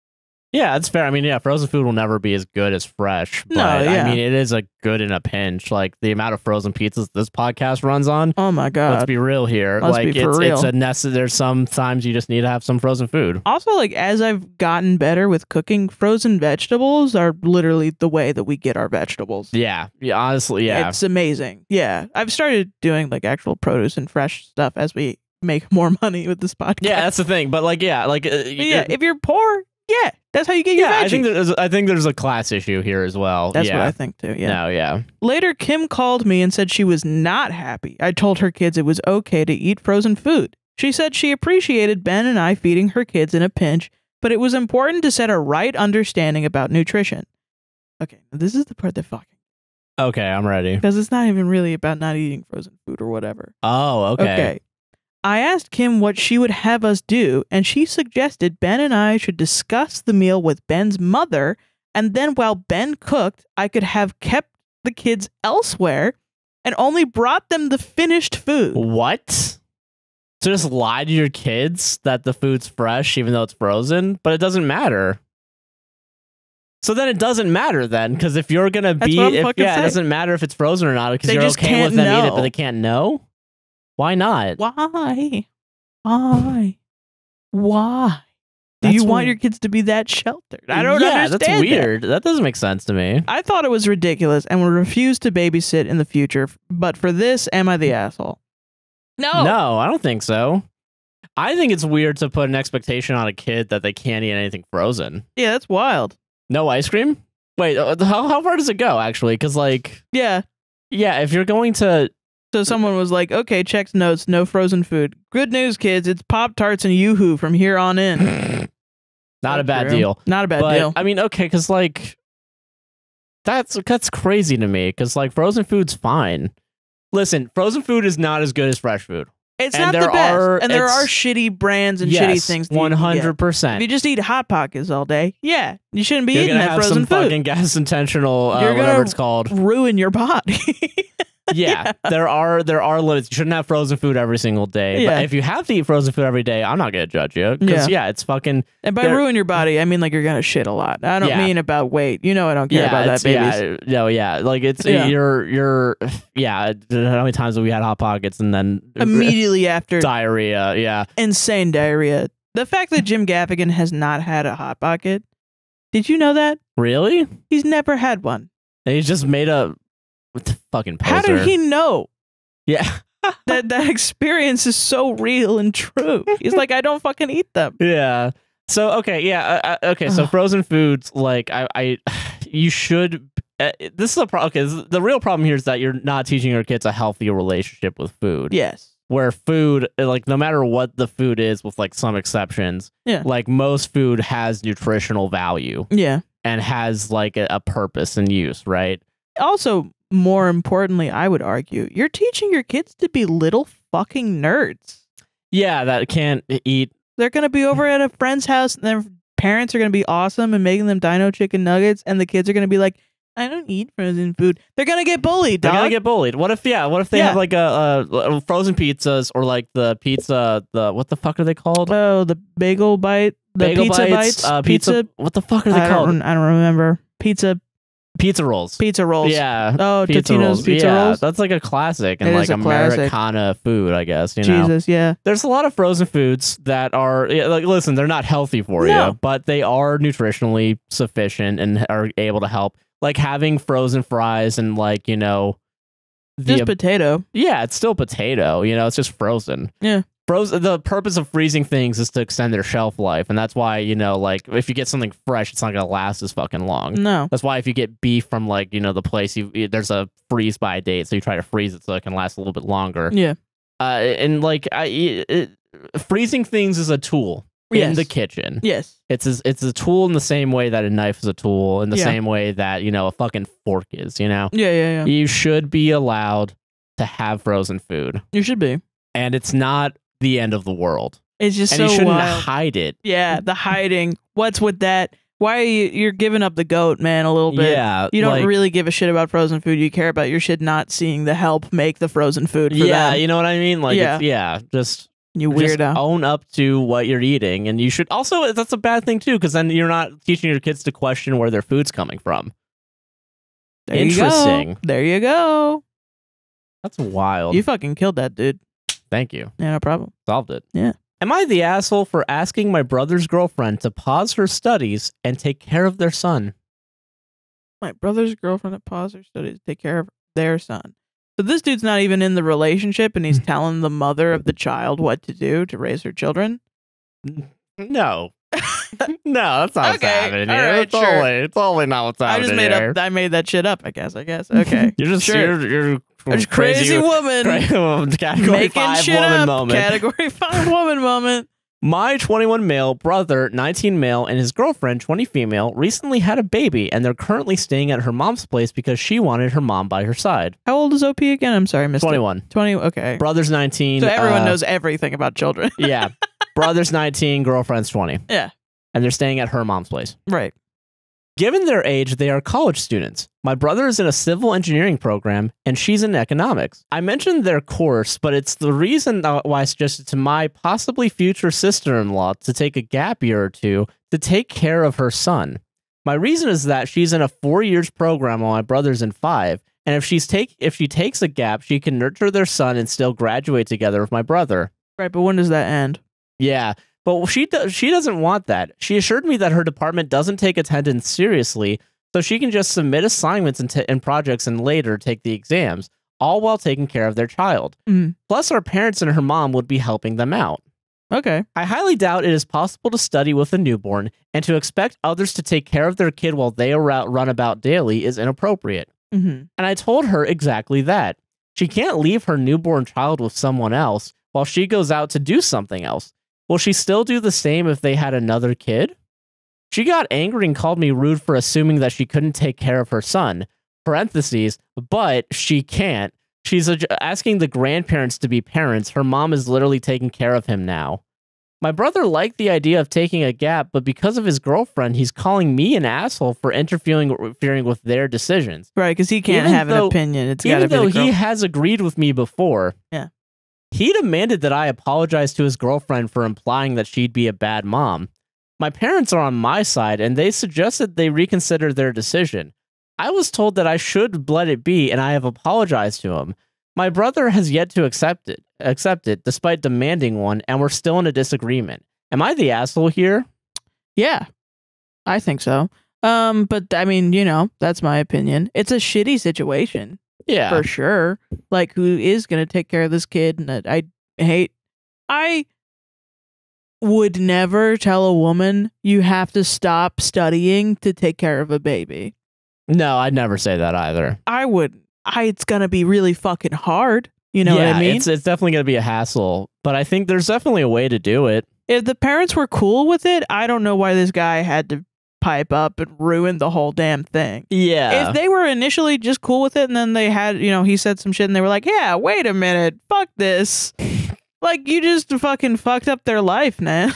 Yeah, that's fair. I mean, yeah, frozen food will never be as good as fresh, but
No, yeah.
I mean, it is a good in a pinch. Like the amount of frozen pizzas this podcast runs on.
Oh my god!
Let's be real here.
Let's
like it's it's a necessary. There's sometimes you just need to have some frozen food.
also, like as I've gotten better with cooking, frozen vegetables are literally the way that we get our vegetables.
Yeah, yeah. Honestly, yeah.
It's amazing. Yeah. I've started doing like actual produce and fresh stuff as we make more money with this podcast.
yeah, that's the thing. But like, yeah, like, uh,
yeah, if you're poor, yeah, that's how you get your
yeah.
veggies.
I think there's I think there's a class issue here as well.
that's
yeah.
what I think too. Yeah.
No, yeah.
Later, Kim called me and said she was not happy. I told her kids it was okay to eat frozen food. She said she appreciated Ben and I feeding her kids in a pinch, but it was important to set a right understanding about nutrition. Okay, this is the part that fucking
Okay, I'm ready.
because it's not even really about not eating frozen food or whatever.
Oh, okay.
Okay. I asked Kim what she would have us do, and she suggested Ben and I should discuss the meal with Ben's mother, and then while Ben cooked, I could have kept the kids elsewhere and only brought them the finished food.
What? So just lie to your kids that the food's fresh even though it's frozen, but it doesn't matter. So then it doesn't matter then, because if you're gonna
That's
be, if, yeah, it doesn't matter if it's frozen or not, because
They
you're
just
okay
can't
with them eating it, but they can't know. Why not?
Why? Why? Why? Do
That's
you want
weird.
your kids to be that sheltered? I don't
yeah,
understand.
that's weird. That doesn't make sense to me.
I thought it was ridiculous and would refuse to babysit in the future, but for this, am I the asshole? No.
No, I don't think so. I think it's weird to put an expectation on a kid that they can't eat anything frozen.
Yeah, that's wild.
No ice cream? Wait, uh, how, how far does it go actually? Because like,
Yeah.
yeah, if you're going to
So someone was like, okay, checks notes, no frozen food. Good news, kids. It's Pop Tarts and Yoo-Hoo from here on in.
Not a bad
True.
deal.
Not a bad
but
deal.
I mean, okay, because like that's that's crazy to me. Because like frozen food's fine. Listen, frozen food is not as good as fresh food.
It's
and
not the best.
are-
and there are shitty brands and shitty things.
one hundred
If
percent.
you just eat Hot Pockets all day, yeah, you shouldn't be
You're
eating that
have
frozen
some
food.
fucking gas intentional, uh, whatever it's called.
Ruin your body.
Yeah, there are there are limits. You shouldn't have frozen food every single day.
Yeah.
But if you have to eat frozen food every day, I'm not gonna judge you. Because yeah. it's fucking
and by ruin your body, I mean like you're gonna shit a lot. I don't
Yeah.
mean about weight. You know I don't care
yeah,
about that, babies.
yeah, no, yeah. Like it's
Yeah.
you're you're yeah. How many times have we had hot pockets and then
Immediately after
diarrhea? Yeah,
insane diarrhea. The fact that Jim Gaffigan has not had a hot pocket. Did you know that?
really?
He's never had one.
And he's just made a what the fucking poser.
How did he know
Yeah,
that that experience is so real and true? He's like, I don't fucking eat them.
yeah. So okay, yeah, uh, uh, okay. So frozen foods, like I, I, you should. Uh, this is a problem. Okay, the real problem here is that you're not teaching your kids a healthy relationship with food.
Yes.
where food like no matter what the food is with like some exceptions
Yeah.
like most food has nutritional value
Yeah.
and has like a, a purpose and use right
Also, more importantly, I would argue, you're teaching your kids to be little fucking nerds.
yeah that can't eat
They're gonna be over at a friend's house and their parents are gonna be awesome and making them dino chicken nuggets and the kids are gonna be like, I don't eat frozen food. They're gonna get bullied,
They're gonna get bullied what if yeah what if they
Yeah.
have like a, a frozen pizzas or like the pizza the what the fuck are they called
oh, the bagel bite, the
Bagel
pizza
bites,
bites,
uh, pizza, what the fuck are they
I
called
don't, I don't remember. Pizza,
pizza rolls
pizza rolls.
yeah
Oh,
pizza
Totino's
rolls.
pizza
yeah,
rolls.
that's like a classic and
It
like
is a classic.
Americana food, I guess. You know,
Jesus, yeah.
there's a lot of frozen foods that are yeah, like listen they're not healthy for
No.
you but they are nutritionally sufficient and are able to help like having frozen fries and like you know the
Just potato.
yeah it's still potato you know it's just frozen
Yeah.
Frozen the purpose of freezing things is to extend their shelf life and that's why you know like if you get something fresh it's not gonna last as fucking long
No.
that's why if you get beef from like you know the place you there's a freeze by date so you try to freeze it so it can last a little bit longer
Yeah.
uh, and like I, it, freezing things is a tool in the kitchen.
Yes.
It's a, it's a tool in the same way that a knife is a tool, in the
Yeah.
same way that you know a fucking fork is. You know,
Yeah, yeah, yeah.
you should be allowed to have frozen food,
You should be.
and it's not the end of the world,
It's just
and
so
you shouldn't
wild.
hide it.
Yeah, the hiding. What's with that? Why are you you're giving up the goat, man, a little bit.
Yeah,
You don't
like-
really give a shit about frozen food. You care about your shit not seeing the help make the frozen food for
Yeah,
them.
you know what I mean. Like,
Yeah.
it's, yeah, just
You
Just
weirdo.
own up to what you're eating, and you should also. That's a bad thing too, because then you're not teaching your kids to question where their food's coming from.
there You
interesting.
go. There you go.
That's wild.
You fucking killed that dude.
Thank you.
Yeah, no problem.
Solved it.
Yeah.
Am I the asshole for asking my brother's girlfriend to pause her studies and take care of their son?
My brother's girlfriend that paused her studies to take care of their son. So this dude's not even in the relationship, and he's telling the mother of the child what to do to raise her children.
No. no, that's not what's happening here.
right,
it's,
sure.
only, it's only not what's happening I
just made
here.
up. I made that shit up. I guess. I guess. Okay.
You're just
Sure.
you're, you're
crazy,
crazy,
woman
crazy category
making
five
shit
woman
up.
moment.
Category five woman moment.
My 21 male brother, 19 male, and his girlfriend, 20 female, recently had a baby, and they're currently staying at her mom's place because she wanted her mom by her side.
How old is OP again? I'm sorry, Mister.
21.
Twenty. Okay.
Brother's 19.
So everyone
uh,
knows everything about children.
yeah. Brother's 19, girlfriend's 20.
Yeah.
And they're staying at her mom's place.
right.
Given their age, they are college students. My brother is in a civil engineering program, and she's in economics. I mentioned their course, but it's the reason why I suggested to my possibly future sister in law to take a gap year or two to take care of her son. My reason is that she's in a four years program while my brother's in five, and if she's take if she takes a gap, she can nurture their son and still graduate together with my brother.
Right. But when does that end?
Yeah, but she does. She doesn't want that. She assured me that her department doesn't take attendance seriously, so she can just submit assignments and, t- and projects and later take the exams, all while taking care of their child.
Mhm.
Plus, our parents and her mom would be helping them out.
Okay.
I highly doubt it is possible to study with a newborn, and to expect others to take care of their kid while they are out, run about daily is inappropriate.
Mm-hmm.
And I told her exactly that. She can't leave her newborn child with someone else while she goes out to do something else. Will she still do the same if they had another kid? She got angry and called me rude for assuming that she couldn't take care of her son. Parentheses, but she can't. She's asking the grandparents to be parents. Her mom is literally taking care of him now. My brother liked the idea of taking a gap, but because of his girlfriend, he's calling me an asshole for interfering, interfering with their decisions
Right, because he can't
Even
have
though-
an opinion. It's got
even
be
though he has agreed with me before.
Yeah.
He demanded that I apologize to his girlfriend for implying that she'd be a bad mom. My parents are on my side and they suggested they reconsider their decision. I was told that I should let it be and I have apologized to him. My brother has yet to accept it, accept it despite demanding one and we're still in a disagreement. Am I the asshole here?
Yeah, I think so. Um, but I mean, you know, that's my opinion. It's a shitty situation
Yeah.
for sure. Like, who is gonna take care of this kid? And I I hate. I would never tell a woman you have to stop studying to take care of a baby.
No, I'd never say that either.
I would. I. It's gonna be really fucking hard. You know
yeah,
what I mean?
It's it's definitely gonna be a hassle, but I think there's definitely a way to do it.
if the parents were cool with it, I don't know why this guy had to pipe up and ruin the whole damn thing.
Yeah.
If they were initially just cool with it and then they had, you know, he said some shit and they were like, yeah, wait a minute, fuck this. like, you just fucking fucked up their life, man.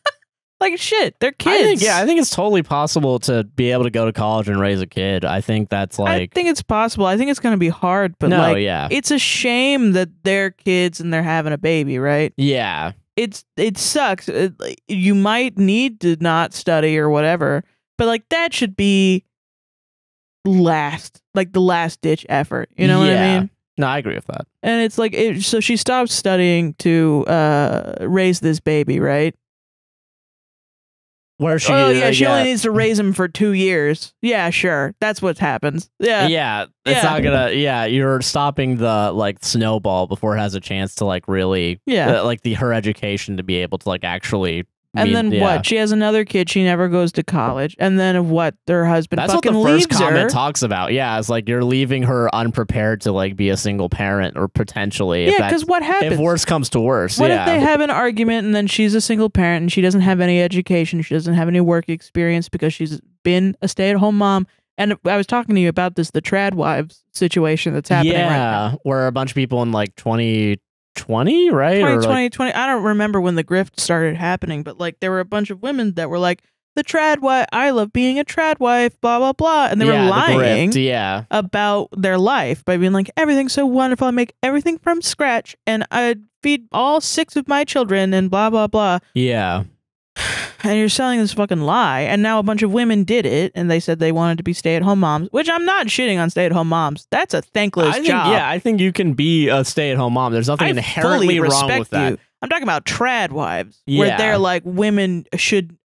like, shit, they're kids.
I think yeah, I think it's totally possible to be able to go to college and raise a kid. I think that's like.
I think it's possible. I think it's going to be hard, but
no,
like,
yeah,
it's a shame that they're kids and they're having a baby, right?
yeah,
it's it sucks. It, like, you might need to not study or whatever, but like that should be last, like the last ditch effort. You know what I mean?
no, I agree with that.
And it's like it, so she stopped studying to uh raise this baby, right?
Where she?
oh yeah,
uh,
she
yeah,
only needs to raise him for two years. Yeah, sure, that's what happens. Yeah,
yeah, it's
Yeah.
not gonna. Yeah, you're stopping the like snowball before it has a chance to like really,
yeah.
uh, like the her education to be able to like actually.
And
mean-
then
yeah.
what? She has another kid. She never goes to college. And then what? Their husband
That's what the first comment
her.
talks about. Yeah, it's like you're leaving her unprepared to like be a single parent or potentially.
yeah, because what happens?
if worse comes to worse,
What
yeah.
if they have an argument and then she's a single parent and she doesn't have any education, she doesn't have any work experience because she's been a stay-at-home mom? And I was talking to you about this, the trad wives situation that's happening
yeah,
right now.
where a bunch of people in like 2020, right? Or
2020,
like,
20, I don't remember when the grift started happening, but like there were a bunch of women that were like, the trad wife, I love being a trad wife, blah, blah, blah. And they
yeah,
were lying
grift, yeah.
about their life by being like, everything's so wonderful. I make everything from scratch and I feed all six of my children and blah blah blah.
Yeah.
And you're selling this fucking lie. And now a bunch of women did it and they said they wanted to be stay at home moms, which I'm not shitting on stay at home moms. That's a thankless
I think,
job.
yeah, I think you can be a stay at home mom. There's nothing
I
inherently wrong with that.
you. I'm talking about trad wives, where they're like women should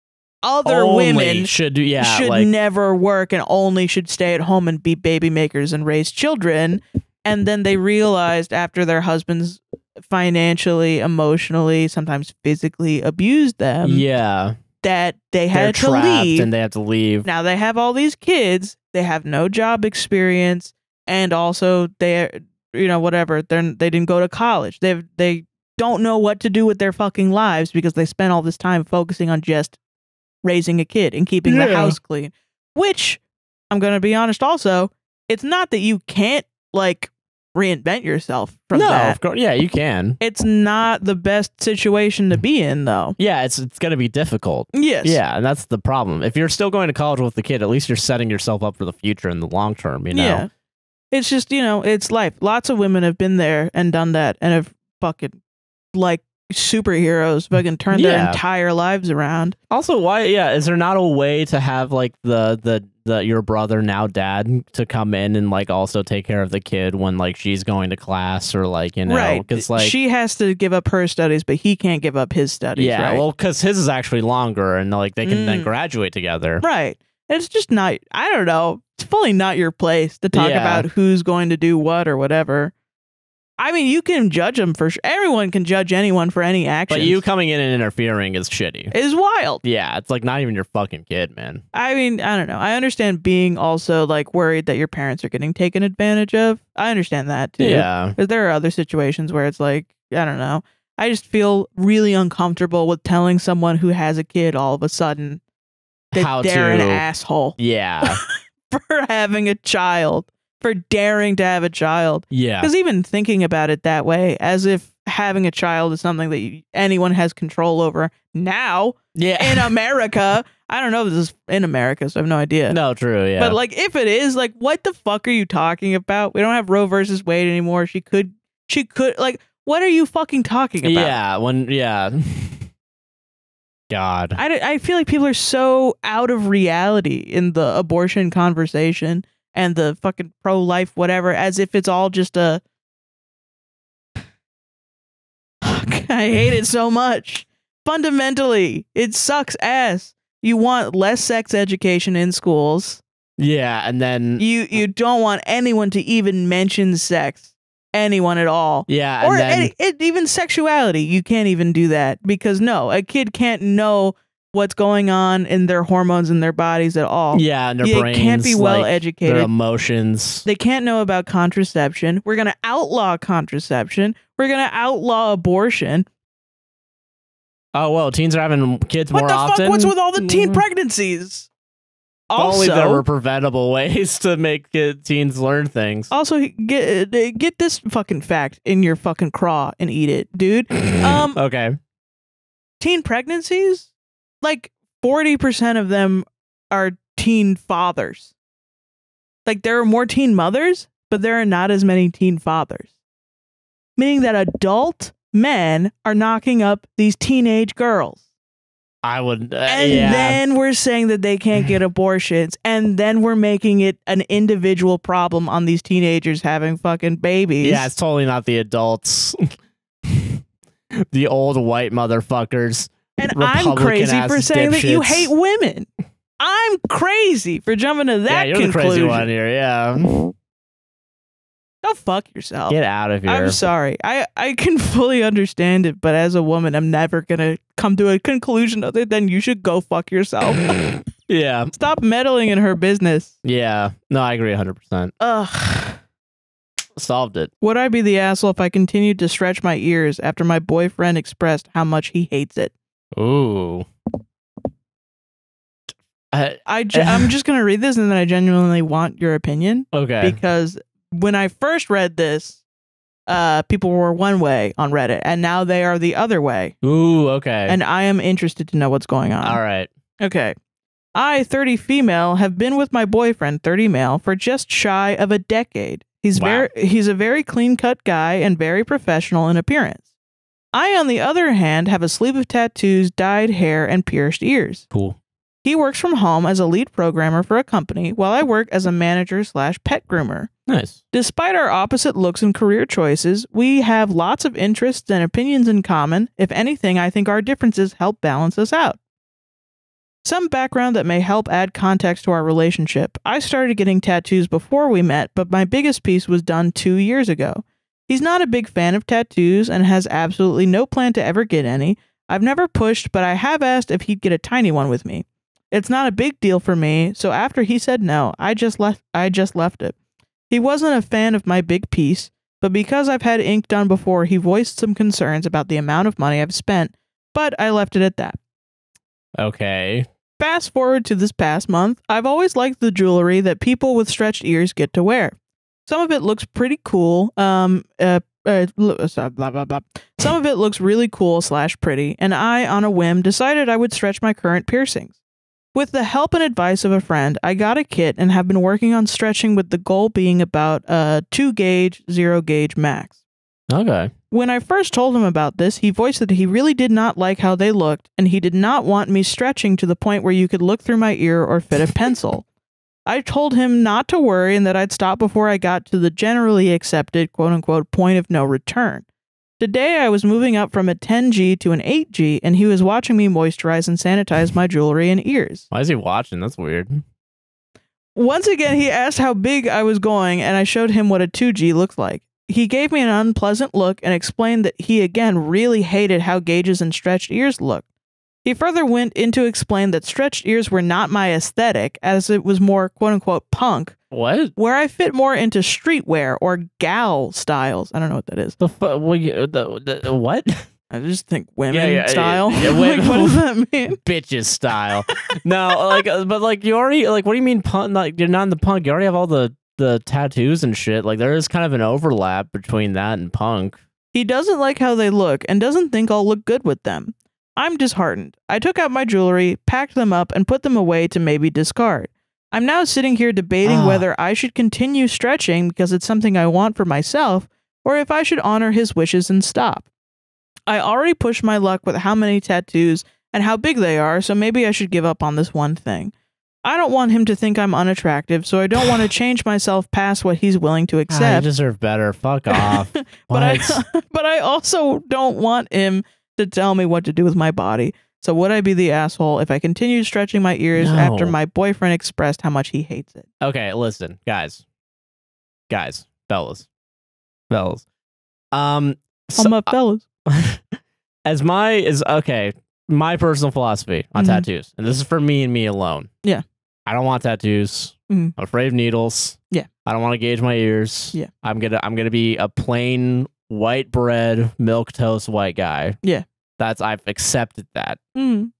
other
Only
women
should do yeah,
should
like
never work and only should stay at home and be baby makers and raise children. And then they realized after their husbands financially, emotionally, sometimes physically abused them
yeah.
That they
They're
had to
trapped
leave.
and they have to leave.
now they have all these kids, they have no job experience, and also they you know whatever they're they didn't go to college. They they don't know what to do with their fucking lives because they spent all this time focusing on just raising a kid and keeping the house clean. Which I'm gonna be honest. Also, it's not that you can't like reinvent yourself from
no,
that.
of course. Yeah, you can.
It's not the best situation to be in, though.
Yeah, it's it's gonna be difficult.
Yes.
Yeah, and that's the problem. If you're still going to college with the kid, at least you're setting yourself up for the future in the long term. You know.
Yeah. It's just, you know, it's life. Lots of women have been there and done that and have fucking like superheroes fucking turned their
Yeah.
entire lives around.
Also, why? Yeah, is there not a way to have like the the the your brother now dad to come in and like also take care of the kid when like she's going to class or like you know
right.
because like
she has to give up her studies, but he can't give up his studies.
yeah
Right.
well because his is actually longer and like they can then
Mm.
graduate together.
right. It's just not, I don't know. It's fully not your place to talk
Yeah.
about who's going to do what or whatever. I mean, you can judge them for sure. Everyone can judge anyone for any action.
But you coming in and interfering is shitty.
is wild.
yeah, it's like not even your fucking kid, man.
I mean, I don't know. I understand being also like worried that your parents are getting taken advantage of. I understand that too.
Yeah.
Because there are other situations where it's like, I don't know. I just feel really uncomfortable with telling someone who has a kid all of a sudden that
How
they're an asshole
Yeah.
for having a child, for daring to have a child.
yeah.
Because even thinking about it that way, as if having a child is something that you, anyone has control over now
Yeah.
in America. I don't know if this is in America, so I have no idea.
no, true. Yeah.
But like, if it is, like, what the fuck are you talking about? We don't have Roe versus Wade anymore. She could, she could, like, what are you fucking talking about?
yeah. When yeah. God.
I, I feel like people are so out of reality in the abortion conversation and the fucking pro life whatever, as if it's all just a I hate it so much. Fundamentally, it sucks ass. You want less sex education in schools.
Yeah, and then
You you don't want anyone to even mention sex, anyone at all,
yeah, and
or
then
any, it, even sexuality. You can't even do that because no, a kid can't know what's going on in their hormones in their bodies at all.
yeah, and their
they
brains
can't be well
like,
educated.
Their emotions.
they can't know about contraception. We're gonna outlaw contraception. We're gonna outlaw abortion.
oh well, teens are having kids
What
more
the
often.
fuck? What's with all the teen
Mm.
pregnancies?
Only there were preventable ways to make kid, teens learn things.
also get get this fucking fact in your fucking craw and eat it, dude. Um,
okay.
teen pregnancies, like 40% of them are teen fathers. Like there are more teen mothers, but there are not as many teen fathers. Meaning that adult men are knocking up these teenage girls.
I would. Uh,
And
yeah.
then we're saying that they can't get abortions. And then we're making it an individual problem on these teenagers having fucking babies.
yeah, it's totally not the adults. the old white motherfuckers.
And I'm crazy for saying that you hate women. I'm crazy for jumping to that
yeah, you're the
conclusion.
crazy one here. Yeah.
Go fuck yourself.
Get out of here.
I'm sorry. I, I can fully understand it, but as a woman, I'm never gonna come to a conclusion other than you should go fuck yourself.
yeah.
Stop meddling in her business.
Yeah. No, I agree 100%.
Ugh.
Solved it.
Would I be the asshole if I continued to stretch my ears after my boyfriend expressed how much he hates it?
Ooh.
I, I am just gonna read this and then I genuinely want your opinion
okay.
because when I first read this, uh, people were one way on Reddit and now they are the other way,
Ooh, okay.
and I am interested to know what's going on.
All right.
Okay. I, 30 female, have been with my boyfriend, 30 male, for just shy of a decade. He's
Wow.
very he's a very clean-cut guy and very professional in appearance. I, on the other hand, have a sleeve of tattoos, dyed hair, and pierced ears.
Cool.
He works from home as a lead programmer for a company, while I work as a manager slash pet groomer.
Nice.
Despite our opposite looks and career choices, we have lots of interests and opinions in common. If anything, I think our differences help balance us out. Some background that may help add context to our relationship. I started getting tattoos before we met, but my biggest piece was done two years ago. He's not a big fan of tattoos and has absolutely no plan to ever get any. I've never pushed, but I have asked if he'd get a tiny one with me. It's not a big deal for me, so after he said no, I just left I just left it. He wasn't a fan of my big piece, but because I've had ink done before, he voiced some concerns about the amount of money I've spent, but I left it at that.
Okay.
Fast forward to this past month, I've always liked the jewelry that people with stretched ears get to wear. Some of it looks pretty cool. Um, uh, uh, blah, blah, blah. Some of it looks really cool slash pretty, and I, on a whim, decided I would stretch my current piercings. With the help and advice of a friend, I got a kit and have been working on stretching with the goal being about a 2 gauge, 0 gauge max.
Okay.
When I first told him about this, he voiced that he really did not like how they looked, and he did not want me stretching to the point where you could look through my ear or fit a pencil. I told him not to worry and that I'd stop before I got to the generally accepted quote unquote point of no return. Today I was moving up from a 10G to an 8G, and he was watching me moisturize and sanitize my jewelry and ears.
Why is he watching? That's weird.
Once again, he asked how big I was going, and I showed him what a 2G looked like. He gave me an unpleasant look and explained that he again really hated how gauges and stretched ears looked. He further went in to explain that stretched ears were not my aesthetic, as it was more quote unquote punk,
What?
where I fit more into streetwear or gal styles. I don't know what that is.
The well, you, the, the what?
I just think women
Yeah, yeah,
style.
yeah, yeah,
like, what does that mean?
Bitches style. no, like, uh, but like you already like. What do you mean punk? Like you're not in the punk. You already have all the the tattoos and shit. Like there is kind of an overlap between that and punk.
He doesn't like how they look and doesn't think I'll look good with them. I'm disheartened. I took out my jewelry, packed them up, and put them away to maybe discard. I'm now sitting here debating
Ah.
whether I should continue stretching because it's something I want for myself, or if I should honor his wishes and stop. I already pushed my luck with how many tattoos and how big they are, so maybe I should give up on this one thing. I don't want him to think I'm unattractive, so I don't want to change myself past what he's willing to
you
accept.
deserve better. Fuck off.
but I but I also don't want him to tell me what to do with my body. So would I be the asshole if I continued stretching my ears after my boyfriend expressed how much he hates it?
Okay, listen, guys, guys, fellas, fellas. Um, so-
my fellas.
as my is okay, my personal philosophy on
Mhm.
tattoos, and this is for me and me alone.
Yeah.
I don't want tattoos.
Mhm.
I'm afraid of needles.
Yeah.
I don't want to gauge my ears.
Yeah.
I'm gonna I'm gonna be a plain white bread milquetoast white guy.
Yeah.
That's I've accepted that.
Mm.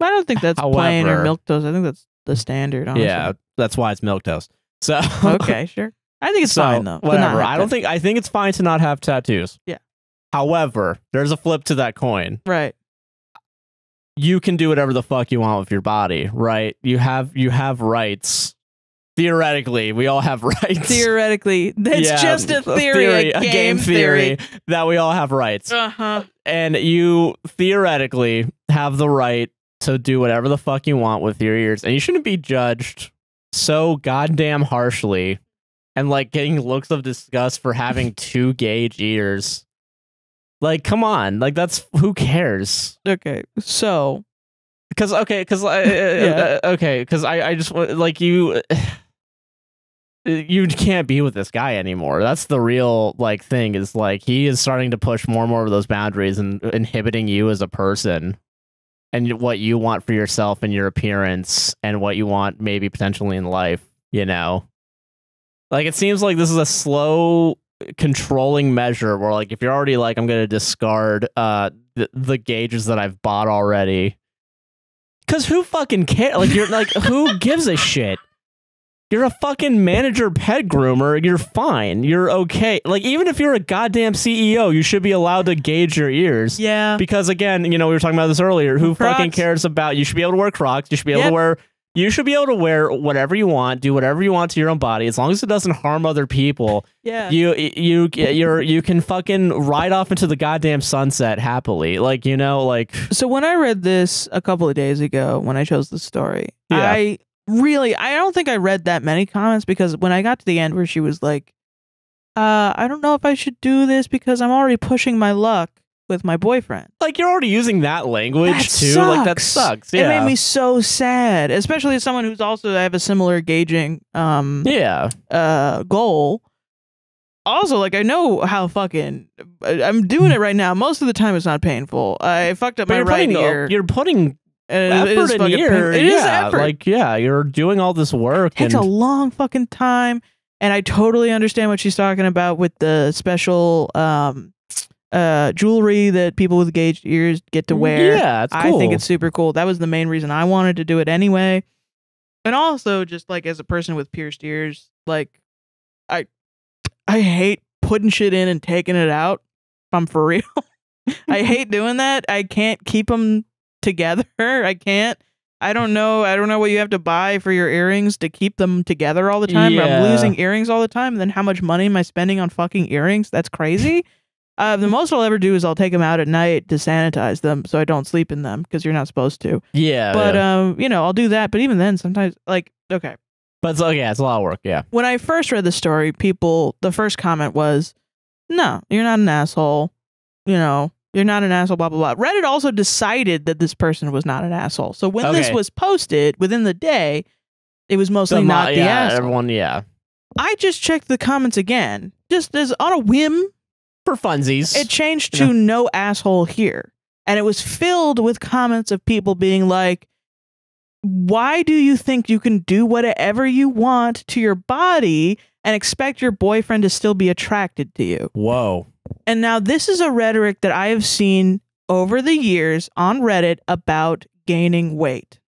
I don't think that's plain or milquetoast. I think that's the standard. Honestly.
Yeah, that's why it's milquetoast. So
Okay, sure. I think it's
so,
fine though.
Whatever. I don't think I think it's fine to not have tattoos.
Yeah.
However, there's a flip to that coin.
Right.
You can do whatever the fuck you want with your body, right? You have you have rights. Theoretically, we all have rights.
Theoretically, that's
Yeah,
just a theory, a, game, theory.
that we all have rights.
Uh huh.
and you theoretically have the right to do whatever the fuck you want with your ears and you shouldn't be judged so goddamn harshly and like getting looks of disgust for having two gauge ears like come on like that's who cares
Okay, so
because okay because uh, uh,
Yeah.
Uh, okay because I, I just want like you you can't be with this guy anymore. That's the real like thing is like he is starting to push more and more of those boundaries and inhibiting you as a person and what you want for yourself and your appearance and what you want maybe potentially in life you know? Like it seems like this is a slow controlling measure where like if you're already like i'm gonna discard uh the, the gauges that i've bought already because who fucking care? Like you're like who gives a shit you're a fucking manager pet groomer you're fine you're okay like even if you're a goddamn ceo you should be allowed to gauge your ears
yeah,
because again, you know, we were talking about this earlier. Who fucking cares about? You should be able to wear Crocs. You should be able
Yep.
to wear. You should be able to wear whatever you want, do whatever you want to your own body, as long as it doesn't harm other people.
Yeah.
You you you're you can fucking ride off into the goddamn sunset happily. Like you know, like
So when I read this a couple of days ago, when I chose the story,
Yeah.
I really I don't think I read that many comments because when I got to the end where she was like, uh, I don't know if I should do this because I'm already pushing my luck with my boyfriend.
like you're already using that language
That
too. Like that
sucks.
sucks. Yeah.
It made me so sad, especially as someone who's also I have a similar gauging um
yeah.
uh goal. Also, like I know how fucking I'm doing it right now. Most of the time, it's not painful. I fucked up
But
my right
putting
ear.
you're putting
and it is fucking
here.
It is
yeah,
effort.
like yeah, you're doing all this work.
takes
and
a long fucking time and i totally understand what she's talking about with the special um uh jewelry that people with gauged ears get to wear
Yeah, it's cool.
i think it's super cool that was the main reason i wanted to do it anyway and also just like as a person with pierced ears like i i hate putting shit in and taking it out i'm for real i hate doing that i can't keep them together i can't I don't know. I don't know what you have to buy for your earrings to keep them together all the time. Or I'm losing earrings all the time. And then how much money am I spending on fucking earrings? That's crazy. Uh, the most I'll ever do is I'll take them out at night to sanitize them so I don't sleep in them because you're not supposed to.
yeah,
But
yeah.
um, you know, I'll do that. But even then, sometimes like okay,
but it's, yeah, it's a lot of work. Yeah.
when I first read the story, people the first comment was, "No, you're not an asshole." You know, you're not an asshole. Blah blah blah. Reddit also decided that this person was not an asshole. So when this was posted within the day, it was mostly
The
not the
yeah,
asshole.
everyone. Yeah,
I just checked the comments again, just as on a whim.
for funsies.
It changed
Yeah.
to no asshole here. And it was filled with comments of people being like, why do you think you can do whatever you want to your body and expect your boyfriend to still be attracted to you?
Whoa.
And now this is a rhetoric that I have seen over the years on Reddit about gaining weight.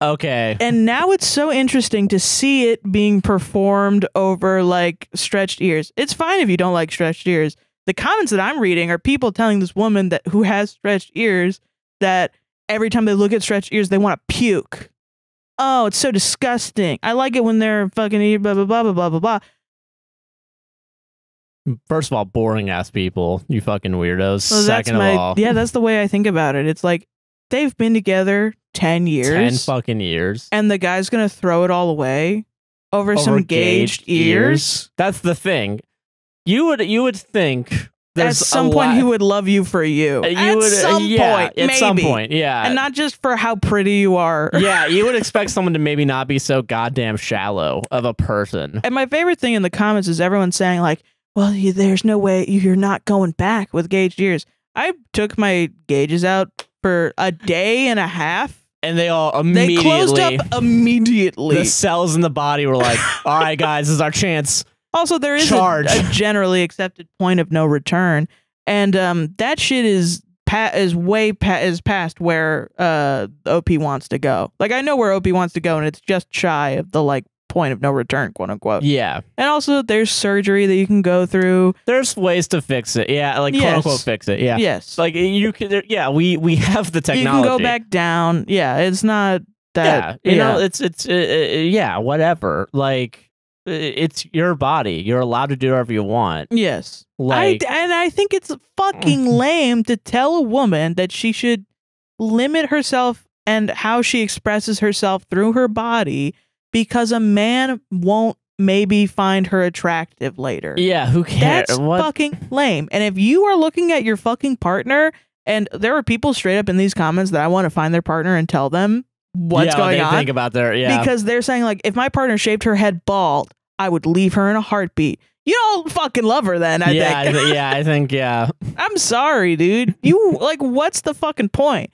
Okay.
And now it's so interesting to see it being performed over like stretched ears. It's fine if you don't like stretched ears. The comments that I'm reading are people telling this woman that who has stretched ears that every time they look at stretched ears they want to puke. Oh, it's so disgusting. I like it when they're fucking eat blah blah blah blah blah blah blah.
First of all, boring ass people. You fucking weirdos.
That's
Second
my
of all,
yeah, that's the way I think about it. It's like they've been together ten years,
ten fucking years.
and the guy's gonna throw it all away over, some
Over
gauged, ears.
That's the thing. You would you would think there's
some
a
point,
lot-
he would love you for you.
you
at
would, uh,
some
yeah,
point,
at some point, yeah,
and not just for how pretty you are.
yeah. You would expect someone to maybe not be so goddamn shallow of a person.
And my favorite thing in the comments is everyone saying like, "Well, you, there's no way you're not going back with gauged ears." I took my gauges out for a day and a half.
And they all
They closed up immediately.
the cells in the body were like, "All right, guys, this is our chance."
Also, there is a, a generally accepted point of no return, and um, that shit is pa- is way pa- is past where uh OP wants to go. Like I know where OP wants to go, and it's just shy of the like point of no return, quote unquote.
Yeah,
And also, there's surgery that you can go through.
there's ways to fix it. Yeah, like quote unquote fix it. Yeah,
Yes,
like you can. there- Yeah, we we have the technology.
you can go back down. Yeah, it's not that.
yeah, you
yeah.
know, it's it's uh, uh, yeah, whatever. Like Uh, it's your body. You're allowed to do whatever you want.
yes.
Like
I, and I think it's fucking lame to tell a woman that she should limit herself and how she expresses herself through her body because a man won't maybe find her attractive later.
yeah, who cares?
That's
what?
fucking lame. And if you are looking at your fucking partner, and there are people straight up in these comments that I want to find their partner and tell them what's
yeah,
going on
Think about their yeah.
because they're saying like if my partner shaved her head bald, I would leave her in a heartbeat. You don't fucking love her then, I
yeah,
think.
I yeah, I think yeah.
I'm sorry, dude. You like what's the fucking point?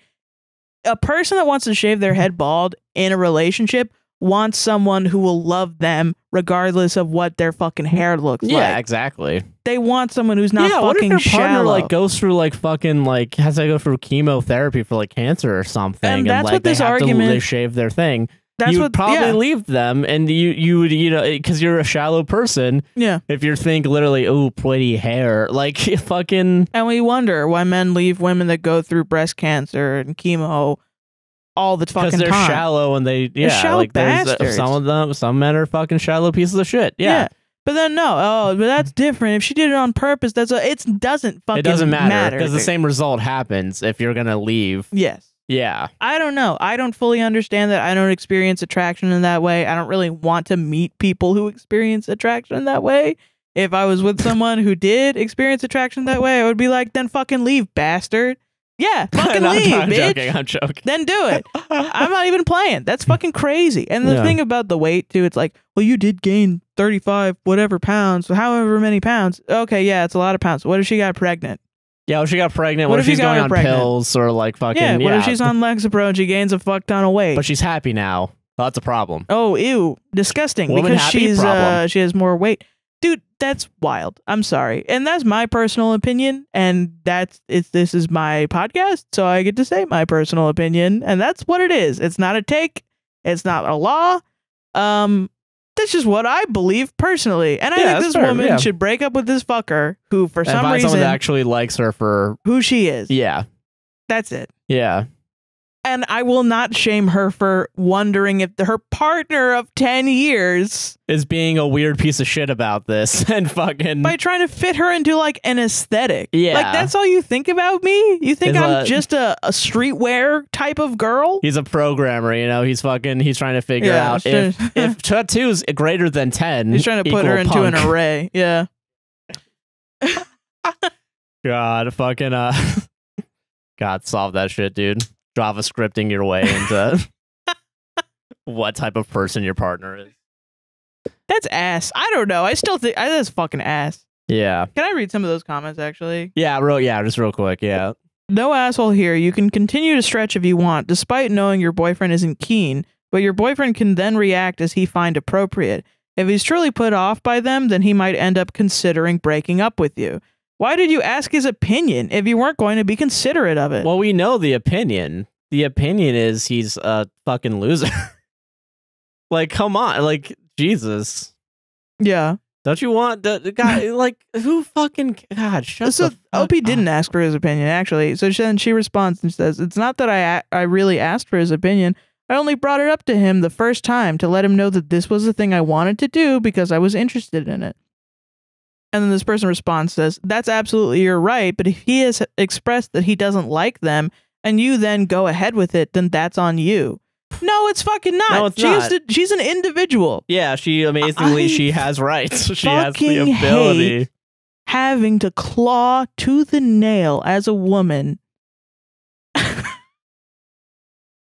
A person that wants to shave their head bald in a relationship wants someone who will love them regardless of what their fucking hair looks
Yeah,
like.
Yeah, exactly.
They want someone who's not
yeah, what if
fucking
your partner
shallow.
like goes through like fucking like has to go through chemotherapy for like cancer or something,
And that's
like
what
they
this
have to
argument-
they shave their thing.
That's
you
what
probably
yeah,
leave them, and you you would you know because you're a shallow person.
yeah.
If you think literally, oh, pretty hair, like fucking
And we wonder why men leave women that go through breast cancer and chemo all the
because
fucking
they're
time.
shallow and they yeah
shallow
like
bastards.
some of them some men are fucking shallow pieces of shit yeah,
But then no, oh, but that's different. If she did it on purpose, that's a, it doesn't fucking
it doesn't matter because the same result happens if you're gonna leave
Yes.
Yeah
I don't know. I don't fully understand that. I don't experience attraction in that way. I don't really want to meet people who experience attraction that way. If I was with someone who did experience attraction that way, I would be like, then fucking leave, bastard. Yeah, fucking
No,
leave,
I'm
bitch.
joking i'm joking
Then do it. I'm not even playing. That's fucking crazy. And the
Yeah.
thing about the weight too, it's like, well, you did gain 35 whatever pounds, however many pounds. Okay, yeah, it's a lot of pounds. What if she got pregnant?
Yeah well, she got pregnant
What
what,
if
if
you
going on
pregnant?
pills or like fucking
yeah, what if she's on Lexapro and she gains a fuck ton of weight?
but she's happy now well, that's a problem
Oh, ew, disgusting.
Woman
because
happy?
she's uh,
Problem.
she has more weight, dude. That's wild. I'm sorry, and that's my personal opinion, and that's it's this is my podcast, so I get to say my personal opinion, and that's what it is. It's not a take. It's not a law. Um, that's just what I believe personally, and I
Yeah,
think
that's
this
fair,
woman
yeah.
should break up with this fucker who, for
and
some
find
reason,
someone that actually likes her for
who she is.
yeah
That's it.
yeah
And I will not shame her for wondering if her partner of ten years
is being a weird piece of shit about this and fucking
by trying to fit her into like an aesthetic.
Yeah.
Like that's all you think about me? You think I'm
uh,
just a, a streetwear type of girl?
he's a programmer you know he's fucking he's trying to figure
Yeah,
out if if tattoos greater than 10
He's trying to put her
equal
into an array. Yeah.
god fucking uh god solve that shit dude javascripting your way into what type of person your partner is
That's ass. I don't know. I still think I, that's fucking ass.
yeah
Can I read some of those comments actually?
yeah real yeah just real quick yeah
No asshole here. You can continue to stretch if you want, despite knowing your boyfriend isn't keen, but your boyfriend can then react as he find appropriate. If he's truly put off by them, then he might end up considering breaking up with you. Why did you ask his opinion if you weren't going to be considerate of it?
well we know the opinion the opinion is he's a fucking loser like come on like jesus
yeah.
don't you want the, the guy like who fucking god shut
so OP didn't ask for his opinion actually. So then she responds and says, "It's not that I a- I really asked for his opinion. I only brought it up to him the first time to let him know that this was the thing I wanted to do because I was interested in it." And then this person responds says, "That's absolutely your right, but if he has expressed that he doesn't like them and you then go ahead with it, then that's on you." No, it's fucking not.
No, it's
she's
not.
the- she's an individual.
Yeah, she amazingly
I
she has rights. She has the ability.
hate having to claw to the nail as a woman.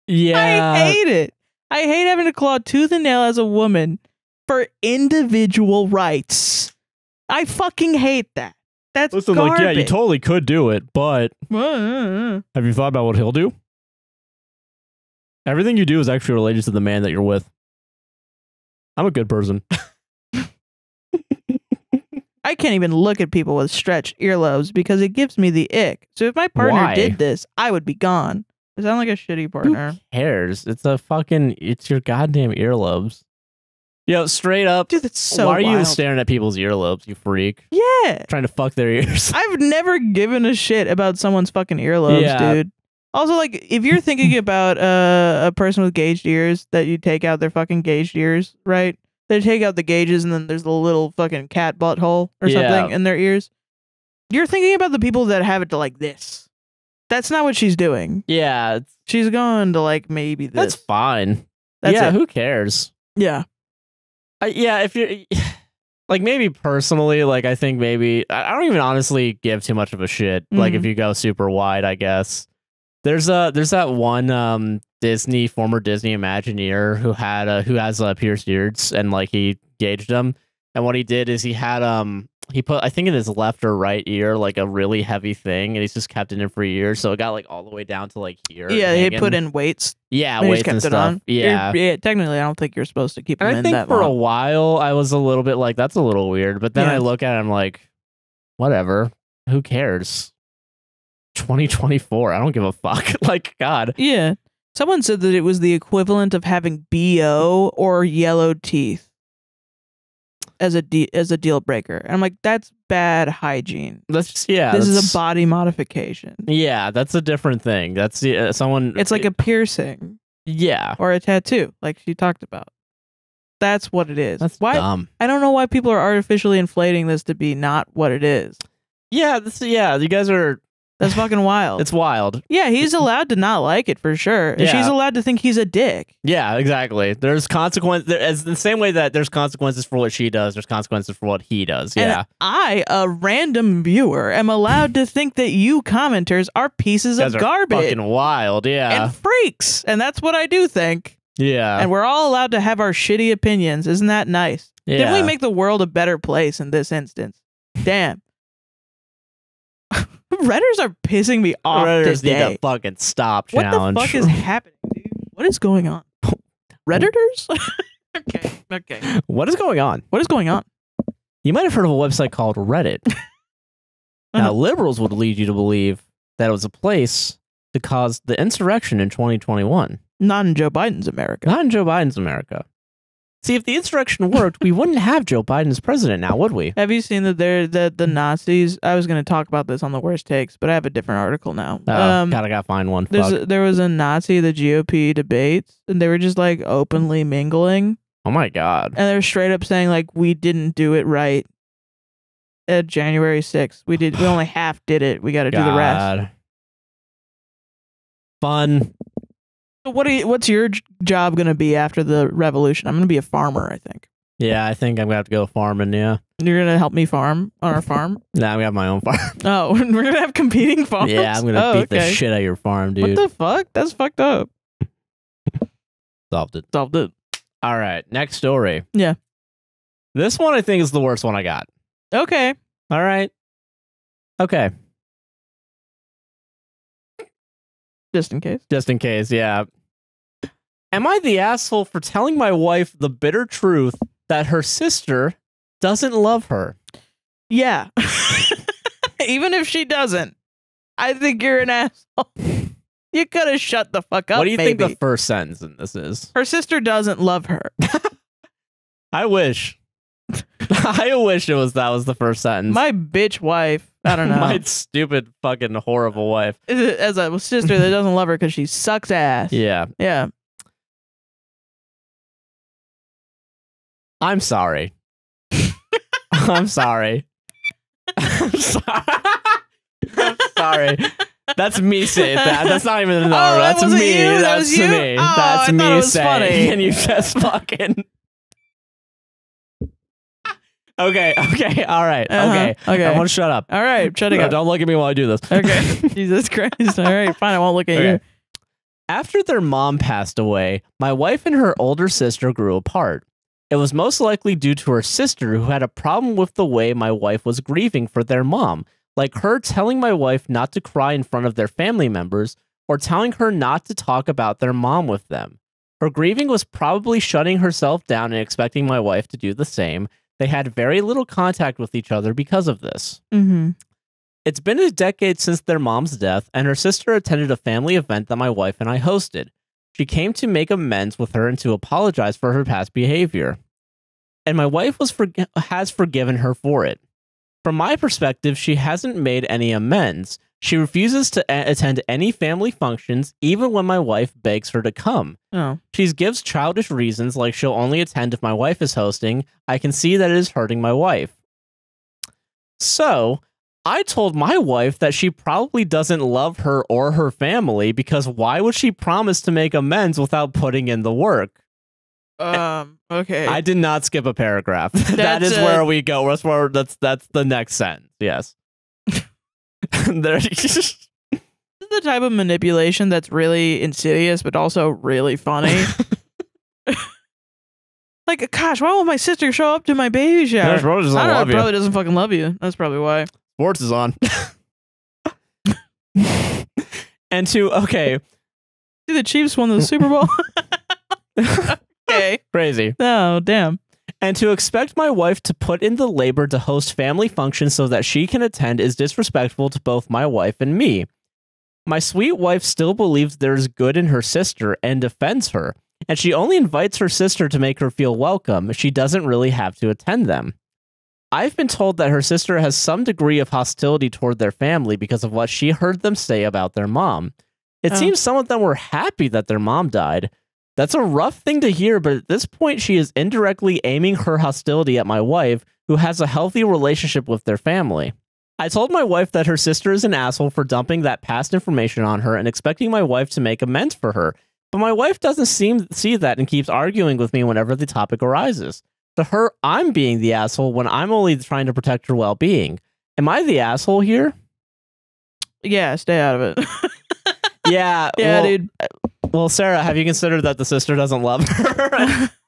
Yeah.
I hate it. I hate having to claw tooth and nail as a woman for individual rights. I fucking hate that. That's
Listen,
garbage.
like, yeah, you totally could do it, but have you thought about what he'll do? Everything you do is actually related to the man that you're with. I'm a good person.
I can't even look at people with stretched earlobes because it gives me the ick. So if my partner
Why?
did this, I would be gone. I sound like a shitty partner.
Who cares? It's a fucking. It's your goddamn earlobes. Yo, straight up.
Dude, that's so
why are you staring at people's earlobes? You freak.
Yeah.
Trying to fuck their ears.
I've never given a shit about someone's fucking earlobes,
Yeah.
dude. Also, like, if you're thinking about uh, a person with gauged ears, that you take out their fucking gauged ears, right? They take out the gauges, and then there's the little fucking cat butthole or
Yeah.
something in their ears. You're thinking about the people that have it to like this. That's not what she's doing.
yeah,
She's going to like maybe this.
that's fine.
That's
yeah,
it.
who cares?
yeah.
I, yeah, if you're like maybe personally, like I think maybe I don't even honestly give too much of a shit. Like if
Mhm.
you go super wide, I guess there's a there's that one um Disney former Disney Imagineer who had a who has a pierced ears and like he gauged them and what he did is he had um he put I think in his left or right ear like a really heavy thing and he's just kept it in for years so it got like all the way down to like here.
Yeah, he put in weights.
yeah weights and
it
stuff. Yeah.
yeah. Technically, I don't think you're supposed to keep them
And I
in
think for a while I was a little bit like, that's a little weird. But then
Yeah.
I look at it, I'm like, whatever. Who cares? 2024. I don't give a fuck. like, God.
Yeah. Someone said that it was the equivalent of having BO or yellow teeth. As a de- as a deal breaker. And I'm like, that's bad hygiene.
That's just yeah.
this is a body modification.
Yeah, that's a different thing. That's the uh, someone.
It's like a piercing
yeah.
or a tattoo, like she talked about. That's what it is.
That's
why
dumb.
I don't know why people are artificially inflating this to be not what it is.
Yeah, this, yeah. You guys are.
That's fucking wild.
It's wild.
yeah, he's allowed to not like it for sure.
Yeah.
She's allowed to think he's a dick.
Yeah, exactly. There's consequence. There, as the same way that there's consequences for what she does, there's consequences for what he does.
And
Yeah,
I, a random viewer, am allowed to think that you commenters are pieces of garbage
fucking wild. Yeah,
and freaks. And that's what I do think.
yeah,
and we're all allowed to have our shitty opinions. Isn't that nice?
yeah.
Didn't we make the world a better place in this instance? Damn. Redders are pissing me off
Redditors need
today.
to fucking stop
What
challenge.
the fuck is happening, dude? What is going on? Redditors? okay, okay.
what is going on?
What is going on?
You might have heard of a website called Reddit. Now,
Uh-huh.
liberals would lead you to believe that it was a place to cause the insurrection in 2021,
Not in Joe Biden's America.
not in Joe Biden's America. See, if the insurrection worked, we wouldn't have Joe Biden as president now, would we?
Have you seen that they're the the Nazis? I was going to talk about this on the worst takes, but I have a different article now.
Oh,
um,
God, I gotta find one.
a, there was a Nazi the GOP debates, and they were just like openly mingling.
oh my God.
and they're straight up saying like we didn't do it right at January 6th. We did we only half did it. We got to do the rest.
Fun.
So what are you, what's your job going to be after the revolution? I'm going to be a farmer, I think.
Yeah, I think I'm gonna have to go farming. Yeah.
You're going to help me farm on our farm?
no, Nah, we have my own farm.
Oh, we're going to have competing farms.
yeah, I'm gonna
oh,
beat the shit out of your farm, dude.
What the fuck? That's fucked up.
Solved it.
Solved it.
All right, next story.
Yeah.
This one I think is the worst one I got.
Okay.
All right. Okay.
Just in case.
Just in case, yeah. Am I the asshole for telling my wife the bitter truth that her sister doesn't love her?
Yeah. Even if she doesn't, I think you're an asshole. You could have shut the fuck up.
what do you think the first sentence in this is?
Her sister doesn't love her.
I wish. I wish it was that was the first sentence.
My bitch wife. I don't know.
My stupid fucking horrible wife.
As a sister that doesn't love her because she sucks ass.
Yeah.
Yeah.
I'm sorry. I'm sorry. I'm sorry. I'm sorry. That's me saying that. That's not even no.
Oh, that
that's
wasn't
me.
you? That
That's
was you?
me.
Oh,
that's me saying.
funny.
And you just fucking. Okay. Okay. All right.
Uh-huh,
Okay.
okay.
Everyone, shut up.
All right. Shutting
No,
up.
Don't look at me while I do this.
Okay. Jesus Christ. All right. Fine. I won't look at
Okay.
you.
After their mom passed away, my wife and her older sister grew apart. It was most likely due to her sister, who had a problem with the way my wife was grieving for their mom, like her telling my wife not to cry in front of their family members or telling her not to talk about their mom with them. Her grieving was probably shutting herself down and expecting my wife to do the same. They had very little contact with each other because of this.
Mm-hmm.
It's been a decade since their mom's death, and her sister attended a family event that my wife and I hosted. She came to make amends with her and to apologize for her past behavior. And my wife was forg has forgiven her for it. From my perspective, she hasn't made any amends. She refuses to a- attend any family functions, even when my wife begs her to come.
Oh.
She gives childish reasons like she'll only attend if my wife is hosting. I can see that it is hurting my wife. So, I told my wife that she probably doesn't love her or her family because why would she promise to make amends without putting in the work?
Um. Okay.
I did not skip a paragraph. that
That's a-
where we go. That's where that's that's the next sentence. Yes.
this is the type of manipulation that's really insidious, but also really funny. like, gosh, why won't my sister show up to my baby shower?
There's Rose doesn't
I don't know.
love
it
you.
Probably doesn't fucking love you. That's probably why.
Sports is on. and to okay,
See, the Chiefs won the Super Bowl. okay.
crazy.
Oh, damn.
And to expect my wife to put in the labor to host family functions so that she can attend is disrespectful to both my wife and me. My sweet wife still believes there is good in her sister and defends her. and she only invites her sister to make her feel welcome. She doesn't really have to attend them. I've been told that her sister has some degree of hostility toward their family because of what she heard them say about their mom. It
Oh.
seems some of them were happy that their mom died. That's a rough thing to hear, but at this point, she is indirectly aiming her hostility at my wife, who has a healthy relationship with their family. I told my wife that her sister is an asshole for dumping that past information on her and expecting my wife to make amends for her. But my wife doesn't seem see that and keeps arguing with me whenever the topic arises. To her, I'm being the asshole when I'm only trying to protect her well-being. Am I the asshole here?
Yeah, stay out of it.
Yeah,
yeah,
well,
dude.
Well, Sarah, have you considered that the sister doesn't love her?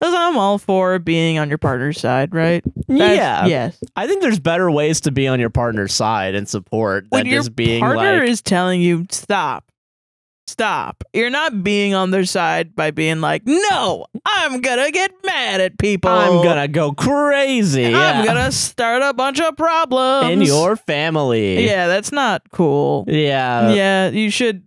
Listen, I'm all for being on your partner's side, right? That's-
yeah,
Yes.
I think there's better ways to be on your partner's side and support
When
than just being
partner
like,
is telling you stop, stop. You're not being on their side by being like, no, I'm gonna get mad at people.
"I'm gonna go crazy."
And I'm gonna start a bunch of problems
in your family.
Yeah, that's not cool.
yeah,
yeah, you should.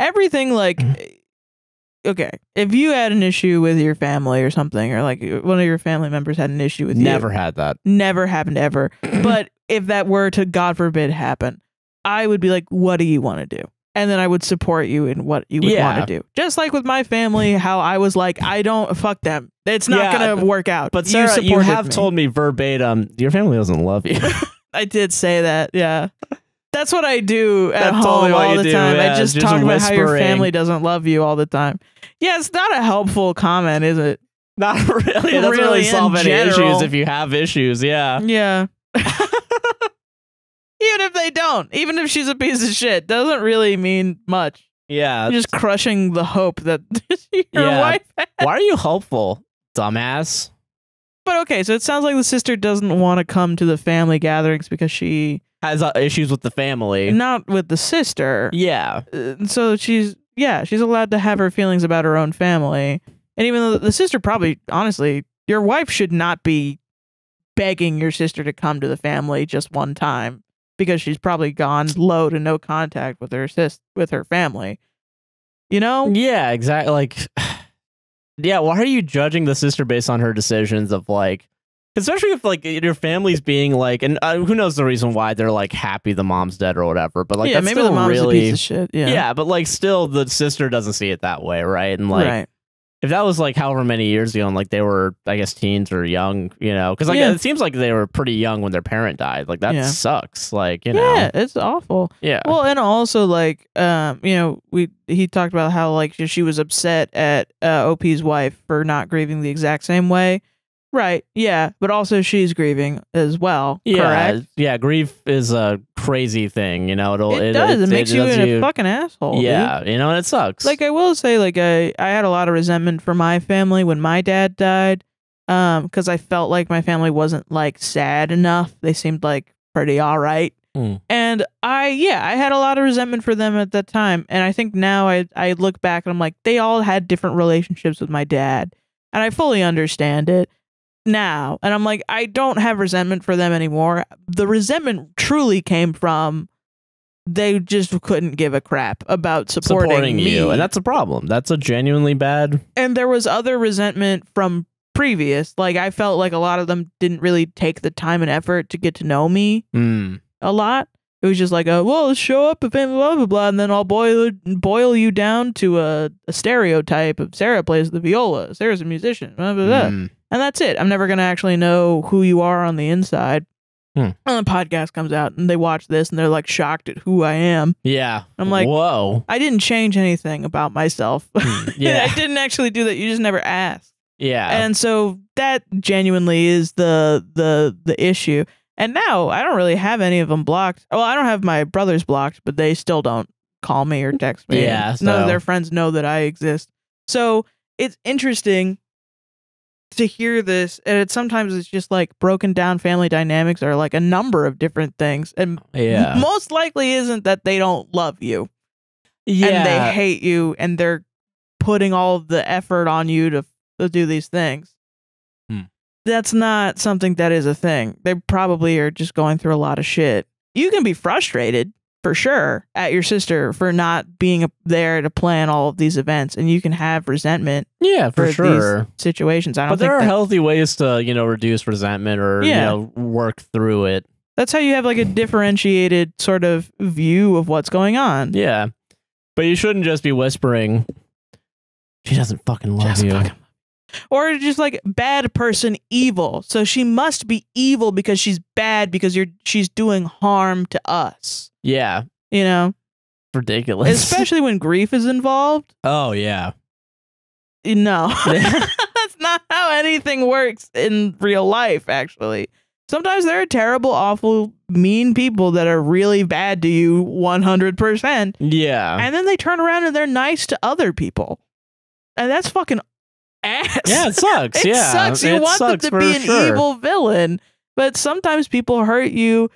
Everything like. Mm-hmm. Eh, okay, if you had an issue with your family or something, or like uh, one of your family members had an issue with you,
Never had that.
never happened ever. but if that were to, God forbid, happen, I would be like, what do you want to do? And then I would support you in what you would
Yeah.
want to do. Just like with my family, how I was like, I don't fuck them. It's not
Yeah,
gonna work out.
But Sarah, you,
supported
have
me.
told me verbatim your family doesn't love you.
I did say that. Yeah. That's what I do at
That's
home all the
do,
time.
yeah,
I just,
just
talk about how your family doesn't love you all the time. Yeah, it's not a helpful comment, is it?
Not really. It doesn't
Really,
really solve any
general.
issues if you have issues. Yeah.
Yeah. even if they don't, even if she's a piece of shit, doesn't really mean much.
Yeah.
You're just crushing the hope that your
Yeah.
wife.
Why are you hopeful, dumbass?
But okay, so it sounds like the sister doesn't want to come to the family gatherings because she
Has uh, issues with the family.
not with the sister.
Yeah.
Uh, so she's yeah, she's allowed to have her feelings about her own family. And even though the sister probably honestly, your wife should not be begging your sister to come to the family just one time because she's probably gone low to no contact with her sis with her family. You know?
Yeah, exactly. Like, yeah, why are you judging the sister based on her decisions of like, especially if like your family's being like, and uh, who knows the reason why they're like happy the mom's dead or whatever, but like
yeah,
that's
maybe
still
the mom's
really,
a piece of shit. Yeah.
yeah. but like still the sister doesn't see it that way, right? And like,
right.
if that was like however many years ago, and like they were, I guess, teens or young, you know, because like
Yeah.
it seems like they were pretty young when their parent died. Like that
Yeah.
sucks. Like you know,
Yeah, it's awful.
yeah,
Well, and also like um, you know, we he talked about how like she, was upset at uh, OP's wife for not grieving the exact same way. Right. Yeah, but also she's grieving as well.
yeah,
Correct.
yeah. Grief is a crazy thing. You know, it'll
It, does. It, makes you
does
a fucking asshole. dude.
yeah, you know, and it sucks.
Like I will say, like I I had a lot of resentment for my family when my dad died, um, because I felt like my family wasn't like sad enough. They seemed like pretty all right.
Hmm.
And I yeah, I had a lot of resentment for them at that time. And I think now I I look back and I'm like, they all had different relationships with my dad. And I fully understand it now. And I'm like, I don't have resentment for them anymore. The resentment truly came from they just couldn't give a crap about supporting,
supporting
me.
you, and that's a problem. That's a genuinely bad.
and there was other resentment from previous. Like I felt like a lot of them didn't really take the time and effort to get to know me
Mm.
a lot. It was just like, uh, well, show up and blah blah blah, and then I'll boil boil you down to a, a stereotype of Sarah plays the viola, Sarah's a musician, blah, blah, blah.
Mm.
And that's it. I'm never gonna actually know who you are on the inside.
Hmm.
And the podcast comes out, and they watch this, and they're like shocked at who I am.
Yeah,
I'm like-
whoa.
I didn't change anything about myself.
Hmm. Yeah,
I didn't actually do that. You just never asked.
yeah.
and so that genuinely is the the the issue and now i don't really have any of them blocked well i don't have my brothers blocked but they still don't call me or text me
Yeah,
And none of their friends know that i exist so it's interesting to hear this and it sometimes it's just like broken down family dynamics or like a number of different things and
yeah,
most likely isn't that they don't love you
yeah.
and they hate you and they're putting all the effort on you to, to do these things.
Hmm.
That's not something that is a thing. They probably are just going through a lot of shit. You can be frustrated. For sure at your sister for not being a, there to plan all of these events, and you can have resentment
Yeah, for,
for these
sure.
situations. I don't
But there
think
are
that-
healthy ways to, you know, reduce resentment or,
Yeah.
you know, work through it.
that's how you have like a differentiated sort of view of what's going on.
Yeah. But you shouldn't just be whispering, she doesn't fucking love
Just
you.
fucking- Or just like bad person evil. So she must be evil because she's bad because you're she's doing harm to us.
Yeah.
You know?
Ridiculous.
Especially when grief is involved.
oh, yeah.
No. That's not how anything works in real life, actually. Sometimes there are terrible, awful, mean people that are really bad to you 100%.
Yeah.
And then they turn around and they're nice to other people. And that's fucking ass.
yeah, it sucks.
it
yeah.
sucks. You
It
want them to be an
sure.
evil villain. But sometimes people hurt you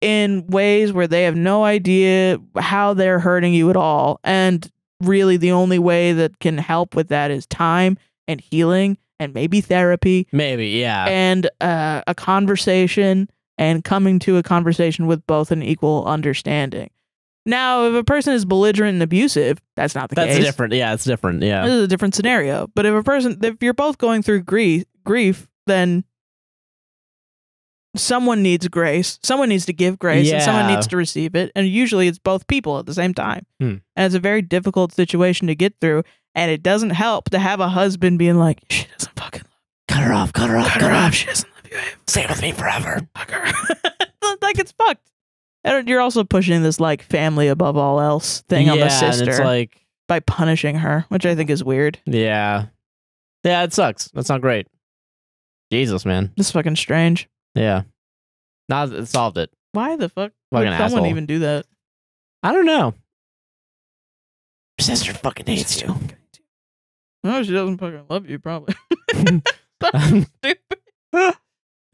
in ways where they have no idea how they're hurting you at all. And really, the only way that can help with that is time and healing and maybe therapy
Maybe, yeah.
and uh, a conversation and coming to a conversation with both an equal understanding. Now, if a person is belligerent and abusive, that's not the
That's
case.
That's different. Yeah, it's different. Yeah.
This is a different scenario. But if a person, if you're both going through grief, grief, then someone needs grace. Someone needs to give grace, and someone needs to receive it. And usually, it's both people at the same time.
Hmm.
And it's a very difficult situation to get through. And it doesn't help to have a husband being like, "She doesn't fucking
Cut her off. Cut her off.
cut her off. She doesn't love you.
Stay with me forever.
Fuck her." like it's fucked. And you're also pushing this like family above all else thing on the sister
And it's like,
by punishing her, which I think is weird.
yeah. Yeah, it sucks. That's not great. Jesus, man.
This is fucking strange.
Yeah. Now it solved it.
Why the fuck would someone
asshole.
even do that?
I don't know. Sister fucking hates you.
No, she doesn't fucking love you, probably.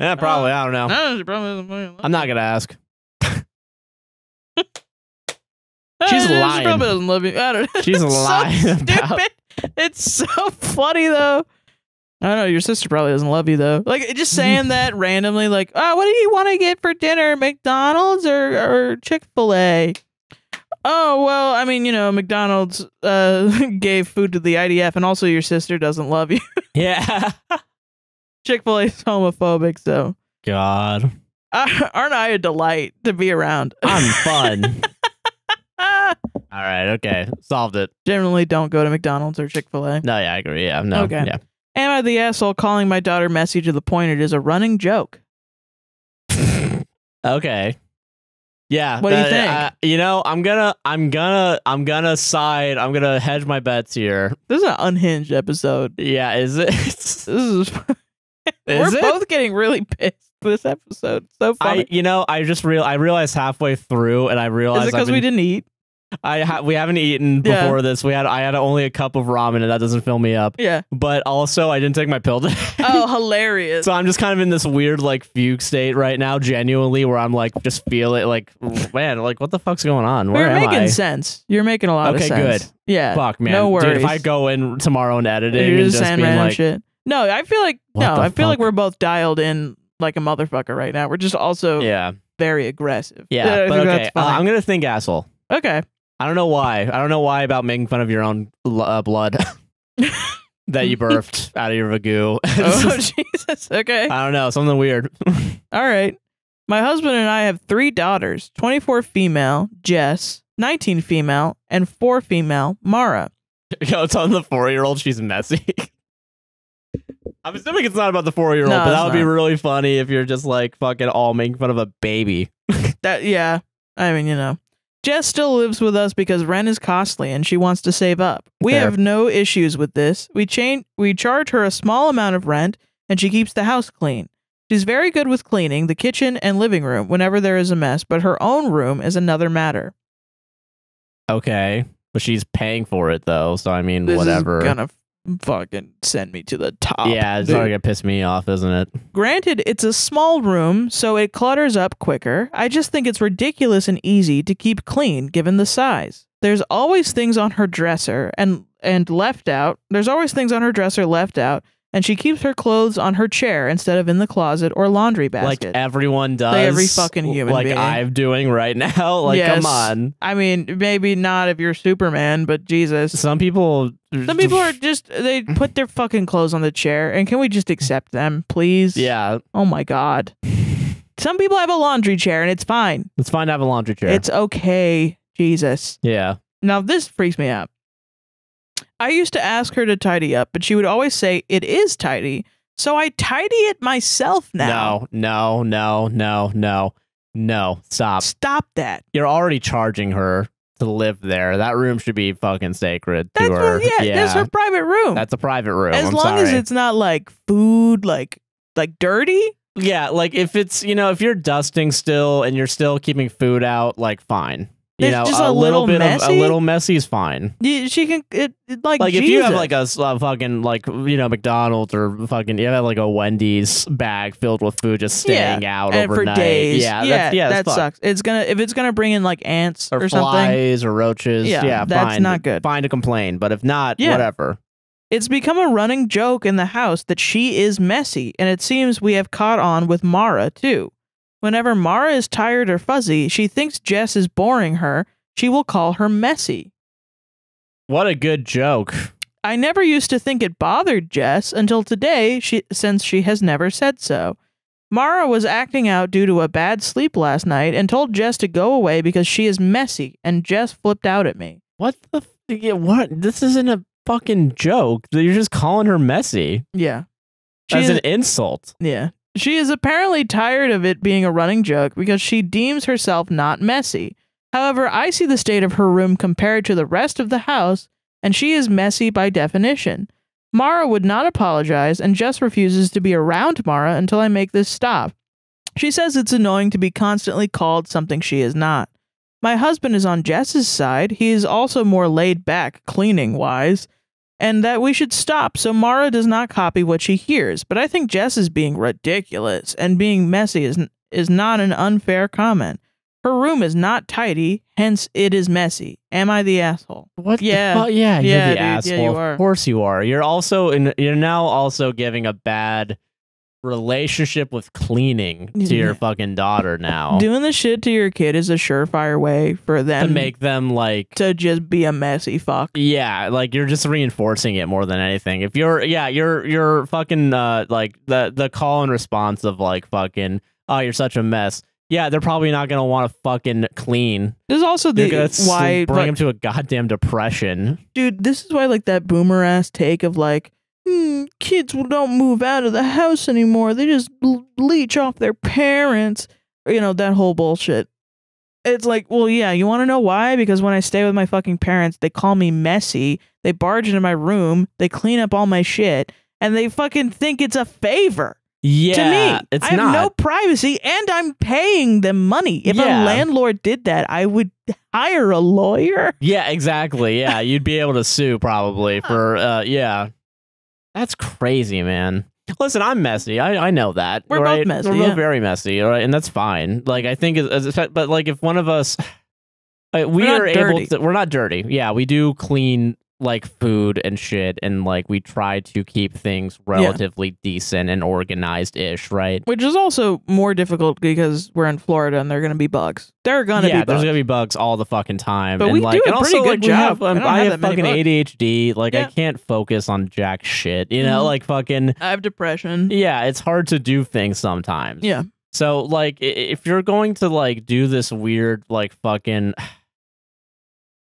Yeah, probably. I don't know.
No, she probably doesn't fucking love
I'm not gonna ask.
you.
She's lying.
She probably doesn't love you. I don't know.
She's
It's so
lying about-
stupid. It's so funny though. I don't know. Your sister probably doesn't love you though. Like just saying that randomly, like, oh, what do you want to get for dinner? McDonald's or or Chick Fil A? Oh well, I mean, you know, McDonald's uh, gave food to the IDF, and also your sister doesn't love you.
Yeah.
Chick Fil A is homophobic, so
God.
uh, aren't I a delight to be around?
I'm fun. All right. Okay. Solved it.
Generally, don't go to McDonald's or Chick Fil A.
No, yeah, I agree. Yeah. No.
Okay.
Yeah.
Am I the asshole calling my daughter messy to the point it is a running joke?
Okay. Yeah.
What do you
that-
think?
uh, you know, I'm gonna, I'm gonna, I'm gonna side. I'm gonna hedge my bets here.
This is an unhinged episode.
Yeah. Is it?
This is, we're
it?
both getting really pissed this episode. So funny.
I, you know, I just real, I realized halfway through, and I
is
realized
it because
I've
we
been-
didn't eat?
I ha- we haven't eaten
Yeah.
before this. We had, I had only a cup of ramen, and that doesn't fill me up.
Yeah.
But also, I didn't take my pill today.
Oh, hilarious.
So I'm just kind of in this weird like fugue state right now, genuinely, where I'm like just feel it like man, like what the fuck's going on? Where
You're
am
making
I?
sense. You're making a lot
Okay,
of sense.
Okay, good.
Yeah.
Fuck man,
No worries.
dude. If. I go in tomorrow and editing
You're
and
just
just
saying
being like,
shit. No, I feel like no, I feel like we're both dialed in like a motherfucker right now. We're just also
yeah,
very aggressive.
yeah, but okay, uh. I'm gonna think asshole.
okay.
I don't know why. I don't know why about making fun of your own uh, blood that you birthed out of your vagoo.
Oh Jesus. Okay.
I don't know, something weird.
All right. My husband and I have three daughters 24 female, Jess, 19 female, and 4 female, Mara.
Yo, it's on the four year old. She's messy. I'm assuming it's not about the four year old,
No,
but that would be really funny if you're just like fucking all making fun of a baby.
That, yeah. I mean, you know. Jess still lives with us because rent is costly and she wants to save up. We
Fair.
have no issues with this. We chain we charge her a small amount of rent and she keeps the house clean. She's very good with cleaning the kitchen and living room whenever there is a mess, but her own room is another matter.
Okay, but she's paying for it though, so I mean,
This
whatever.
is gonna fucking send me to the top.
yeah, it's
dude.
not gonna piss me off, isn't it?
Granted, it's a small room, so it clutters up quicker. I just think it's ridiculous and easy to keep clean given the size. There's always things on her dresser and and left out. There's always things on her dresser left out, and she keeps her clothes on her chair instead of in the closet or laundry basket.
like everyone does.
every fucking human
like
being.
I'm doing right now. like
Yes.
come on.
I mean, maybe not if you're Superman, but Jesus.
Some people.
Some people are just they put their fucking clothes on the chair, and can we just accept them, please?
Yeah,
Oh my god. Some people have a laundry chair, and it's fine.
It's fine find have a laundry chair.
It's okay. Jesus.
yeah.
Now this freaks me out. I used to ask her to tidy up, but she would always say it is tidy. So I tidy it myself now.
No, no, no, no, no, no. Stop.
Stop that.
You're already charging her to live there. That room should be fucking sacred to her.
what, yeah, that's her private room.
That's a private room.
as
I'm
long as it's not like food, like like dirty.
Yeah, like if it's you know if you're dusting still and you're still keeping food out, like fine. You know,
just
a,
a little
bit of a little messy is fine.
y- She can it, it- like
Like if you have
Jesus.
like a, fucking like you know McDonald's or fucking you have like a Wendy's bag filled with food just
Yeah,
staying out
and for
overnight.
days.
Yeah,
yeah,
that's, yeah,
that sucks. It's gonna if it's gonna bring in like ants
Or,
or, something.
flies or roaches.
Yeah,
Yeah,
that's
fine.
not good.
Fine to complain, but if not,
Yeah.
whatever.
It's become a running joke in the house that she is messy, and it seems we have caught on with Mara too. Whenever Mara is tired or fuzzy, she thinks Jess is boring her. She will call her messy.
What a good joke.
I never used to think it bothered Jess until today, she, since she has never said so. Mara was acting out due to a bad sleep last night and told Jess to go away because she is messy, and Jess flipped out at me.
What the f- yeah, what? This isn't a fucking joke. You're just calling her messy.
Yeah. She
As
is-
an insult.
Yeah. She is apparently tired of it being a running joke because she deems herself not messy. However, I see the state of her room compared to the rest of the house, and she is messy by definition. Mara would not apologize and just refuses to be around Mara until I make this stop. She says it's annoying to be constantly called something she is not. My husband is on Jess's side. He is also more laid back, cleaning wise, and that we should stop so Mara does not copy what she hears. But I think Jess is being ridiculous, and being messy is, is not an unfair comment. Her room is not tidy, hence it is messy. Am I the asshole?
What?
Yeah.
The fuck? Yeah, you're the
dude. Yeah,
asshole.
you are.
Of course you are. You're also in. You're now also giving a bad relationship with cleaning to your fucking daughter now
Doing the shit to your kid is a surefire way for them to
make them like.
to just be a messy fuck.
Yeah, like you're just reinforcing it more than anything. If you're, yeah, you're, you're fucking, uh, like the the call and response of like fucking, oh, you're such a mess. Yeah, they're probably not gonna want to fucking clean.
There's also the why,
bring
like,
them to a goddamn depression.
dude. This is why like that boomer ass take of like, hmm, kids don't move out of the house anymore. They just leech off their parents. You know that whole bullshit. It's like, well, yeah, you want to know why? Because when I stay with my fucking parents, they call me messy. They barge into my room. They clean up all my shit, and they fucking think it's a favor.
Yeah,
to me.
it's
I have
not.
no privacy and I'm paying them money. If
Yeah.
a landlord did that, I would hire a lawyer.
Yeah, exactly. Yeah, you'd be able to sue probably for uh yeah. That's crazy, man. Listen, I'm messy. I, I know that.
We're both messy,
We're both
yeah.
very messy, all right, and that's fine. Like I think, as, as, but like if one of us, like, we are able to, we're not dirty. Yeah, we do clean like food and shit, and like we try to keep things relatively decent and organized ish, right?
Which is also more difficult because we're in Florida and there are going to be bugs. There are going to
yeah,
be
there's
bugs.
gonna be bugs all the fucking time.
But
and
we
like,
do a pretty
also,
good
like,
job.
Have, um,
I
I
have
have fucking ADHD. Like I can't focus on jack shit. You know,
Mhm.
like fucking
I have depression.
yeah. It's hard to do things sometimes.
Yeah.
So like, if you're going to like do this weird like fucking.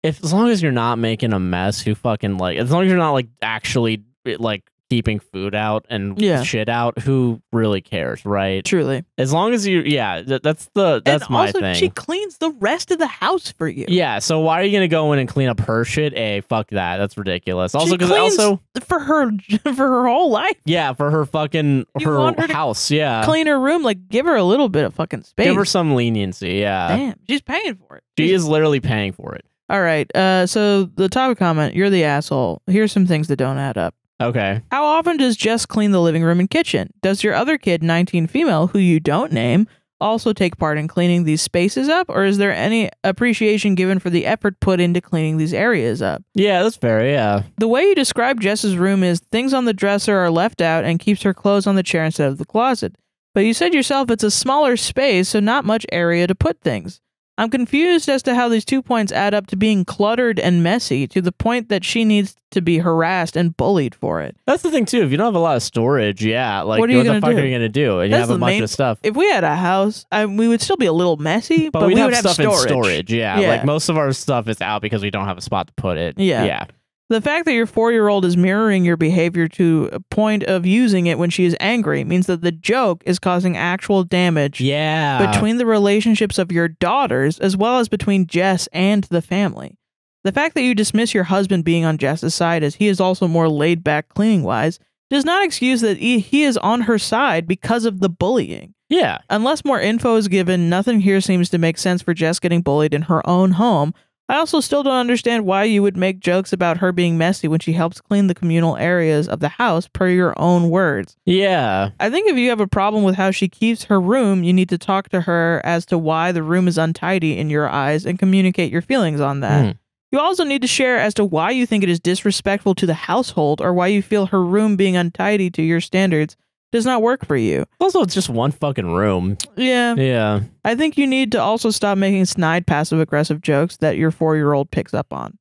If as long as you're not making a mess, who fucking like as long as you're not like actually like keeping food out and
Yeah.
shit out, who really cares, right?
Truly.
As long as you, yeah, th- that's the that's
and
my
also,
thing.
she cleans the rest of the house for you.
Yeah, so why are you gonna go in and clean up her shit? A fuck that. That's ridiculous. Also, because also,
For her, for her whole life.
yeah, for her fucking
You
her,
her
house. Yeah,
Clean her room. Like, give her a little bit of fucking space.
give her some leniency. Yeah,
Damn. She's paying for it.
she is literally paying for it.
All right. Uh, so the topic comment, you're the asshole. Here's some things that don't add up.
Okay,
How often does Jess clean the living room and kitchen? Does your other kid, 19 female, who you don't name, also take part in cleaning these spaces up, or is there any appreciation given for the effort put into cleaning these areas up?
Yeah, that's fair. Yeah.
The way you describe Jess's room is things on the dresser are left out and keeps her clothes on the chair instead of the closet. But you said yourself it's a smaller space, so not much area to put things. I'm confused as to how these two points add up to being cluttered and messy to the point that she needs to be harassed and bullied for it.
That's the thing too. If you don't have a lot of storage, yeah, like
What
what,
are you
the
gonna
fuck
do?
are you gonna do? And
That's
you have a
the
bunch
main-
of stuff.
If we had a house, I, we would still be a little messy,
But,
but,
we
we
have
would have
stuff
storage.
in storage. Yeah,
Yeah.
like most of our stuff is out because we don't have a spot to put it.
Yeah.
yeah,
The fact that your four year old is mirroring your behavior to a point of using it when she is angry means that the joke is causing actual damage
yeah.
between the relationships of your daughters as well as between Jess and the family. The fact that you dismiss your husband being on Jess's side as he is also more laid back cleaning wise does not excuse that he he is on her side because of the bullying.
yeah,
Unless more info is given, nothing here seems to make sense for Jess getting bullied in her own home. I also still don't understand why you would make jokes about her being messy when she helps clean the communal areas of the house per your own words.
yeah,
I think if you have a problem with how she keeps her room, you need to talk to her as to why the room is untidy in your eyes and communicate your feelings on that.
Hmm.
You also need to share as to why you think it is disrespectful to the household or why you feel her room being untidy to your standards does not work for you.
Also, it's just one fucking room.
Yeah.
Yeah,
I think you need to also stop making snide passive aggressive jokes that your four year old picks up on.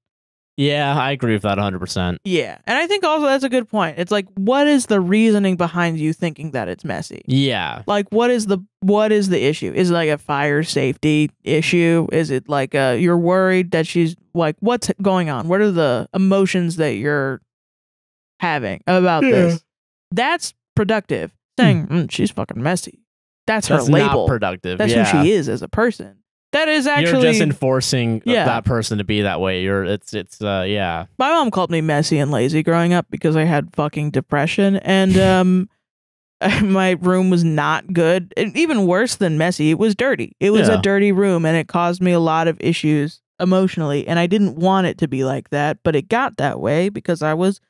yeah, I agree with that 100. percent
Yeah. And I think also that's a good point. It's like, what is the reasoning behind you thinking that it's messy?
Yeah,
Like what is the what is the issue? Is it like a fire safety issue? Is it like uh you're worried that she's like what's going on? What are the emotions that you're having about
Yeah.
this? That's productive. Saying "Mm, she's fucking messy. That's,
that's
her label.
not productive.
That's
yeah.
who she is as a person. That is actually
You're just enforcing
Yeah.
that person to be that way. You're it's it's uh yeah.
my mom called me messy and lazy growing up because I had fucking depression and um my room was not good. And even worse than messy, it was dirty. It was
Yeah.
a dirty room and it caused me a lot of issues emotionally and I didn't want it to be like that, but it got that way because I was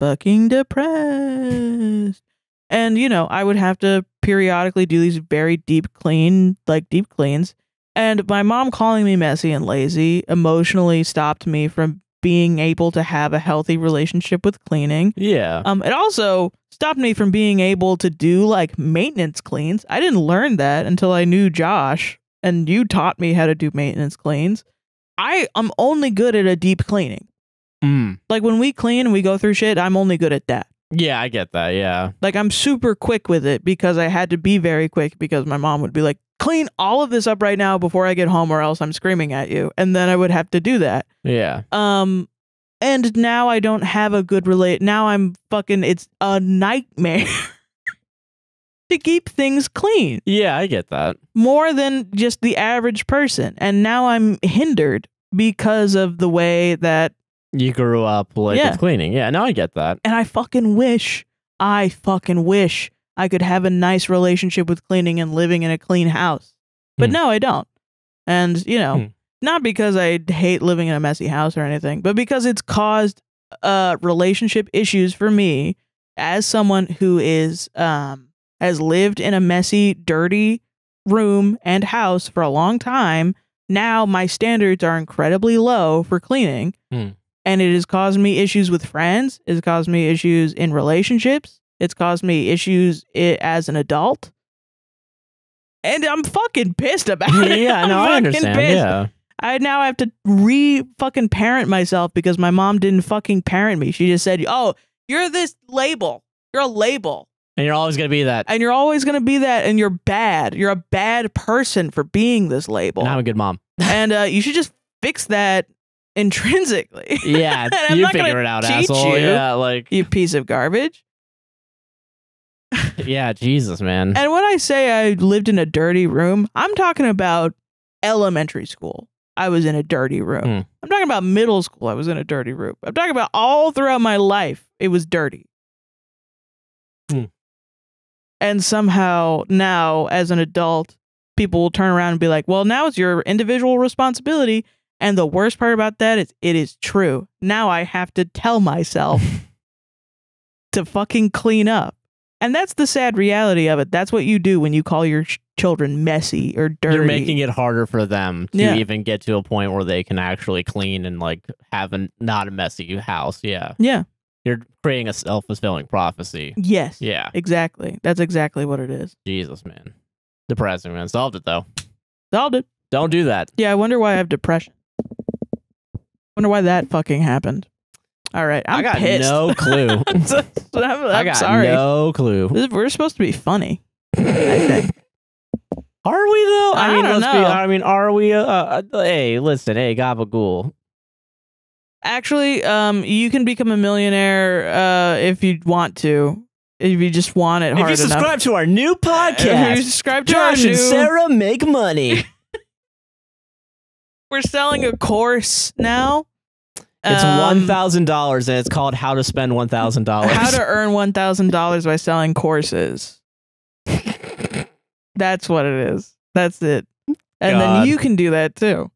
fucking depressed. And you know, I would have to periodically do these very deep clean, like deep cleans. And my mom calling me messy and lazy emotionally stopped me from being able to have a healthy relationship with cleaning.
Yeah.
Um, it also stopped me from being able to do like maintenance cleans. I didn't learn that until I knew Josh, and you taught me how to do maintenance cleans. I am only good at a deep cleaning.
Mm.
Like when we clean and we go through shit, I'm only good at that.
Yeah, I get that. Yeah.
Like I'm super quick with it because I had to be very quick because my mom would be like, "Clean all of this up right now before I get home, or else I'm screaming at you." And then I would have to do that.
Yeah.
Um, and now I don't have a good relate. Now I'm fucking. It's a nightmare to keep things clean
Yeah, I get that.
more than just the average person. And now I'm hindered because of the way that.
You grew up like
Yeah.
with cleaning. Yeah, no, I get that.
And I fucking wish. I fucking wish I could have a nice relationship with cleaning and living in a clean house. But
Hmm.
no, I don't. And you know,
Hmm.
not because I hate living in a messy house or anything, but because it's caused uh relationship issues for me as someone who is um has lived in a messy, dirty room and house for a long time. Now my standards are incredibly low for cleaning.
Hmm.
And it has caused me issues with friends. It's caused me issues in relationships. It's caused me issues i- as an adult. And I'm fucking pissed about it.
yeah,
I'm
no, I
fucking
understand.
pissed.
Yeah.
I now have to re fucking parent myself because my mom didn't fucking parent me. She just said, "Oh, you're this label. You're a label,
And you're always gonna be that.
and you're always gonna be that, and you're bad. You're a bad person for being this label,
And I'm a good mom.
and uh, you should just fix that intrinsically."
Yeah, you figure it out, asshole.
you.
Yeah, like
you piece of garbage.
yeah, Jesus, man.
And when I say I lived in a dirty room, I'm talking about elementary school. I was in a dirty room.
Hmm.
I'm talking about middle school. I was in a dirty room. I'm talking about all throughout my life. It was dirty.
Hmm.
And somehow now, as an adult, people will turn around and be like, well, now it's your individual responsibility. And the worst part about that is it is true. Now I have to tell myself to fucking clean up. And that's the sad reality of it. That's what you do when you call your sh- children messy or dirty.
You're making it harder for them to
Yeah.
even get to a point where they can actually clean and like have a not a messy house. Yeah.
Yeah.
You're creating a self fulfilling prophecy.
Yes.
Yeah.
Exactly. That's exactly what it is.
Jesus, man. Depressing, man. Solved it though.
Solved it.
Don't do that.
Yeah, I wonder why I have depression. Wonder why that fucking happened. All right, I'm
I got
pissed.
no clue.
I'm, I'm
I got
sorry.
no clue.
This- We're supposed to be funny. I think.
Are we though? I,
I
mean,
don't
let's be.
know.
I mean, are we? Uh, uh, hey, listen, hey, Gabagool.
Actually, um, you can become a millionaire uh, if you want to. If you just want it
If
hard
you subscribe
enough.
to our new
If you
podcast,
subscribe to our
Josh
new,
and Sarah make money.
we're selling a course now.
It's
Um,
one thousand dollars, and it's called "How to Spend One Thousand Dollars."
How to earn one thousand dollars by selling courses. That's what it is. That's it. And
God.
then you can do that too.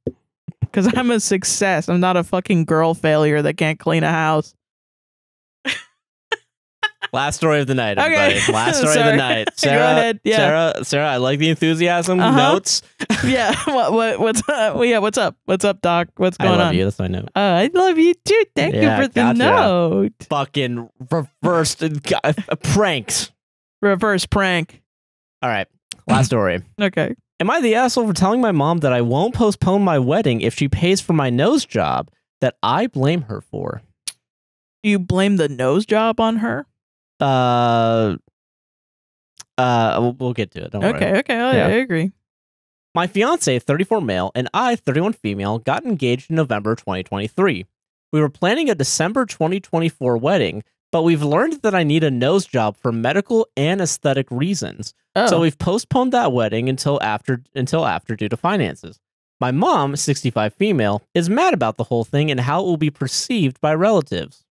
Because I'm a success. I'm not a fucking girl failure that can't clean a house.
Last story of the night,
Okay.
everybody. Last story of the
Sorry.
night.
Go
Sarah,
ahead. Yeah.
Sarah, Sarah. I like the enthusiasm.
Uh-huh.
Notes.
yeah. What, what what's up? Well, yeah, what's up? What's up, Doc? What's going I
love
on?
you. That's my note.
Uh, I love you too. Thank
Yeah,
you for the note.
Fucking reversed uh, uh, pranks.
Reverse prank.
All right. Last story.
Okay.
Am I the asshole for telling my mom that I won't postpone my wedding if she pays for my nose job that I blame her for?
You blame the nose job on her?
Uh, uh, we'll, we'll get to it. Don't worry.
Okay. Okay. I,
Yeah.
I agree.
My fiance, 34 male, and I, 31 female, got engaged in November 2023. We were planning a December 2024 wedding, but we've learned that I need a nose job for medical and aesthetic reasons.
Oh.
So we've postponed that wedding until after until after due to finances. My mom, 65 female, is mad about the whole thing and how it will be perceived by relatives.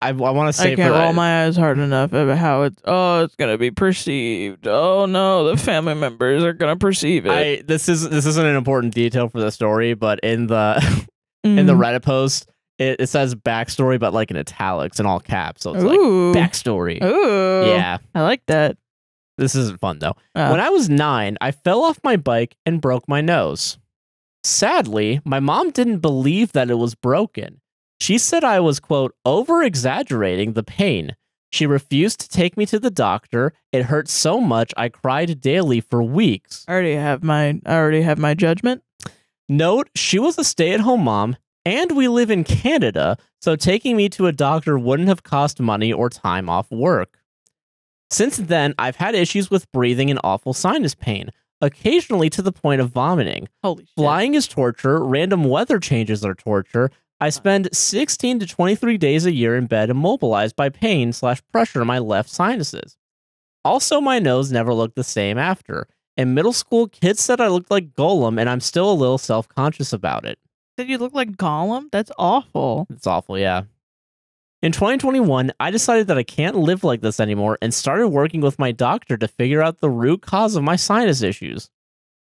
I, I want to say
I can't roll my eyes hard enough about how it's oh it's gonna be perceived. Oh no, the family members are gonna perceive it.
I this is this isn't an important detail for the story, but in the in the
Mm.
Reddit post, it, it says backstory, but like in italics and all caps. So it's like backstory.
Ooh.
Yeah,
I like that.
this isn't fun though.
Oh.
When I was nine, I fell off my bike and broke my nose. Sadly, my mom didn't believe that it was broken. She said I was, quote, over exaggerating the pain. She refused to take me to the doctor. It hurt so much I cried daily for weeks.
I already have my I already have my judgment.
Note, she was a stay at home mom, and we live in Canada, so taking me to a doctor wouldn't have cost money or time off work. Since then, I've had issues with breathing and awful sinus pain, occasionally to the point of vomiting.
Holy shit.
Flying is torture, random weather changes are torture. I spend 16 to 23 days a year in bed immobilized by pain slash pressure in my left sinuses. Also, my nose never looked the same after. In middle school, kids said I looked like Gollum, and I'm still a little self conscious about it.
Did you look like Gollum? That's awful.
It's awful, yeah. In 2021, I decided that I can't live like this anymore and started working with my doctor to figure out the root cause of my sinus issues.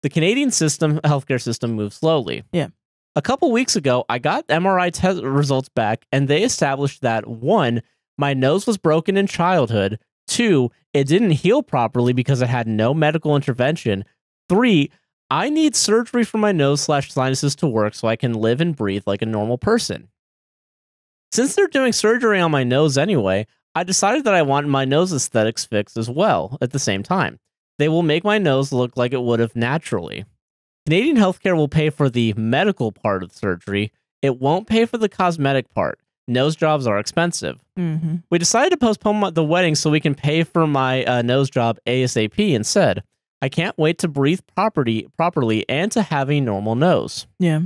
The Canadian system, healthcare system, moves slowly.
Yeah.
A couple weeks ago, I got MRI test results back, and they established that one, my nose was broken in childhood. Two, it didn't heal properly because it had no medical intervention. Three, I need surgery for my nose slash sinuses to work so I can live and breathe like a normal person. Since they're doing surgery on my nose anyway, I decided that I want my nose aesthetics fixed as well at the same time. They will make my nose look like it would have naturally. Canadian healthcare will pay for the medical part of the surgery. It won't pay for the cosmetic part. Nose jobs are expensive.
Mm-hmm.
We decided to postpone the wedding so we can pay for my uh, nose job ASAP instead. I can't wait to breathe property, properly and to have a normal nose.
Yeah.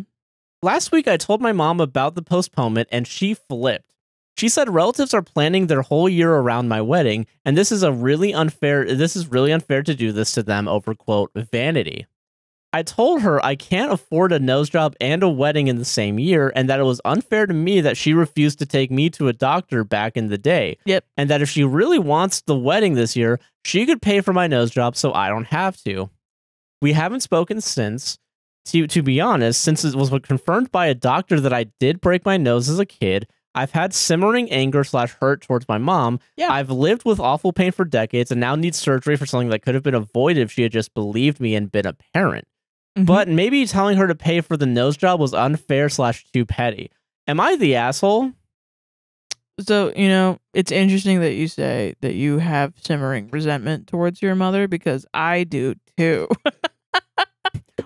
Last week, I told my mom about the postponement and she flipped. She said relatives are planning their whole year around my wedding, and this is a really unfair this is really unfair to do this to them over quote vanity. I told her I can't afford a nose job and a wedding in the same year, and that it was unfair to me that she refused to take me to a doctor back in the day.
Yep.
And that if she really wants the wedding this year, she could pay for my nose job so I don't have to. We haven't spoken since. To, to be honest, since it was confirmed by a doctor that I did break my nose as a kid, I've had simmering anger slash hurt towards my mom.
Yeah.
I've lived with awful pain for decades and now need surgery for something that could have been avoided if she had just believed me and been a parent.
Mhm.
But maybe telling her to pay for the nose job was unfair slash too petty. Am I the asshole?
So, you know, it's interesting that you say that you have simmering resentment towards your mother because I do too.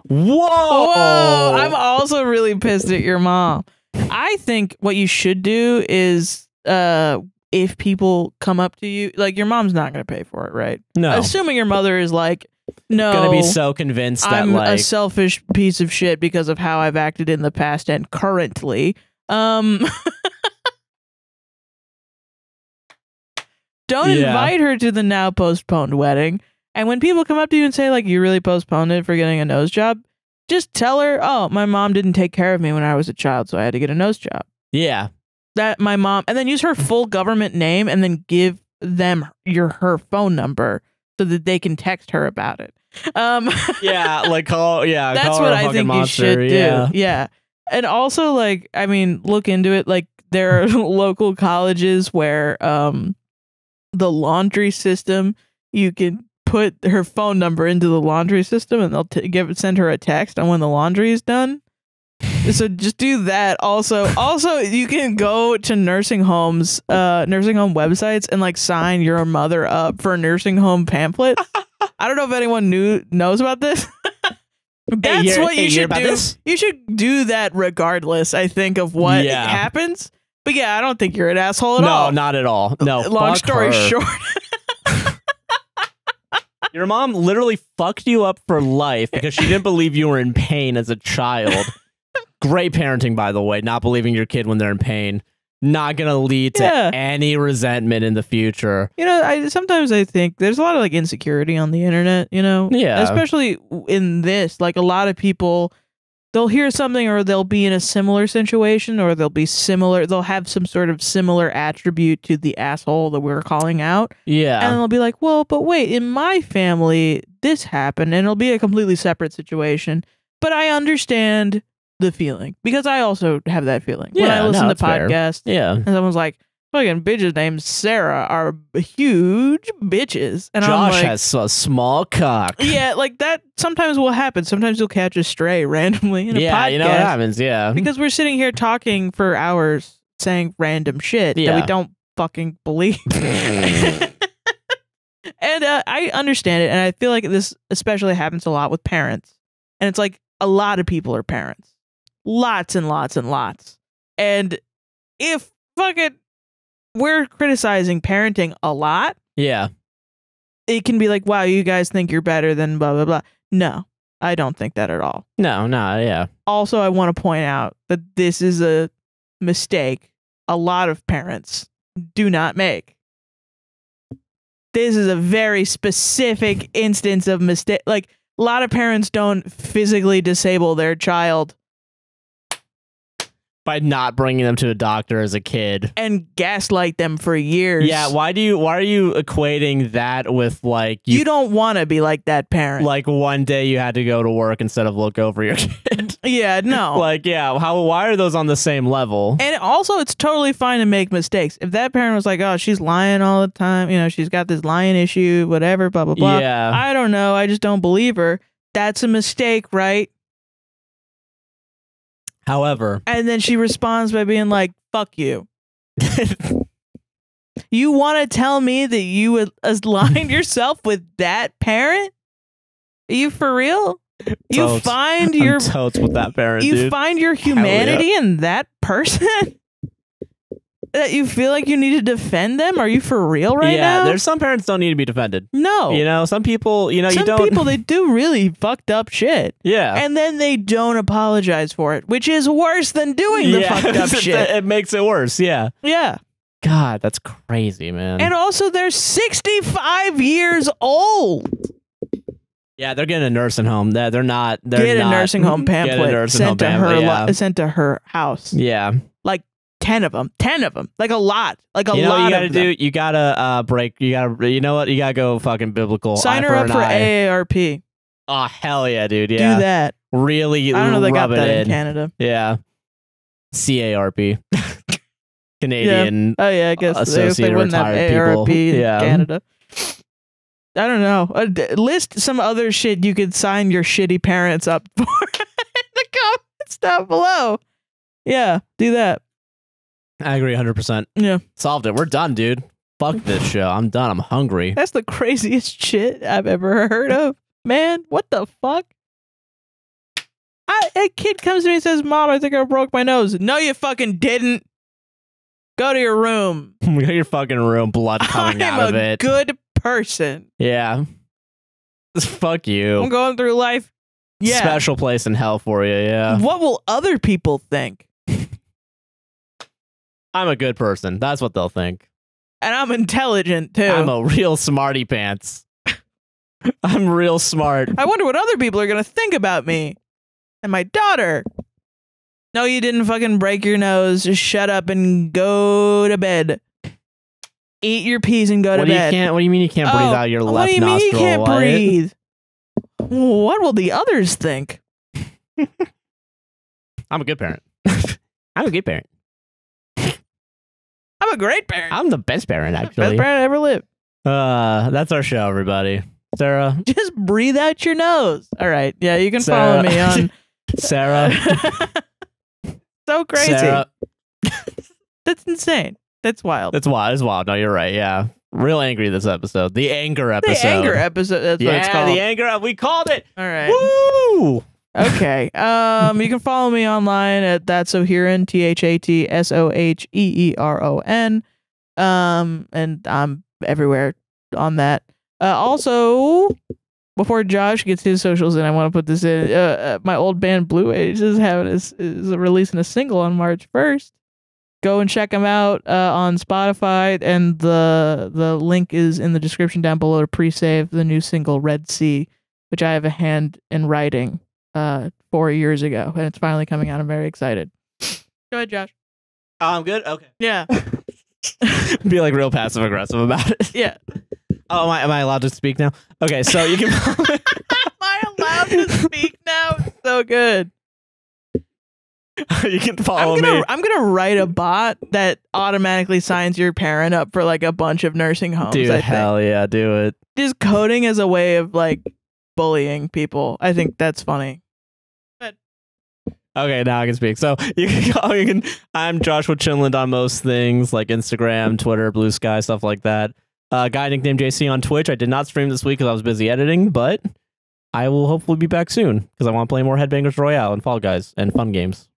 Whoa!
Whoa! I'm also really pissed at your mom. I think what you should do is uh if people come up to you, like your mom's not going to pay for it, right?
no.
Assuming your mother is like, no,
gonna be so convinced that
I'm a
like
selfish piece of shit because of how I've acted in the past and currently. Um Don't
Yeah.
invite her to the now postponed wedding. And when people come up to you and say like you really postponed it for getting a nose job, just tell her, "Oh, my mom didn't take care of me when I was a child, so I had to get a nose job."
yeah
That my mom and then use her full government name and then give them your her phone number so that they can text her about it. Um
yeah like call yeah
that's
call
what I think
monster.
you should do.
yeah.
Yeah. And also like I mean, look into it like there are local colleges where um the laundry system you can put her phone number into the laundry system and they'll t- give send her a text on when the laundry is done. so just do that. Also also you can go to nursing homes uh nursing home websites and like sign your mother up for nursing home pamphlets i don't know if anyone knew knows about this. That's
you're-
what you
you
should do.
this?
you should do that regardless i think of what
Yeah.
happens. But yeah i don't think you're an asshole at
no
all.
No, not at all. No
long story
her.
short.
Your mom literally fucked you up for life because she didn't believe you were in pain as a child great parenting by the way not believing your kid when they're in pain not gonna lead to
Yeah.
any resentment in the future
You know, I sometimes I think there's a lot of like insecurity on the internet, you know?
Yeah.
Especially in this, like a lot of people they'll hear something or they'll be in a similar situation or they'll be similar they'll have some sort of similar attribute to the asshole that we're calling out.
yeah
And they'll be like, "Well, but wait, in my family this happened." And it'll be a completely separate situation. But I understand the feeling because I also have that feeling. when I
Yeah, no,
listen to
that's fair.
podcasts
yeah
and someone's like, fucking bitches named Sarah are huge bitches. And I'm
josh
like,
has a small cock
yeah, like that sometimes will happen. Sometimes you'll catch a stray randomly in a
yeah
podcast.
you know what happens yeah
Because we're sitting here talking for hours saying random shit that
Yeah.
we don't fucking believe. and uh, I understand it. And I feel like this especially happens a lot with parents. And it's like a lot of people are parents. Lots and lots and lots. And if fucking we're criticizing parenting a lot,
yeah
it can be like, wow, you guys think you're better than blah, blah, blah. No, I don't think that at all.
no no yeah
Also, I want to point out that this is a mistake a lot of parents do not make. This is a very specific instance of mistake. Like, a lot of parents don't physically disable their child
by not bringing them to a doctor as a kid
and gaslight them for years.
Yeah, why do you why are you equating that with like
you,
you,
don't want to be like that parent.
like one day you had to go to work instead of look over your kid?
yeah, no.
like, yeah, how why are those on the same level?
And also, it's totally fine to make mistakes. If that parent was like, "Oh, she's lying all the time," you know, she's got this lying issue, whatever, blah blah blah.
Yeah.
I don't know. I just don't believe her. That's a mistake, right?
However,
And then she responds by being like, "Fuck you." You want to tell me that you would aligned yourself with that parent? Are you for real? You
Totes.
find your
totes with that parent,
you
dude.
find your humanity in that person that you feel like you need to defend them are you for real right now?
yeah,
now
there's some parents don't need to be defended.
no
You know, some people, you know,
some
you don't.
people they do really fucked up shit
yeah.
and then they don't apologize for it which is worse than doing the
yeah.
fucked up shit
it makes it worse. Yeah.
yeah
God, that's crazy, man.
and also they're 65 years old
yeah, they're getting a nursing home. They're, they're not. They're
get a nursing home pamphlet
nursing
sent
home
to
pamphlet,
her
yeah.
sent to her house
Yeah.
10 of them 10 of them like a lot like a
you know what
lot
you gotta
of them.
do? You gotta uh break. You gotta. You know what? You gotta go fucking biblical.
sign her
for
up for
eye.
AARP
Oh hell yeah, dude. Yeah.
do that
Really.
I don't know they got that in
in.
Canada
Yeah. C A R P. Canadian.
Oh yeah, I guess they, wouldn't have
Retired People.
In
Yeah.
Canada. I don't know. Uh, d- list some other shit you could sign your shitty parents up for in the comments down below. Yeah, do that.
I agree 100%.
Yeah.
Solved it. We're done, dude. Fuck this show. I'm done. I'm hungry.
That's the craziest shit I've ever heard of. Man, what the fuck? I, a kid comes to me and says, Mom, I think I broke my nose. No, you fucking didn't. Go to your room.
we got your fucking room, blood coming
I'm
out of
a
it.
good person.
yeah. Fuck you.
I'm going through life. Yeah.
Special place in hell for you. Yeah.
What will other people think?
I'm a good person. That's what they'll think.
And I'm intelligent too.
I'm a real smarty pants. I'm real smart.
I wonder what other people are gonna think about me and my daughter. No, you didn't fucking break your nose. Just shut up and go to bed. Eat your peas and go
What
to
do you
bed.
can't? What do you mean you can't breathe
Oh,
out your left nostril?
what do you mean you can't
What?
breathe? What will the others think?
I'm a good parent. I'm a good parent.
I'm a great parent.
I'm the best parent, actually.
Best parent ever lived.
Uh, that's our show, everybody. Sarah,
Just breathe out your nose. All right. Yeah, you can follow me on.
Sarah,
so crazy.
Sarah.
That's insane. That's wild.
That's wild. It's wild. No, you're right. Yeah, real angry this episode. The anger episode.
the anger episode. That's what it's
yeah,
called.
the anger. We called it.
All right.
Woo!
Okay. Um, you can follow me online at that's so herein t h a t s o h e e r o n. Um, and I'm everywhere on that. Uh, also, before Josh gets his socials in, I want to put this in. Uh, uh, my old band Blue Age is having is, is releasing a single on March first. Go and check them out uh, on Spotify, and the the link is in the description down below to pre-save the new single Red Sea, which I have a hand in writing uh four years ago, and it's finally coming out. I'm very excited. Go ahead, Josh.
Oh, I'm good. Okay.
Yeah,
Be like real passive aggressive about it.
yeah.
Oh, am I, am I allowed to speak now? Okay, so you can.
Am I allowed to speak now? It's so good.
you can
I'm
follow
gonna
me.
I'm gonna write a bot that automatically signs your parent up for like a bunch of nursing homes.
Dude,
I think.
hell yeah, do it.
Just coding as a way of like bullying people. I think that's funny.
Okay, now I can speak. So you can go. You can. I'm Joshua Chinland on most things like Instagram, Twitter, Blue Sky, stuff like that. Uh, guy nicknamed JC on Twitch. I did not stream this week because I was busy editing, but I will hopefully be back soon because I want to play more Headbangers Royale and Fall Guys and fun games.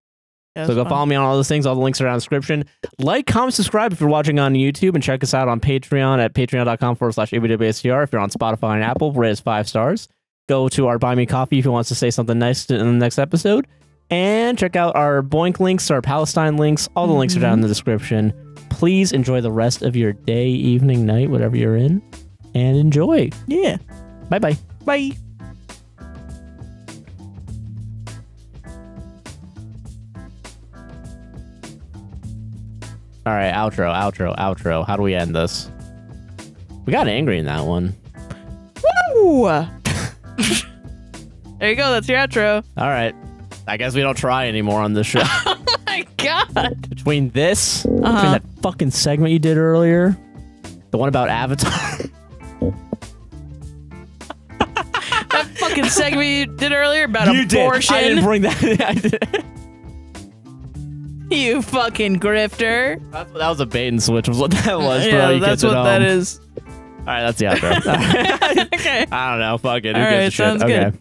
Yeah,
so go
fun.
follow me on all those things. All the links are down in the description. Like, comment, subscribe if you're watching on YouTube, and check us out on Patreon at patreon.com forward slash APWSTR. If you're on Spotify and Apple, rate us five stars. Go to our Buy Me Coffee if you want to say something nice in the next episode. And check out our BOINC links, our Palestine links. All the links are down in the mm-hmm. description. Please enjoy the rest of your day, evening, night, whatever you're in, and enjoy.
Yeah.
Bye bye.
Bye.
All right, outro, outro, outro. How do we end this? We got angry in that one.
Woo! there you go. That's your outro.
All right. I guess we don't try anymore on this show.
Oh my god.
between this, between
Uh-huh.
that fucking segment you did earlier, the one about Avatar.
That fucking segment you did earlier about
you
abortion.
did. I didn't bring that. In. I did.
You fucking grifter.
That's, that was a bait and switch. Was what that was, bro.
yeah,
You
that's
it
what that is.
All right, that's the outro.
okay.
I don't know. Fuck it. Who
All
gives a
right,
shit?
sounds
okay.
good.